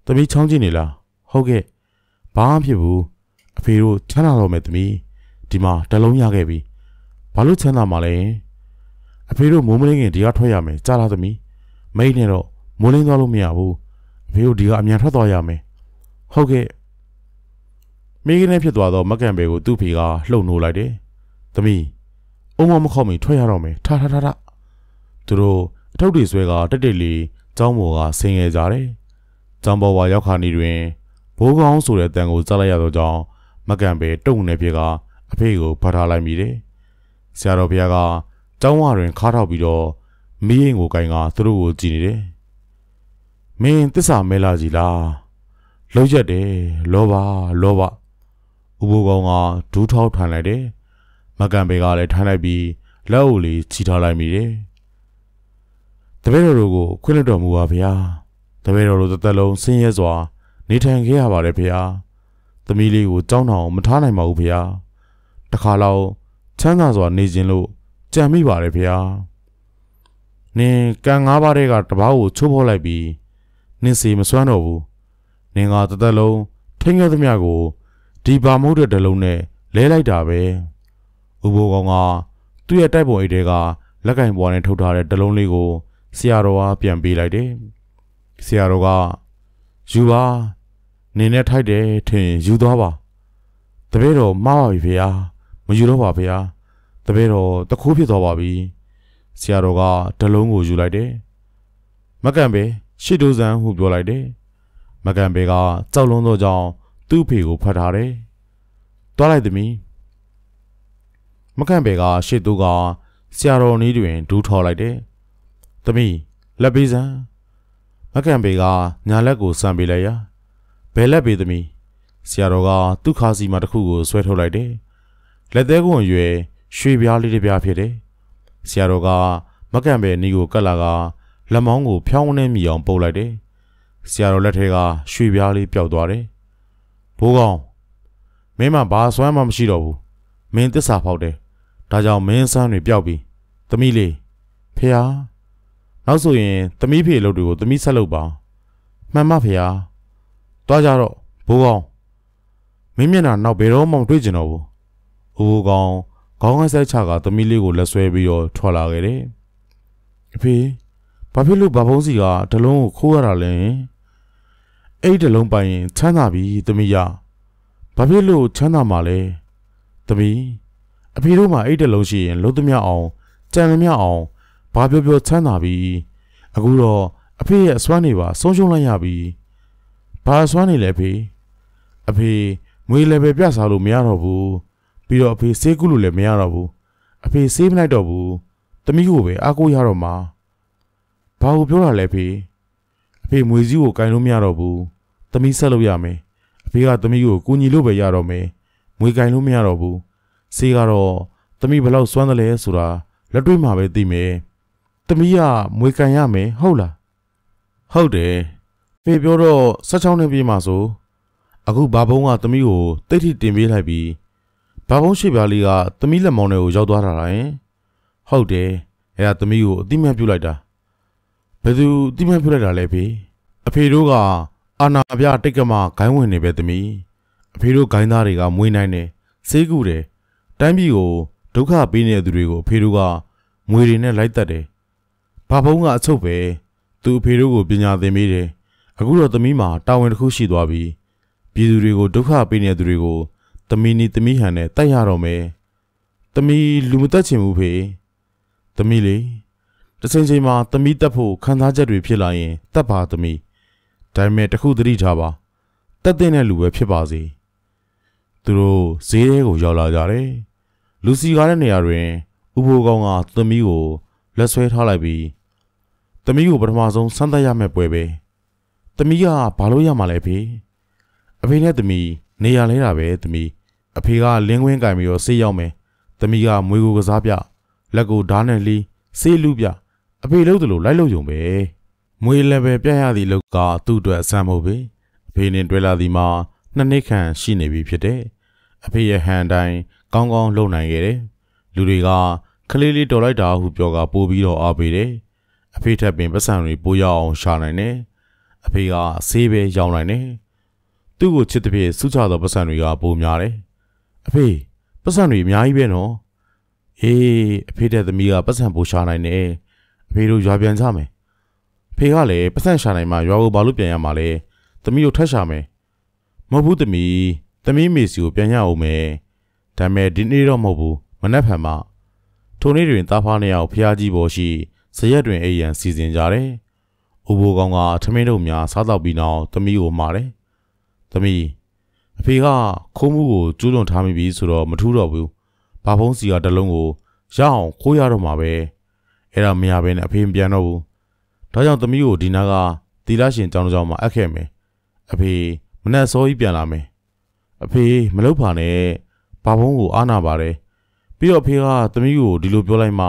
သမီးချောင်းကြည့်နေလား။ဟုတ်ကဲ့။ဘာမှဖြစ်ဘူး။အဖေတို့ချမ်းသာတော့မယ်သမီး။ဒီမှာတလုံးရခဲ့ပြီ။ဘာလို့ချမ်းသာမှာလဲ။အဖေတို့မိုးမလင်းခင်ဒီကထွက်ရမယ်ကြားလားသမီး။မိတ်နဲ့တော့မိုးလင်းသွားလို့မရဘူး။အဖေတို့ဒီကအမြန်ထွက်သွားရမယ်။ဟုတ်ကဲ့။မိကနေဖြစ်သွားတော့မကန်ပဲကိုသူ့ဖေကလှုပ်နိုးလိုက်တယ်။သမီးအုံမမခေါက်မီထွက်ရတော့မယ်။ထထထထသူတို့အထုပ်တွေဆွဲကတက်တက်လေးကျောင်းပေါ်ကဆင်းရဲကြတယ်။ ကျောင်းပေါ်ကရောက်ခါနေတွင်ဘိုးကောင်းဆိုတဲ့တန်ကိုကြားလိုက်ရတော့ကြောင်းမကန်ပဲတုံနေပြေကအဖေကိုဖတ်ထားလိုက်မိတယ်။ဆရာတော်ဘုရားကကျောင်းဝတွင်ခါထောက်ပြီးတော့မီးရင်ကိုကင်ကသူတို့ကိုကြည်နေတယ်။မင်းတစ္ဆာမဲလာကြီးလား။လုံးရက်တယ်လောပါလောပါဥပိုးကောင်ကဒူးထောက်ထိုင်လိုက်တယ်။မကန်ပေကလည်းထိုင်လိုက်ပြီးလက်အုပ်လေးချီထားလိုက်မိတယ်။တပည့်တော်တို့ကိုခွင့်လွှတ်တော်မူပါဗျာ။ တပည့်တော်တို့တစ်သက်လုံးဆင်းရဲစွာ နေထိုင်ခဲ့ရပါတယ်ဗျာ။သမီးလေးကိုကြောင်းတောင်မထားနိုင်ပါဘူးဗျာ။တခါတော့ချမ်းသာစွာနေခြင်းလို့ကြံမိပါတယ်ဗျာ။နင်ကံငါးပါးတဲ့ကတပားကိုချိုးဖောက်လိုက်ပြီးနင်စီမစွမ်းတော့ဘူး။နင်ကတစ်သက်လုံးထိငယ်သမျှကိုဒီပါမုတ်တဲ့တလုံးနဲ့လဲလိုက်တာပဲ။ဥပိုးကောင်ကသူ့ရဲ့တိုက်ပုံအိတ်တွေကလက်ကင်ပွားနဲ့ထုတ်ထားတဲ့တလုံးလေးကိုဆရာတော်ကပြန်ပေးလိုက်တယ်။ ဆရာတော်ကယူပါနင်းနဲ့ထိုက်တယ်ထင်ယူသွားပါ။တပည့်တော်မှားပါပြီဖေ။မယူတော့ပါဖေ။တပည့်တော်တခိုးဖြစ်သွားပါပြီ။ဆရာတော်ကတလုံးကိုယူလိုက်တယ်။မကန်ပဲရှစ်တိုးစံဟုပြောလိုက်တယ်။မကန်ပဲကကြောက်လွန်းသောကြောင့်သူ့ဖေကိုဖတ်ထားတယ်။တွားလိုက်သမီးမကန်ပဲကရှစ်တိုးကဆရာတော်နီးတွင်ဒူးထော်လိုက်တယ်။သမီးလက်ပေးစမ်း မကန်ပေကညာလက်ကိုစမ်းပေးလိုက်ရာဘယ်လက်ပေးသမီးဆရာတော်ကသူ့ခါစီမှာတစ်ခုကိုဆွဲထုတ်လိုက်တယ်လက်သေးကွန်ရွယ်ရွှေပြားလေးတစ်ပြားဖြစ်တယ်ဆရာတော်ကမကန်ပေနီကိုကတ်လာကလက်မောင်းကိုဖြောင်းနှဲမိအောင်ပုတ်လိုက်တယ်ဆရာတော်လက်ထဲကရွှေပြားလေးပျောက်သွားတယ်ဘိုးကောင်မင်းမဘာစွမ်းမှမရှိတော့ဘူးမင်းတစ္ဆာဖောက်တယ်ဒါကြောင့်မင်းစမ်းတွေပျောက်ပြီသမီးလေးဖေဟာ နောက်ဆိုရင်သမီးဖေလုပ်တွေကိုသမီးဆက်လုပ်ပါမှန်မဖေဟာတွားကြတော့ဘိုးကောင်မင်းမျက်နှာနောက်ဘယ်တော့မှမတွေ့ကျင်တော့ဘူးဘိုးကောင်ခေါင်းကဆက်ချကသမီးလေးကိုလက်ဆွဲပြီးတော့ထွက်လာခဲ့တယ်အဖေဘာဖြစ်လို့ဘာဖုံးစီကဒလုံးကိုခိုးရတာလဲအဲ့ဒီဒလုံးပိုင်ရင်ချမ်းသာပြီသမီးရဘာဖြစ်လို့ချမ်းသာမှာလဲသမီးအဖေတို့မှအဲ့ဒီဒလုံးရှိရင်လုံးသမျှအောင်ကြံသမျှအောင် ဘာပြောပြောချမ်းသာပြီအခုတော့အဖေရဲ့အစွမ်းတွေပါဆုံးရှုံးလိုက်ရပြီဘာအစွမ်းနေလဲဖေအဖေငွေလည်းပဲပြစားလို့မရတော့ဘူးပြီးတော့အဖေစေးကုလို့လည်းမရတော့ဘူးအဖေစေးမလိုက်တော့ဘူးတမိကိုပဲအားကိုးရတော့မှာဘာကိုပြောတာလဲဖေအဖေမွေစည်းကိုကင်လို့မရတော့ဘူးတမိဆက်လို့ရမယ်အဖေကတမိကိုကူညီလို့ပဲရတော့မယ်မွေကင်လို့မရတော့ဘူးစေးကတော့တမိဘလောက်စွမ်းတယ်လဲဆိုတာလက်တွေ့မှာပဲသိမယ်။ သမီးကမွေကန်ရမယ်ဟုတ်လား။ဟုတ်တယ်။ဖေပြောတော့16နှစ်ပြည့်မှဆိုအခုဘာဘုံကသမီးကိုတိတ်ထိတင်ပေးလိုက်ပြီးဘာဘုံရှိပြားလေးကသမီးလက်မောင်းတွေကိုရောက်သွားတာလား။ဟုတ်တယ်။အဲ့ဒါသမီးကိုအတိမတ်ပြုတ်လိုက်တာ။ဘယ်သူအတိမတ်ပြုတ်လိုက်တာလဲဖေ။အဖေတို့ကအာနာပြတိတ်ကမဂိုင်းဝင်နေပဲသမီး။အဖေတို့ဂိုင်းသားတွေကမွေးနိုင်တယ်။စေးကူတယ်။တိုင်းပြည်ကိုဒုက္ခပေးနေတဲ့သူတွေကိုအဖေတို့ကငွေတွေနဲ့လိုက်တက်တယ်။ ဘာဖုံးကအချုပ်ပဲသူအဖေတို့ကိုပညာသင်ပေးတယ်။အခုတော့သမီးမှာတာဝန်တစ်ခုရှိသွားပြီ။ပြည်သူတွေကိုဒုက္ခပေးနေတဲ့သူတွေကိုသမီးနီသမီးဟန်နဲ့တိုက်ရတော့မယ်။သမီးလူမတက်ချင်ဘူးဖေ။သမီးလေတချိန်ချိန်မှာသမီးတက်ဖို့ခံစားချက်တွေဖြစ်လာရင်တက်ပါသမီး။ဒါပေမဲ့တခုသတိထားပါ။တက်တဲ့လူပဲဖြစ်ပါစေ။သူတို့ဈေးထဲကိုရောက်လာကြတယ်။လူစီကားတဲ့နေရာတွင်ဥဖိုးကောင်ကသမီးကို လက်ဆွဲထားလိုက်ပြီးသမီးကိုပထမဆုံးစမ်းသပ်ရမယ့်ပွဲပဲသမီးကဘာလို့ရမှာလဲဖေအဖေနဲ့သမီးနေရလဲတာပဲသမီးအဖေကလင်းခွင်းကင်ပြီးတော့ဆေးရောက်မယ်သမီးကမွေကိုကစားပြလက်ကိုဓာတ်နဲ့လီးဆေးလူပြအဖေလို့တလို့လိုက်လို့ယုံပဲမွေလည်းပဲပြရသည့်လောက်ကသူ့အတွက်အဆန်းမဟုတ်ပဲအဖေနဲ့တွေ့လာသည်မှာနှစ်နှစ်ခန့်ရှိနေပြီဖြစ်တယ်အဖေရဲ့ဟန်တိုင်းကောင်းကောင်းလုပ်နိုင်ခဲ့တယ်လူတွေက ကလေးလေးတော်လိုက်တာဟုပြောကပို့ပြီးတော့အားပေးတယ်အဖေထက်ပင်ပတ်စံတွေပိုးရအောင်ရှာနိုင်တယ်အဖေကဆေးပဲရောင်းနိုင်တယ်သူ့ကိုချစ်တဲ့ဖြစ်စုချသောပတ်စံတွေကပိုများတယ်အဖေပတ်စံတွေအများကြီးပဲနော်အေးအဖေတဲ့သမီးကပတ်စံပိုရှာနိုင်တယ်အဖေတို့ရွာပြန်ကြမယ်အဖေကလည်းပတ်စံရှာနိုင်မှရွာကိုဘာလို့ပြန်ရမှာလဲသမီးတို့ထက်ရှာမယ်မဟုတ်ဘူးသမီးသမီးမေစီကိုပြန်ရအောင်မယ်ဒါပေမဲ့ဒီနေ့တော့မဟုတ်ဘူးမနှက်ဖန်မှ ထိုနေ့တွင်တားဖားနှစ်ယောက်ဖျားကြီးပေါ်ရှိဇရက်တွင်အိပ်ရန်စီစဉ်ကြတယ်။အိုဘိုကောင်ကထမင်းတို့များစားတော့ပြီးနောက်သမီးကိုမှာတယ်။သမီးအဖေကခိုးမှုကိုကျူးလွန်ထားမိပြီဆိုတော့မထူးတော့ဘူး။ဘာဖုံးစီကတလုံးကိုရအောင်ခိုးရတော့မှာပဲ။အဲ့ဒါမရဘဲနဲ့အဖေမပြန်တော့ဘူး။ဒါကြောင့်သမီးကိုဒီနာကတီလာရှင်ကြောင်းကြောင်းမှာအပ်ခဲ့မယ်။အဖေမနဲ့စောကြီးပြန်လာမယ်။အဖေမလုပ်ပါနဲ့။ဘာဖုံးကိုအားနာပါတယ်။ ပြီးတော့အဖေကသမီးကိုဒီလိုပြောလိုက်မှ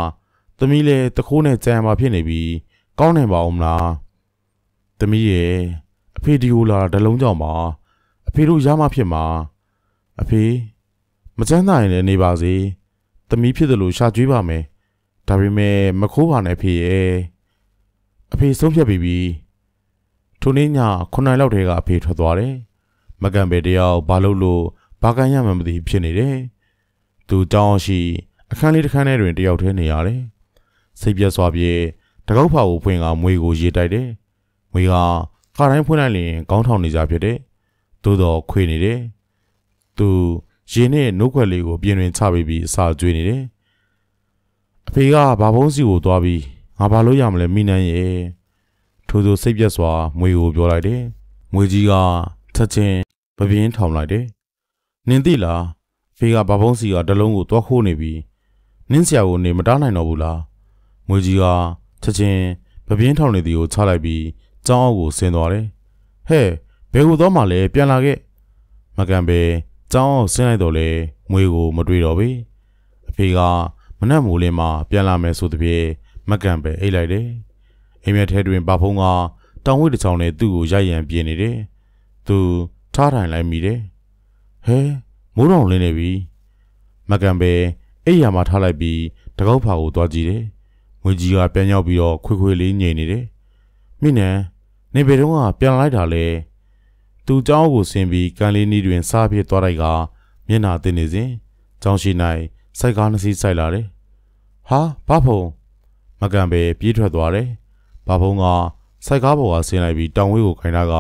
သမီးလည်းတခိုးနဲ့ကြံမှာဖြစ်နေပြီကောင်းနေပါအောင်မလားသမီးရဲ့အဖေဒီကိုလာတလုံးကြောင့်ပါအဖေတို့ရမှဖြစ်မှာအဖေမချမ်းသာရင်လည်းနေပါစေသမီးဖြစ်တယ်လို့ရှာကြွေးပါမယ်ဒါပေမဲ့မခိုးပါနဲ့ဖေရဲ့အဖေဆုံးဖြတ်ပြီးပြီထိုနေ့ည9နိုင်လောက်တည်းကအဖေထွက်သွားတယ်မကန်ပဲတယောက်ဘာလို့လို့ဘာကန်ရမှမသိဖြစ်နေတယ် သူတောင်းရှိအခန်းလေးတစ်ခန်းထဲတွင်တယောက်တည်းနေရတယ်စိတ်ပြတ်စွာပြေတကောက်ဖာကိုဖွင့်ကမွေကိုရေတိုက်တယ်။မွေကခါတိုင်းဖွင့်လိုက်ရင်ကောင်းထောင်နေကြဖြစ်တယ်။သို့တော့ခွေနေတယ်။သူရေနဲ့နှုတ်ခွက်လေးကိုပြင်တွင်ချပေးပြီးအစာကျွေးနေတယ်။အဖေကဘာဘုံစီကိုသွားပြီးငါဘာလို့ရမလဲမိနန်းရဲ့ထို့သူစိတ်ပြတ်စွာမွေကိုပြောလိုက်တယ်။မွေကြီးကချက်ချင်းပပြင်းထောင်လိုက်တယ်။နင်သိလား ဖေကဘာဘုံစီကတလုံးကိုသွားခိုးနေပြီးနင်းဆရာကိုနေမတားနိုင်တော့ဘူးလား။ငွေကြီးကချက်ချင်းပပြင်းထောင်နေသည်ကိုချလိုက်ပြီးကျောင်းအောက်ကိုဆင်းသွားတယ်။ဟဲ့ဘယ်ကိုသွားမှလဲပြန်လာခဲ့။မကန်ပဲကျောင်းအောက်ဆင်းလိုက်တော့လေငွေကိုမတွေ့တော့ဘူး။အဖေကမနှက်မိုးလင်းမှပြန်လာမယ်ဆိုတဲ့ပြေမကန်ပဲအိတ်လိုက်တယ်။အိမ်မက်ထဲတွင်ပါဖုံးကတောင်ဝိတ်တစ်ချောင်းနဲ့သူ့ကိုရိုက်ရန်ပြင်းနေတယ်။သူထားထိုင်လိုက်မိတယ်။ဟဲ မိုးတော်လင်းနေပြီ။မကန်ပဲအိမ်ရမှာထားလိုက်ပြီးတကောက်ဖာကိုသွားကြည့်တယ်ငွေကြီးကပြန်ရောက်ပြီးတော့ခွေခွေလေးငြိမ်နေတယ်။မိနန်နေဘယ်တော့ကပြန်လိုက်တာလဲ။သူเจ้าကိုဆင်းပြီးကန်လေးနီးတွင် စားပြစ်သွားလိုက်ကမျက်နာတင်နေစဉ်ကျောင်းရှိ၌စိုက်ကားနှစ်စီးစိုက်လာတယ်။ဟာဘာဖုံမကန်ပဲပြေးထွက်သွားတယ်။ဘာဖုံကစိုက်ကားပေါ်ကဆင်းလိုက်ပြီးတောင်ဝေးကိုခိုင်းတာက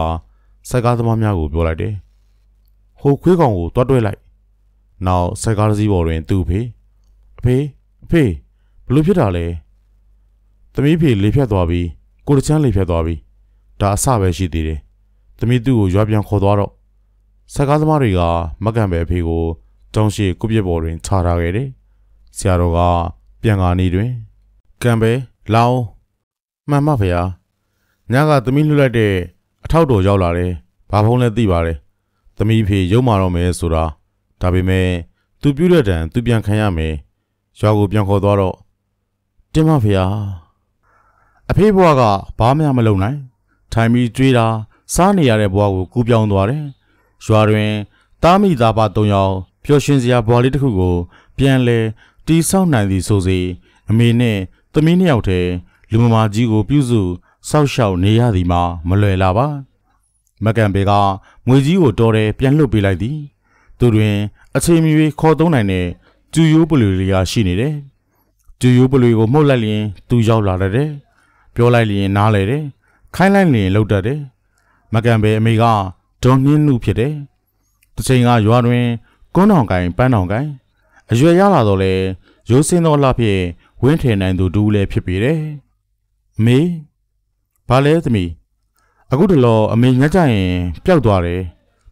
စိုက်ကားသမားများကိုပြောလိုက်တယ်။ဟိုခွေးကောင်ကိုတွတ်တွဲလိုက်။ နောက်စိုက်ကားတစ်စီးပေါ်တွင် သူ့ဖေအဖေအဖေဘလို့ဖြစ်တာလဲ။သမီးဖေလေဖြတ်သွားပြီးကိုတချမ်းလေဖြတ်သွားပြီးဒါအဆပဲရှိသေးတယ်သမီးသူ့ကိုရွာပြန်ခေါ်သွားတော့ဆက်ကားသမားတွေကမကန်ပဲအဖေကိုတောင်းရှိကုပြစ်ပေါ်တွင်ခြာထားခဲ့တယ်ဆရာတော်ကပြန်ကာနေတွင်ကံပဲလောင်းမှန်မဖေဟာညကသမီးလွတ်လိုက်တဲ့အထောက်တော်ရောက်လာတယ်ဘာဖုံးလဲသိပါတယ်သမီးဖေရုံမာတော့မယ်ဆိုတာ ဒါပေမဲ့သူပြုတ်တဲ့တန်သူပြန်ခံရမယ်ရွာကိုပြန်ခေါ်သွားတော့တင်မဖေဟာအဖေဘွားကဘာမှမလုပ်နိုင်ထိုင်ပြီးကြွေးတာစားနေရတဲ့ဘွားကိုကူးပြောင်းသွားတယ်ရွာတွင်တားမိသားပါ၃ယောက်ပျော်ရွှင်စရာဘွားလေးတစ်ခုကို ပြန်လဲတီးဆောက်နိုင်သည်ဆိုစေအမေနဲ့သမီးနှစ်ယောက်တည်းလူမမာကြီးကို ပြုစုစောက်ရှောက်နေရသည်မှာမလွယ်လာပါမကန်ပေကငွေကြီးကိုတော်တယ်ပြန်လွတ်ပေးလိုက်သည် သူတွင်အချိန်မီခေါ်သုံးနိုင်တဲ့ကျူရိုးပလူလေးရာရှိနေတယ်ကျူရိုးပလူကိုမှုတ်လိုက်ရင်သူရောက်လာတယ်ပြောလိုက်ရင်နားလေတယ်ခိုင်းလိုက်ရင်လှုပ်တတ်တယ်မကန်ပဲအမေကဒွန်နှင်းနှုဖြစ်တယ်တစ်ချိန်ကရွာတွင်ကွန်းတော်ကိုင်ပန်းတော်ကိုင်အရွယ်ရလာတော့လေရိုးစင်းသောလှဖြင့်ဝင်းထင်နိုင်သူဒူးလည်းဖြစ်ပေတယ်အမေဘာလဲသမီးအခုတလောအမေညက်ကြရင်ပျောက်သွားတယ်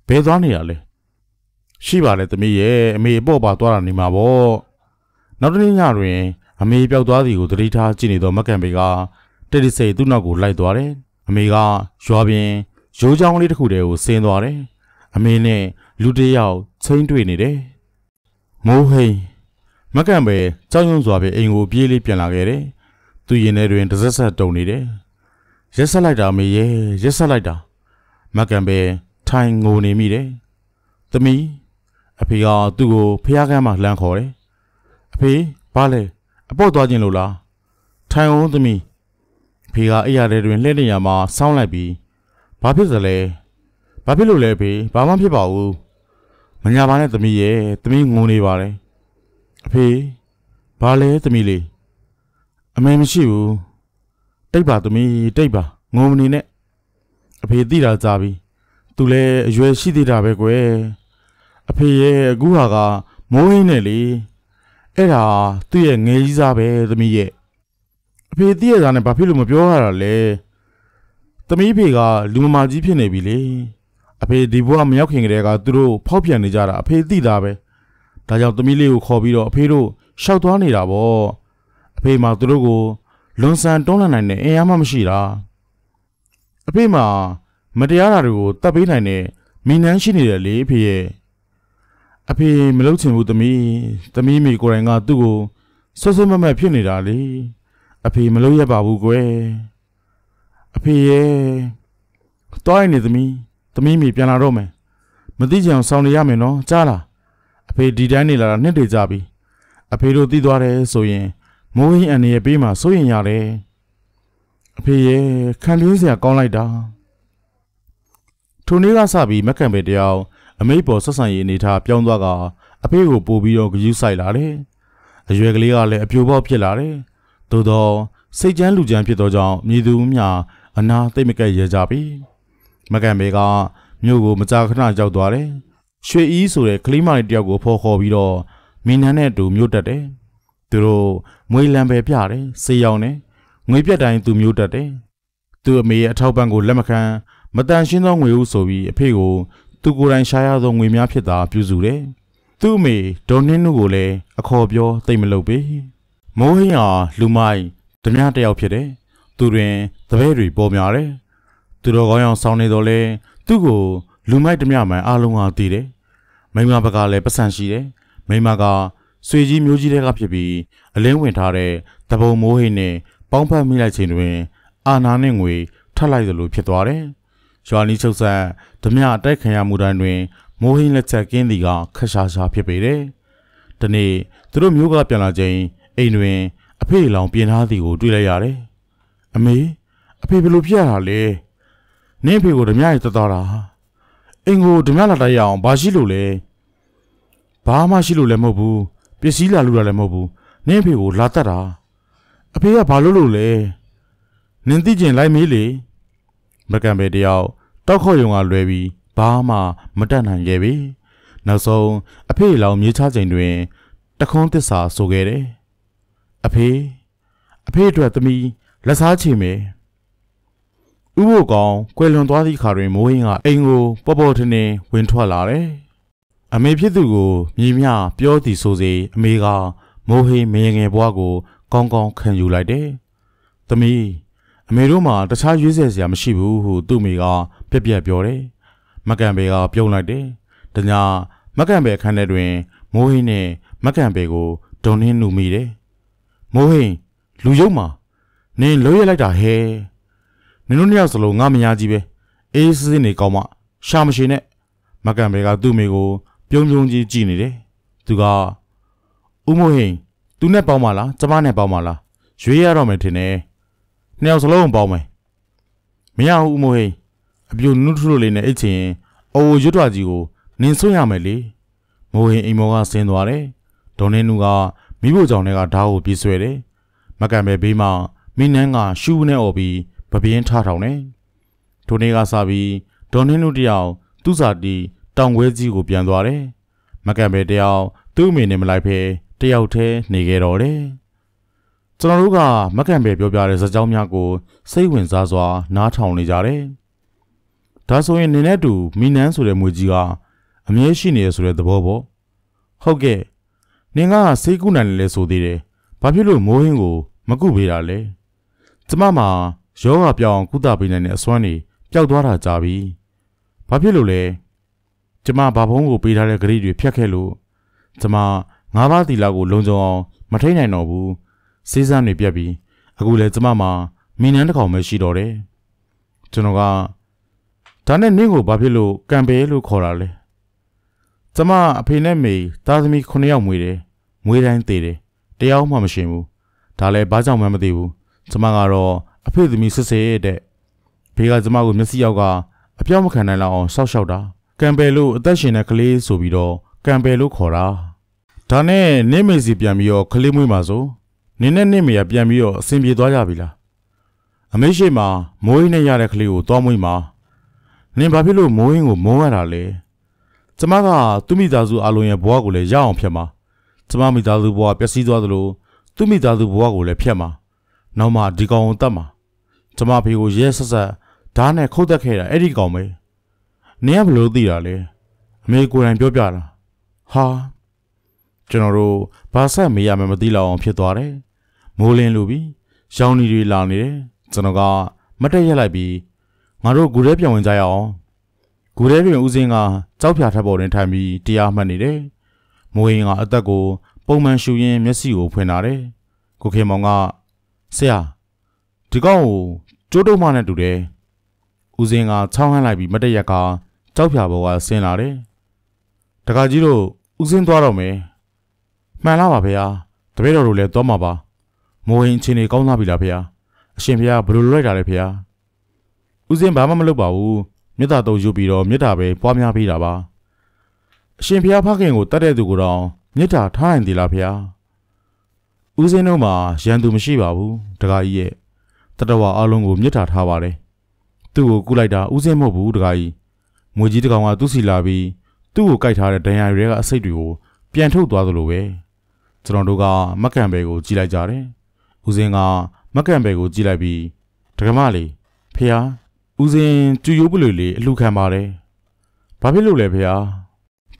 ဘဲသွားနေရလဲ ရှိပါလေသမီးရဲ့အမေအပေါ့ပါသွားတာနေမှာပေါ့နောက်တနေ့ညတွင် အမေပျောက်သွားသည်ကိုသတိထားကြည့်နေသောမကန်ပေကတိတ်တိစိတ်သူ့နောက်ကိုလိုက်သွားတယ်။အမေကရွာပြင်ရိုးချောင်းလေးတစ်ခုတည်းကိုဆင်းသွားတယ်။အမေနဲ့လူတစ်ယောက်ချင်းတွေ့နေတယ်မိုးဟိန်မကန်ပဲကြောက်ရွံ့စွာပဲအိမ်ကိုပြေးလေးပြန်လာခဲ့တယ်။သူရင်ထဲတွင်တစ်ဆက်ဆက်တုံနေတယ်။ရက်ဆက်လိုက်တာမေရဲ့ရက်ဆက်လိုက်တာမကန်ပဲထိုင်ငိုနေမိတယ်။သမီး အဖေကသူ့ကိုဖះကမ်းမှလှမ်းခေါ်တယ်။အဖေဘာလဲအပေါ့သွားခြင်းလို့လား။ထိုင်အောင်သမီးဖေကအိယာထဲတွင်လှည့်နေရမှာစောင်းလိုက်ပြီးဘာဖြစ်စလဲ။ဘာဖြစ်လို့လဲဖေဘာမှဖြစ်ပါဘူး။မညာပါနဲ့သမီးရဲ့သမီးငိုနေပါတယ်။အဖေဘာလဲသမီးလေးအမေမရှိဘူးတိတ်ပါသမီးတိတ်ပါငုံမနေနဲ့အဖေသိတာကြားပြီသူလည်းအရွယ်ရှိသေးတာပဲကွယ် အဖေရဲ့အခုဟာကမိုးဟင်းနဲ့လေအဲ့ဒါသူ့ရဲ့ငယ်ကြီးစားပဲသမီးရဲ့အဖေသိရတာနဲ့ဘာဖြစ်လို့မပြောရတာလဲသမီးဖေကလူမမာကြီးဖြစ်နေပြီလေအဖေဒီဘွားမရောက်ခင်ကတည်းကသူတို့ဖောက်ပြန်နေကြတာအဖေသိတာပဲဒါကြောင့်သမီးလေးကိုခေါ်ပြီးတော့အဖေတို့ရှောက်သွားနေတာပေါ့အဖေမှသူတို့ကိုလွန်ဆန်တွန်းလှန်နိုင်တဲ့အင်အားမှမရှိတာအဖေမှမတရားတာတွေကိုတတ်ပေးနိုင်တဲ့မိနန်းရှိနေတယ်လေအဖေရဲ့ အဖေမလုပ်ချင်ဘူးသမီးသမီးမိကိုယ်တိုင်ကသူ့ကိုဆွဆွမမတ်ဖြစ်နေတာလေအဖေမလုပ်ရပါဘူးကွယ်အဖေရဲ့တွိုင်းနေသမီးသမီးမိပြန်လာတော့မယ်မသိကြအောင်ဆောင်နေရမယ်နော်ကြားလားအဖေဒီတိုင်းနေလာတာနှစ်တွေကြပြီအဖေတို့သိသွားတယ်ဆိုရင်မိုးဟင်းအန်ရဲ့ပေးမှာစိုးရင်ရတယ်အဖေရဲ့ခံပြင်းစရာကောင်းလိုက်တာထိုနေ့ကစပြီးမက်ကန်ပဲတယောက် အမေပေါ်ဆက်ဆံရေးအနေထားပြောင်းသွားကအဖေကိုပို့ပြီးတော့ဂယူးဆိုင်လာတယ်အရွယ်ကလေးကလည်းအပြိုပေါက်ဖြစ်လာတယ်သို့တော့စိတ်ကြမ်းလူကြမ်းဖြစ်သောကြောင့်မြည်သူမြအနာသိမ့်မကက်ရကြပြီမကန်ဘေကမြို့ကိုမကြာခဏရောက်သွားတယ်ရွှေအီးဆိုတဲ့ကလေးမလေးတယောက်ကိုဖော်ခေါ်ပြီးတော့မီနန်းနဲ့အတူမြို့တက်တယ်သူတို့မွေးလံပဲပြတယ်စေးရောင်တယ်ငွေပြက်တိုင်းသူမျိုးတက်တယ်သူ့အမေရဲ့အထောက်ပံ့ကိုလက်မခံမတန်ရှင်းသောငွေဦးဆိုပြီးအဖေကို သူကိုယ်တိုင်ရှားရသောငွေများဖြစ်တာပြုစုတယ်သူ့အမေဒေါ်နှင်းနုကိုလည်းအခေါ်ပြောသိမ့်မလုပ်ပေမိုးဟင်းဟာလူမိုက်ဓမြတယောက်ဖြစ်တယ်သူတွင်တပည့်တွေပေါ်များတယ်သူတော်ကောင်းအောင်ဆောင်းနေတော့လဲသူ့ကိုလူမိုက်ဓမြမှန်အားလုံးကသိတယ်မိမဘကလည်းပတ်စံရှိတယ်မိမကဆွေကြီးမျိုးကြီးတွေကဖြစ်ပြီးအလင်းဝင်ထားတဲ့တပုံမိုးဟိနဲ့ပေါင်းဖက်မိလိုက်ချိန်တွင် အာနာနဲ့ငွေထပ်လိုက်သလိုဖြစ်သွားတယ်။ရွာနီးချုပ်ဆက် ဓမြအတိုက်ခံရမှုတိုင်းတွင်မိုးဟိလက်ချက်ကင်းသည်ကခက်ရှာရှာဖြစ်ပေတယ်။ဒီနေ့သူတို့မျိုးကပြန်လာချိန်အိမ်တွင်အဖေလောင်ပြင်ထားသည်ကိုတွေ့လိုက်ရတယ်။အမေအဖေဘယ်လိုဖြစ်ရတာလဲ။နင်းဖေကိုဓမြရဲ့တတော်တာ။အိမ်ကိုဓမြလာတိုက်ရအောင်ဘာရှိလို့လဲ။ဘာမှရှိလို့လည်းမဟုတ်ဘူးပစ္စည်းလာလို့လည်းမဟုတ်ဘူးနင်းဖေကိုလာတတ်တာအဖေကဘာလို့လို့လဲနင်းသိကျင်လိုက်မေးလေမကန်ပဲတယောက် တောက်ခေါ်ယုံကလွဲပြီးဘာမှမတတ်နိုင်ခဲ့ပြီနောက်ဆုံးအဖေလောင်မြေးချချိန်တွင်တခွန်းသစ္စာဆိုခဲ့တယ်အဖေအဖေအတွက်သမီးလက်စားချေမယ်ဥဖို့ကောင်ကွယ်လွန်သွားသည့်ခါတွင်မိုးဟင်းကအိမ်ကိုပေါ်ပေါ်ထင်းထင်းဝင်ထွက်လာတယ်အမေဖြစ်သူကိုမြည်မြပြောသည်ဆိုစေအမေကမိုးဟင်းမငယ်ဘွားကို ကောင်းကောင်းခံယူလိုက်တယ်။သမီးအမေတို့မှာတခြားရွေးစက်စရာမရှိဘူးဟုသူ့မိက ပြက်ပြက်ပြောတယ်။မကန်ဘေကပြုံးလိုက်တယ်။တညာမကန်ဘေခန်းထဲတွင် မိုးဟင်းနဲ့မကန်ဘေကိုဒုံနှင်းနူမိတယ်။မိုးဟင်းလူယုံမှာနင်းလွှဲရလိုက်တာဟဲ။နင်တို့နှစ်ယောက်စလုံးငါမညာကြီးပဲ။အေးစစ်စစ်နေကောင်းမရှာမရှိနဲ့မကန်ဘေကသူ့မိကို ပြုံးပြုံးကြီးကြည့်နေတယ်သူကဦးမိုးဟိန်သူနဲ့ပေါင်းပါလားကျမနဲ့ပေါင်းပါလားရွေးရတော့မယ်ထင်တယ်နှစ်ယောက်စလုံးပေါင်းမယ်မရဘူးဦးမိုးဟိန် အပြူနုထုလိုလေးနဲ့အိတ်ချင်အိုရွတ်တော်ကြီးကိုနင်းဆွရမယ်လေမိုးဟိန်အိမ်မောကဆင်းသွားတယ်ဒေါ်နေနူကမိဖို့ကြောင့်လည်းကဓာတ်ကိုပြေးဆွဲတယ်မကန်ပဲဘေးမှာမိနန်းကရှူးနဲ့អော်ပြီးပပင်းထားထောင်တယ်ထိုနေ့ကစပြီးဒေါ်နေနူတယောက်သူ့စာတီတောင်ခွဲကြီးကိုပြန်သွားတယ်။မကန်ပဲတယောက်သူ့အမေနဲ့မလိုက်ဖဲတယောက်တည်းနေခဲ့တော့တယ်။ကျွန်တော်တို့ကမကန်ပဲပြောပြတဲ့ဇာတ်ကြောင်းများကိုစိတ်ဝင်စားစွာနားထောင်နေကြတယ်။ ဒါဆိုရင်နင်းနဲ့တူမိနန်းဆိုတဲ့မွေကြီးကအမြဲရှိနေရဆိုတဲ့သဘောပေါ့။ဟုတ်ကဲ့။နင်ကစိတ်ကူးနိုင်တယ်လဲဆိုသေးတယ်။ဘာဖြစ်လို့မိုးဟင်းကိုမကုပေးတာလဲ။ကျမမှာယောဂပြောင်းကုသပေးနိုင်တဲ့အစွမ်းတွေပျောက်သွားတာကြာပြီ။ဘာဖြစ်လို့လဲ။ကျမဘာဖုံးကိုပေးထားတဲ့ဂရိတွေဖြတ်ခဲ့လို့ကျမငါးပါးတီလာကိုလုံခြုံအောင်မထိန်နိုင်တော့ဘူးစေးစမ်းနေပြက်ပြီးအခုလေကျမမှာမီနန်းတစ်ကောင်ပဲရှိတော့တယ်ကျွန်တော်က ဒါနဲ့နင့်ကိုဘာဖြစ်လို့ကံပဲလို့ခေါ်တာလဲကျမအဖေနဲ့မေသားသမီး9ယောက်မွေးတယ်မွေးတိုင်းသေးတယ်တယောက်မှမရှင်ဘူးဒါလည်းဘာကြောင့်မှမသိဘူးကျမကတော့အဖေသမီးစစ်စစ်တဲ့ဖေကကျမကိုမျက်စိရောက်ကအပြောင်းမခံနိုင်လောက်အောင်စောက်ရှောက်တာကံပယ်လို့အသက်ရှင်တဲ့ကလေးဆိုပြီးတော့ကံပယ်လို့ခေါ်တာဒါနဲ့နင့်မေစီပြန်ပြီးတော့ကလေးမွေးမှာဆိုနင်းနဲ့နင့်မေကပြန်ပြီးတော့အဆင်ပြေသွားကြပြီလားအမေရှိမှာမိုးရင်းနဲ့ရတဲ့ကလေးကိုသွားမွေးမှာ နင်ဘာဖြစ်လို့မိုးရင်းကိုမိုးရတာလဲကျမကသူ့မိသားစုအလုံးရဲ့ဘဝကိုလည်းရအောင်ဖြတ်မှာကျမမိသားစုဘဝပျက်စီးသွားသလိုသူ့မိသားစုဘဝကိုလည်းဖျက်မှာနောက်မှဒီကောင်ကိုတတ်မှာကျမဖေကိုရဲဆက်ဆက်ဓာတ်နဲ့ခုတ်တက်ခဲ့တာအဲ့ဒီကောင်ပဲနင်ကဘယ်လိုသိတာလဲအမေကိုယ်တိုင်ပြောပြတာဟာကျွန်တော်တို့ဘာဆက်မေးရမှမသိလောက်အောင်ဖြစ်သွားတယ်မိုးလင်းလူပြီးရောင်နီတွေလာနေတယ်ကျွန်တော်ကမတက်ရက်လိုက်ပြီး ငါတို့ဂူထဲပြန်ဝင်ကြရအောင်ဂူထဲပြင်ဦးစင်းကကြောက်ဖြာထပ်ပေါ်တွင်ထိုင်ပြီးတရားမှတ်နေတယ်မိုးရင်ကအသက်ကိုပုံမှန်ရှူရင်းမျက်စိကိုဖွင့်လာတယ်ကိုခေမောင်ကဆရာဒီကောင်ကိုကျိုးတုံးမနဲ့တူတယ်ဦးစင်းကချောင်းဟန်းလိုက်ပြီးမတရက်ကကြောက်ဖြာဘောကဆင်းလာတယ်တခါကြီးတို့ဦးစင်းသွားတော့မယ်မှန်လားပါဗျာတပည့်တော်တို့လည်းသွားမှာပါမိုးရင်ချင်းနေကောင်းသားပြီလားဗျာအရှင်ဖေကဘယ်လိုလုပ်လိုက်တာလဲဖေ။ ဦးစင်းဘာမှမလုပ်ပါဘူး။မြတ်တာတုံယူပြီးတော့မြတ်တာပဲပွားများပေးတာပါ။အရှင်ဖေဖခင်ကိုတတ်တဲ့သူကိုတော့မြတ်တာထားနိုင်သေးလားဖေ။ဦးစင်းတို့မှာရန်သူမရှိပါဘူးတခါကြီးရဲ့တတဝအလုံးကိုမြတ်တာထားပါတယ်။သူ့ကိုကူလိုက်တာဦးစင်းမဟုတ်ဘူးတခါကြီး။မွေကြီးတကောင်ကသူ့စီလာပြီးသူ့ကိုကြိုက်ထားတဲ့ဒဏ်ရာတွေကအစိတ်တွေကိုပြန်ထုတ်သွားသလိုပဲ။ကျွန်တော်တို့ကမက်ကန်ဘဲကိုကြည့်လိုက်ကြတယ်။ဦးစင်းကမက်ကန်ဘဲကိုကြည့်လိုက်ပြီးဒကမလေးဖေဟာ ဦးစင်ကျူရိုးပလွေလေးအလှခံပါတယ်ဘာဖြစ်လို့လဲဖေဟာ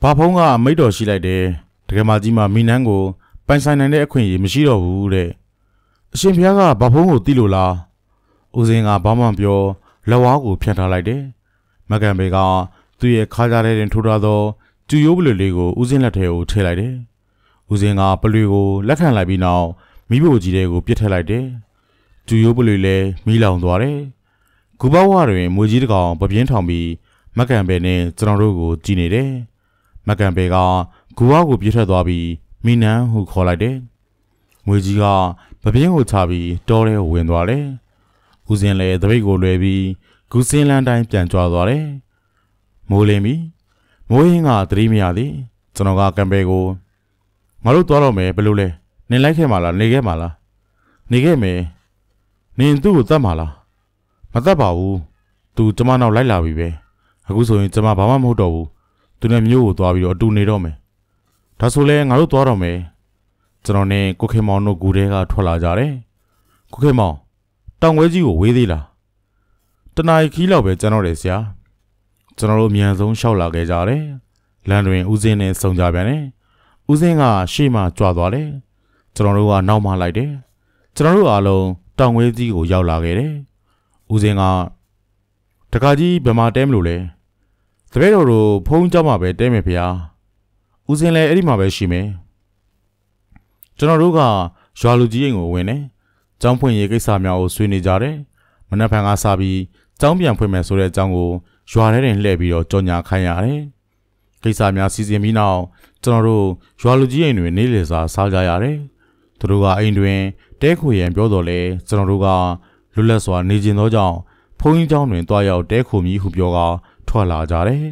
ဘာဖုံးကမိတ်တော်ရှိလိုက်တယ်ဒကမကြီးမှမိနန်းကိုပိုင်ဆိုင်နိုင်တဲ့အခွင့်အရေးမရှိတော့ဘူးတဲ့အရှင်ဖေဟာကဘာဖုံးကိုတီးလို့လားဦးစင်ကဘာမှမပြောလက်ဝါးကိုဖြတ်ထားလိုက်တယ်မက်ကန်ဘဲကသူ့ရဲ့ခါးကြားထဲတွင်ထိုးထားသောကျူရိုးပလွေလေးကိုဦးစင်လက်ထဲကိုထည့်လိုက်တယ်ဦးစင်ကပလွေကိုလက်ခံလိုက်ပြီးနောက်မိဖို့ကြီးတဲ့ကိုပြစ်ထည့်လိုက်တယ်ကျူရိုးပလွေလည်းမီးလောင်သွားတယ်။ ဂူဘဝတွင်မွေကြီးတကောင်ပပြင်းထောင်ပြီးမက်ကန်ဘဲနဲ့ကျွန်တော်တို့ကိုကြည်နေတယ်။မက်ကန်ဘဲကဂူဝကိုပြစ်ထက်သွားပြီးမိနန်းဟုခေါ်လိုက်တယ်။မွေကြီးကပပြင်းကိုချပြီးတောထဲကိုဝင်သွားတယ်။ဦးစင်းလည်းတပိတ်ကိုလွယ်ပြီးဂူစင်းလန်းတိုင်းပြန်ကြွားသွားတယ်။မိုးလင်းပြီ။မိုးဟင်းကသတိမရသည်။ကျွန်တော်ကကံဘဲကိုငါတို့သွားတော့မယ်ဘယ်လိုလဲ။နင်လိုက်ခဲ့မှာလားနေခဲ့မှာလား။နေခဲ့မယ်။နင်သူ့ကိုတတ်မှာလား မတတ်ပါဘူးသူကျမနောက်လိုက်လာပြီပဲအခုဆိုရင်ကျမဘာမှမဟုတ်တော့ဘူးသူနဲ့မျိုးကိုသွားပြီးတော့အတူနေတော့မယ်ဒါဆိုလဲငါတို့သွားတော့မယ်ကျွန်တော်နဲ့ကိုခေမောင်တို့ဂူထဲကထွက်လာကြတယ်ကိုခေမောင်တောင်ဝဲကြီးကိုဝေးသေးလားတနာရီခီးလောက်ပဲကျွန်တော်တယ်ဆရာကျွန်တော်တို့အမြန်ဆုံးရှောက်လာခဲ့ကြတယ်လမ်းတွင်ဦးစင်းနဲ့ဆုံကြပြန်တယ်ဦးစင်းကရှေ့မှကြွသွားတယ်ကျွန်တော်တို့ကနောက်မှလိုက်တယ်ကျွန်တော်တို့အားလုံးတောင်ဝဲကြီးကိုရောက်လာခဲ့တယ်။ ဦးစင်းကတခါကြီးဗမာတဲမလို့လဲတပည့်တော်တို့ဖုံးကြမှာပဲတဲမယ်ဖေဟာဦးစင်းလည်းအဲ့ဒီမှာပဲရှိမယ်ကျွန်တော်တို့ကရွာလူကြီးအိမ်ကိုဝင်တယ်ကျောင်းဖွင့်ရေးကိစ္စများကိုဆွေးနွေးကြတယ်မနက်ဖြန်ကစပြီးကျောင်းပြန်ဖွင့်မယ်ဆိုတဲ့အကြောင်းကိုရွာထဲတွင်လှည့်ပြီးတော့ကြော်ညာခိုင်းရတယ်ကိစ္စများစီစဉ်ပြီးနောက်ကျွန်တော်တို့ရွာလူကြီးအိမ်တွင်နေလေစာစားကြရတယ်သူတို့ကအိမ်တွင်တဲခွေရန်ပြောတော်လဲကျွန်တော်တို့က လွတ်လပ်စွာနေကျင်သောကြောင့်ဘုန်းကြီးကျောင်းတွင်တွားရောက်တဲခုမီဟုပြောကာထွက်လာကြတယ်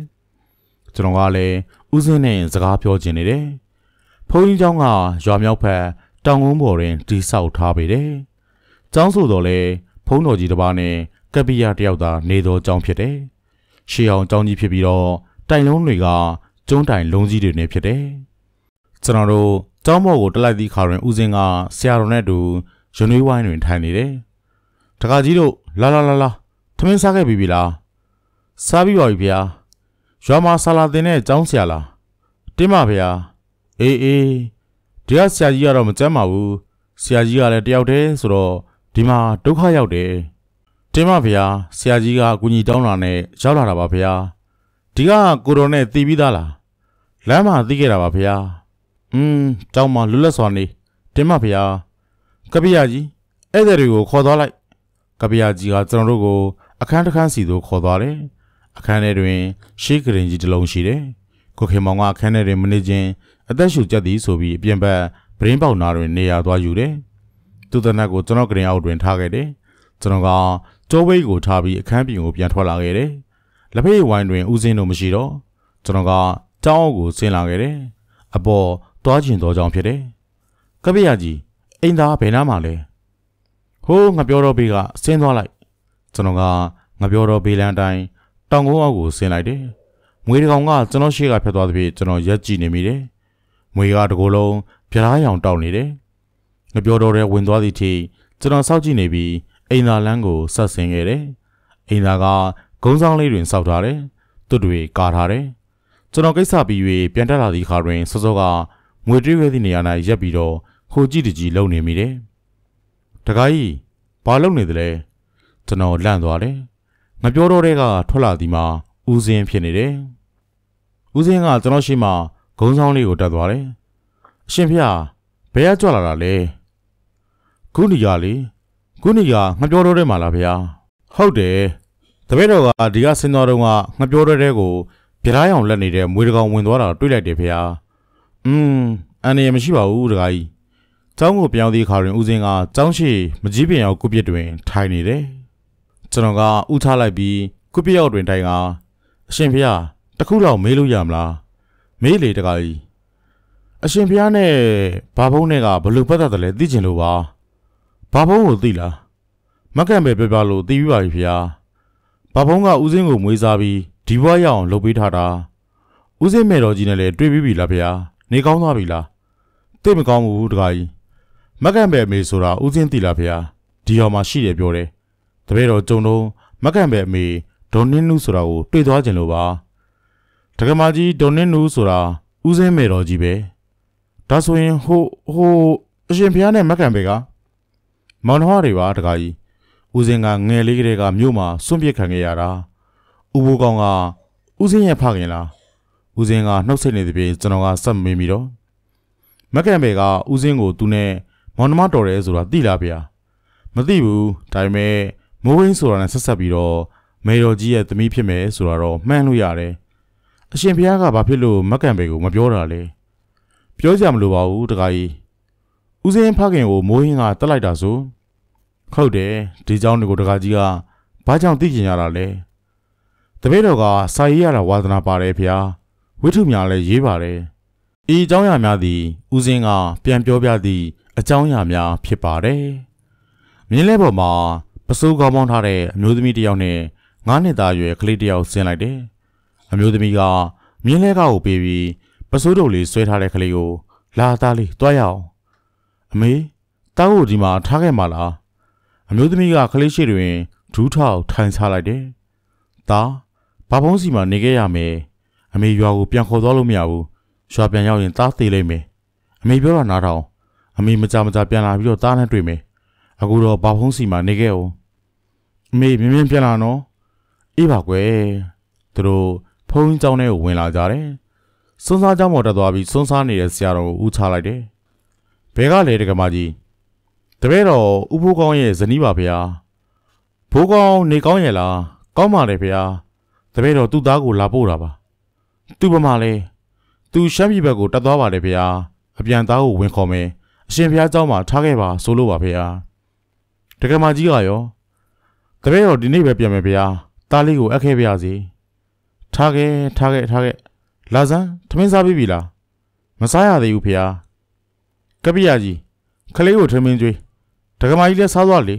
။ကျွန်တော်ကလည်းဦးစင်းနဲ့စကားပြောချင်နေတယ်။ဘုန်းကြီးကျောင်းကရွာမြောက်ဖက်တောင်ကုန်းပေါ်တွင်တိဆောက်ထားပေတယ်။ကျောင်းဆိုတော်လဲဘုန်းတော်ကြီးတစ်ပါးနဲ့ကပ္ပိယတယောက်သာနေသောကျောင်းဖြစ်တယ်။ရှေးအောင်ကျောင်းကြီးဖြစ်ပြီးတော့တိုင်လုံးတွေကကျုံးတိုင်လုံးကြီးတွေနဲ့ဖြစ်တယ်။ကျွန်တော်တို့ကျောင်းပေါ်ကိုတက်လိုက်သည့်အခါတွင်ဦးစင်းကဆရာတော်နဲ့အတူရွှေနှွေးဝိုင်းတွင်ထိုင်နေတယ်။ တခါကြီးတို့လာလာလာလာထမင်းစားခဲ့ပြီပြီလား။စားပြီးပါပြီဗျာ။ရွာမှာဆာလာတင်တဲ့ကျောင်းဆရာလား။တင်းပါဗျာ။အေးအေးဒီကဆရာကြီးကတော့မကြမ်းပါဘူး။ဆရာကြီးကလည်းတယောက်တည်းဆိုတော့ဒီမှာဒုက္ခရောက်တယ်။တင်းပါဗျာ။ဆရာကြီးကအကူကြီးတောင်းလာနဲ့ရောက်လာတာပါဗျာ။ဒီကကိုတော်နဲ့တီးပြီးသားလား။လမ်းမှာတီးခဲ့တာပါဗျာ။อืมကြောင်းမလွတ်လပ်စွာနေတင်မဖေဟာကပိယကြီးဧည့်သည်တွေကိုခေါ်သွားလိုက် ကပိယကြီးကကျွန်တော်တို့ကိုအခန်းတစ်ခန်းစီသို့ခေါ်သွားတယ်အခန်းထဲတွင်ရှေးကရင်ကြီးတစ်လုံးရှိတယ်ကိုခေမောင်ကအခန်းထဲတွင်မနေခြင်းအသက်ရှူကျက်သည်ဆိုပြီးအပြင်ဘက်ဗရင်းပေါက်နာတွင်နေရာသွားယူတယ်သူ့တနက်ကိုကျွန်တော်ကရင်အောက်တွင်ထားခဲ့တယ်ကျွန်တော်ကကျိုးဘိတ်ကိုထားပြီးအခန်းပြင်ကိုပြန်ထွက်လာခဲ့တယ်လက်ဖေးဝိုင်းတွင်ဦးစင်းတို့မရှိတော့ကျွန်တော်ကကြောင်းအုပ်ကိုဆင်းလာခဲ့တယ်အပေါ်သွားကျင်သောကြောင့်ဖြစ်တယ်ကပိယကြီးအိမ်သားဘယ်နားမှာလဲ ဟိုးငါပြောတော့ဘေးကဆင်းသွားလိုက်ကျွန်တော်ကငါပြောတော့ဘေးလန်းတိုင်းတောင်ကုန်းအောက်ကိုဆင်းလိုက်တယ်မွေးတကောင်ကကျွန်တော်ရှေ့ကဖြတ်သွားသဖြင့်ကျွန်တော်ရက်ကြည့်နေမိတယ်မွေကတကိုယ်လုံးပြားရောင်တောက်နေတယ်ငါပြောတော့တဲ့ဝင်သွားသည့်ထိကျွန်တော်စောင့်ကြည့်နေပြီးအိမ်သာလန်းကိုဆက်ဆင်းခဲ့တယ်အိမ်သာကဂုံးဆောင်လေးတွင်စောက်ထားတယ်တွတ်တွေကာထားတယ်ကျွန်တော်ကိစ္စပြီး၍ပြန်တက်လာသည့်ခါတွင်စောစောကငွေတွေးခဲ့သည့်နေရာ၌ရက်ပြီးတော့ဟိုကြည့်တကြီးလုံနေမိတယ်။ တခါကြီးဘာလုံနေသလဲကျွန်တော်လန့်သွားတယ်။ငပြောတော့တဲ့ကထွက်လာသည်မှာဦးစင်းဖြစ်နေတယ်။ဦးစင်းကကျွန်တော်ရှိမှဂုံးဆောင်လေးကိုတက်သွားတယ်။အရှင်ဖေဘယ်ကကြွလာတာလဲ။ခုနီကလေခုနီကငပြောတော့တဲ့မှာလားဗျာ။ဟုတ်တယ်။တပည့်တော်ကဒီကဆင်းတော်တုန်းကငပြောတော့တဲ့ကိုပြရားရောင်လက်နေတဲ့မွေးတကောင်ဝင်သွားတာတွေ့လိုက်တယ်ဖေ။อืมအန်ရမရှိပါဘူးတခါကြီး။ ကျောင်းကိုပြောင်းသည့်အခါတွင်ဦးစင်းကကျောင်းရှိမကြီးပင်ရောက်ကုပစ်တွင် ထိုင်နေတယ်။ကျွန်တော်ကဥထားလိုက်ပြီးကုပစ်ရောက်တွင်ထိုင်ကအရှင်ဖေတခုတော့မေးလို့ရမလား။မေးလေတခါကြီး။အရှင်ဖေနဲ့ဘာဖုံးနဲ့ကဘလို့ပတ်သက်တယ်လဲသိချင်လို့ပါ။ဘာဖုံးကိုသိလား။မကန့်ပဲပြပြလို့သိပြီးပါပြီဖေ။ဘာဖုံးကဦးစင်းကိုမွေးစားပြီးဒီဘွားရအောင်လုပ်ပေးထားတာ။ဦးစင်းမဲ့တော်ကြီးနဲ့လည်းတွေ့ပြီးပြီလားဖေ။နေကောင်းသွားပြီလား။သိမကောင်းဘူးတခါကြီး။ မကန့်ပဲအမေဆိုတာဦးစင်းသိလားဖေ။ဒီဟော်မှာရှိတယ်ပြောတယ်။တပည့်တော်ကြုံတော့မကန့်ပဲအမေဒေါ်နင်းနူးဆိုတာကိုတွေ့သွားကြလို့ပါ။တက္ကမကြီးဒေါ်နင်းနူးဆိုတာဦးစင်းမဲ့တော်ကြီးပဲ။ဒါဆိုရင်ဟိုဟိုအရှင်ဖျားနဲ့မကန့်ပဲကမောင်နှမတွေပါတခါကြီး။ဦးစင်းကငယ်လေးကလေးကမြို့မှာစွန့်ပစ်ခံခဲ့ရတာ။ဦးဘိုးကောင်ကဦးစင်းရဲ့ဖခင်လား။ဦးစင်းကနှုတ်ဆက်နေသဖြင့်ကျွန်တော်ကစက်မေးမိတော့မကန့်ပဲကဦးစင်းကိုသူနဲ့ မောင်နှမတော်တယ်ဆိုတာသိလားဗျာမသိဘူးဒါပေမဲ့မိုးဝင်းဆိုတာနဲ့ဆက်ဆက်ပြီးတော့မေတော်ကြီးရဲ့သမီးဖြစ်မယ်ဆိုတာတော့မှန်းလို့ရတယ်အရှင်ဘုရားကဘာဖြစ်လို့မကန့်ပဲကိုမပြောတာလဲပြောကြမလို့ပါဘူးတခါကြီးဦးစင်းဖခင်ကိုမိုးဟင်းကတက်လိုက်တာဆိုဟုတ်တယ်ဒီเจ้าတွေကိုတခါကြီးကဘာကြောင့်သိကျင်ရတာလဲတပည့်တော်ကစာရေးရတာဝါသနာပါတယ်ဗျာဝိထုများလည်းရေးပါတယ်ဤအကြောင်းအရာများသည်ဦးစင်းကပြန်ပြောပြသည့် အကြောင်းအရာများဖြစ်ပါတယ်။မြင်းလဲပေါ်မှာပစိုးကောင်းပေါင်းထားတဲ့အမျိုးသမီးတစ်ယောက်နဲ့ငါးနှစ်သားအရွယ်ကလေးတစ်ယောက်ဆင်းလိုက်တယ်။အမျိုးသမီးကမြင်းလဲကောက်ကိုပေးပြီးပစိုးတုပ်လေးဆွဲထားတဲ့ကလေးကိုလာသားလေးတွားရအောင်။အမေတားကိုဒီမှာထားခဲ့မှာလား။အမျိုးသမီးကကလေးရှိတွင်ဒူးထောက်ထိုင်ချလိုက်တယ်။ဒါဘာဖုံးစီမှာနေခဲ့ရမယ်။အမေရွာကိုပြန်ခေါ်သွားလို့မရဘူး။ရွာပြန်ရောက်ရင်တားသေးလိမ့်မယ်။အမေပြောတာနားထောင် အမေမကြမကြပြန်လာပြီးတော့တားနဲ့တွေ့မယ်အခုတော့ဘာဖုံးစီမှာနေခဲ့အောင်အမေမြင်းမြင်းပြန်လာနော်အေးပါကွယ်သူတို့ဖုံးကြောင်းထဲကိုဝင်လာကြတယ်စွန်းစားကြောင်းပေါ်တက်သွားပြီးစွန်းစားနေတဲ့ဆရာတော်ကိုဦးချလိုက်တယ်ဘဲကလည်းတကမာကြီးတပည့်တော်ဥဖိုးကောင်းရဲ့ဇနီးပါဗျာဘိုးကောင်းနေကောင်းရဲ့လားကောင်းပါလေဗျာတပည့်တော်သူ့သားကိုလာပို့တာပါသူ့ဘမလဲသူရှမ်းပြည်ဘက်ကိုတက်သွားပါလေဗျာအပြန်သားကိုဝင်ခေါ်မယ် အရှင်ဘုရားကျောင်းမှာထားခဲ့ပါဆိုလို့ပါဖေဟာတကယ်မကြီးကရောတပည့်တော်ဒီနေ့ပဲပြန်မယ်ဖေဟာသားလေးကိုအပ်ခဲ့ပါရစေထားခဲ့ထားခဲ့ထားခဲ့လာစမ်းထမင်းစားပြီပြီလားမစားရသေးဘူးဖေဟာကပိယကြီးခလေးကိုထမင်းကျွေးတကယ်မကြီးလည်းစားသွားလေ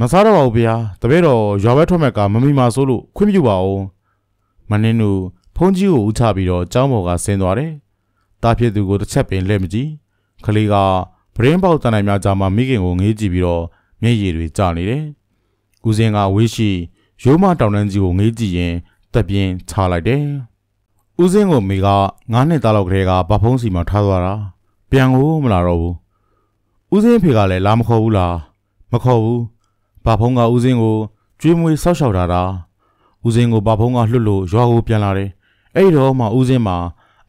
မစားတော့ပါဘူးဗျာတပည့်တော်ရွာဘက်ထွက်မဲ့ကမမိမာဆိုးလို့ခွင့်ပြုပါဦးမနင်းတို့ဖုန်းကြီးကိုဥချပြီးတော့ကျောင်းပေါ်ကဆင်းသွားတယ်။တားဖြစ်သူကိုတစ်ချက်ပင်လှည့်မကြည့် ကလေးကဗရင်းပေါက်တန်နိုင်များကြားမှာမိခင်ကိုငေးကြည့်ပြီးတော့မျက်ရည်တွေကျနေတယ်။ဦးစင်းကဝေးရှိရိုးမတောင်တန်းကြီးကိုငေးကြည့်ရင်တက်ပြင်းချလိုက်တယ်။ဦးစင်းကိုမိက9နှစ်သားလောက်ကလေးကဗဖုံးစီမှာထားသွားတာပြန်ကိုမလာတော့ဘူး။ဦးစင်းဖေကလည်းလာမခေါ်ဘူးလား။မခေါ်ဘူး။ဗဖုံးကဦးစင်းကိုကျွေးမွေးဆောက်ရှောက်ထားတာ။ဦးစင်းကိုဗဖုံးကလွတ်လို့ရွာကိုပြန်လာတယ်။အဲ့ဒီတော့မှဦးစင်းမှာ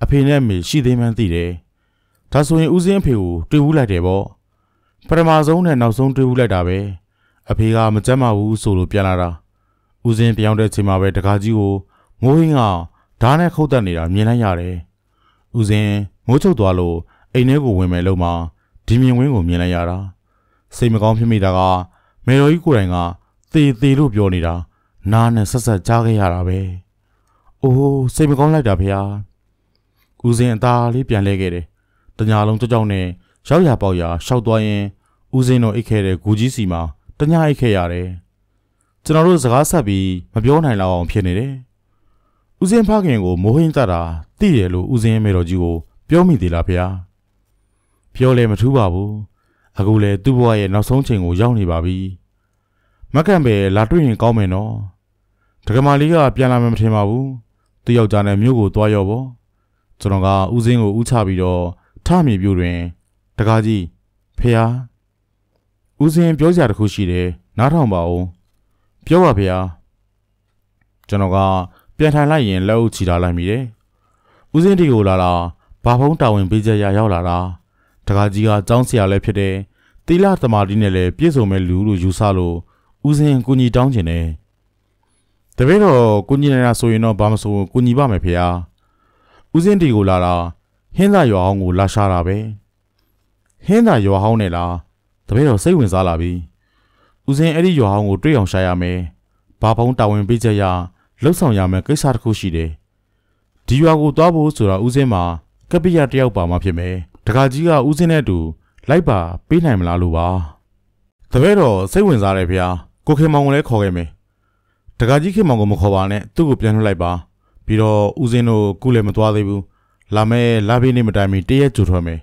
အဖေနဲ့အမေရှိသေးမှန်းသိတယ်။ ဒါဆိုရင်ဦးစင်းအဖေကိုတွေ့ဘူးလိုက်တယ်ပေါ့ပထမဆုံးနဲ့နောက်ဆုံးတွေ့ဘူးလိုက်တာပဲအဖေကမကြမ်းမဘူးဆိုလို့ပြန်လာတာဦးစင်းပြောင်းတဲ့ချိန်မှာပဲတကားကြီးကိုမိုးဟင်းကဓာတ်နဲ့ခုတ်တက်နေတာမြင်လိုက်ရတယ်ဦးစင်းမိုးချုပ်သွားလို့အိမ်ထဲကိုဝင်မယ်လို့မှဒီမြင်ဝင်းကိုမြင်လိုက်ရတာစိတ်မကောင်းဖြစ်မိတာကမေတော်ကြီးကိုယ်တိုင်ကသေသေးလို့ပြောနေတာနားနဲ့ဆက်ဆက်ကြားခဲ့ရတာပဲ။အိုးစိတ်မကောင်းလိုက်တာဖေ။ဦးစင်းအသားလေးပြန်လဲခဲ့တယ်။ တညာလုံးကြောက်ကြောက်နဲ့ရောက်ရပေါက်ရရှောက်သွားရင်ဦးစင်းတို့အိတ်ခဲ့တဲ့ဂူကြီးစီမှာတညာအိတ်ခဲ့ရတယ်။ကျွန်တော်တို့စကားဆက်ပြီးမပြောနိုင်လောက်အောင်ဖြစ်နေတယ်။ဦးစင်းဖခင်ကိုမိုးဟင်းတတ်တာသိတယ်လို့ဦးစင်းမေတော်ကြီးကိုပြောမိသေးလားဖေ။ပြောလဲမထူးပါဘူး။အခုလေသူ့ဘဝရဲ့နောက်ဆုံးချိန်ကိုရောက်နေပါပြီ။မကန်ပဲလာတွေ့ရင်ကောင်းမယ်နော်။ဒကမာလေးကပြန်လာမှမထင်ပါဘူးသူယောက်ျားနဲ့မြို့ကိုသွားရောပေါ့ကျွန်တော်ကဦးစင်းကိုဥချပြီးတော့ ထမြေပြိုတွင်တကားကြီးဖေဟာဦးစင်းပြောစရာတခုရှိတယ်နားထောင်ပါဦးပြောပါဖေဟာကျွန်တော်ကပြန်ထိုင်လိုက်ရင်လက်အုပ်ချီထားလိုက်မိတယ်ဦးစင်းတီကိုလာတာဘာဖုံးတာဝန်ပေးချက်ရရောက်လာတာတကားကြီးကကြောင်းဆရာလည်းဖြစ်တယ်တီလာသမားတီနဲ့လည်းပြည့်စုံမဲ့လူလို့ယူဆလို့ဦးစင်းကိုကြီးတောင်းချင်တယ်တပည့်တော်ကိုညီနေတာဆိုရင်တော့ဘာမဆိုကိုညီပါမယ်ဖေဟာဦးစင်းတီကိုလာတာ ဟင်းသာရွာဟောင်းကိုလာရှာတာပဲဟင်းသာရွာဟောင်းနဲ့လားတပည့်တော်စိတ်ဝင်စားလာပြီဦးစင်းအဲ့ဒီရွာဟောင်းကိုတွေ့အောင်ရှာရမယ်ဘာဖုံးတာဝန်ပေးချက်ရလှုပ်ဆောင်ရမယ်ကိစ္စတစ်ခုရှိတယ်ဒီရွာကိုသွားဖို့ဆိုတာဦးစင်းမှာကပိယတယောက်ပါမှဖြစ်မယ်တခါကြီးကဦးစင်းနဲ့အတူလိုက်ပါပေးနိုင်မလားလို့ပါတပည့်တော်စိတ်ဝင်စားတယ်ဖေဟာကိုခေမောင်ကိုလည်းခေါ်ခဲ့မယ်တကာကြီးခင်မောင်ကိုမခေါ်ပါနဲ့သူ့ကိုပြန်လွှတ်လိုက်ပါပြီးတော့ဦးစင်းတို့ကုလည်းမသွားသေးဘူး လာမဲ့လာဘေးနေမတိုင်မီတရက်ကြိုထွက်မယ်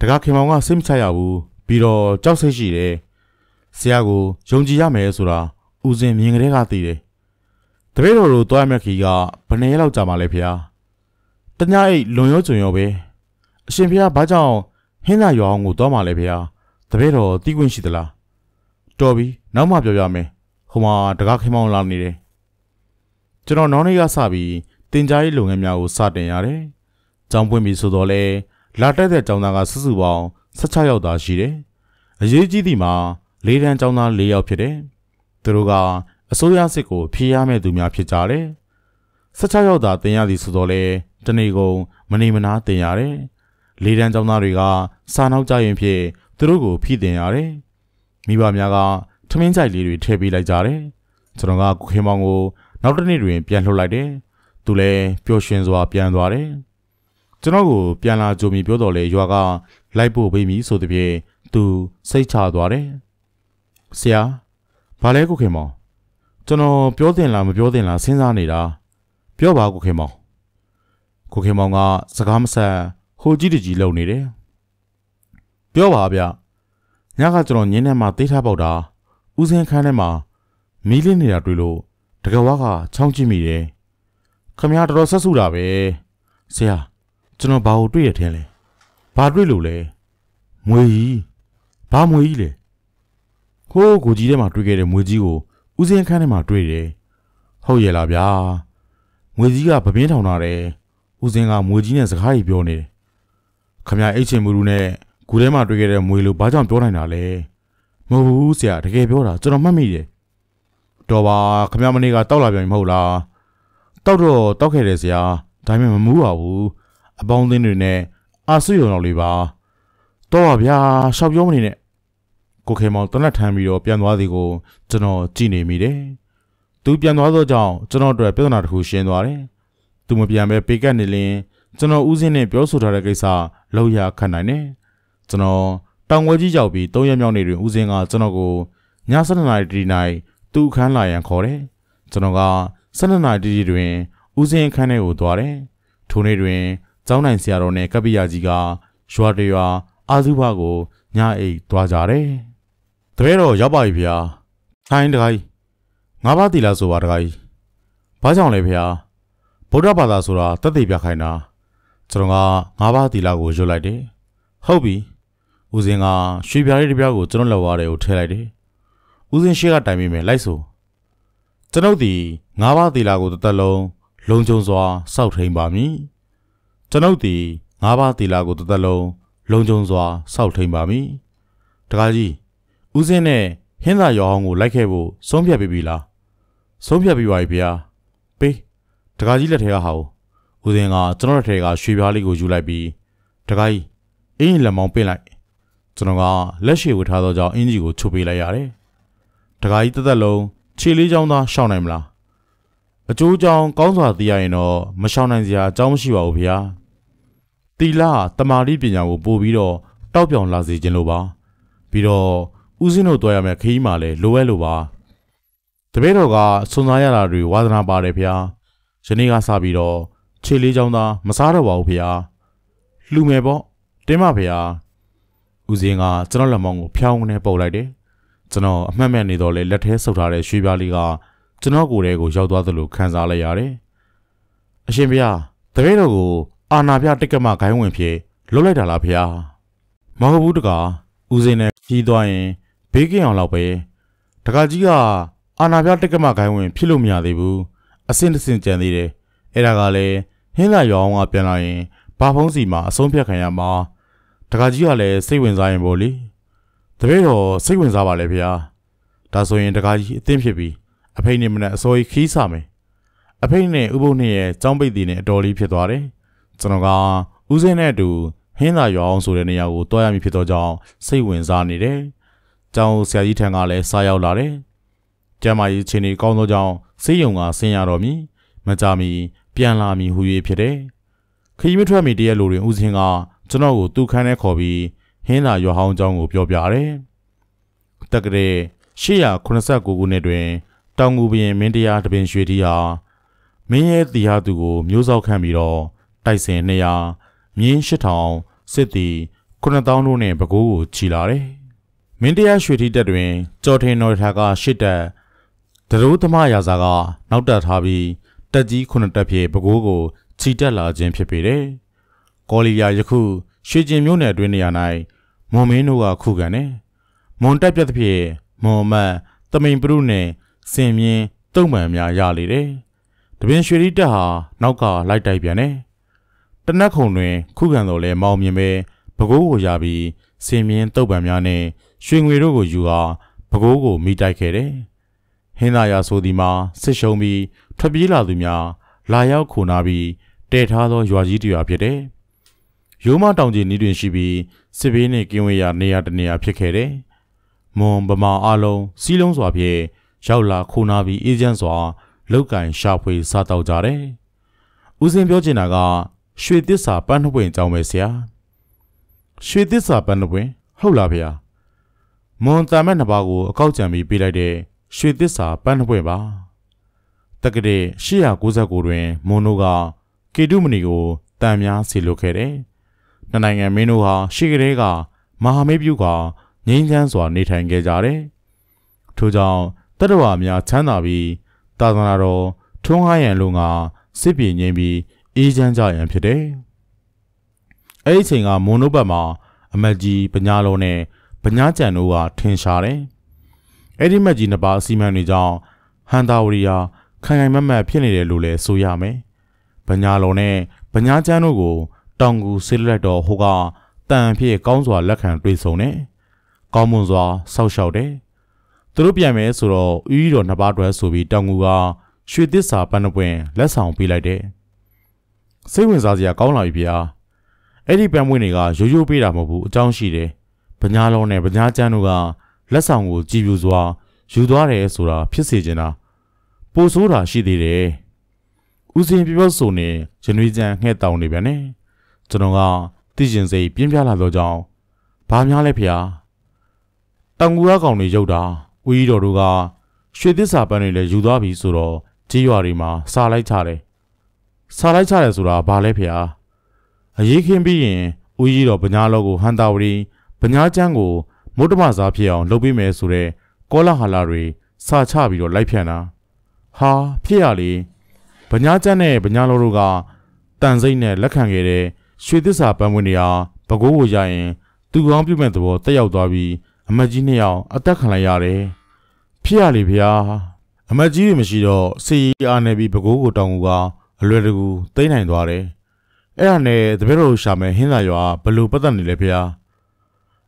တကာခင်မောင်ကစိတ်မချရဘူးပြီးတော့ကြောက်စိတ်ရှိတယ်ဆရာကိုယုံကြည်ရမယ်ဆိုတာဦးစင်းမြင်ကလေးကသိတယ်တပည့်တော်တို့သွားရမယ့်ခီကဘယ်နှစ်ရက်လောက်ကြာမှလဲဖေ။တ냐အိတ်လွန်ရောကျွံရောပဲအရှင်ဖေ။ဘာကြောင့်ဟင်းသာရွာအောင်ကိုသွားမှလဲဖေ။တပည့်တော်တီးခွင့်ရှိသလား။တော်ပြီနောက်မှပြောပြမယ်ဟိုမှာတကားခင်မောင်းလာနေတယ်ကျွန်တော်နောက်နေ့ကစပြီးတင် जा ရေးလုပ်ငန်းများကိုစတင်ရတယ်။ ကျောင်းပွင့်ပြီဆိုတော့လေလာတက်တဲ့ကျောင်းသားကစုစုပေါင်း16ယောက်သာရှိတယ်။အရေးကြီးသည်မှာ၄တန်းကျောင်းသား၄ယောက်ဖြစ်တယ်။သူတို့ကအစိုးရစစ်ကိုဖြေရမယ့်သူများဖြစ်ကြတယ်။16ယောက်သာတင်ရသည်ဆိုတော့လေတနေ့ကုန်မနေမနာတင်ရတယ်။၄တန်းကျောင်းသားတွေကစာနောက်ကြရင်ဖြင့်သူတို့ကိုဖိတင်ရတယ်။မိဘများကထမင်းကြိုက်လေးတွေထည့်ပေးလိုက်ကြတယ်ကျွန်တော်ကကိုခင်မောင်ကို နောက်တစ်နေ့တွင်ပြန်လှုပ်လိုက်တယ်သူလည်းပျော်ရွှင်စွာပြန်သွားတယ် ကျွန်တော်ကိုပြန်လာကြိုမီပြောတော့လေရွာကလိုက်ဖို့ပေးမည်ဆိုသည်ဖြင့်သူစိတ်ချသွားတယ်ဆရာဘာလဲကိုခင်မောင်ကျွန်တော်ပြောတင်လားမပြောတင်လားစဉ်းစားနေတာပြောပါကိုခင်မောင်ကိုခင်မောင်ကစကားမဆက်ဟိုကြီးတကြီးလုံနေတယ်ပြောပါဗျညကကျွန်တော်ညင်းထဲမှာတေးထားပေါက်တာဦးစင်းခန်းထဲမှာမီးလင်းနေတာတွေ့လို့တကဝါကချောင်းကြည့်မိတယ်ခမရတော်တော်ဆက်စုတာပဲဆရာ ကျွန်တော်ဘာကိုတွေ့ရထင်းလဲဘာတွေ့လို့လဲမွေကြီးဘာမွေကြီးလဲခိုးကိုကြီးထဲမှာတွေ့ခဲ့တဲ့မွေကြီးကိုဦးစင်းခန်းထဲမှာတွေ့တယ်ဟုတ်ရဲ့လားဗျာမွေကြီးကပပင်းထောင်ထားတယ်ဦးစင်းကမွေကြီးနဲ့စကားကြီးပြောနေတယ်ခမရအိတ်ချင်မူလူနဲ့ဂူထဲမှာတွေ့ခဲ့တဲ့မွေလို့ဘာကြောင့်ပြောနိုင်တာလဲမဟုတ်ဘူးဆရာတကယ်ပြောတာကျွန်တော်မှတ်မိတယ်တော်ပါခမမနေ့ကတောက်လာပြန်မဟုတ်လားတောက်တော့တောက်ခဲ့တယ်ဆရာဒါပေမဲ့မမူးပါဘူး အပေါင်းအသင်းတွေနဲ့အာဆွေရုံတော်လေးပါတော့ပါဗျာရှောက်ပြောမနေနဲ့ကိုခေမောင်တနတ်ထမ်းပြီးတော့ပြန်သွားသည်ကိုကျွန်တော်ကြည့်နေမိတယ်သူပြန်သွားသောကြောင့်ကျွန်တော်တို့ပြဿနာတစ်ခုရှင်းသွားတယ်သူမပြန်ပဲပေကတ်နေလင်းကျွန်တော်ဦးစင်းနဲ့ပြောဆိုထားတဲ့ကိစ္စလောက်ရခတ်နိုင်တယ်ကျွန်တော်တောင်ဝဲကြီးရောက်ပြီး၃ရက်မြောက်နေ့တွင်ဦးစင်းကကျွန်တော်ကိုည7:00နာရီတီ၌သူ့အခန်းလာရန်ခေါ်တယ်။ကျွန်တော်က7:00နာရီတီတွင်ဦးစင်းအခန်းထဲကိုသွားတယ်။ထိုနေ့တွင် ကျောင်းနိုင်ဆရာတော်နဲ့ကပ္ပိယကြီးကရွာတရွာအာစုဘကိုညအိတ်သွားကြတယ်။တပည့်တော်ရောက်ပါပြီဗျာ။ထိုင်းတခါကြီးငါးပါးတီလာဆိုပါတခါကြီး။ဘာကြောင့်လဲဗျာ။ဗုဒ္ဓဘာသာဆိုတာတက်သိပြခိုင်းတာ။ကျွန်တော်ကငါးပါးတီလာကိုရွတ်လိုက်တယ်။ဟုတ်ပြီ။ဦးစင်းကရွှေပြားလေးတစ်ပြားကိုကျွန်တော်လက်ဝါးထဲကိုထည့်လိုက်တယ်။ဦးစင်းရှေ့ကတိုင်မိမယ်လိုက်ဆို။ကျွန်ုပ်ဒီငါးပါးသီလာကိုတစ်သက်လုံးလုံခြုံစွာစောက်ထိန်ပါမည်။ ကျွန်ုပ်ဒီငါးပါးသီလာကိုတစ်သက်လုံးလုံခြုံစွာစောက်ထိန်ပါမည်တကားကြီးဦးစင်းနဲ့ဟင်းသာရောအောင်ကိုလိုက်ခဲ့ဖို့ဆုံးဖြတ်ပြီးပြီလားဆုံးဖြတ်ပြီးပါပြီဗျာပေးတကားကြီးလက်ထဲကဟာဦးစင်းကကျွန်တော်လက်ထဲကရွှေပြားလေးကိုယူလိုက်ပြီးတကားကြီးအင်းလက်မောင်းပင့်လိုက်ကျွန်တော်ကလက်ရှိဝတ်ထားသောကြောင့်အင်ကြီးကိုချုပ်ပေးလိုက်ရတယ်တကားကြီးတသက်လုံးခြေလေးချောင်းသားရှောင်းနိုင်မလားအကျိုးကြောင့်ကောင်းစွာသိရရင်တော့မရှောင်နိုင်စရာအကြောင်းမရှိပါဘူးဗျာ တီလာတမာတိပညာကိုပို့ပြီးတော့တောက်ပြောင်လာစေခြင်းလို့ပါပြီးတော့ဦးစင်းတို့တွေ့ရမယ့်ခရီးမှလည်းလိုအပ်လို့ပါတပည့်တော်ကစွန်စားရတာတွေဝါသနာပါတယ်ဗျာယနေ့ကစပြီးတော့ခြေလေးချောင်းသားမစားတော့ပါဘူးဗျာလှူမယ်ပေါ့တင်းမဗျာဦးစင်းကကျွန်တော်လက်မောင်းကိုဖျောင်းနေပုတ်လိုက်တယ်ကျွန်တော်အမှတ်မဲ့နေတော့လေလက်ထဲဆုပ်ထားတဲ့ရွှေပြားလေးကကျွန်တော်ကိုယ်ထဲကိုရောက်သွားသလိုခံစားလိုက်ရတယ်။အရှင်ဘုရားတပည့်တော်ကို အာနာပြတက်ကမဂိုင်းဝင်ဖြစ်လွတ်လိုက်တာလားဘုရား။မဟုတ်ဘူးတကားဦးစင်းနဲ့ကြီးသွားရင်ဘေးကင်းအောင်လောက်ပဲ။တကားကြီးကအာနာပြတက်ကမဂိုင်းဝင်ဖြစ်လို့မရသေးဘူး။အစင်တစင်ကြံသေးတယ်။အဲ့ဒါကလည်းဟင်းလာရောင်းကပြန်လာရင်ဘာဖုံးစီမှာအဆုံးဖြတ်ခံရမှာတကားကြီးကလည်းစိတ်ဝင်စားရင်ပေါ့လေ။တပည့်တော်စိတ်ဝင်စားပါလေဗျာ။ဒါဆိုရင်တကားကြီးအသင့်ဖြစ်ပြီးအဖေနဲ့မနဲ့အစိုးရခီးစားမယ်အဖေနဲ့ဥပုပ်နဲ့ရဲ့ចောင်းပိတ်တီနဲ့အတော်လေးဖြစ်သွားတယ် ကျွန်တော်ကဦးစင်းနဲ့အတူဟင်းသာရွာအောင်ဆိုတဲ့နေရာကိုတွားရမည်ဖြစ်သောကြောင့်စိတ်ဝင်စားနေတယ်ကျောင်းဆရာကြီးထံကလည်းစားရောက်လာတယ်ကျမ်းမာရေးချင်းတွေကောင်းသောကြောင့်စိတ်ယုံကဆင်းရတော်မူမကြမီပြန်လာမည်ဟူ၍ဖြစ်တယ်ခရီးမထွက်မီတရက်လိုတွင်ဦးစင်းကကျွန်တော်ကိုသူ့ခန်းထဲခေါ်ပြီးဟင်းသာရွာဟောင်းကျောင်းကိုပြောပြတယ်တက်ကတဲ့889ခုနှစ်တွင်တောင်ငူဘရင်မင်းတရားတပင်ရွှေတီဟာမင်းရဲ့တရားသူကိုမျိုးစောက်ခံပြီးတော့ တိုက်စင်200မြင်း8000စစ်တီ9000တို့နဲ့ပဲကိုးကိုချီလာတယ်။မင်းတရားရွှေတီတက်တွင်ကြော်ထင်တော်ထာကရှစ်တက်ဒရိုးသမားရာဇာကနောက်တက်ထားပြီးတက်ကြီးခုနှစ်တက်ဖြင့်ပဲကိုးကိုချီတက်လာခြင်းဖြစ်ပေတယ်။ကော်လီယာယခုရွှေကျင်မြို့နယ်အတွင်းနေရာ၌မွန်မင်းတို့ကခုခံတယ်။မွန်တက်ပြတ်သဖြင့်မွန်မတ်တမိန်ပရုနှင့်စင်မြင်းတုံ့ပန်များရလေတယ်။တပင်ရွှေရီတက်ဟာနောက်ကလိုက်တိုက်ပြန်တယ်။တ နက်ခုံတွင် ခုခံတော်လဲမောင်မြင်ပဲပကိုးကိုရပြီးစင်မြင်းတုံ့ပန်များနဲ့ရွှေငွေတို့ကိုယူကာပကိုးကိုမိတိုက်ခဲ့တယ်။ဟင်းသာယာဆိုသည်မှာစစ်ရှုံးပြီးထွက်ပြေးလာသူများလာရောက်ခုနာပြီးတဲထားသောရွာကြီးတရွာဖြစ်တယ်။ရိုးမတောင်ကြီးနီးတွင်ရှိပြီးစစ်ဘေးနှင့်ကင်းဝေးရာနေရာတနေရာဖြစ်ခဲ့တယ်။မွန်ဗမာအလုံးစီးလုံးစွာဖြင့်ရောက်လာခိုးနာပြီးအေဂျင့်စွာလောက်ကင်ရှာဖွေစားတော့ကြတယ်။ဦးစင်ပြောချင်တာက ရွှေသစ္စာပန်းနှပွင့်အကြောင်းပဲဆရာ။ရွှေသစ္စာပန်းနှပွင့်ဟုတ်လားဗျာ။မွန်တမ်းမဲ့နှစ်ပါးကိုအကောက်ကြံပြီးပေးလိုက်တဲ့ရွှေသစ္စာပန်းနှပွင့်ပါ။တက္ကရာ899တွင်မွန်တို့ကကေတုမဏီကိုတန်များစီလွတ်ခဲ့တယ်။နှစ်နိုင်ငံမင်းတို့ဟာရှေ့ကလေးကမဟာမိတ်ပြုကငြိမ်းချမ်းစွာနေထိုင်ခဲ့ကြတယ်။ထို့ကြောင့်တတဝါများချမ်းသာပြီးသာသနာတော်ထွန်းကားရန်လုံကစစ်ပြေငြိမ်းပြီး အေးချမ်းကြရန်ဖြစ်တယ်။အဲ့ဒီချိန်ကမွန်နုဘတ်မှာအမတ်ကြီးပညာလုံးနဲ့ပညာကြံတို့ကထင်ရှားတယ်။အဲ့ဒီမတ်ကြီးနှစ်ပါးအစီမံတွေကြောင့်ဟန်တာဝရီယာခိုင်ခိုင်မတ်မတ်ဖြစ်နေတယ်လို့လည်းဆိုရမယ်။ပညာလုံးနဲ့ပညာကျမ်းတို့ကိုတောင်ကူဆေးလက်တော်ဟိုကတန်ဖြစ်ကောင်းစွာလက်ခံတွေ့ဆုံတယ်။ကောင်းမွန်စွာစောက်ရှောက်တယ်သူတို့ပြန်မယ်ဆိုတော့ဥယျတော်နှစ်ပါးတွဲဆိုပြီးတောင်ငူကရွှေသစ္စာပန်းပွင့်လက်ဆောင်ပေးလိုက်တယ် စိတ်ဝင်စားစရာကောင်းလာပြီဗျာအဲ့ဒီပန်းပွင့်တွေကရိုးရိုးပေးတာမဟုတ်ဘူးအကြောင်းရှိတယ်ဗညာလုံးနဲ့ဗညာကျန်းတို့ကလက်ဆောင်ကိုကြည်ပြူစွာယူသွားတယ်ဆိုတာဖြစ်စေချင်တာပိုဆိုးတာရှိသေးတယ်ဦးစင်ပြပြောဆိုနေရနွေးချမ်းငှဲ့တောင်းနေပြန်နေကျွန်တော်ကသိကျင်စိတ်ပြင်းပြလာတော့ကြောင်းဘာများလဲဖေ။တောင်ကူရကောင်တွေရုပ်တာဦးကြီးတော်တို့ကရွှေသစ္စာပန်းတွေလည်းယူသွားပြီဆိုတော့ကြီးရွာတွေမှာစားလိုက်ချတယ် စားလိုက်ချတယ်ဆိုတာဘာလဲဖေဟာအရေးခင်းပြီးရင်ဦးကြီးတော်ဗညာလောကိုဟန်တာဝရီဗညာကျန်းကိုမုဒ္ဓမစားဖြစ်အောင်လုပ်ပေးမယ်ဆိုတဲ့ကောလာဟလာတွေစာချပြီးတော့လိုက်ဖြန့်တာဟာဖြစ်ရလေဗညာကျန်းနဲ့ဗညာလောတို့ကတန်စိမ့်နဲ့လက်ခံခဲ့တဲ့ရွှေသစ္စာပန်းဝင်တွေဟာဘကိုးကိုရရင်သူကောင်းပြုမဲ့သဘောတက်ရောက်သွားပြီးအမကြီးနှစ်ယောက်အသက်ခံလိုက်ရတယ်ဖြစ်ရလေဗျာအမကြီးတွေမရှိတော့စီရီအားနေပြီးပကိုးကိုတောင်ကူက အလွယ်တကူသိမ့်နိုင်သွားတယ်အဲ့ဒါနဲ့တပည့်တော်ရှာမယ်ဟင်းသာရွာဘလို့ပတ်သက်နေလဲဖေ။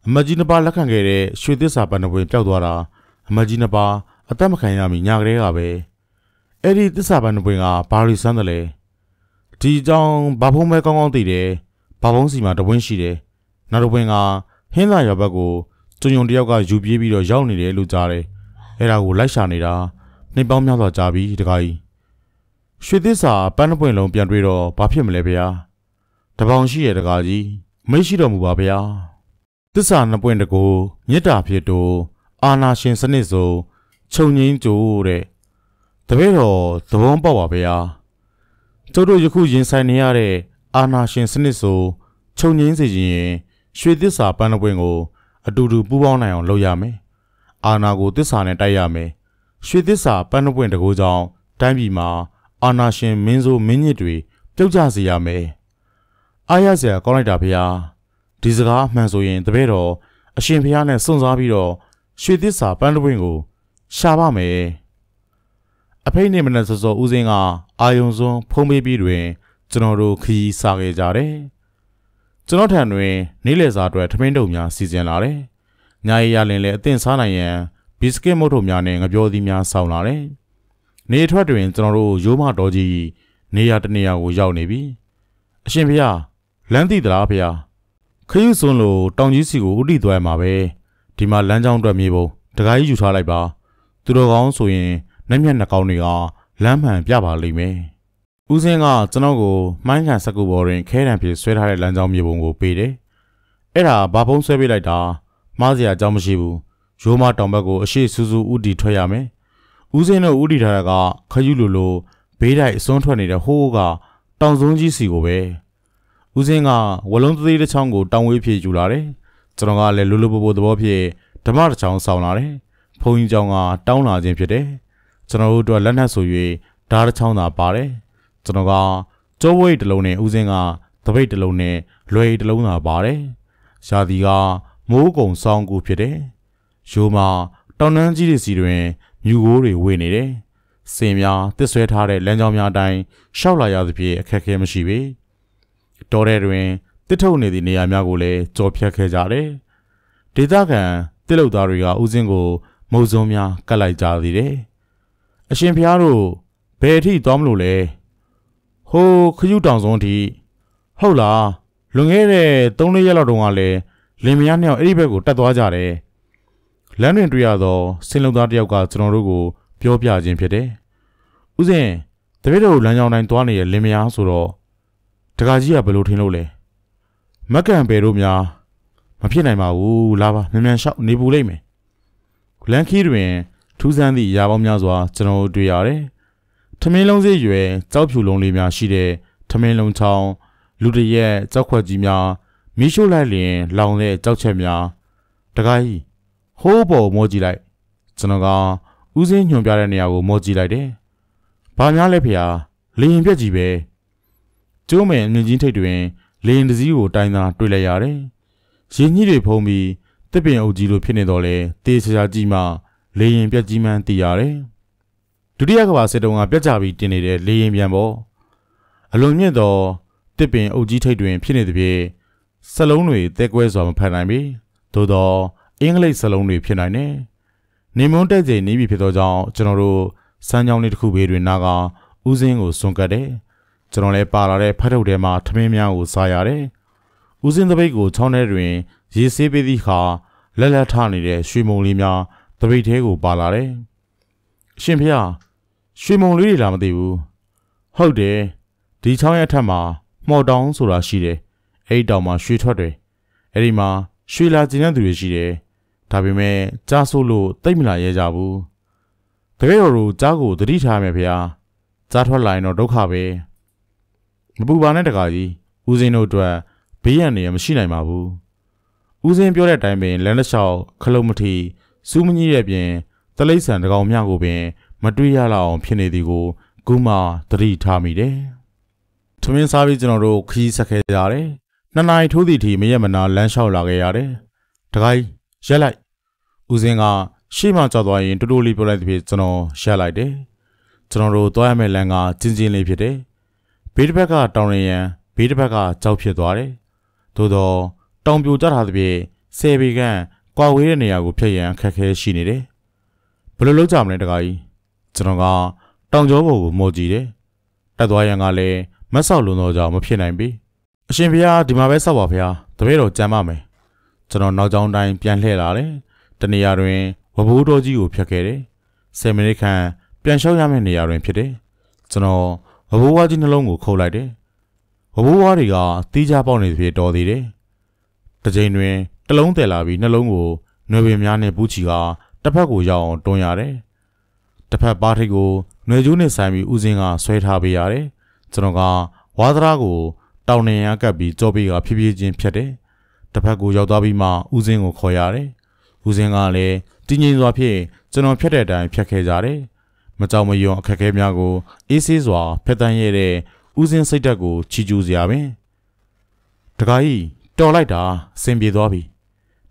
အမကြီးနှစ်ပါးလက်ခံခဲ့တဲ့ရွှေသစ္စာပန်းပွင့်ပျောက်သွားတာအမကြီးနှစ်ပါးအသက်မခံရမီညာကလေးကပဲအဲ့ဒီသစ္စာပန်းပွင့်ကဘာရီစမ်းတယ်လဲဒီအကြောင်းဘာဖုံးမဲကောင်းကောင်းသိတယ်ဘာဖုံးစီမှာတဝင်းရှိတယ်နောက်တစ်ပွင့်ကဟင်းသာရွာဘက်ကိုကျုံကျုံတယောက်ကယူပြေးပြီးတော့ရောက်နေတယ်လို့ကြားတယ်အဲ့ဒါကိုလိုက်ရှာနေတာနှိပ်ပေါင်းများစွာကြာပြီတခါကြီး ရွှေသစ္စာပန်းပွင့်လုံးပြန်တွေ့တော့ဘာဖြစ်မလဲဗျာတပေါင်ရှိရတကားကြီးမိတ်ရှိတော်မူပါဗျာသစ္စာနှစ်ပွင့်တကူမေတ္တာဖြစ်တို့အာနာရှင်စနစ်ဆိုခြုံငင်းကြိုးတဲ့တပည့်တော်သဘောပေါက်ပါဗျာကျုပ်တို့ယခုရင်ဆိုင်နေရတဲ့အာနာရှင်စနစ်ဆိုခြုံငင်းစေခြင်းရွှေသစ္စာပန်းပွင့်ကို အတူတူပူးပေါင်းနိုင်အောင်လုပ်ရမယ်အာနာကိုသစ္စာနဲ့တိုက်ရမယ်ရွှေသစ္စာပန်းပွင့်တကူကြောင့်တိုင်းပြည်မှာ အာနာရှင်မင်းဆိုးမင်းညစ်တွေပြုတ်ကျစေရမယ်အားရစရာကောင်းလိုက်တာဖေဟာဒီစကားအမှန်ဆိုရင်တပည့်တော်အရှင်ဖေဟာနဲ့စွန့်စားပြီးတော့ရွှေသစ္စာပန်းတပွင့်ကိုရှာပါမယ်အဖိတ်နေမနဲ့စောစောဦးစင်းကအာယုံစွန်းဖုံးပေးပြီးတွင် ကျွန်တော်တို့ခရီးစားခဲ့ကြတယ်ကျွန်တော်ထံတွင် နေ့လယ်စာအတွက်ထမင်းတုပ်များစီစဉ်လာတယ်ညရီရလင်လည်းအသင့်စားနိုင်ရန်ဘီစကစ်မုတ်ထုံများနဲ့ငပြောသီးများဆောင်းလာတယ် နေထွက်တွင်ကျွန်တော်တို့ရိုးမတော်ကြီးနေရာတနေရာကိုရောက်နေပြီအရှင်ဖေဟာလမ်းသိသလားဖေဟာခရုစွန်းလိုတောင်ကြီးစီကိုဥတီသွားမှာပဲဒီမှာလမ်းကြောင်းအတွက်မြေပုံတခါကြီးယူထားလိုက်ပါသူတော်ကောင်းဆိုရင်နှမျက်နှာကောင်းတွေကလမ်းမှန်ပြပါလိမ့်မယ်ဦးစင်းကကျွန်တော်ကိုမှိုင်းခံစကူဘော်တွင်ခဲတံဖြစ်ဆွဲထားတဲ့လမ်းကြောင်းမြေပုံကိုပေးတယ်အဲ့ဒါဘာဖုံးဆွဲပေးလိုက်တာမှားစရာအကြောင်းမရှိဘူးရိုးမတောင်ဘက်ကိုအရှိစူးစူးဥတီထွက်ရမယ် ဦးစင်းတို့ဥတီထားတာကခရုလိုလိုဘေးတိုက်အစွန်းထွက်နေတဲ့ဟိုးကတောင်စုံကြီးစီကိုပဲဦးစင်းကဝလုံးသေးတစ်ချောင်းကိုတောင်ဝေးဖြည့်ယူလာတယ်ကျွန်တော်ကလည်းလူလူပိုပိုသဘောဖြင့်ဓမ္မတစ်ချောင်းဆောင်လာတယ်ဖုန်ကြီးကျောင်းကတောင်းလာခြင်းဖြစ်တယ်ကျွန်တော်တို့အတွက်လက်နက်ဆို၍ဓာတ်တစ်ချောင်းသာပါတယ်ကျွန်တော်ကကျိုးဝိတ်တစ်လုံးနဲ့ဦးစင်းကတပိတ်တစ်လုံးနဲ့လွယ်တစ်လုံးသာပါတယ်ရှားဒီကမိုးကုံဆောင်းကူဖြစ်တယ်ရိုးမတောင်နှန်းကြီးတွေစီတွင် မြူကိုးတွေဝေနေတယ်စင်များတစ်ဆွဲထားတဲ့လမ်းကြောင်းများအတိုင်းရှောက်လာရသဖြင့်အခက်အခဲမရှိပေတော်တဲ့တွင်တစ်ထုတ်နေသည့်နေရာများကိုလည်းကြော်ဖြတ်ခဲ့ကြတယ်ဒေသခံတစ်လုတ်သားတွေကဦးစင်းကိုမုံစုံများကတ်လိုက်ကြသေးတယ်အရှင်ဖျားတို့ဘယ်အထိသွားမလို့လဲဟိုးခရုတောင်စုံအထိဟုတ်လားလွန်ခဲ့တဲ့3ရက်လောက်တုန်းကလည်းလင်မယားနှစ်ယောက်အဲ့ဒီဘက်ကိုတက်သွားကြတယ် လမ်းတွင်တွေ့ရသောစင်လုံသားတစ်ယောက်ကကျွန်တော်တို့ကိုပြောပြခြင်းဖြစ်တယ်။ဦးစင်တပည့်တော်လမ်းကြောင်းတိုင်းသွားနေတဲ့လင်မယားဆိုတော့တကာကြီးကဘယ်လိုထင်လို့လဲ။မက်ကန်ပယ်တို့များမဖြစ်နိုင်ပါဘူးလာပါမြန်မြန်လျှောက်နေပူလိမ့်မယ်။လန်ခီတွင်ထူးဆန်းသည့်ရာပေါင်းများစွာကျွန်တော်တို့တွေ့ရတယ်။ထမင်းလုံးစေးရွယ်ကြောက်ဖြူလုံးလေးများရှိတဲ့ထမင်းလုံးချောင်းလူတရက်ကြောက်ခွက်ကြီးများမီးရှို့လိုက်လျင် လောင်တဲ့ကြောက်ချက်များတကားကြီး ဟိုးပေါ်မောကြည့်လိုက်ကျွန်တော်ကဦးစင်းညွန်ပြတဲ့နေရာကိုမောကြည့်လိုက်တယ်။ဘာများလဲဖေဟာလေရင်ပြက်ကြီးပဲ။ကျိုးမယ်အမြင့်ကြီးထိတ်တွင်လေရင်တစည်းကိုတိုင်းသာတွေ့လိုက်ရတယ်။ရင်ကြီးတွေဖုံးပြီးတစ်ပင်အုပ်ကြီးလိုဖြစ်နေတော့လေတေးချာကြီးမှလေရင်ပြက်ကြီးမှန်းသိရတယ်။ဒုတိယကမ္ဘာစစ်တုံးကပြက်ကြပြီးတင်နေတဲ့လေရင်ပြန်ပေါ်အလွန်မြင့်သောတစ်ပင်အုပ်ကြီးထိတ်တွင်ဖြစ်နေသဖြင့်စလုံးတွေတဲကွဲစွာမဖတ်နိုင်ပြီ။သို့သော အင်္ဂလိပ်စလုံးတွေဖြစ်နိုင်တယ်။နေမွန်းတက်ချိန်နေပြီဖြစ်သောကြောင့်ကျွန်တော်တို့စမ်းကြောင်းလေးတစ်ခုဘေးတွင်နာကဦးစင်းကိုစွန့်ကတ်တယ်။ကျွန်တော်လည်းပါလာတဲ့ဖတ်ထုတ်ထဲမှာထမင်းများကိုစားရတယ်။ဦးစင်းတပိတ်ကိုချောင်းထဲတွင်ရေဆေးပေးသည့်အခါလက်လက်ထနေတဲ့ရွှေမုံလေးများတပိတ်ထဲကိုပါလာတယ်။ရှင်ဖေရွှေမုံလေးတွေလာမသိဘူး။ဟုတ်တယ်။ဒီချောင်းရဲ့အထက်မှာမှော်တောင်ဆိုတာရှိတယ်။အဲ့ဒီတောင်မှာရွှေထွက်တယ်။အဲ့ဒီမှာရွှေလာကျင်တဲ့သူတွေရှိတယ် ဒါပေမဲ့ကြားဆိုးလို့တိတ်မလာရဲကြဘူးတကယ်တော့ကြားကိုတတိထားမယ်ဖေဟာကြားထွက်လာရင်တော့ဒုက္ခပဲမပူပါနဲ့တကားကြီးဦးစင်းတို့အတွက်ဘေးရန်နေရမရှိနိုင်ပါဘူးဦးစင်းပြောတဲ့အတိုင်းပင်လမ်းတစ်လျှောက်ခလုံးမထီစူးမကြီးရဲ့ပြင်တလိษံတကောင်မြကိုပင် မတွေ့ရလောက်အောင်ဖြစ်နေသည်ကိုကုမသတိထားမိတယ်ထမင်းစားပြီးကျွန်တော်တို့ခီးဆက်ခဲ့ကြရတယ်နှစ်နာရီထိုးသည့်အထိမရက်မနာလမ်းလျှောက်လာခဲ့ရတယ်တခါကြီးရက်လိုက် ဦးစင်းကရှေ့မှကြောက်သွားရင်တူတူလေးပြောလိုက်တဲ့ဖြစ်ကျွန်တော်ရက်လိုက်တယ်ကျွန်တော်တို့သွားရမယ့်လမ်းကကျင်းကျင်းလေးဖြစ်တယ်ဘေးတစ်ဘက်ကတောင်ရရန်ဘေးတစ်ဘက်ကကြောက်ဖြစ်သွားတယ်သို့တော့တောင်ပြိုကျထားသဖြင့်ဆယ်ပေခန့်ကွာဝေးတဲ့နေရာကိုဖျက်ရန်အခက်အခဲရှိနေတယ်ဘယ်လိုလုပ်ကြမလဲတခါကြီးကျွန်တော်ကတောင်ကျောဘုံကိုမော်ကြည့်တယ်တက်သွားရန်ကလည်းမက်ဆောက်လုံတော့ကြောင်မဖြစ်နိုင်ပြီအရှင်ဘုရားဒီမှာပဲဆောက်ပါဗျာတပည့်တော်ကြမ်းပါမယ်ကျွန်တော်နောက်ကျောင်းတိုင်းပြန်လှည့်လာတယ် တနေရာတွင်ဝဘိုးတော်ကြီးကိုဖျက်ခဲ့တယ်10မိနစ်ခန့်ပြန်လျှောက်ရမယ့်နေရာတွင်ဖြစ်တယ်ကျွန်တော်ဝဘိုးဝါးကြီးနှလုံးကိုခုတ်လိုက်တယ်ဝဘိုးဝါးတွေကတီးကြပေါက်နေသဖြင့်တော်သေးတယ်တစ်ချိန်တွင်တစ်လုံးတယ်လာပြီးနှလုံးကိုနှွေပင်များနဲ့ပူးချီကတစ်ဖက်ကိုရောက်အောင်တွန်းရတယ်တစ်ဖက်ပါထိတ်ကိုຫນွေကျိုးနဲ့ဆိုင်ပြီးဦးစင်းကဆွဲထားပေးရတယ်ကျွန်တော်ကဝါသရာကိုတောင်နေရကပ်ပြီးကြောပေးကဖြည်းဖြည်းချင်းဖြတ်တယ်တစ်ဖက်ကိုရောက်သွားပြီးမှဦးစင်းကိုခေါ်ရတယ် ဦးစင်းကလည်းတင်းငိမ်စွာဖြင့်ကျွန်တော်ဖြတ်တဲ့အတိုင်းဖြတ်ခဲ့ကြတယ်မကြောက်မရွံအခက်အခဲများကိုအေးဆေးစွာဖက်တန်းရတဲ့ဦးစင်းစိတ်ဓာတ်ကိုချီကျူးစရာပင်တခါကြီးတော်လိုက်တာစင်ပြေသွားပြီ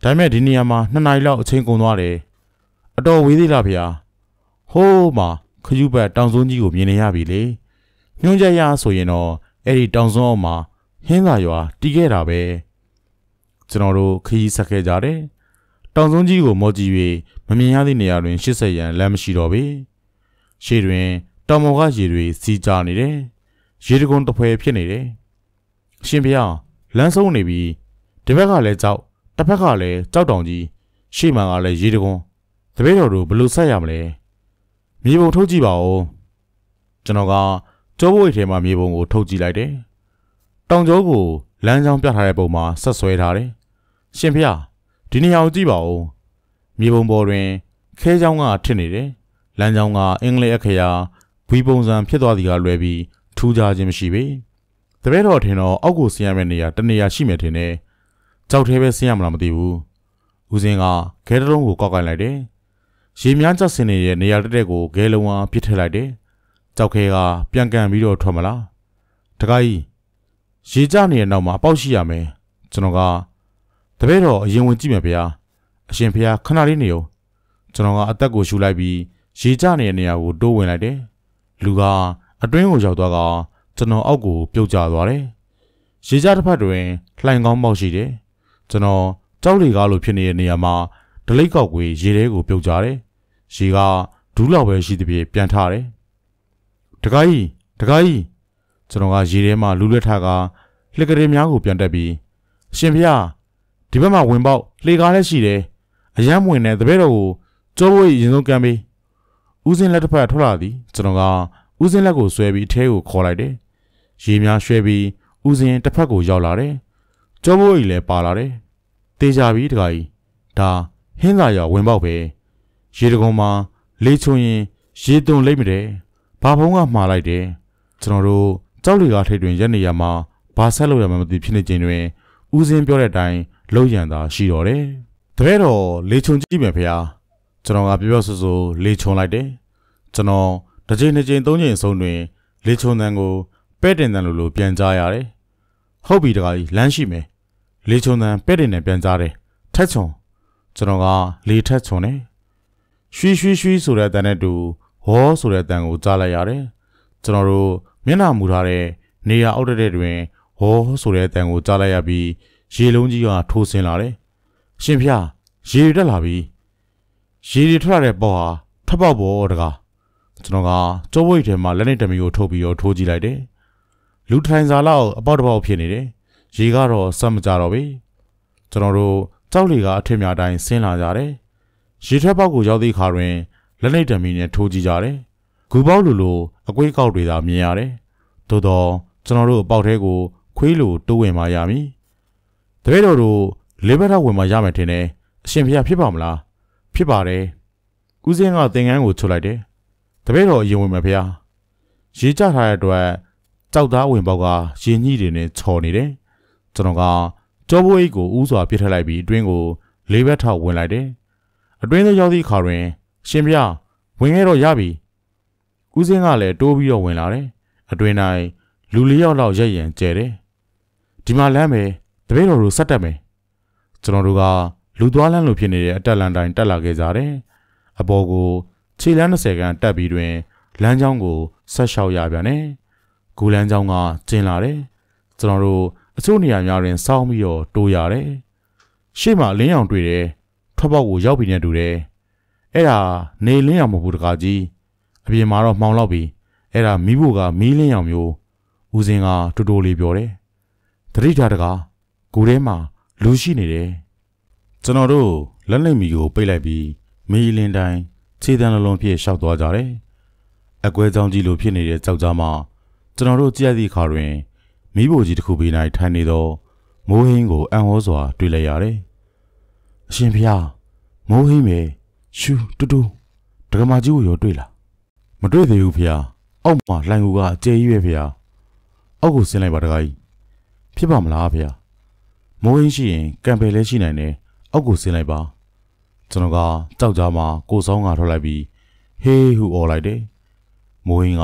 ဒါပေမဲ့ဒီနေရာမှာနှစ်နာရီလောက်အချိန်ကုန်သွားတယ်အတော်ဝေးသေးလားဗျာဟိုးမှာခယူဘတ်တောင်စွန်းကြီးကိုမြင်နေရပြီလေညွှန်ချက်ရဆိုရင်တော့အဲ့ဒီတောင်စွန်းအောင်မှာဟင်းသာရွာတီးခဲ့တာပဲကျွန်တော်တို့ခရီးဆက်ခဲ့ကြတယ် တောင်စွန်းကြီးကိုမော်ကြည့်၍မမြင်ရသည့်နေရာတွင်80ရန်လမ်းမရှိတော့ပေရှေ့တွင်တောင်ပေါ်ကရေတွေစီးကြနေတယ်ရေတကုံတဖွဲဖြစ်နေတယ်အရှင်ဘုရားလမ်းဆုံးနေပြီဒီဘက်ကလည်းကြောက်တစ်ဖက်ကလည်းကြောက်တောင်ကြီးရှေ့မှာကလည်းရေတကုံတပည့်တော်တို့ဘယ်လိုဆက်ရမလဲမြေပုံထုတ်ကြည့်ပါဦးကျွန်တော်ကကျိုးဘွေထဲမှာမြေပုံကိုထုတ်ကြည့်လိုက်တယ်တောင်ကျိုးကိုလမ်းကြောင်းပြထားတဲ့ပုံမှာဆက်ဆွဲထားတယ်ရှင်ဖေ ဒီနေရာကိုကြည့်ပါဦးမြေပုံပေါ်တွင် ခဲချောင်းကထစ်နေတယ်လမ်းကြောင်းကအင်္ဂလိပ်အခရာဘွီပုံစံဖြစ်သွားသည်ကလွယ်ပြီးထူးခြားခြင်းမရှိပေတပည့်တော်ထင်တော့အောက်ကိုဆင်းရမယ့်နေရာတနေရာရှိမယ်ထင်တယ်ကြောက်သေးပဲဆင်းရမလားမသိဘူးဦးစင်းကခဲတလုံးကိုကောက်ကင်လိုက်တယ်ရေမြန်းကျဆင်းနေတဲ့နေရာတက်တဲ့ကိုဂဲလုံးဝပြစ်ထည့်လိုက်တယ်။ကြောက်ခဲကပြန်ကန်ပြီးတော့ထွက်မလား။တခါကြီးရေကျနေတဲ့နောက်မှာအပေါက်ရှိရမယ်။ကျွန်တော်က တပည့်တော်အရင်ဝင်ကြည့်မယ်ဗျာ။အရှင်ဖေခဏလေးနေအောင်ကျွန်တော်ကအသက်ကိုရှူလိုက်ပြီးရေကျနေတဲ့နေရာကိုတိုးဝင်လိုက်တယ်။လူကအတွင်းကိုရောက်သွားကကျွန်တော်အောက်ကိုပြုတ်ကျသွားတယ်။ရေကျတစ်ဖက်တွင်လှိုင်ကောင်းပေါက်ရှိတယ်။ကျွန်တော်ကြောက်လေကားလိုဖြစ်နေတဲ့နေရာမှာဒလိတ်ကောက်ကွေရေထဲကိုပြုတ်ကြတယ်။ရေကဒူးလောက်ပဲရှိသဖြင့်ပြန်ထတယ်။တခါကြီးတခါကြီးကျွန်တော်ကရေထဲမှာလူးလွတ်ထားကလှက်ကလေးများကိုပြန်တက်ပြီးအရှင်ဖေ ဒီဘက်မှာဝင်ပေါက်လှေကားလည်းရှိတယ်။အယမ်းဝင်တဲ့တပည့်တော်ကိုကြောဘွေရင်ဆုံးကမ်းပြီးဦးစင်းလက်တစ်ဖက်ထွက်လာသည်ကျွန်တော်ကဦးစင်းလက်ကိုဆွဲပြီးအထဲကိုခေါ်လိုက်တယ်။ရေများရွှဲပြီးဦးစင်းတစ်ဖက်ကိုရောက်လာတယ်။ကြောဘွေလည်းပါလာတယ်။တေးကြပြီတခါကြီးဒါဟင်းသာရဝင်ပေါက်ပဲရေတကုံမှာလေချုံရင်ရေသွန်လိမ့်မတယ်ဘာဖုံးကမှားလိုက်တယ်ကျွန်တော်တို့ကြောက်လီကားထိတ်တွင်ရက်နေရမှာဘာဆက်လို့ရမှမသိဖြစ်နေခြင်းတွင်ဦးစင်းပြောတဲ့အတိုင်း လုံရန်သာရှိတော်တယ်တပည့်တော်လေချုံကြည့်မယ်ဖေဟာကျွန်တော်ကပြောပြောဆိုဆိုလေချုံလိုက်တယ်ကျွန်တော်တစ်ချိန်နှစ်ချိန်သုံးချိန်အဆုံးတွင် လေချုံတန်ကိုပဲ့တင်တန်လိုလိုပြန်ကြားရတယ်ဟုတ်ပြီတခါကြီးလမ်းရှိမယ်လေချုံတန်ပဲ့တင်နဲ့ပြန်ကြားတယ်ထက်ချုံကျွန်တော်ကလေထက်ချွန်နေရွှီရွှီရွှီဆိုတဲ့အတန်နဲ့တူဟောဆိုတဲ့အတန်ကိုကြားလိုက်ရတယ်ကျွန်တော်တို့မျက်နှာမူထားတဲ့နေရာအောက်တဲ့တွင်ဟောဆိုတဲ့အတန်ကိုကြားလိုက်ရပြီး ရေလုံးကြီးကထိုးဆင်းလာတယ်ရှင်ဖျားရေတက်လာပြီရေတွေထွက်လာတဲ့ပေါ်ဟာထပ်ပေါက်ပေါ်တကားကျွန်တော်ကကျိုးဝိတ်ထဲမှာလက်နဲ့တမီကိုထုတ်ပြီးတော့ထိုးကြည့်လိုက်တယ်လူထိုင်စာလောက်အပေါက်တစ်ပေါက်ဖြစ်နေတယ်ရေကတော့စက်မကြတော့ပြီကျွန်တော်တို့ကြောက်လီကအထက်များတိုင်းဆင်းလာကြတယ်။ရေထက်ပေါက်ကိုရောက်သည့်အခါတွင်လက်နေတမီနဲ့ထိုးကြည့်ကြတယ်။ဂူပေါက်လိုလိုအကွေးကောက်တွေသာမြင်ရတယ်။သို့တော့ကျွန်တော်တို့အပေါက်ထဲကိုခွေးလိုတိုးဝင်มาရမည်။ တပည့်တော်တို့လေးဘက်ထဝင်มาရမယ်ထင်တယ်။အရှင်ဖေဖြစ်ပါမလား။ဖြစ်ပါတယ်။ဦးစင်းကသင်္ကန်းကိုချွတ်လိုက်တယ်။တပည့်တော်အရင်ဝင်မယ်ဖေ။ရေကျထားတဲ့အတွက်ကြောက်သားဝင်ပေါက်ကရင်ညှိတွေနဲ့ချော်နေတယ်။ကျွန်တော်ကကြောဘိုးအိတ်ကိုဥစွာပြစ်ထက်လိုက်ပြီးအတွင်းကိုလေးဘက်ထောက်ဝင်လိုက်တယ်။အတွင်းသို့ရောက်သည့်အခါတွင်ရှင်ပြဝင်ခဲ့တော့ရပြီ။ဦးစင်းကလည်းတိုးပြီးတော့ဝင်လာတယ်။အတွင်း၌လူလေးယောက်လောက်ရက်ရန်ကျဲတယ်။ဒီမှာလမ်းပဲ တပည့်တော်တို့ဆက်တက်မယ်။ကျွန်တော်တို့ကလူသွားလမ်းလိုဖြစ်နေတဲ့အတက်လန်တိုင်းတက်လာခဲ့ကြတယ်။အပေါ်ကိုခြေလမ်း20ခန်းတက်ပြီးတွင်လမ်းကြောင်းကိုဆက်လျှောက်ရပြန်တယ်။ဂူလမ်းကြောင်းကကျင်းလာတယ်။ကျကျွန်တော်တို့အချို့နေရာများတွင်စောင်းပြီးတော့တိုးရတယ်ရှေ့မှာလင်းရောင်တွေ့တယ်ထွက်ပေါက်ကိုရောက်ပြီးနေတူတယ်အဲ့ဒါနေလင်းရောင်မဟုတ်ဘူးတကားကြီးအပြင်မှာတော့မှောင်လောက်ပြီးအဲ့ဒါမီးဖို့ကမီးလင်းရောင်မျိုးဦးစင်ကတူတူလေးပြောတယ်တတိထားတကား ကိုထဲမှာလူရှိနေတယ်ကျွန်တော်တို့လက်လက်မီကိုပိတ်လိုက်ပြီးမီးလင်းတိုင်းခြေတန်းလုံးလုံးဖြစ်ရှောက်သွားကြတယ်အကွဲကြောင်းကြီးလိုဖြစ်နေတဲ့ကြောက်ကြားမှာကျွန်တော်တို့ကြည့်ရသည့်အခါတွင်မိဘကြီးတစ်ခုဘေး၌ထိုင်နေသောမိုးဟင်းကိုအံ့ဩစွာတွေ့လိုက်ရတယ်။အရှင်ဖျားမိုးဟင်းပဲရှူတူတူဒကမာကြီးကိုရောတွေ့လားမတွေ့သေးဘူးဖျားအောက်မှာလှိုင်ကူကအကျဲကြီးပဲဖျားအောက်ကိုဆင်းလိုက်ပါတကားကြီးဖြစ်ပါမလားဖျား မိုးဟင်းရှိရင်ကံပယ်လည်းရှိနိုင်တယ်အောက်ကိုဆင်းလိုက်ပါကျွန်တော်ကကြောက်ကြားမှာကိုဆောင်ကထွက်လိုက်ပြီးဟေးဟူអော်လိုက်တယ်မိုးဟင်းက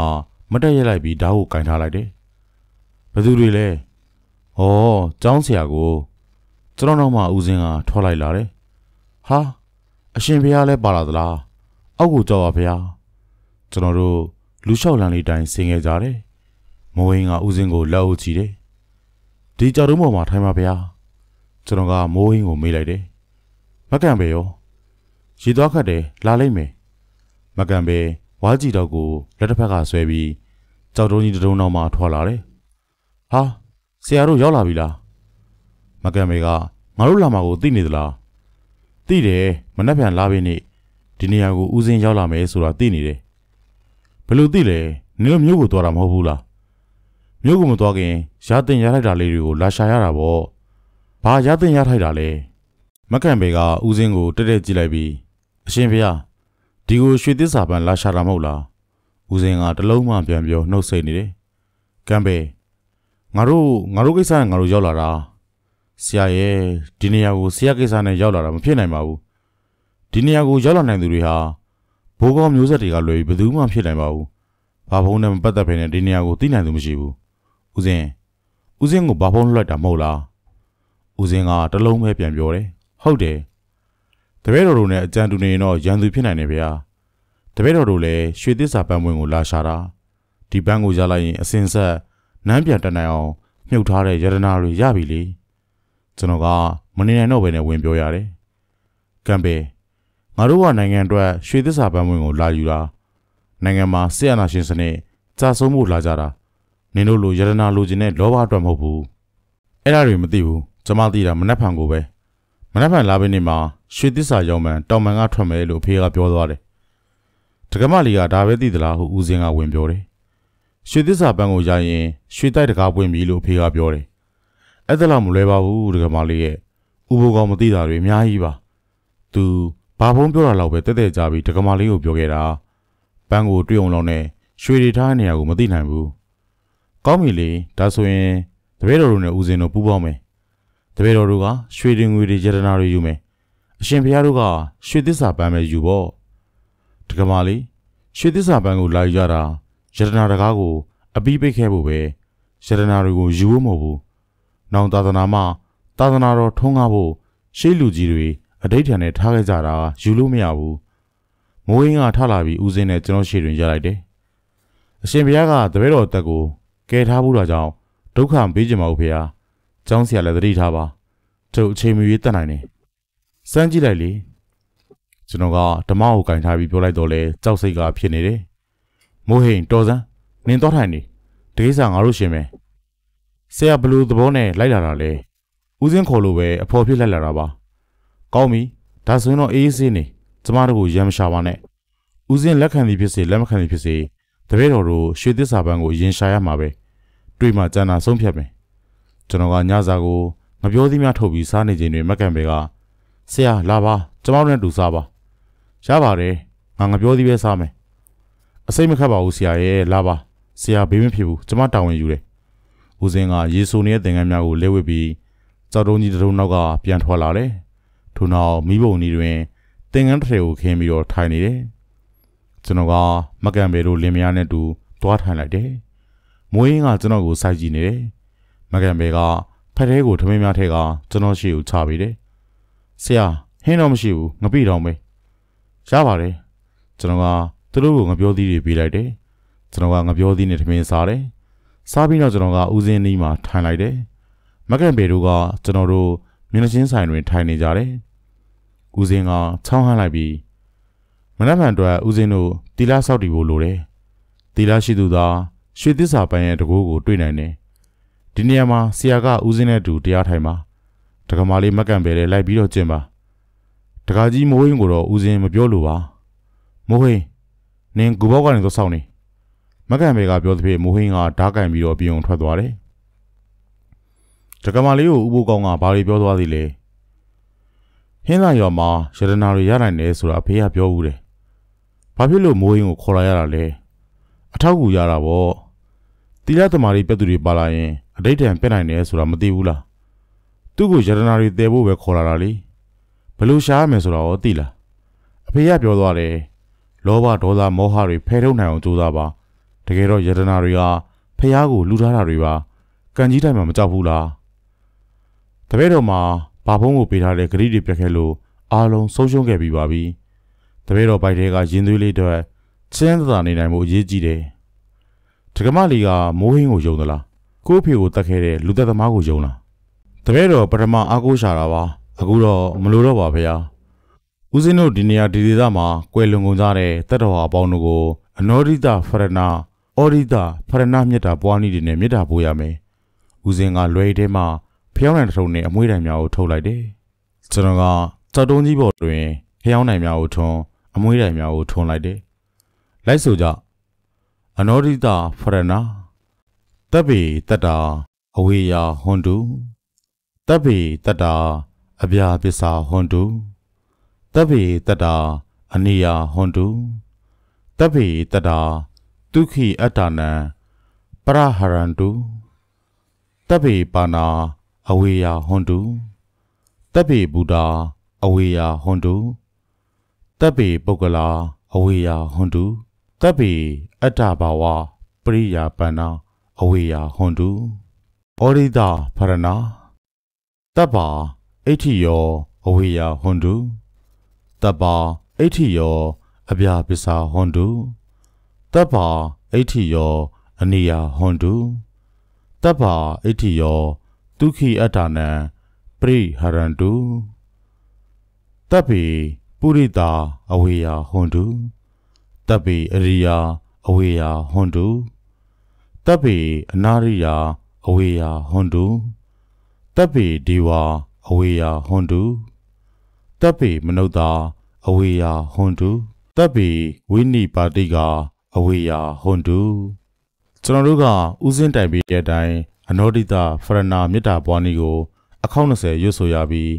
မတက်ရက်လိုက်ပြီးဓာတ်ကိုကင်ထားလိုက်တယ်ဘယ်သူတွေလဲဟောကျောင်းဆရာကိုကျွန်တော်တော့မှဦးစင်းကထွက်လိုက်လာတယ်ဟာအရှင်ဘုရားလဲပါလာသလားအောက်ကိုကြောက်ပါဗျာကျွန်တော်တို့လူလျှောက်လန်လေးတိုင်းဆင်းခဲ့ကြတယ်မိုးဟင်းကဦးစင်းကိုလက်အုပ်ချီတယ်ဒီကြောက်တုံးပေါ်မှာထိုင်ပါဗျာ ကျွန်တော်ကမိုးဟင်းကိုမေးလိုက်တယ်မကန်ပဲရောရေသွားခတ်တယ်လာလိုက်မယ်မကန်ပဲဝါးကြည့်တော့ကိုလက်တစ်ဖက်ကဆွဲပြီးကြောက်တုံးကြီးတုံးနောက်မှထွက်လာတယ်။ဟာဆရာတို့ရောက်လာပြီလား။မကန်မေကငါတို့လာမှာကိုသိနေသလား။သိတယ်မနှက်ပြန်လာပြီနေ့ဒီနေရာကိုဦးစင်းရောက်လာမယ်ဆိုတာသိနေတယ်။ဘယ်လိုသိလဲနင်တို့မျိုးကိုသွားတာမဟုတ်ဘူးလား။မျိုးကိုမသွားခင်ရတင်ရထိုက်တာလေးတွေကိုလာရှာရတာပေါ့။ ဘာရတင်ရထိုက်တာလဲ။မကန်ပေကဦးစင်းကိုတက်တက်ကြည့်လိုက်ပြီးအရှင်ဖေဟာဒီကိုရွှေသစ္စာပန်လာရှာတာမဟုတ်လားဦးစင်းကတလုံးမှပြန်ပြောနှုတ်ဆက်နေတယ်ကံပဲငါတို့ငါတို့ကိစ္စနဲ့ငါတို့ရောက်လာတာဆရာရဲ့ဒီနေရာကိုဆရာကိစ္စနဲ့ရောက်လာတာမဖြစ်နိုင်ပါဘူးဒီနေရာကိုရောက်လာနိုင်သူတွေဟာဘိုးကောင်းမျိုးဆက်တွေကလွယ်ပြီးဘယ်သူမှဖြစ်နိုင်ပါဘူးဘာဖုံးနဲ့မပတ်သက်ဖ ೇನೆ ဒီနေရာကိုသိနိုင်သူမရှိဘူးဦးစင်းဦးစင်းကိုဘာဖုံးလွှတ်တာမဟုတ်လား ဦးစင်းကတလုံးပဲပြန်ပြောတယ်ဟုတ်တယ်တပည့်တော်တို့နဲ့အကြံတူနေရင်တော့ရန်သူဖြစ်နိုင်တယ်ဗျာတပည့်တော်တို့လည်းရွှေသစ္စာပန်းပွင့်ကိုလာရှာတာဒီပန်းကိုရလိုက်ရင်အစင်ဆက်နန်းပြန်တက်နိုင်အောင်မြုပ်ထားတဲ့ယရနာတွေရပြီလေကျွန်တော်ကမနေနိုင်တော့ဘဲနဲ့ဝင်ပြောရတယ်ကံပေငါတို့ကနိုင်ငံအတွက်ရွှေသစ္စာပန်းပွင့်ကိုလာယူတာနိုင်ငံမှာဆီယနာရှင်စနစ်ကြာဆုံးမှုလာကြတာနင်တို့လိုယရနာလိုချင်တဲ့လောဘအတွက်မဟုတ်ဘူးအဲ့ဒါတွေမသိဘူး ကျွန်မသိတာမနှက်ဖန်ကိုပဲမနှက်ဖန်လာပြီးနေမှာရွှေသစ္စာရောင်မှန်တောင်မှန်ကထွက်မယ်လို့အဖေကပြောသွားတယ်။တက္ကမလီကဒါပဲသိသလားဟုဦးစင်းကဝင်ပြောတယ်။ရွှေသစ္စာပန်းကိုရရင်ရွှေတိုက်တကားပွင့်ပြီလို့အဖေကပြောတယ်။အဲ့ဒါလောက်မလွယ်ပါဘူးတက္ကမလီရဲ့ဥပကောင်မသိတာတွေအများကြီးပါ။ तू ဘာဖုံးပြောတာလောက်ပဲတက်တက်ကြပြီးတက္ကမလီကိုပြောခဲ့တာ။ပန်းကိုတွေ့အောင်လောက်နဲ့ရွှေတွေထားတဲ့နေရာကိုမသိနိုင်ဘူး။ကောင်းပြီလေဒါဆိုရင်တပည့်တော်တို့နဲ့ဦးစင်းတို့ပူးပေါင်းမယ်။ တပည့်တော်တို့ကရွှေတင်ငွေတွေယတနာတွေယူမယ်အရှင်ဘုရားတို့ကရွှေသစ္စာပန်းပဲယူပေါ့တကမာလေးရွှေသစ္စာပန်းကိုလာယူကြတာယတနာတကားကို အပီးပိတ်ခဲ့ဖို့ပဲယတနာတွေကိုယူဖို့မဟုတ်ဘူးနောင်သာသနာမှာသာသနာတော်ထုံးကားဖို့ရှေးလူကြီးတွေအတိတ်ထန်နဲ့ထားခဲ့ကြတာယူလို့မရဘူးမိုးရင်းကထလာပြီးဦးစင်းနဲ့ကျွန်တော်ရှေ့တွင်ရလိုက်တယ်အရှင်ဘုရားကတပည့်တော်တက်ကိုကယ်ထားဖို့တော့ကြောင့်ဒုက္ခမပေးကြပါဘူးဖေဟာ။ ကျောင်းဆရာလည်းသတိထားပါ။သူ့အချိန်မီတက်နိုင်တယ်စမ်းကြည့်လိုက်လေကျွန်တော်ကဓမ္မကိုကင်ထားပြီးပြောလိုက်တော့လဲကြောက်စိတ်ကဖြစ်နေတယ်မိုးဟိန်တော်စမ်းနင်းတော့ထိုင်နေတကိစ္စငါတို့ရှင်မယ်ဆရာဘလူးသဘောနဲ့လိုက်လာတာလေဦးစင်းခေါ်လို့ပဲအဖော်ဖြစ်လိုက်လာတာပါကောင်းပြီဒါဆိုရင်တော့အေးအေးဆေးနေကျမတို့ကိုရမ်းမရှာပါနဲ့ဦးစင်းလက်ခံသည်ဖြစ်စေလက်မခံသည်ဖြစ်စေတပည့်တော်တို့ရွှေသစ္စာပန်းကိုရင်ရှာရမှာပဲတွေ့မှကျန်တာဆုံးဖြတ်မယ် ကျွန်တော်ကညစာကိုငပြောသီးများထုတ်ပြီးစားနေချိန်တွင်မက်ကန်ဘဲကဆရာလာပါကျမတို့နဲ့တူစားပါရပါတယ်ငါငပြောသည်ပဲစားမယ်အစိတ်မခတ်ပါဘူးဆရာရဲ့လာပါဆရာဘေးမဖြစ်ဘူးကျမတာဝန်ယူတယ်ဦးစင်းကရေဆိုနေတဲ့သင်္ကန်းများကိုလဲဝစ်ပြီးကြောက်တုံးကြီးတုံးနောက်ကပြန်ထွက်လာတယ်ထို့နောက်မိဘုံကြီးတွင်သင်္ကန်းတစ်ထည်ကိုခင်းပြီးတော့ထိုင်နေတယ်ကျွန်တော်ကမကန်ပေတို့လင်မယားနဲ့တူသွားထိုင်လိုက်တယ်မွေးရင်ကကျွန်တော်ကိုစိုက်ကြည့်နေတယ် မကန်ပေကဖက်သေးကိုထမင်းများထဲကကျွန်တော်ရှိကိုချပေးတယ်ဆရာဟင်းတော့မရှိဘူးငပိတော့မေးရပါတယ်ကျွန်တော်ကသူတို့ကိုငပြောသီးတွေပေးလိုက်တယ်ကျွန်တော်ကငပြောသီးနဲ့ထမင်းစားတယ်စားပြီးတော့ကျွန်တော်ကဦးစင်းနီးမှာထိုင်လိုက်တယ်မကန်ပေတို့ကကျွန်တော်တို့မျက်နှာချင်းဆိုင်တွင်ထိုင်နေကြတယ်ဦးစင်းကချောင်းဟန်းလိုက်ပြီးမနက်ဖြန်အတွက်ဦးစင်းတို့တီလာဆောက်တည်ဖို့လိုတယ်တီလာရှိသူသာရွှေသစ္စာပန်းရဲ့တကူကိုတွေ့နိုင်တယ် ဒီနေရာမှာဆရာကဦးစင်းနဲ့တူတရားထိုင်ပါတက္ကမလေးမကန်ပေလေလိုက်ပြီးတော့ကျင့်ပါတကာကြီးမိုးဟင်းကိုတော့ဦးစင်းမပြောလို့ပါမိုးဟင်းနင်ကူဘောက်ကနေတော့စောင့်နေမကန်ပေကပြောသဖြင့်မိုးဟင်းကဓာတ်ကန်ပြီးတော့ပြုံထွက်သွားတယ်တက္ကမလေးကိုဥပုကောင်းကဘာတွေပြောသွားသေးလဲဟင်းသာရွာမှာရတနာတွေရနိုင်တယ်ဆိုတာအဖေကပြောဦးတယ်ဘာဖြစ်လို့မိုးဟင်းကိုခေါ်လာရတာလဲအထောက်အကူရတာပေါ့ တီလာသမารီပြက်သူတွေပါလာရင်အတိတ်တန်ပြက်နိုင်တယ်ဆိုတာမသိဘူးလားသူ့ကိုရတနာတွေတည်ဖို့ပဲခေါ်လာတာလေဘလို့ရှားရမယ်ဆိုတာရောသိလားအဖေကပြောသွားတယ်လောဘဒေါသမောဟတွေဖယ်ထုတ်နိုင်အောင်ကြိုးစားပါတကယ်တော့ယတနာတွေကဖះကိုလူထားတာတွေပါကံကြီးတိုင်းမှာမကြောက်ဘူးလားတပည့်တော်မှာဘာဖုံးကိုပေးထားတဲ့ဂရိတွေပြက်ခဲ့လို့အားလုံးဆုံးရှုံးခဲ့ပြီးပါပြီတပည့်တော်ပိုက်တဲကရင်သွေးလေးတွေချမ်းသာနေနိုင်မှုအရေးကြီးတယ် ဒကမလီကမိုးဟင်းကိုယုံသလားကို့ဖေကိုတတ်ခဲ့တဲ့လူသက်သမားကိုယုံလားတပည့်တော်ပထမအားကိုးရှာတာပါအခုတော့မလိုတော့ပါဗျာဦးစင်းတို့ဒီနေရာဒီဒေသမှာကွယ်လွန်ကုန်ကြတဲ့တတ္တဝါအပေါင်းတို့ကိုအနောဒိတဖရဏအောဒိတဖရဏမြတ်တာပွားနည်းတွေနဲ့မြတ်တာပို့ရမယ်ဦးစင်းကလွယ်ထဲမှာဖျောင်းနိုင်တစ်ထုံနဲ့အမွှေးတိုင်များကိုထုတ်လိုက်တယ်ကျွန်တော်ကကြောက်တုံးကြီးပေါ်တွင်ဖျောင်းနိုင်များကိုထွန်းအမွှေးတိုင်များကိုထွန်းလိုက်တယ်လိုက်ဆိုကြ အနောဒိတဖရဏတပ်ပေတတ္တာအဝေယာဟွန်တုတပ်ပေတတ္တာအဗျာပစ္စာဟွန်တုတပ်ပေတတ္တာအနိယာဟွန်တုတပ်ပေတတ္တာဒုက္ခိအတ္တနံပရဟရန္တုတပ်ပေပါနာအဝေယဟွန်တုတပ်ပေဘုဒ္ဓအဝေယဟွန်တုတပ်ပေပုဂ္ဂလာအဝေယဟွန်တု တပ်ပေအတ္တဘာဝပရိယာပန္နာအဝေယဟွန်တုဩရိဒဖရဏတပ်ပါအဋ္ဌိယောအဝေယဟွန်တုတပ်ပါအဋ္ဌိယောအဗျာပစ္စာဟွန်တုတပ်ပါအဋ္ဌိယောအနိယဟွန်တုတပ်ပါအဋ္ဌိယောဒုက္ခိအတ္တနံပရိဟရန္တုတပ်ပေပုရိတာအဝေယဟွန်တု တပ်ပေအရိယာအဝေယဟွန်တုတပ်ပေအနာရိယာအဝေယဟွန်တုတပ်ပေဒေဝအဝေယဟွန်တုတပ်ပေမနုဿာအဝေယဟွန်တုတပ်ပေဝိနိပါတိကအဝေယဟွန်တုကျွန်တော်တို့ကဥစဉ်တိုင်ပြီးတဲ့အတိုင်းအနောဒိတဖရဏမေတ္တာပွားနည်းကို အခေါက်20ရွတ်ဆိုရပြီး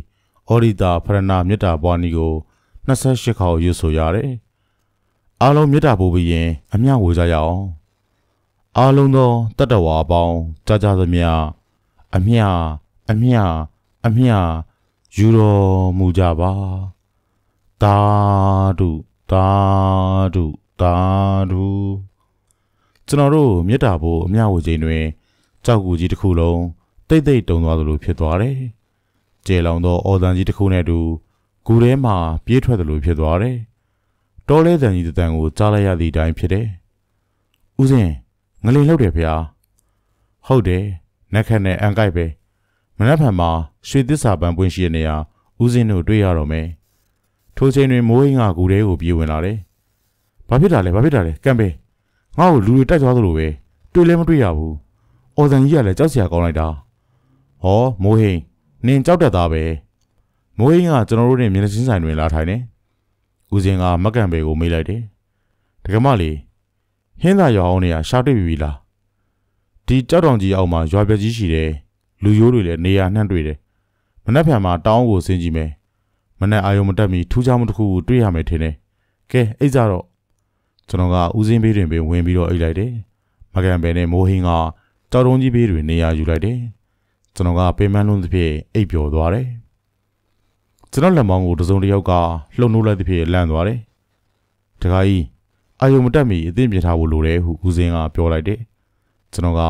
ဩဒိတဖရဏမေတ္တာပွားနည်းကို28ခေါက်ရွတ်ဆိုရတယ်။ အားလုံးမေတ္တာပို့ပြီးရင်အမျှဝေကြရအောင်။အားလုံးသောတတ္တဝါအပေါင်းကြားကြသမျှအမျှအမျှအမျှယူတော်မူကြပါ။တာဓုတာဓုတာဓုကျွန်တော်တို့မေတ္တာဖို့အမျှဝေခြင်းတွင်ကြောက်ကူကြီးတစ်ခုလုံးတိတ်တိတ်တုံသွားသလိုဖြစ်သွားတယ်။ကျေလောင်သောအော်တန်ကြီးတစ်ခုနဲ့တူဂူထဲမှာပြေးထွက်သလိုဖြစ်သွားတယ်။ တောလဲတန်ကြီးတန်ကိုကြားလိုက်ရသည့်အတိုင်းဖြစ်တယ်။ဦးစင်ငလင်လှုပ်တယ်ဗျာ။ဟုတ်တယ်။နက်ခတ်နဲ့အန်ကိုက်ပဲ။မနက်ဖြန်မှာရွှေသစ္စာပန်ပွင့်ရှိတဲ့နေရာဦးစင်တို့တွေ့ရတော့မယ်။ထိုချိန်တွင်မိုးဟင်းကဂူထဲကိုပြေးဝင်လာတယ်။ဘာဖြစ်တာလဲဘာဖြစ်တာလဲကံပဲ။ငါ့ကိုလူတွေတိုက်သွားသလိုပဲတွေ့လဲမတွေ့ရဘူး။အော်ဇန်ကြီးကလည်းကြောက်စရာကောင်းလိုက်တာဟောမိုးဟင်းနင်ကြောက်တတ်သားပဲမိုးဟင်းကကျွန်တော်တို့နဲ့မျက်နှာချင်းဆိုင်တွင်လာထိုင်နေ ဦးစင်ကမက်ကန်ဘေကိုမေးလိုက်တယ်တကမလေးဟင်းသာရွာအောင်နေရရှာတွေ့ပြီလားဒီကြောက်တောင်ကြီးအောက်မှာရွာပြကြီးရှိတယ်လူရိုးတွေလည်းနေရာနှံ့တွေ့တယ်မနှက်ဖြံမှာတောင်းကိုဆင်းကြည့်မယ်မနှက်အာယုံမတက်မီထူးခြားမှုတစ်ခုကိုတွေ့ရမယ်ထင်တယ်ကဲအိတ်ကြတော့ကျွန်တော်ကဦးစင်းဘေးတွင်ပင်ဝင်ပြီးတော့အိတ်လိုက်တယ်မကန်ဘဲနဲ့မိုးဟင်းကကြောက်တုံးကြီးဘေးတွင်နေရာယူလိုက်တယ်။ကျွန်တော်ကပင်မလုံးသဖြင့်အိပ်ပျော်သွားတယ်။ ကျွန်တော်လက်မောင်းကိုတစုံတစ်ယောက်ကလှုပ်နှိုးလိုက်သဖြင့်လန့်သွားတယ်။တခါကြီးအာယုံမတက်မီအသိမြင်ထားဖို့လိုတယ်ဟုဦးစင်းကပြောလိုက်တယ်။ကျွန်တော်က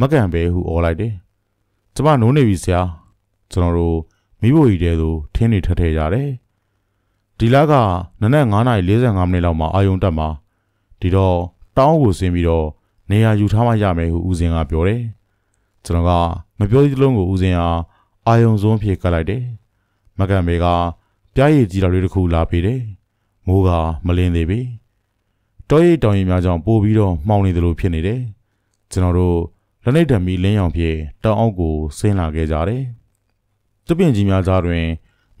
မကန်ပဲဟုအော်လိုက်တယ်။ကျမနိုးနေပြီဆရာ။ကျွန်တော်တို့မိဖို့ကြီးတဲသို့ထင်းနေထက်ထဲကြတယ်။ဒီလကနနက်9:45မိနစ်လောက်မှာအာယုံတက်မှာဒီတော့တောင်းကိုဆင်းပြီးတော့နေရာယူထားမှရမယ်ဟုဦးစင်ကပြောတယ်ကျွန်တော်ကမပြောသေးသလုံးကိုဦးစင်ဟာအာယုံစွန်းဖြေကတ်လိုက်တယ် မကန်မေကပြားရည်ကြီးတော်လေးတစ်ခုလာပေးတယ်မိုးကမလင်းသေးပြီတောရိပ်တောင်ရင်များကြောင့်ပို့ပြီးတော့မှောင်နေသလိုဖြစ်နေတယ်ကျွန်တော်တို့လက်နှိပ်ဓမီလင်းရောင်ဖြင့်တောင်အောက်ကိုဆင်းလာခဲ့ကြတယ်တပင်ကြီးများကြားတွင်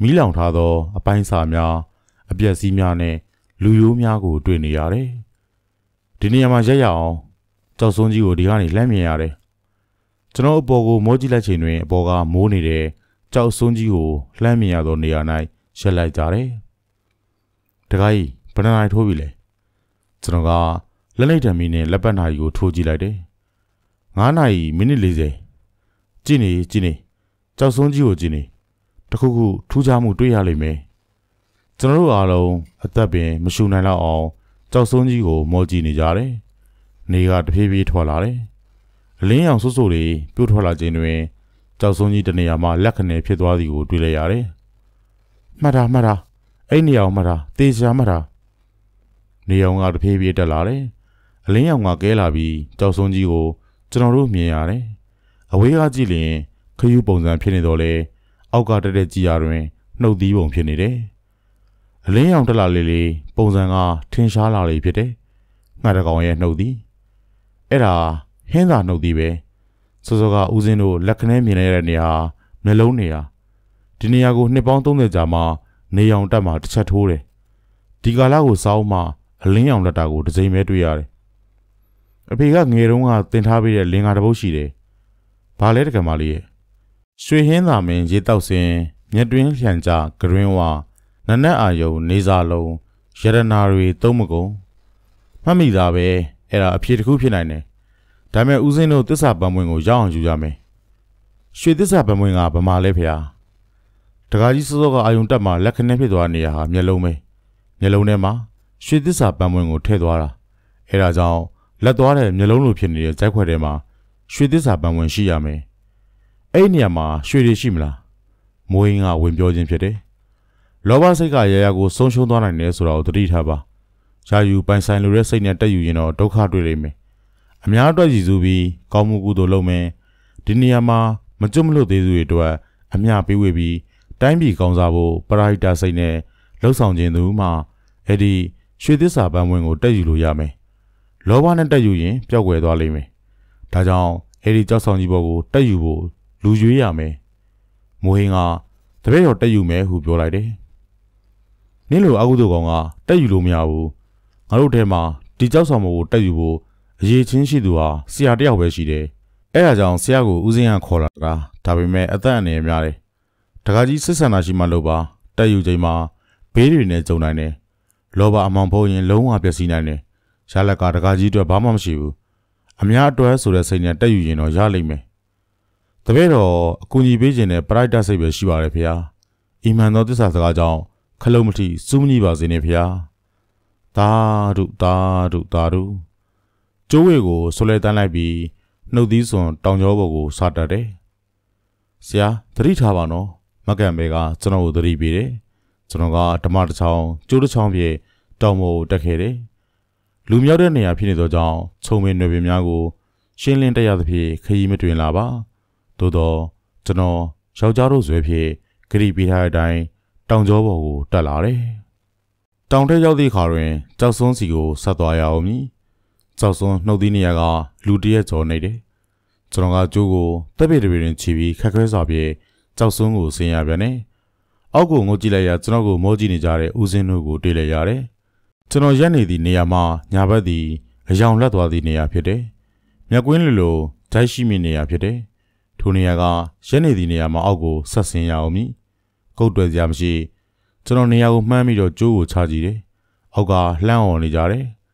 မီးလောင်ထားသော အပိုင်းစာများအပြက်စီးများနဲ့လူရိုးများကို တွေ့နေရတယ်ဒီနေရာမှာရက်ရအောင်ကြောက်စွန်းကြီးကိုဒီကနေလှမ်းမြင်ရတယ်ကျွန်တော်အပေါ်ကိုမောကြည့်လိုက်ချိန်တွင်အပေါ်ကမိုးနေတဲ့ ကြောက်စွန်းကြီးကိုလှမ်းမြင်ရသောနေရာ၌ရက်လိုက်ကြတယ်တခါကြီးဘယ်နှနိုင်ထိုးပြီလဲကျွန်တော်ကလက်လိုက်တံမီနဲ့လက်ပတ်နာရီကိုထိုးကြည့်လိုက်တယ်9နာရီမိနစ်40ကြည့်နေကြည့်နေကြောက်စွန်းကြီးကိုကြည့်နေတခုခုထူးခြားမှုတွေ့ရလိမ့်မယ်ကျွန်တော်တို့အားလုံးအသက်ပင်မရှူနိုင်တော့အောင်ကြောက်စွန်းကြီးကိုမောကြည့်နေကြတယ်နေကတဖြည်းဖြည်းထွက်လာတယ်အလင်းရောင်ဆူဆူလေးပြုတ်ထွက်လာခြင်းတွင် ကြောက်စွန်းကြီးတနေရာမှာလက်ခနဲ့ဖြစ်သွားသည်ကိုတွေ့လိုက်ရတယ်မှတ်တာမှတ်တာအဲ့နေရာကိုမှတ်တာတေချာမှတ်တာနေအောင်ကတဖြည်းဖြည်းတက်လာတယ်အလင်းရောင်ကကဲလာပြီးကြောက်စွန်းကြီးကိုကျွန်တော်တို့မြင်ရတယ်အဝေးကကြည့်ရင်ခရူးပုံစံဖြစ်နေတော့လေအောက်ကတက်တဲ့ကြည်ရတွင်နှုတ်သီးပုံဖြစ်နေတယ်အလင်းရောင်တက်လာလေးလေးပုံစံကထင်ရှားလာလေဖြစ်တယ်ငှက်တကောင်ရဲ့နှုတ်သီးအဲ့ဒါဟင်းသာနှုတ်သီးပဲ စောစောကဦးစင်းတို့လက်ခနဲမြင်ရတဲ့နေရာမျက်လုံးနေရာဒီနေရာကိုနှစ်ပေါင်း30ကြာမှနေရောင်တက်မှတစ်ချက်ထိုးတယ်ဒီကာလကိုစောင်းမှအလင်းရောင်လက်တာကိုတစ်စိမ်ပဲတွေ့ရတယ်အဖေကငယ်တုန်းကတင်ထားပေးတဲ့လင်္ကာတစ်ပုတ်ရှိတယ်ဘာလဲတကယ်မလေးရဲ့ရွှေဟင်းသာမင်းရေတောက်စင်မြက်တွင်းလျံကြဂရင်းဝနနက်အာယုံနေစာလုံးရတနာတွေသုံးမကုန်မှတ်မိသားပဲအဲ့ဒါအဖြေတစ်ခုဖြစ်နိုင်တယ် ဒါပေမဲ့ဦးစင်းတို့သစ္စာပံမွင်ကိုရအောင်ယူရမယ်ရွှေသစ္စာပံမွင်ကဗမာလဲဖေဟာတကားကြီးစောစောကအာယုံတက်မှာလက်ခနဲ့ဖြစ်သွားနေရဟာမျက်လုံးပဲမျက်လုံးထဲမှာရွှေသစ္စာပံမွင်ကိုထည့်သွားတာအဲ့ဒါကြောင့်လက်သွားတဲ့မျက်လုံးလိုဖြစ်နေတဲ့ဇက်ခွက်ထဲမှာရွှေသစ္စာပံဝင်ရှိရမယ်အဲ့ဒီနေရာမှာရွှေတွေရှိမလားမိုးဟင်းကဝင်ပြောခြင်းဖြစ်တယ်လောဘစိတ်ကရရကိုဆုံးရှုံးသွားနိုင်တယ်ဆိုတာကိုသတိထားပါယာယူပိုင်ဆိုင်လိုတဲ့စိတ်နဲ့တက်ယူရင်တော့ဒုက္ခတွေ့လိမ့်မယ် အများအတွက်ရည်စူးပြီးကောင်းမှုကုသိုလ်လုပ်မယ်ဒီနေရာမှာမကျွတ်မလို့သေးသူတွေအတွက်အမျှပေးဝေပြီးတိုင်းပြည်ကောင်းစားဖို့ပရိုက်တာစိတ်နဲ့လှုပ်ဆောင်ခြင်းသူမှအဲ့ဒီရွှေသစ္စာပန်းဝင်ကိုတက်ယူလို့ရမယ်လောဘနဲ့တက်ယူရင်ပျောက်ကွယ်သွားလိမ့်မယ်ဒါကြောင့်အဲ့ဒီကြောက်ဆောင်ကြီးဘောကိုတက်ယူဖို့လူရွေးရမယ်မိုးဟင်းကတပည့်တော်တက်ယူမယ်ဟုပြောလိုက်တယ်နင်းလိုအကုသိုလ်ကောင်ကတက်ယူလို့မရဘူးငါတို့ထဲမှာဒီကြောက်ဆောင်ဘောကိုတက်ယူဖို့ အရေးချင်းရှိသူဟာဆရာတယောက်ပဲရှိတယ်အဲ့ဒါကြောင့်ဆရာကိုဦးစင်းကခေါ်လာတာဒါပေမဲ့အသက်အန္တရာယ်များတယ်တခါကြီးစစ်ဆန္ဒရှိမှလို့ပါတက်ယူချိန်မှာဘေးတွေနဲ့ကြုံနိုင်တယ်လောဘအမောင်ဖို့ရင်လုံးဝပျက်စီးနိုင်တယ်ရလက်ကတကားကြီးအတွက်ဘာမှမရှိဘူးအများအတွက်ဆိုတဲ့စိတ်နဲ့တက်ယူရင်တော့ရလိမ့်မယ်တပည့်တော်အကူအညီပေးခြင်းနဲ့ပရိုက်တာစိတ်ပဲရှိပါတယ်ဖေဟာအီမန်သောသစ္စာစကားကြောင့်ခလုံးမထီစူးမညီပါစေနဲ့ဖေဟာသာဓုသာဓုသာဓု ကျိုးဝေကိုဆွလဲတန်းလိုက်ပြီးနှုတ်သီးစွန်တောင်ကျောပေါ်ကိုစတတ်တယ်ဆရာသတိထားပါနော်မကန်ဘဲကကျွန်တော်ကိုသတိပေးတယ်ကျွန်တော်ကဓမ္မတစ်ချောင်းကျိုးတစ်ချောင်းပြည့်တောင်ပေါ်တက်ခဲ့တယ်လူမြောက်တဲ့နေရာဖြစ်နေသောကြောင့်ခြုံမင်းတွေပင်များကို ရှင်းလင်းတက်ရသဖြင့်ခရီးမတွင်လာပါသို့တော့ကျွန်တော်ယောက်ျားတို့ဇွဲဖြင့်ဂရိပေးထားတဲ့အတိုင်းတောင်ကျောပေါ်ကိုတက်လာတယ်တောင်ထက်ရောက်သည့်အခါတွင်ကြောက်စွန်းစီကိုဆက်သွားရအောင်မည် ကြောက်စွန်းနှုတ်သီးနေရာကလူတရက်ကျော်နေတယ်ကျွန်တော်ကကျိုးကိုတက်ပေတပေတွင်ခြီပြီးခက်ခဲစွာဖြင့်ကြောက်စွန်းကိုဆင်းရပြန်တယ်အောက်ကိုငုတ်ကြည့်လိုက်ရကျွန်တော်ကိုမောကြည့်နေကြတဲ့ဦးစင်းတို့ကိုတွေ့လိုက်ရတယ်ကျွန်တော်ရက်နေသည့်နေရာမှာညာဘက်သည်အယောင်လက်သွားသည့်နေရာဖြစ်တယ်။မြက်ကွင်းလိုလိုဓာတ်ရှိမိနေရာဖြစ်တယ်။ထိုနေရာကရက်နေသည့်နေရာမှာအောက်ကိုဆက်ဆင်းရအောင်မည်။ကုတ်တွယ်စရာမရှိကျွန်တော်နေရာကိုမှန်းပြီးတော့ကျိုးကိုချကြည့်တယ်။အောက်ကလှမ်းအောင်နေကြတယ်။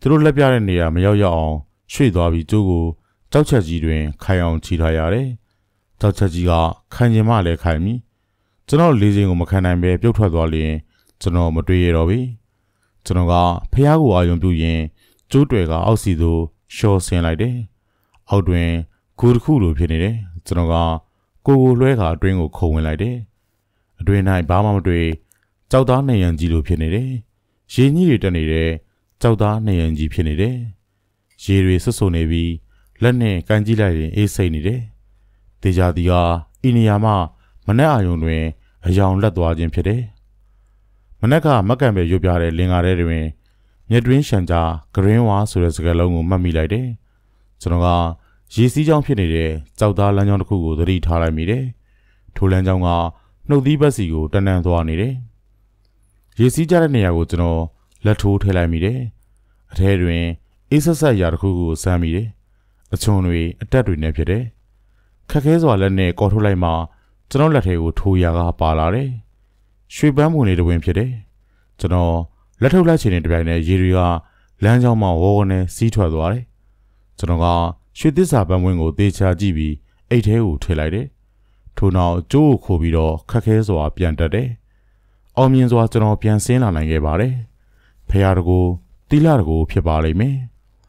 သူတို့လက်ပြတဲ့နေရာမရောက်ရောက်အောင်ရွှေ့သွားပြီးကျိုးကိုကြောက်ချက်ကြီးတွင်ခိုင်အောင်ချီထားရတယ်။ကြောက်ချက်ကြီးကခံကျင်မှလည်းခိုင်ပြီ။ကျွန်တော်လေးစင်ကိုမခံနိုင်ပဲပြုတ်ထွက်သွားလျင်ကျွန်တော်မတွေ့ရတော့ဘူး။ကျွန်တော်ကဖះကိုအာယုံပြုရင်ကျိုးတွေကအောက်စီသို့ရှော့ဆင်းလိုက်တယ်။အောက်တွင်ဂူတစ်ခုလိုဖြစ်နေတယ်။ကျွန်တော်ကကိုကိုလွှဲခါအတွင်းကိုခုံဝင်လိုက်တယ်။အတွင်း၌ဘာမှမတွေ့ကြောက်သားနေရန်ကြီးလိုဖြစ်နေတယ်။ရေကြီးတွေတက်နေတဲ့ ကြောက်သားနေရန်ကြီးဖြစ်နေတယ်ရေတွေဆွဆွနေပြီးလက်နဲ့ကန်ကြည့်လိုက်ရင်အေးစိတ်နေတယ်။တေချာတီဟာအီနီယာမှမနက်အာရုံတွင် အယောင်လက်သွားခြင်းဖြစ်တယ်။မနက်ကမက်ကံပဲရွပြတဲ့လင်္ကာထဲတွင်မြက်တွင်းရှန်ကြားဂရင်းဝါဆိုတဲ့စကားလုံးကိုမှတ်မိလိုက်တယ်။ကျွန်တော်ကရေစီးကြောင်းဖြစ်နေတဲ့ကြောက်သားလမ်းကြောင်းတစ်ခုကိုသတိထားလိုက်မိတယ်။ထိုလမ်းကြောင်းကနှုတ်သီးဘက်စီကိုတန်းတန်းသွားနေတယ်။ရေစီးကြတဲ့နေရာကိုကျွန်တော် လက်ထိုးထည့်လိုက်မိတယ်။အထဲတွင်အေးဆက်ဆက်ရာတစ်ခုကိုစမ်းမိတယ်။အချွန်တွေအတက်တွေနဲ့ဖြစ်တယ်။ခက်ခဲစွာလက်နဲ့ကော်ထုတ်လိုက်မှကျွန်တော်လက်ထဲကိုထိုးရာကပါလာတယ်။ရွှေပန်းပုံလေးတစ်ဝင်းဖြစ်တယ်။ကျွန်တော်လက်ထုတ်လိုက်ချိန်တပြိုင်နက်ရေတွေကလမ်းကြောင်းမှာဝေါ်ဝနဲ့စီးထွက်သွားတယ်။ကျွန်တော်ကရွှေသစ္စာပန်းဝင်းကိုသေချာကြည့်ပြီးအိတ်ထဲကိုထည့်လိုက်တယ်။ထို့နောက်ကျိုးကိုခိုးပြီးတော့ခက်ခဲစွာပြန်တက်တယ်။အောင်မြင်စွာကျွန်တော်ပြန်ဆင်းလာနိုင်ခဲ့ပါတယ်။ ဖရာတကူတီလာတကူဖြစ်ပါလိမ့်မယ်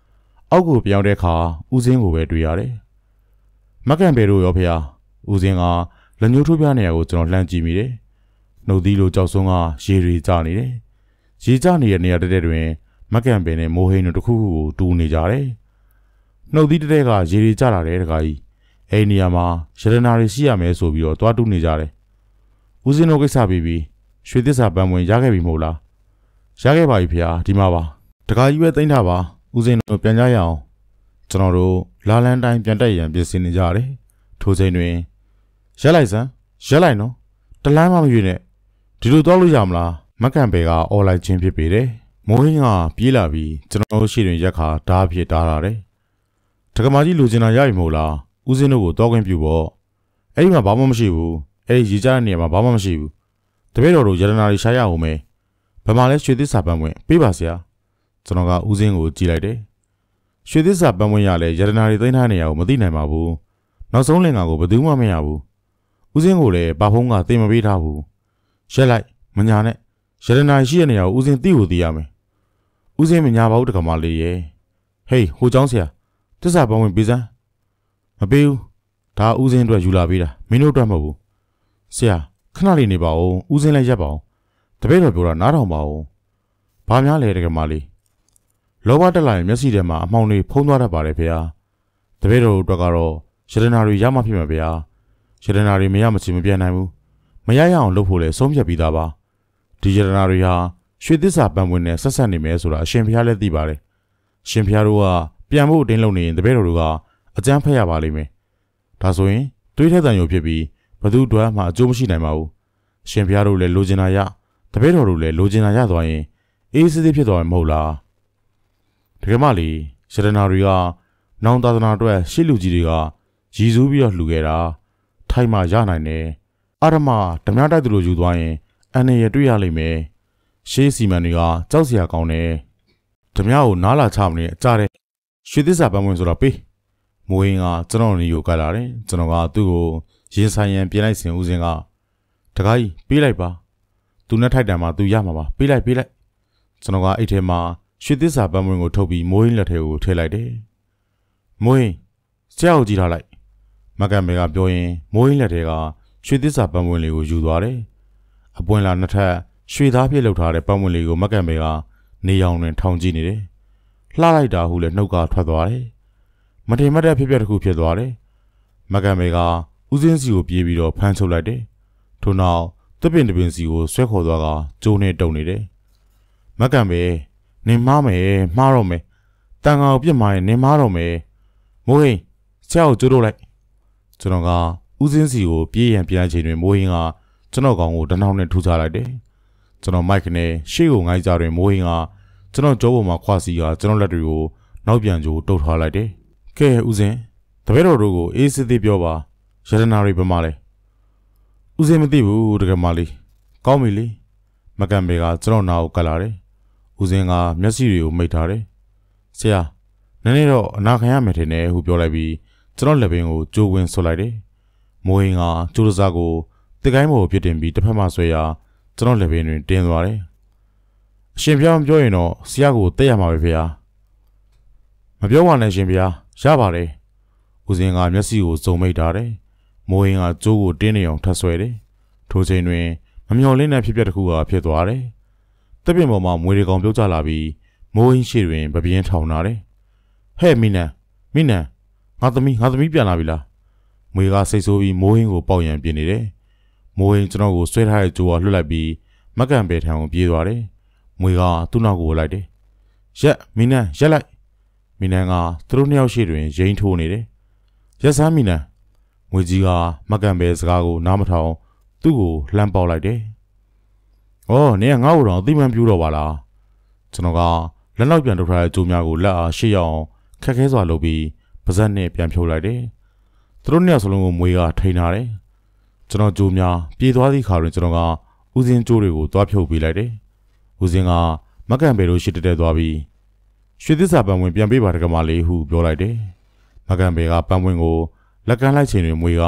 ။အောက်ကိုပြောင်းတဲ့အခါဦးစင်းကိုပဲတွေ့ရတယ်။မက်ကန်ဘယ်တို့ရောဖရာဦးစင်းကလက်ညှိုးထိုးပြနေရကိုကျွန်တော်လှမ်းကြည့်မိတယ်။နှုတ်သီးလိုကြောက်ဆုံးကရေတွေကျနေတယ်။ရေကျနေတဲ့နေရာတစ်တဲ့တွင်မက်ကန်ပင်နဲ့မိုးဟိန်းတို့တစ်ခုခုကိုတူနေကြတယ်။နှုတ်သီးတစ်တဲ့ကရေတွေကျလာတယ်တခါကြီး။အဲ့ဒီနေရာမှာရတနာတွေရှိရမယ်ဆိုပြီးတော့တွားတူးနေကြတယ်။ဦးစင်းတို့ကိစ္စပြီးပြီးရွှေသစ္စာပန်းဝင်ရခဲ့ပြီမို့လား။ ရခဲ့ပါပြီဖေ။ဒီမှာပါ။တခါကြီးပဲသိမ့်ထားပါ။ဦးစင်းတို့ပြန်ကြရအောင်။ကျွန်တော်တို့လာလန်တိုင်းပြန်တက်ရန်ပြင်ဆင်နေကြတယ်။ထိုချိန်တွင်ရက်လိုက်စမ်းရက်လိုက်နော်တလန်းမှမရွေ့နဲ့ဒီလိုသွားလို့ရမလားမက်ကန်ဘယ်ကအော်လိုက်ခြင်းဖြစ်ပေတယ်မိုးဟင်းကပြေးလာပြီးကျွန်တော်တို့ရှိတွင်ရက်ခါဓားဖြစ်တားလာတယ်တက္ကမကြီးလူကျင်တာရပြီမို့လားဦးစင်းတို့ကိုတောခွင့်ပြုပေါ့အဲ့ဒီမှာဘာမှမရှိဘူးအဲ့ဒီရေကြတဲ့နေရာမှာဘာမှမရှိဘူးတပည့်တော်တို့ရတနာတွေရှားရအောင်မယ် ဘယ်မှာလဲရွှေသစ္စာပန်းဝင်ပေးပါဆရာကျွန်တော်ကဦးစင်းကိုကြည့်လိုက်တယ်ရွှေသစ္စာပန်းဝင်ရလဲရတနာတွေသိမ်းထားနေရကိုမသိနိုင်ပါဘူးနောက်ဆုံးလင်္ကာကိုဘယ်သူမှမရဘူးဦးစင်းကိုလည်းဘာဖုံးကသိမပေးထားဘူးရက်လိုက်မညာနဲ့ရတနာရှိတဲ့နေရာကိုဦးစင်းသိကိုသိရမယ်ဦးစင်းမညာပါဘူးတကမာလေးရဲ့ဟေးဟိုเจ้าဆရာတစ္ဆာပန်းဝင်ပေးစမ်းမပေးဘူးဒါဦးစင်းအတွက်ယူလာပေးတာမင်းတို့အတွက်မဟုတ်ဘူးဆရာခဏလေးနေပါဦးဦးစင်းလည်းရက်ပါဦး တပည့်တော်ပြောတာနားထောင်ပါဦးဘာများလဲတကမာလေးလောဘတက်လာရင်မျက်စိထဲမှာအမှောင်တွေဖုံးသွားတတ်ပါတယ်ဖေဟာတပည့်တော်တို့အတွက်ကတော့ရတနာတွေရမှဖြစ်မှာဗျာရတနာတွေမရမချင်မပြန်နိုင်ဘူးမရရအောင်လုပ်ဖို့လဲဆုံးဖြတ်ပြီးသားပါဒီရတနာတွေဟာရွှေသစ္စာပန်းဝင်နဲ့ဆက်ဆက်နေမယ်ဆိုတာအရှင်ဘုရားလည်းသိပါတယ်ရှင်ဘုရားတို့ကပြန်ဖို့တင်းလုံနေရင်တပည့်တော်တို့ကအကြမ်းဖက်ရပါလိမ့်မယ်ဒါဆိုရင်တွေးထက်တန်ရုံဖြစ်ပြီးဘသူတွဲမှအကျိုးမရှိနိုင်ပါဘူးရှင်ဘုရားတို့လည်းလိုချင်တာရ တပည့်တော်တို့လည်းလိုချင်တာရသွားရင်အေးစစ်စစ်ဖြစ်သွားမှာမဟုတ်လားတကယ်မှလေရတနာတွေကနောင်သာသနာအတွက်ရှစ်လူကြီးတွေကရည်စူးပြီးတော့လှူခဲ့တာထိုင်မှရနိုင်တယ်အာရမဓမြတိုက်သူလိုယူသွားရင်အန်ရတွေ့ရလိမ့်မယ်ရှေးစီမံတွေကကြောက်စရာကောင်းတယ်ဓမြကိုနားလာချမနေအကြတဲ့ရွှေသစ္စာပန်းဝင်ဆိုတော့ပေးမိုးရင်ကကျွန်တော်နေကိုကတ်လာတယ်ကျွန်တော်ကသူ့ကိုရင်ဆိုင်ရန်ပြင်လိုက်စဉ်ဦးစင်းကတကားကြီးပေးလိုက်ပါ သူနဲ့ထိုက်တန်မှာသူရမှာပါပေးလိုက်ပေးလိုက်ကျွန်တော်ကအိတ်ထဲမှာရွှေသစ္စာပန်းဝင်ကိုထုတ်ပြီးမိုးရင်လက်ထဲကိုထည့်လိုက်တယ်မိုးရင်ဆရာကိုကြည့်ထားလိုက်မကန်မေကပြောရင်မိုးရင်းလက်ထဲကရွှေသစ္စာပန်းပွင့်လေးကိုယူသွားတယ်။အပွင့်လာနှစ်ထပ်ရွှေသားပြည့်လောက်ထားတဲ့ပန်းပွင့်လေးကိုမကန်မေကနေရောင်တွင်ထောင်ကြည့်နေတယ်။လှလိုက်တာဟုလည်းနှုတ်ကထွက်သွားတယ်။မထေမတဲ့ဖြစ်ပျက်တစ်ခုဖြစ်သွားတယ်။မကန်မေကဦးစင်းစီကိုပြေးပြီးတော့ဖမ်းချုပ်လိုက်တယ်။ထို့နောက် သပင်တပင်စီကိုဆွဲခေါ်သွားကကျိုးနဲ့တုံနေတယ်။မကန်မေနင်မားမယ်မှားတော့မယ်။တန်ကောင်ပြစ်မှာရင်နင်မားတော့မယ်။မိုးဟိန်ဆရာကိုကျိုးတော့လိုက်ကျွန်တော်ကဦးစင်းစီကိုပြေးရန်ပြန်ချိန်တွင်မိုးဟင်းကကျွန်တော်ကောင်ကိုတနှောင်းနဲ့ထူချလိုက်တယ်။ကျွန်တော်မိုက်ကနေရှေ့ကိုငိုင်းကြတွင်မိုးဟင်းကကျွန်တော်ကြောပေါ်မှာခွာစီကကျွန်တော်လက်တွေကိုနောက်ပြန်ကြိုတုတ်ထားလိုက်တယ်။ကဲဦးစင်းတပည့်တော်တို့ကိုအေးစစ်သေးပြောပါရတနာတွေဘယ်မှာလဲ။ ဦးစင်းမသိဘူးတကယ်မလေး။ကောင်းပြီလေ။မကန်ဘေကကျွန်တော်နာကိုကတ်လာတယ်။ဦးစင်းကမျက်စိတွေကိုမိတ်ထားတယ်။ဆရာနည်းနည်းတော့အနာခံရမယ်ထင်တယ်ဟုပြောလိုက်ပြီးကျွန်တော်လက်ပင်ကိုကြိုးဝင်ဆွလိုက်တယ်။မိုးဟင်းကကျိုးစားကိုတစ်ကိုင်းပေါ်ဖြစ်တင်ပြီးတစ်ဖက်မှဆွဲရာကျွန်တော်လက်ပင်တွင်တင်းသွားတယ်။အရှင်ဘုရားမပြောရင်တော့ဆရာကိုတက်ရမှာပဲဖေဟာ။မပြောပါနဲ့ရှင်ဘုရားရပါတယ်။ဦးစင်းကမျက်စိကိုစုံမိတ်ထားတယ်။ မိုးဟင်းကကျိုးကိုတင်းနေအောင်ထပ်ဆွဲတယ်။ထိုချိန်တွင်မမျော်လင့်တဲ့ဖြစ်ပျက်တစ်ခုကဖြစ်သွားတယ်။တပင်ပေါ်မှာမွေတွေကောင်ပြုတ်ကျလာပြီးမိုးဟင်းရှိတွင်ပပြင်းထောင်လာတယ်။ဟဲ့မင်းနန်မင်းနန်ငါသမီးငါသမီးပြန်လာပြီလားမွေကစိတ်ဆိုးပြီးမိုးဟင်းကိုပေါက်ရန်ပြင်နေတယ်မိုးဟင်းကျွန်တော်ကိုဆွဲထားတဲ့ကြိုးကလွတ်လိုက်ပြီးမက်ကန်ပဲထံကိုပြေးသွားတယ်မွေကသူ့နောက်ကိုလိုက်တယ်ရက်မင်းနန်ရက်လိုက်မင်းနန်ကသူတို့နှစ်ယောက်ရှိတွင်ရိန်ထိုးနေတယ်ရက်စမ်းမင်းနန် ငွေကြီးကမက်ကန်ပဲစကားကိုနားမထောင်သူ့ကိုလှမ်းပေါက်လိုက်တယ်။အော်နင်ကငါ့ကိုတော့အသိမှန်ပြူတော့ပါလား။ကျွန်တော်ကလက်နောက်ပြန်ထုတ်ထားတဲ့ကြိုးများကိုလက်အားရှေ့ရောက်ခက်ခဲစွာလုပ်ပြီးပါဇက်နဲ့ပြန်ဖြုတ်လိုက်တယ်။သူတို့နှစ်ယောက်စလုံးကိုမွေးကထိန်ထားတယ်။ကျွန်တော်ကြိုးများပြေးသွားသည့်ခါတွင်ကျွန်တော်ကဦးစင်းကြိုးတွေကိုတွားဖြုတ်ပေးလိုက်တယ်။ဦးစင်းကမကန်ပေတို့ရှစ်တက်တက်သွားပြီးရွှေသစ္စာပန်းဝင်ပြန်ပေးပါတကမာလေးဟုပြောလိုက်တယ်။မကန်ပေကပန်းဝင်ကို လက်ကမ်းလိုက်ချိန်တွင်မွေက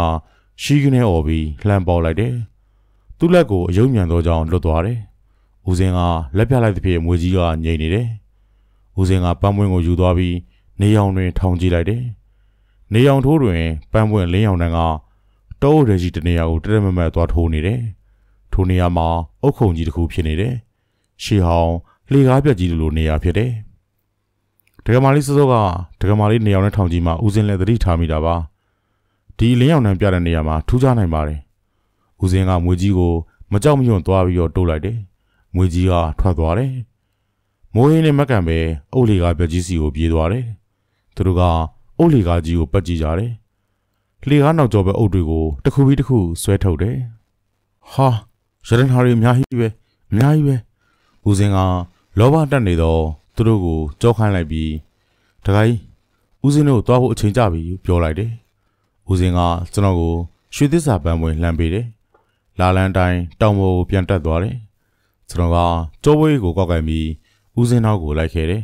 ရှီးကနေអော်ပြီးလှမ်းပေါက်လိုက်တယ်။သူ့လက်ကိုအယုံညံသောကြောင့်လွတ်သွားတယ်။ဦးစင်းကလက်ပြလိုက်သဖြင့်မွေကြီးကငြိမ်နေတယ်။ဦးစင်းကပန်းပွင့်ကိုယူသွားပြီးနေရောင်တွင်ထောင်ကြည့်လိုက်တယ်။နေရောင်ထိုးတွင်ပန်းပွင့်လင်းရောင်တန်းကတောအုပ်ရဲကြီးတနေရာကိုတရမမတ်သွားထိုးနေတယ်။ထိုနေရာမှာအုတ်ခုံကြီးတစ်ခုဖြစ်နေတယ်။ရှေးဟောင်းလှေကားပြက်ကြီးလိုနေရာဖြစ်တယ်။ဒကမာလေးစောစောကဒကမာလေးနေရောင်နဲ့ထောင်ကြီးမှာဦးစင်းလည်းသတိထားမိတာပါ။ ဒီလင်းရောင်နှံပြတဲ့နေရာမှာထူးခြားနိုင်ပါတယ်။ဦးစင်းကမွေကြီးကိုမကြောက်မရွံ့သွားပြီးတော့တိုးလိုက်တယ်။မွေကြီးကထွက်သွားတယ်။မိုးဟင်းနဲ့မက်ကန်ပဲအုတ်လီကပြကြီးစီကိုပြေးသွားတယ်။သူတို့ကအုတ်လီကကြီးကိုပတ်ကြည့်ကြတယ်။လေကားနောက်ကျော်ပဲအုတ်တွေကိုတစ်ခုပြီးတစ်ခုဆွဲထုတ်တယ်။ဟာရတနာတွေအများကြီးပဲအများကြီးပဲဦးစင်းကလောဘတက်နေတော့သူတို့ကိုကြောခိုင်းလိုက်ပြီးတခါကြီးဦးစင်းတို့သွားဖို့အချိန်ကြပြီပြောလိုက်တယ် ဦးစင်ကကျွန်တော်ကိုရွှေသစ္စာပန်းဝင်လှမ်းပေးတယ်။လာလန်းတိုင်းတောင်ပေါ်ကိုပြန်တက်သွားတယ်။ကျွန်တော်ကကြောပွေးကိုကောက်ကင်ပြီးဦးစင်နောက်ကိုလိုက်ခဲ့တယ်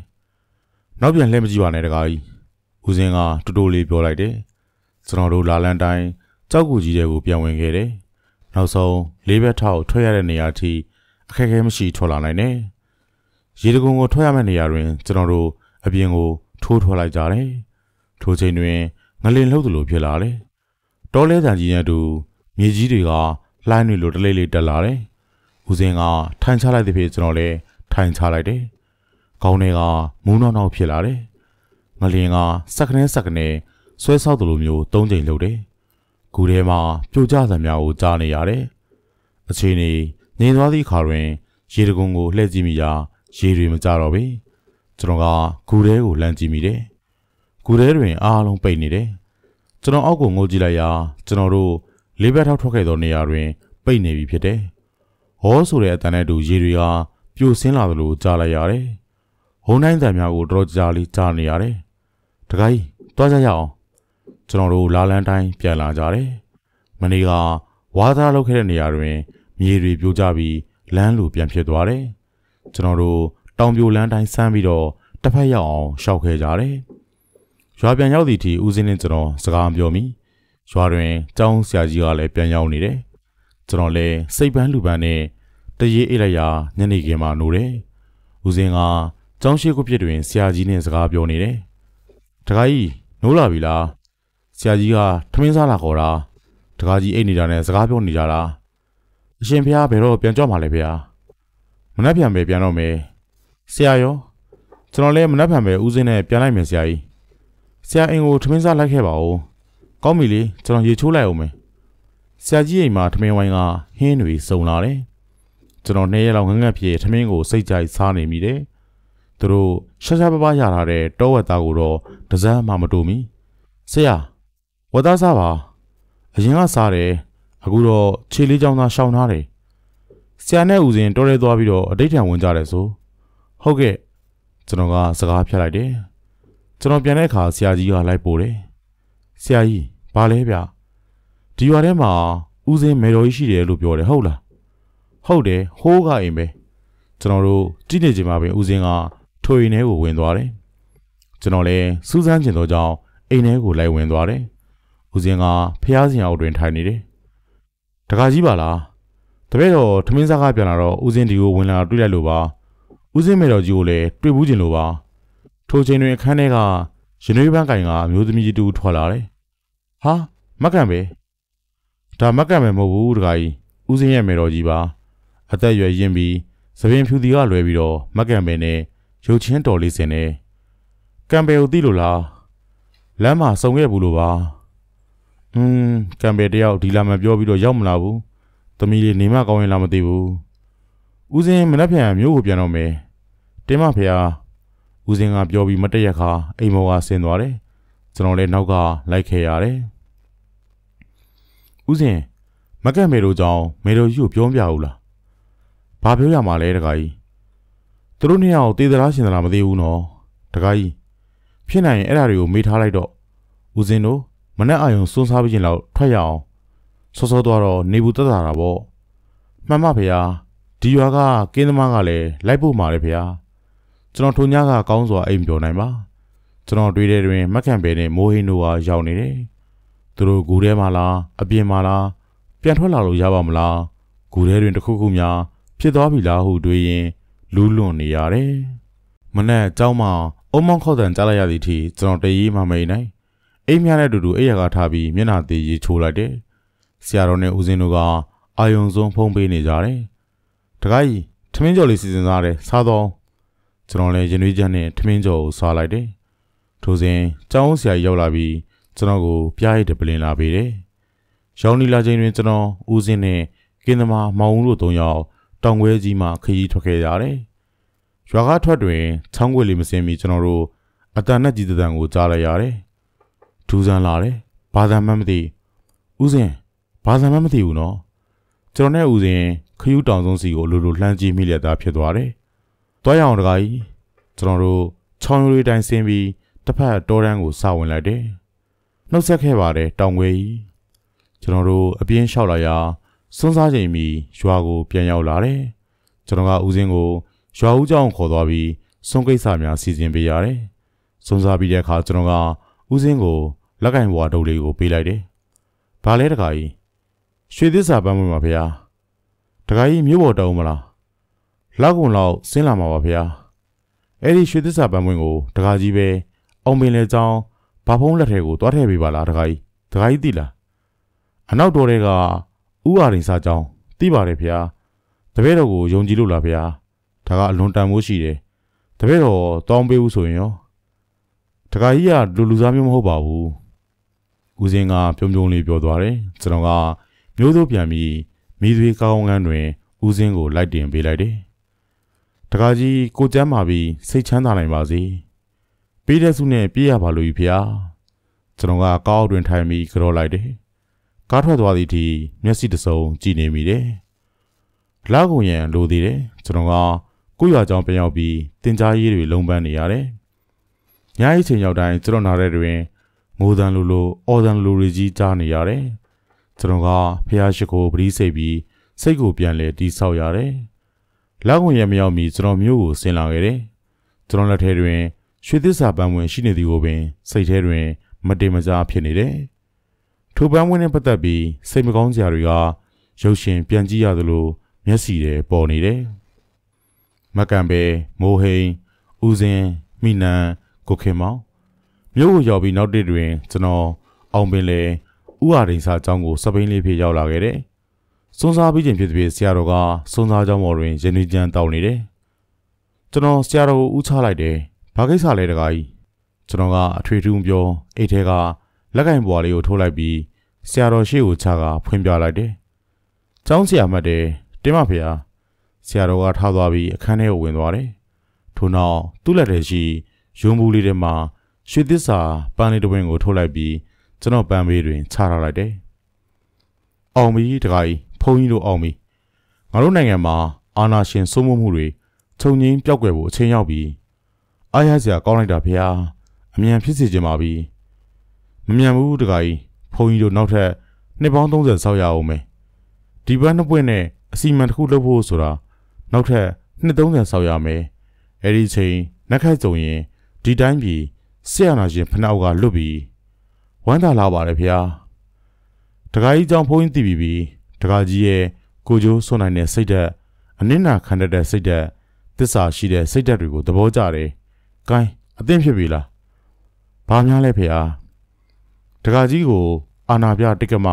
။နောက်ပြန်လှည့်မကြည့်ပါနဲ့တကားကြီး။ဦးစင်ကတူတူလေးပြောလိုက်တယ်။ကျွန်တော်တို့လာလန်းတိုင်းကြောက်ကူကြီးတွေကိုပြန်ဝင်ခဲ့တယ်။နောက်ဆုံးလေးဘက်ထောက်ထွက်ရတဲ့နေရာထိအခက်အခဲမရှိထွက်လာနိုင်တယ်။ရေတကုံကိုထွက်ရမယ့်နေရာတွင်ကျွန်တော်တို့အပြင်ကိုထိုးထွက်လိုက်ကြတယ်။ထိုချိန်တွင် ငလင်လှုပ်သလိုဖြစ်လာတယ်။တောလဲတန်ကြီးနဲ့တူမြေကြီးတွေကလှိုင်းတွေလိုတလေးလေးတက်လာတယ်။ဦးစင်းကထိုင်ချလိုက်တဲ့ဖြစ်ကျွန်တော်လည်းထိုင်ချလိုက်တယ်။ခေါင်းထဲကမူးနောက်နောက်ဖြစ်လာတယ်။ငလင်ကစက်ကနေစက်ကနေဆွဲဆောက်သလိုမျိုးသုံးချိန်လှုပ်တယ်။ကူထဲမှာပြိုကျသံများကိုကြားနေရတယ်။အချိန်နေငြိမ်သွားသည့်အခါတွင်ရေတကုံကိုလှည့်ကြည့်မိရာရေတွေမကြတော့ပေ။ကျွန်တော်ကကူထဲကိုလမ်းကြည့်မိတယ်။ ဂူထဲတွင်အားလုံးပိတ်နေတယ်။ကျွန်တော်အောက်ကိုငိုကြည့်လိုက်ရာကျွန်တော်တို့လေးဘက်ထောက်ထွက်ခဲ့သောနေရာတွင် ပိတ်နေပြီဖြစ်တယ်။ဟောဆိုတဲ့အတန်နဲ့တူရေတွေကပြိုဆင်းလာသလိုကြားလိုက်ရတယ်။ဟုံးတိုင်းတံများကိုတော်တော်ကြာလေးကြားနေရတယ်။တခါကြီးတွားကြရအောင်။ကျွန်တော်တို့လာလန်းတိုင်းပြန်လာကြတယ်။မနေ့ကဝါသားလောက်ခဲ့တဲ့နေရာတွင်မြေတွေပြိုကျပြီးလမ်းလိုပြန်ဖြစ်သွားတယ်။ကျွန်တော်တို့တောင်ပြိုလန်းတိုင်းဆန်းပြီးတော့တစ်ဖက်ရောက်အောင်ရှောက်ခဲ့ကြတယ်။ ရွာပြန်ရောက်သည့်အထိဦးစင်းနဲ့ကျွန်တော်စကားမပြောမိရွာတွင်ကျောင်းဆရာကြီးကလည်းပြန်ရောက်နေတယ်ကျွန်တော်လည်းစိတ်ပန်းလူပန်းနဲ့တရေအိတ်လိုက်ရာညနေခင်းမှာနိုးတယ်ဦးစင်းကကျောင်းရှိခုဖြစ်တွင်ဆရာကြီးနဲ့စကားပြောနေတယ်တခါကြီးနိုးလာပြီလားဆရာကြီးကထမင်းစားလာခေါ်တာတခါကြီးအိတ်နေတာနဲ့စကားပြောနေကြတာအရှင်ဖះဘယ်တော့ပြန်ကြွမှာလဲဖះမနှက်ပြန်ပဲပြန်တော့မယ်ဆရာရောကျွန်တော်လည်းမနှက်ပြန်ပဲဦးစင်းနဲ့ပြန်လိုက်မယ်ဆရာကြီး ဆရာအိမ်ကိုထမင်းစားလိုက်ခဲ့ပါဦးကောင်းပြီလေကျွန်တော်ရေချိုးလိုက်အောင်မယ်ဆရာကြီးအိမ်မှာထမင်းဝိုင်းကဟင်းတွေစုံလာတယ်ကျွန်တော်နှစ်ရက်လောက်ငငတ်ပြေထမင်းကိုစိတ်ကြိုက်စားနေမိတယ်သူတို့ရှာရှာပပရထားတဲ့တောဝက်သားကိုတော့တစမ်းမှမတူမီဆရာဝက်သားစားပါအရင်ကစားတယ်အခုတော့ခြေလေးချောင်းသားရှောင်ထားတယ်ဆရာနဲ့ဦးစင်တော်ရဲသွားပြီးတော့အတိတ်ထံဝင်ကြတယ်ဆိုဟုတ်ကဲ့ကျွန်တော်ကစကားဖြတ်လိုက်တယ် ကျွန်တော်ပြန်တဲ့အခါဆရာကြီးကလိုက်ပို့တယ်ဆရာကြီးဘာလဲဗျဒီရွာထဲမှာဦးစင်းမေတော်ကြီးရှိတယ်လို့ပြောတယ်ဟုတ်လားဟုတ်တယ်ဟိုးကအိမ်ပဲကျွန်တော်တို့ကြည့်နေချိန်မှာပဲဦးစင်းကထိုအိမ်ထဲကိုဝင်သွားတယ်ကျွန်တော်လည်းစူးစမ်းကျင်သောကြောင့်အိမ်ထဲကိုလိုက်ဝင်သွားတယ်ဦးစင်းကဖះစင်အောက်တွင်ထိုင်နေတယ်တခါကြီးပါလားတပည့်တော်ထမင်းစားကပြန်လာတော့ဦးစင်းဒီကိုဝင်လာတွေ့လိုက်လို့ပါဦးစင်းမေတော်ကြီးကိုလည်းတွေ့ဘူးကျင်လို့ပါ ထိုချိန်တွင်အခန်းထဲကရင်နွေးပန်းကင်ကအမျိုးသမီးကြီးတူထွက်လာတယ်။ဟာမက်ကန်ပဲ။ဒါမက်ကန်ပဲမဟုတ်ဘူးတခါကြီး။ဦးစင်းရဲ့မေတော်ကြီးပါ။အသက်ရွယ်ရင်းပြီးသပင်ဖြူတီကလွယ်ပြီးတော့မက်ကန်ပဲနဲ့ရုပ်ချင်းတော်လေးစင်နေ။တကံပယ်ကိုသိလို့လားလမ်းမှာစုံခဲ့ဘူးလို့ပါอืมကံပယ်တယောက်ဒီလာမပြောပြီးတော့ရောက်မလာဘူးသမီးလေးနေမကောင်းရင်လားမသိဘူးဦးစင်းမနှက်ပြန်မျိုးကိုပြန်တော့မယ်တင်းမဖေဟာ ဦးစင်းကပြောပြီးမတည့်ရခါအိမ်မောကဆင်းသွားတယ်ကျွန်တော်လည်းနောက်ကလိုက်ခဲ့ရတယ်ဦးစင်းမကက်မေတို့ကြောင့်မေတို့ကြီးကိုပြောပြဦးလားဘာပြောရမှာလဲတခါကြီးသူတို့နှစ်ယောက်တေးသလားရှင်သလားမသိဘူးနော်တခါကြီးဖြစ်နိုင်ရင်အဲ့ဒါတွေကိုမေးထားလိုက်တော့ဦးစင်းတို့မနဲ့အာယုံစွန်းစားပြီးချင်းလောက်ထွက်ရအောင်စောစောသွားတော့နေဘူးတက်တာတာပေါ့မှန်ပါဗျာဒီရွာကကင်းသမားကလည်းလိုက်ဖို့မှာလေဗျာ ကျွန်တော်ထိုညကကောင်းစွာအိမ်ပျော်နိုင်ပါကျွန်တော်တွေးတဲ့တွင်မက်ခံဘဲနဲ့မိုးဟင်းတို့ဟာရောက်နေတယ်သူတို့ဂူထဲမှာလားအပြင်မှာလားပြန်ထွက်လာလို့ရပါမလားဂူထဲတွင်တစ်ခုခုများဖြစ်သွားပြီလားဟုတွေးရင်လူးလွန်နေရတယ်မနဲ့ကြောင်းမအုံမောင်းခောက်တန်ကြားလိုက်ရသည့်အထိကျွန်တော်တရီးမမိန်နိုင်အိမ်များနဲ့အတူတူအိယာကထားပြီးမျက်နှာသေးရေချိုးလိုက်တယ်ဆရာတော်နဲ့ဦးစင်းတို့ကအာယုံဆုံးဖုံးပေးနေကြတယ်တခါကြီးထမင်းကြော်လေးစီစဉ်စားတယ်စားတော့ ကျွန်တော်လည်းရင်သွေးချမ်းနဲ့ထမင်းကြော်ကိုစားလိုက်တယ်ထိုစဉ်ကျောင်းဆရာကြီးရောက်လာပြီးကျွန်တော်ကိုပြားရည်တပလင်လာပေးတယ်ရောင်းနီလာချိန်တွင်ကျွန်တော်ဦးစင်းနဲ့ကင်းသမားမောင်ဦးတို့သုံးယောက်တောင်ခွဲကြီးမှခရီးထွက်ခဲ့ရတယ်ရွာကားထွက်တွင်ချောင်းခွေလေးမစင်မီကျွန်တော်တို့အတန်နဲ့ကြည်တန်ကိုကြားလိုက်ရတယ်ဒူးဆန်းလာတယ်ဘာသာမှမသိဦးစင်းဘာသာမှမသိဘူးနော်ကျွန်တော်နဲ့ဦးစင်းခယူးတောင်ဆုံးစီကိုလိုလိုလှမ်းကြည့်မိလက်သားဖြစ်သွားတယ်။ တွားရအောင်တကားကြီးကျွန်တော်တို့ချောင်းရိုးလေးတိုင်းဆင်းပြီးတစ်ဖက်တောတန်းကိုစဝင်လိုက်တယ်နှုတ်ဆက်ခဲ့ပါတယ်တောင်ခွေကြီးကျွန်တော်တို့အပြင်းလျှောက်လာရာစွန်းစားချိန်မီရွာကိုပြန်ရောက်လာတယ်ကျွန်တော်ကဦးစင်းကိုရွာဦးကျောင်းခေါ်သွားပြီးစွန်းကိစ္စများစီစဉ်ပေးရတယ်စွန်းစားပြီးတဲ့အခါကျွန်တော်ကဦးစင်းကိုလက်ကင်ဘွားတုပ်လေးကိုပေးလိုက်တယ်ဘာလဲတကားကြီးရွှေသစ္စာပန်းမွေမှာဖေဟာတကားကြီးမြို့ပေါ်တောင်းမလား လောက်ကုန်လောက်ဆင်းလာမှာပါဗျာအဲ့ဒီရွှေသစ္စာပန်းမွေးကိုတခါကြီးပဲအောင်ပင်လေချောင်းဘာဖုံးလက်ထဲကိုတွားထည့်ပေးပါလားတခါကြီးတခါကြီးသိလားအနောက်တော်တွေကဥအာရင်စာချောင်းသိပါတယ်ဗျာတပည့်တော်ကိုယုံကြည်လို့လားဗျာဒါကအလွန်တန်မိုးရှိတယ်တပည့်တော်တောင်းပေးဘူးဆိုရင်ရောတခါကြီးကလူလူစားမျိုးမဟုတ်ပါဘူးဦးစင်းကပြုံးပြုံးလေးပြောသွားတယ်ကျွန်တော်ကမျိုးစိုးပြန်ပြီးမိသွေးကောင်းကန်းတွင်ဦးစင်းကိုလိုက်တင်ပေးလိုက်တယ်။ တခါကြီးကိုကျမ်းမာပြီးစိတ်ချမ်းသာနိုင်ပါစေ။ပေးတဲ့စုနဲ့ပြေးရပါလို့ဖျား။ကျွန်တော်ကကောက်တွင်ထိုင်ပြီးကြောလိုက်တယ်။ကားထွက်သွားသည့်အထိမျက်စိတစုံကြည့်နေမိတယ်။လောက်ကုန်ရန်လိုသေးတယ်။ကျွန်တော်ကကိုရွာကြောင်ပြန်ရောက်ပြီးတင်ကြားရေးတွေလုံပန်းနေရတယ်။ညအိချိန်ရောက်တိုင်းကျွန်တော်နားတဲ့တွင်ငိုတန်လိုလိုအော်တန်လိုတွေကြီးကြားနေရတယ်။ကျွန်တော်ကဖះရှိခိုးပရိစိတ်ပြီးစိတ်ကိုပြန်လဲတီးဆောက်ရတယ်။ လောက်ဝင်ရမရောက်မီကျွန်တော်မျိုးကိုဆင်လာခဲ့တယ်။ကျွန်တော်လက်ထဲတွင်ရွှေသစ္စာပန်းဝင်ရှိနေသည်ကိုပင်စိတ်ထဲတွင် မတေမကြားဖြစ်နေတယ်။ထိုပန်းဝင်နဲ့ပတ်သက်ပြီးစိတ်မကောင်းစရာတွေကရုပ်ရှင်ပြန်ကြည့်ရသလိုမျက်စီတွေပေါ်နေတယ်။မကန်ပဲမိုးဟိန်ဦးစင်မိနန်ကိုခင်မောင်မြို့ကိုရောက်ပြီးနောက်တစ်တွင်ကျွန်တော်အောင်ပင်လေဥဟာဒိန်စာကျောင်းကိုစပိန်လေးဖြစ်ရောက်လာခဲ့တယ်။ စွန်းစားပြီးချိန်ဖြစ်တဲ့ဆရာတော်ကစွန်းစားကျောင်းပေါ်တွင်ရင်းနှီးချမ်းတောင်းနေတယ်။ကျွန်တော်ဆရာတော်ကိုဥချလိုက်တယ်။ဘာကိစ္စလဲတကားကြီး။ကျွန်တော်ကအထွေထူးပြောအိတ်ထဲကလက်ကင်ပွားလေးကိုထိုးလိုက်ပြီးဆရာတော်ရှေ့ကိုချကဖွင့်ပြလိုက်တယ်။ကျောင်းဆရာမှတ်တယ်တင်းမဖေဟာဆရာတော်ကထားသွားပြီးအခန်းထဲကိုဝင်သွားတယ်။ထို့နောက်သူ့လက်ထဲရှိရုံးဘူးလေးထဲမှာရွှေသစ္စာပန်းလေးတစ်ပွင့်ကိုထိုးလိုက်ပြီးကျွန်တော်ပန်းဘေးတွင်ချထားလိုက်တယ်။အောင်ပြီတခါကြီး ဖုန်းကြီးတို့အောင်ပြီငါတို့နိုင်ငံမှာအာဏာရှင်စိုးမိုးမှုတွေခြုံငင်းပြောက်ွယ်ဖို့အချိန်ရောက်ပြီ။အားရစရာကောင်းလိုက်တာဖေဟာအမြန်ဖြစ်စေချင်ပါပြီ။မမြန်ဘူးတခါကြီးဖုန်းကြီးတို့နောက်ထပ်နှစ်ပေါင်း30ဆောက်ရအောင်မယ်။ဒီဘက်နှစ်ပွင့်နဲ့အစီမံတစ်ခုလုပ်ဖို့ဆိုတာနောက်ထပ်နှစ်30ဆောက်ရမယ်။အဲဒီချိန်နှက်ခိုက်ကြုံရင်ဒီတိုင်းပြည်ဆရာနာရှင်ဖနှောက်ကလွတ်ပြီးဝမ်းသာလာပါတယ်ဖေဟာတခါကြီးကြောင့်ဖုန်းကြီးတည်ပြီးပြီ တခါကြီးရဲ့ကိုကျိုးဆွနိုင်တဲ့စိတ်ဓာတ်အနစ်နာခံတတ်တဲ့စိတ်ဓာတ်သစ္စာရှိတဲ့စိတ်ဓာတ်တွေကိုသဘောကျတယ်။ကိုင်းအသင့်ဖြစ်ပြီလား။ဘာများလဲဖေဟာတခါကြီးကိုအာနာပြတိတ်ကမ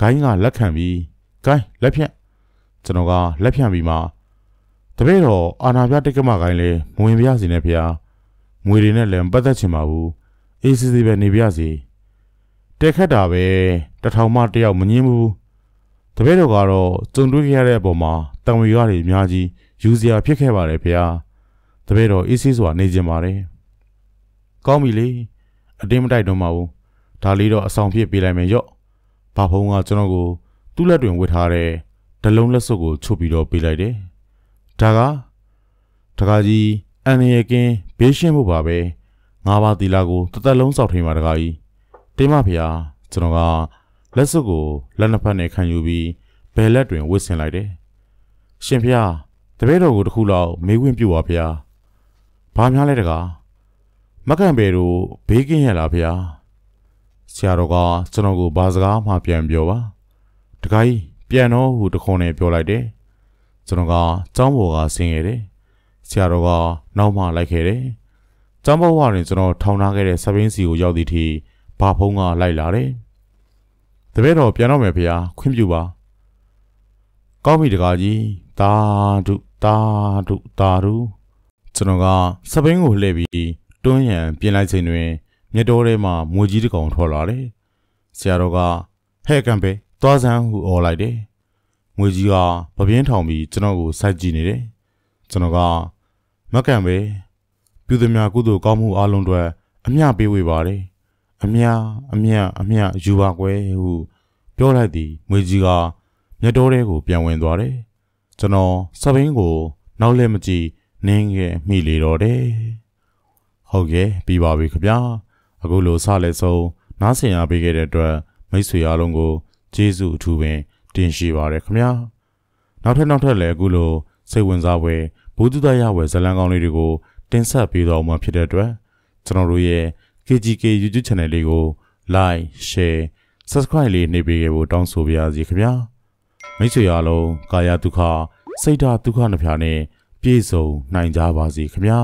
ဂိုင်းကလက်ခံပြီးဂိုင်းလက်ဖြန့်ကျွန်တော်ကလက်ဖြန့်ပြီးမှတပည့်တော်အာနာပြတိတ်ကမဂိုင်းလေမဝင်ပြစီနဲ့ဖေဟာမွေတွေနဲ့လည်းမပတ်သက်ချင်ပါဘူးအေးစစ်စစ်ပဲနေပြစီတက်ခတ်တာပဲတထောင်မှတယောက်မငင်းဘူး တပည့်တော်ကတော့ကြုံတွေ့ခဲ့ရတဲ့အပေါ်မှာတံဝေရတွေအများကြီးယူစရာဖြစ်ခဲ့ပါတယ်ဗျာတပည့်တော်အေးစစ်စွာနေကြပါတယ်ကောင်းပြီလေအတင်းမတိုက်တော့ပါဘူးဒါလေးတော့အဆောင်ဖြစ်ပေးလိုက်မယ်ရော့ဘာဖုံးကကျွန်တော်ကိုသူ့လက်တွင်ဝတ်ထားတဲ့ဒလုံးလက်စွပ်ကိုချုပ်ပြီးတော့ပေးလိုက်တယ်ဒါကတကားကြီးအန်ရကင်းဘေးရှင်းဖို့ပါပဲငါးပါးသီလာကိုတသက်လုံးစောက်ထိန်ပါတကားကြီးတင်းမဖေဟာကျွန်တော်က လက်စွပ်ကိုလက်နှစ်ဖက်နဲ့ခံယူပြီးဘယ်လက်တွင်ဝတ်ဆင်လိုက်တယ်ရှင်ဖေဟာတပည့်တော်ကိုတခုလောက်မေးခွန်းပြုပါဖေဟာဘာများလဲတကားမကန်ပေတို့ဘေးကင်းရလားဖေဟာဆရာတော်ကကျွန်တော်ကိုဘာစကားမှပြန်ပြောပါတခါကြီးပြန်တော့ဟူတခွန်နဲ့ပြောလိုက်တယ်ကျွန်တော်ကကျောင်းပေါ်ကဆင်းခဲ့တယ်ဆရာတော်ကနောက်မှလိုက်ခဲ့တယ်ကျောင်းပေါ်ဝတွင်ကျွန်တော်ထောင်ထားခဲ့တဲ့စပင်းစီကိုရောက်သည့်ထိဘာဖုံးကလိုက်လာတယ် တပည့်တော်ပြန်တော့မယ်ဖေဟာခွင့်ပြုပါကောင်းပြီတကားကြီးတာဒုတာဒုတာဒုကျွန်တော်ကစပင်းကိုလှည့်ပြီးတွန်းရန်ပြင်လိုက်ချိန်တွင်မြတ်တော်ထဲမှာမွေကြီးတစ်ကောင်ထွက်လာတယ်ဆရာတော်ကဟဲ့ကံပဲသွားစမ်းဟုអော်လိုက်တယ်။ငွေကြီးကပပြင်းထောင်ပြီးကျွန်တော်ကိုစိုက်ကြည့်နေတယ်။ကျွန်တော်ကမကံပဲပြုသမျှကုသိုလ်ကောင်းမှုအလုံးတွေအမျှပေးဝေပါတယ်။ အမျှအမျှအမျှယူပါကွယ်ဟုပြောလိုက်သည်ငွေကြီးကမြတ်တော်ထဲကိုပြန်ဝင်သွားတယ်။ကျွန်တော်စပင်းကိုနောက်လည်းမကြည့်နင်းခဲ့မိလေတော့တယ်။ဟုတ်ကဲ့ပြီးပါပြီခင်ဗျာ။အခုလိုစလဲဆုံးနားဆင်ရပေးခဲ့တဲ့အတွက်မိတ်ဆွေအားလုံးကိုကျေးဇူးအထူးပင်တင်ရှိပါရခင်ဗျာနောက်ထပ်နောက်ထပ်လည်းအခုလိုစိတ်ဝင်စားဖွယ်ဘုဒ္ဓတရားဝယ်ဇလံကောင်းလေးတွေကိုတင်ဆက်ပေးတော်မှာဖြစ်တဲ့အတွက်ကျွန်တော်တို့ရဲ့ KGK YouTube Channel လေးကို Like Share Subscribe လေးနှိပ်ပေးခဲ့ဖို့တောင်းဆိုပါရစေခင်ဗျာမိတ်ဆွေအားလုံးကာယဒုက္ခစိတ်ဓာတ်ဒုက္ခနှဖျားနဲ့ပြည့်စုံနိုင်ကြပါစေခင်ဗျာ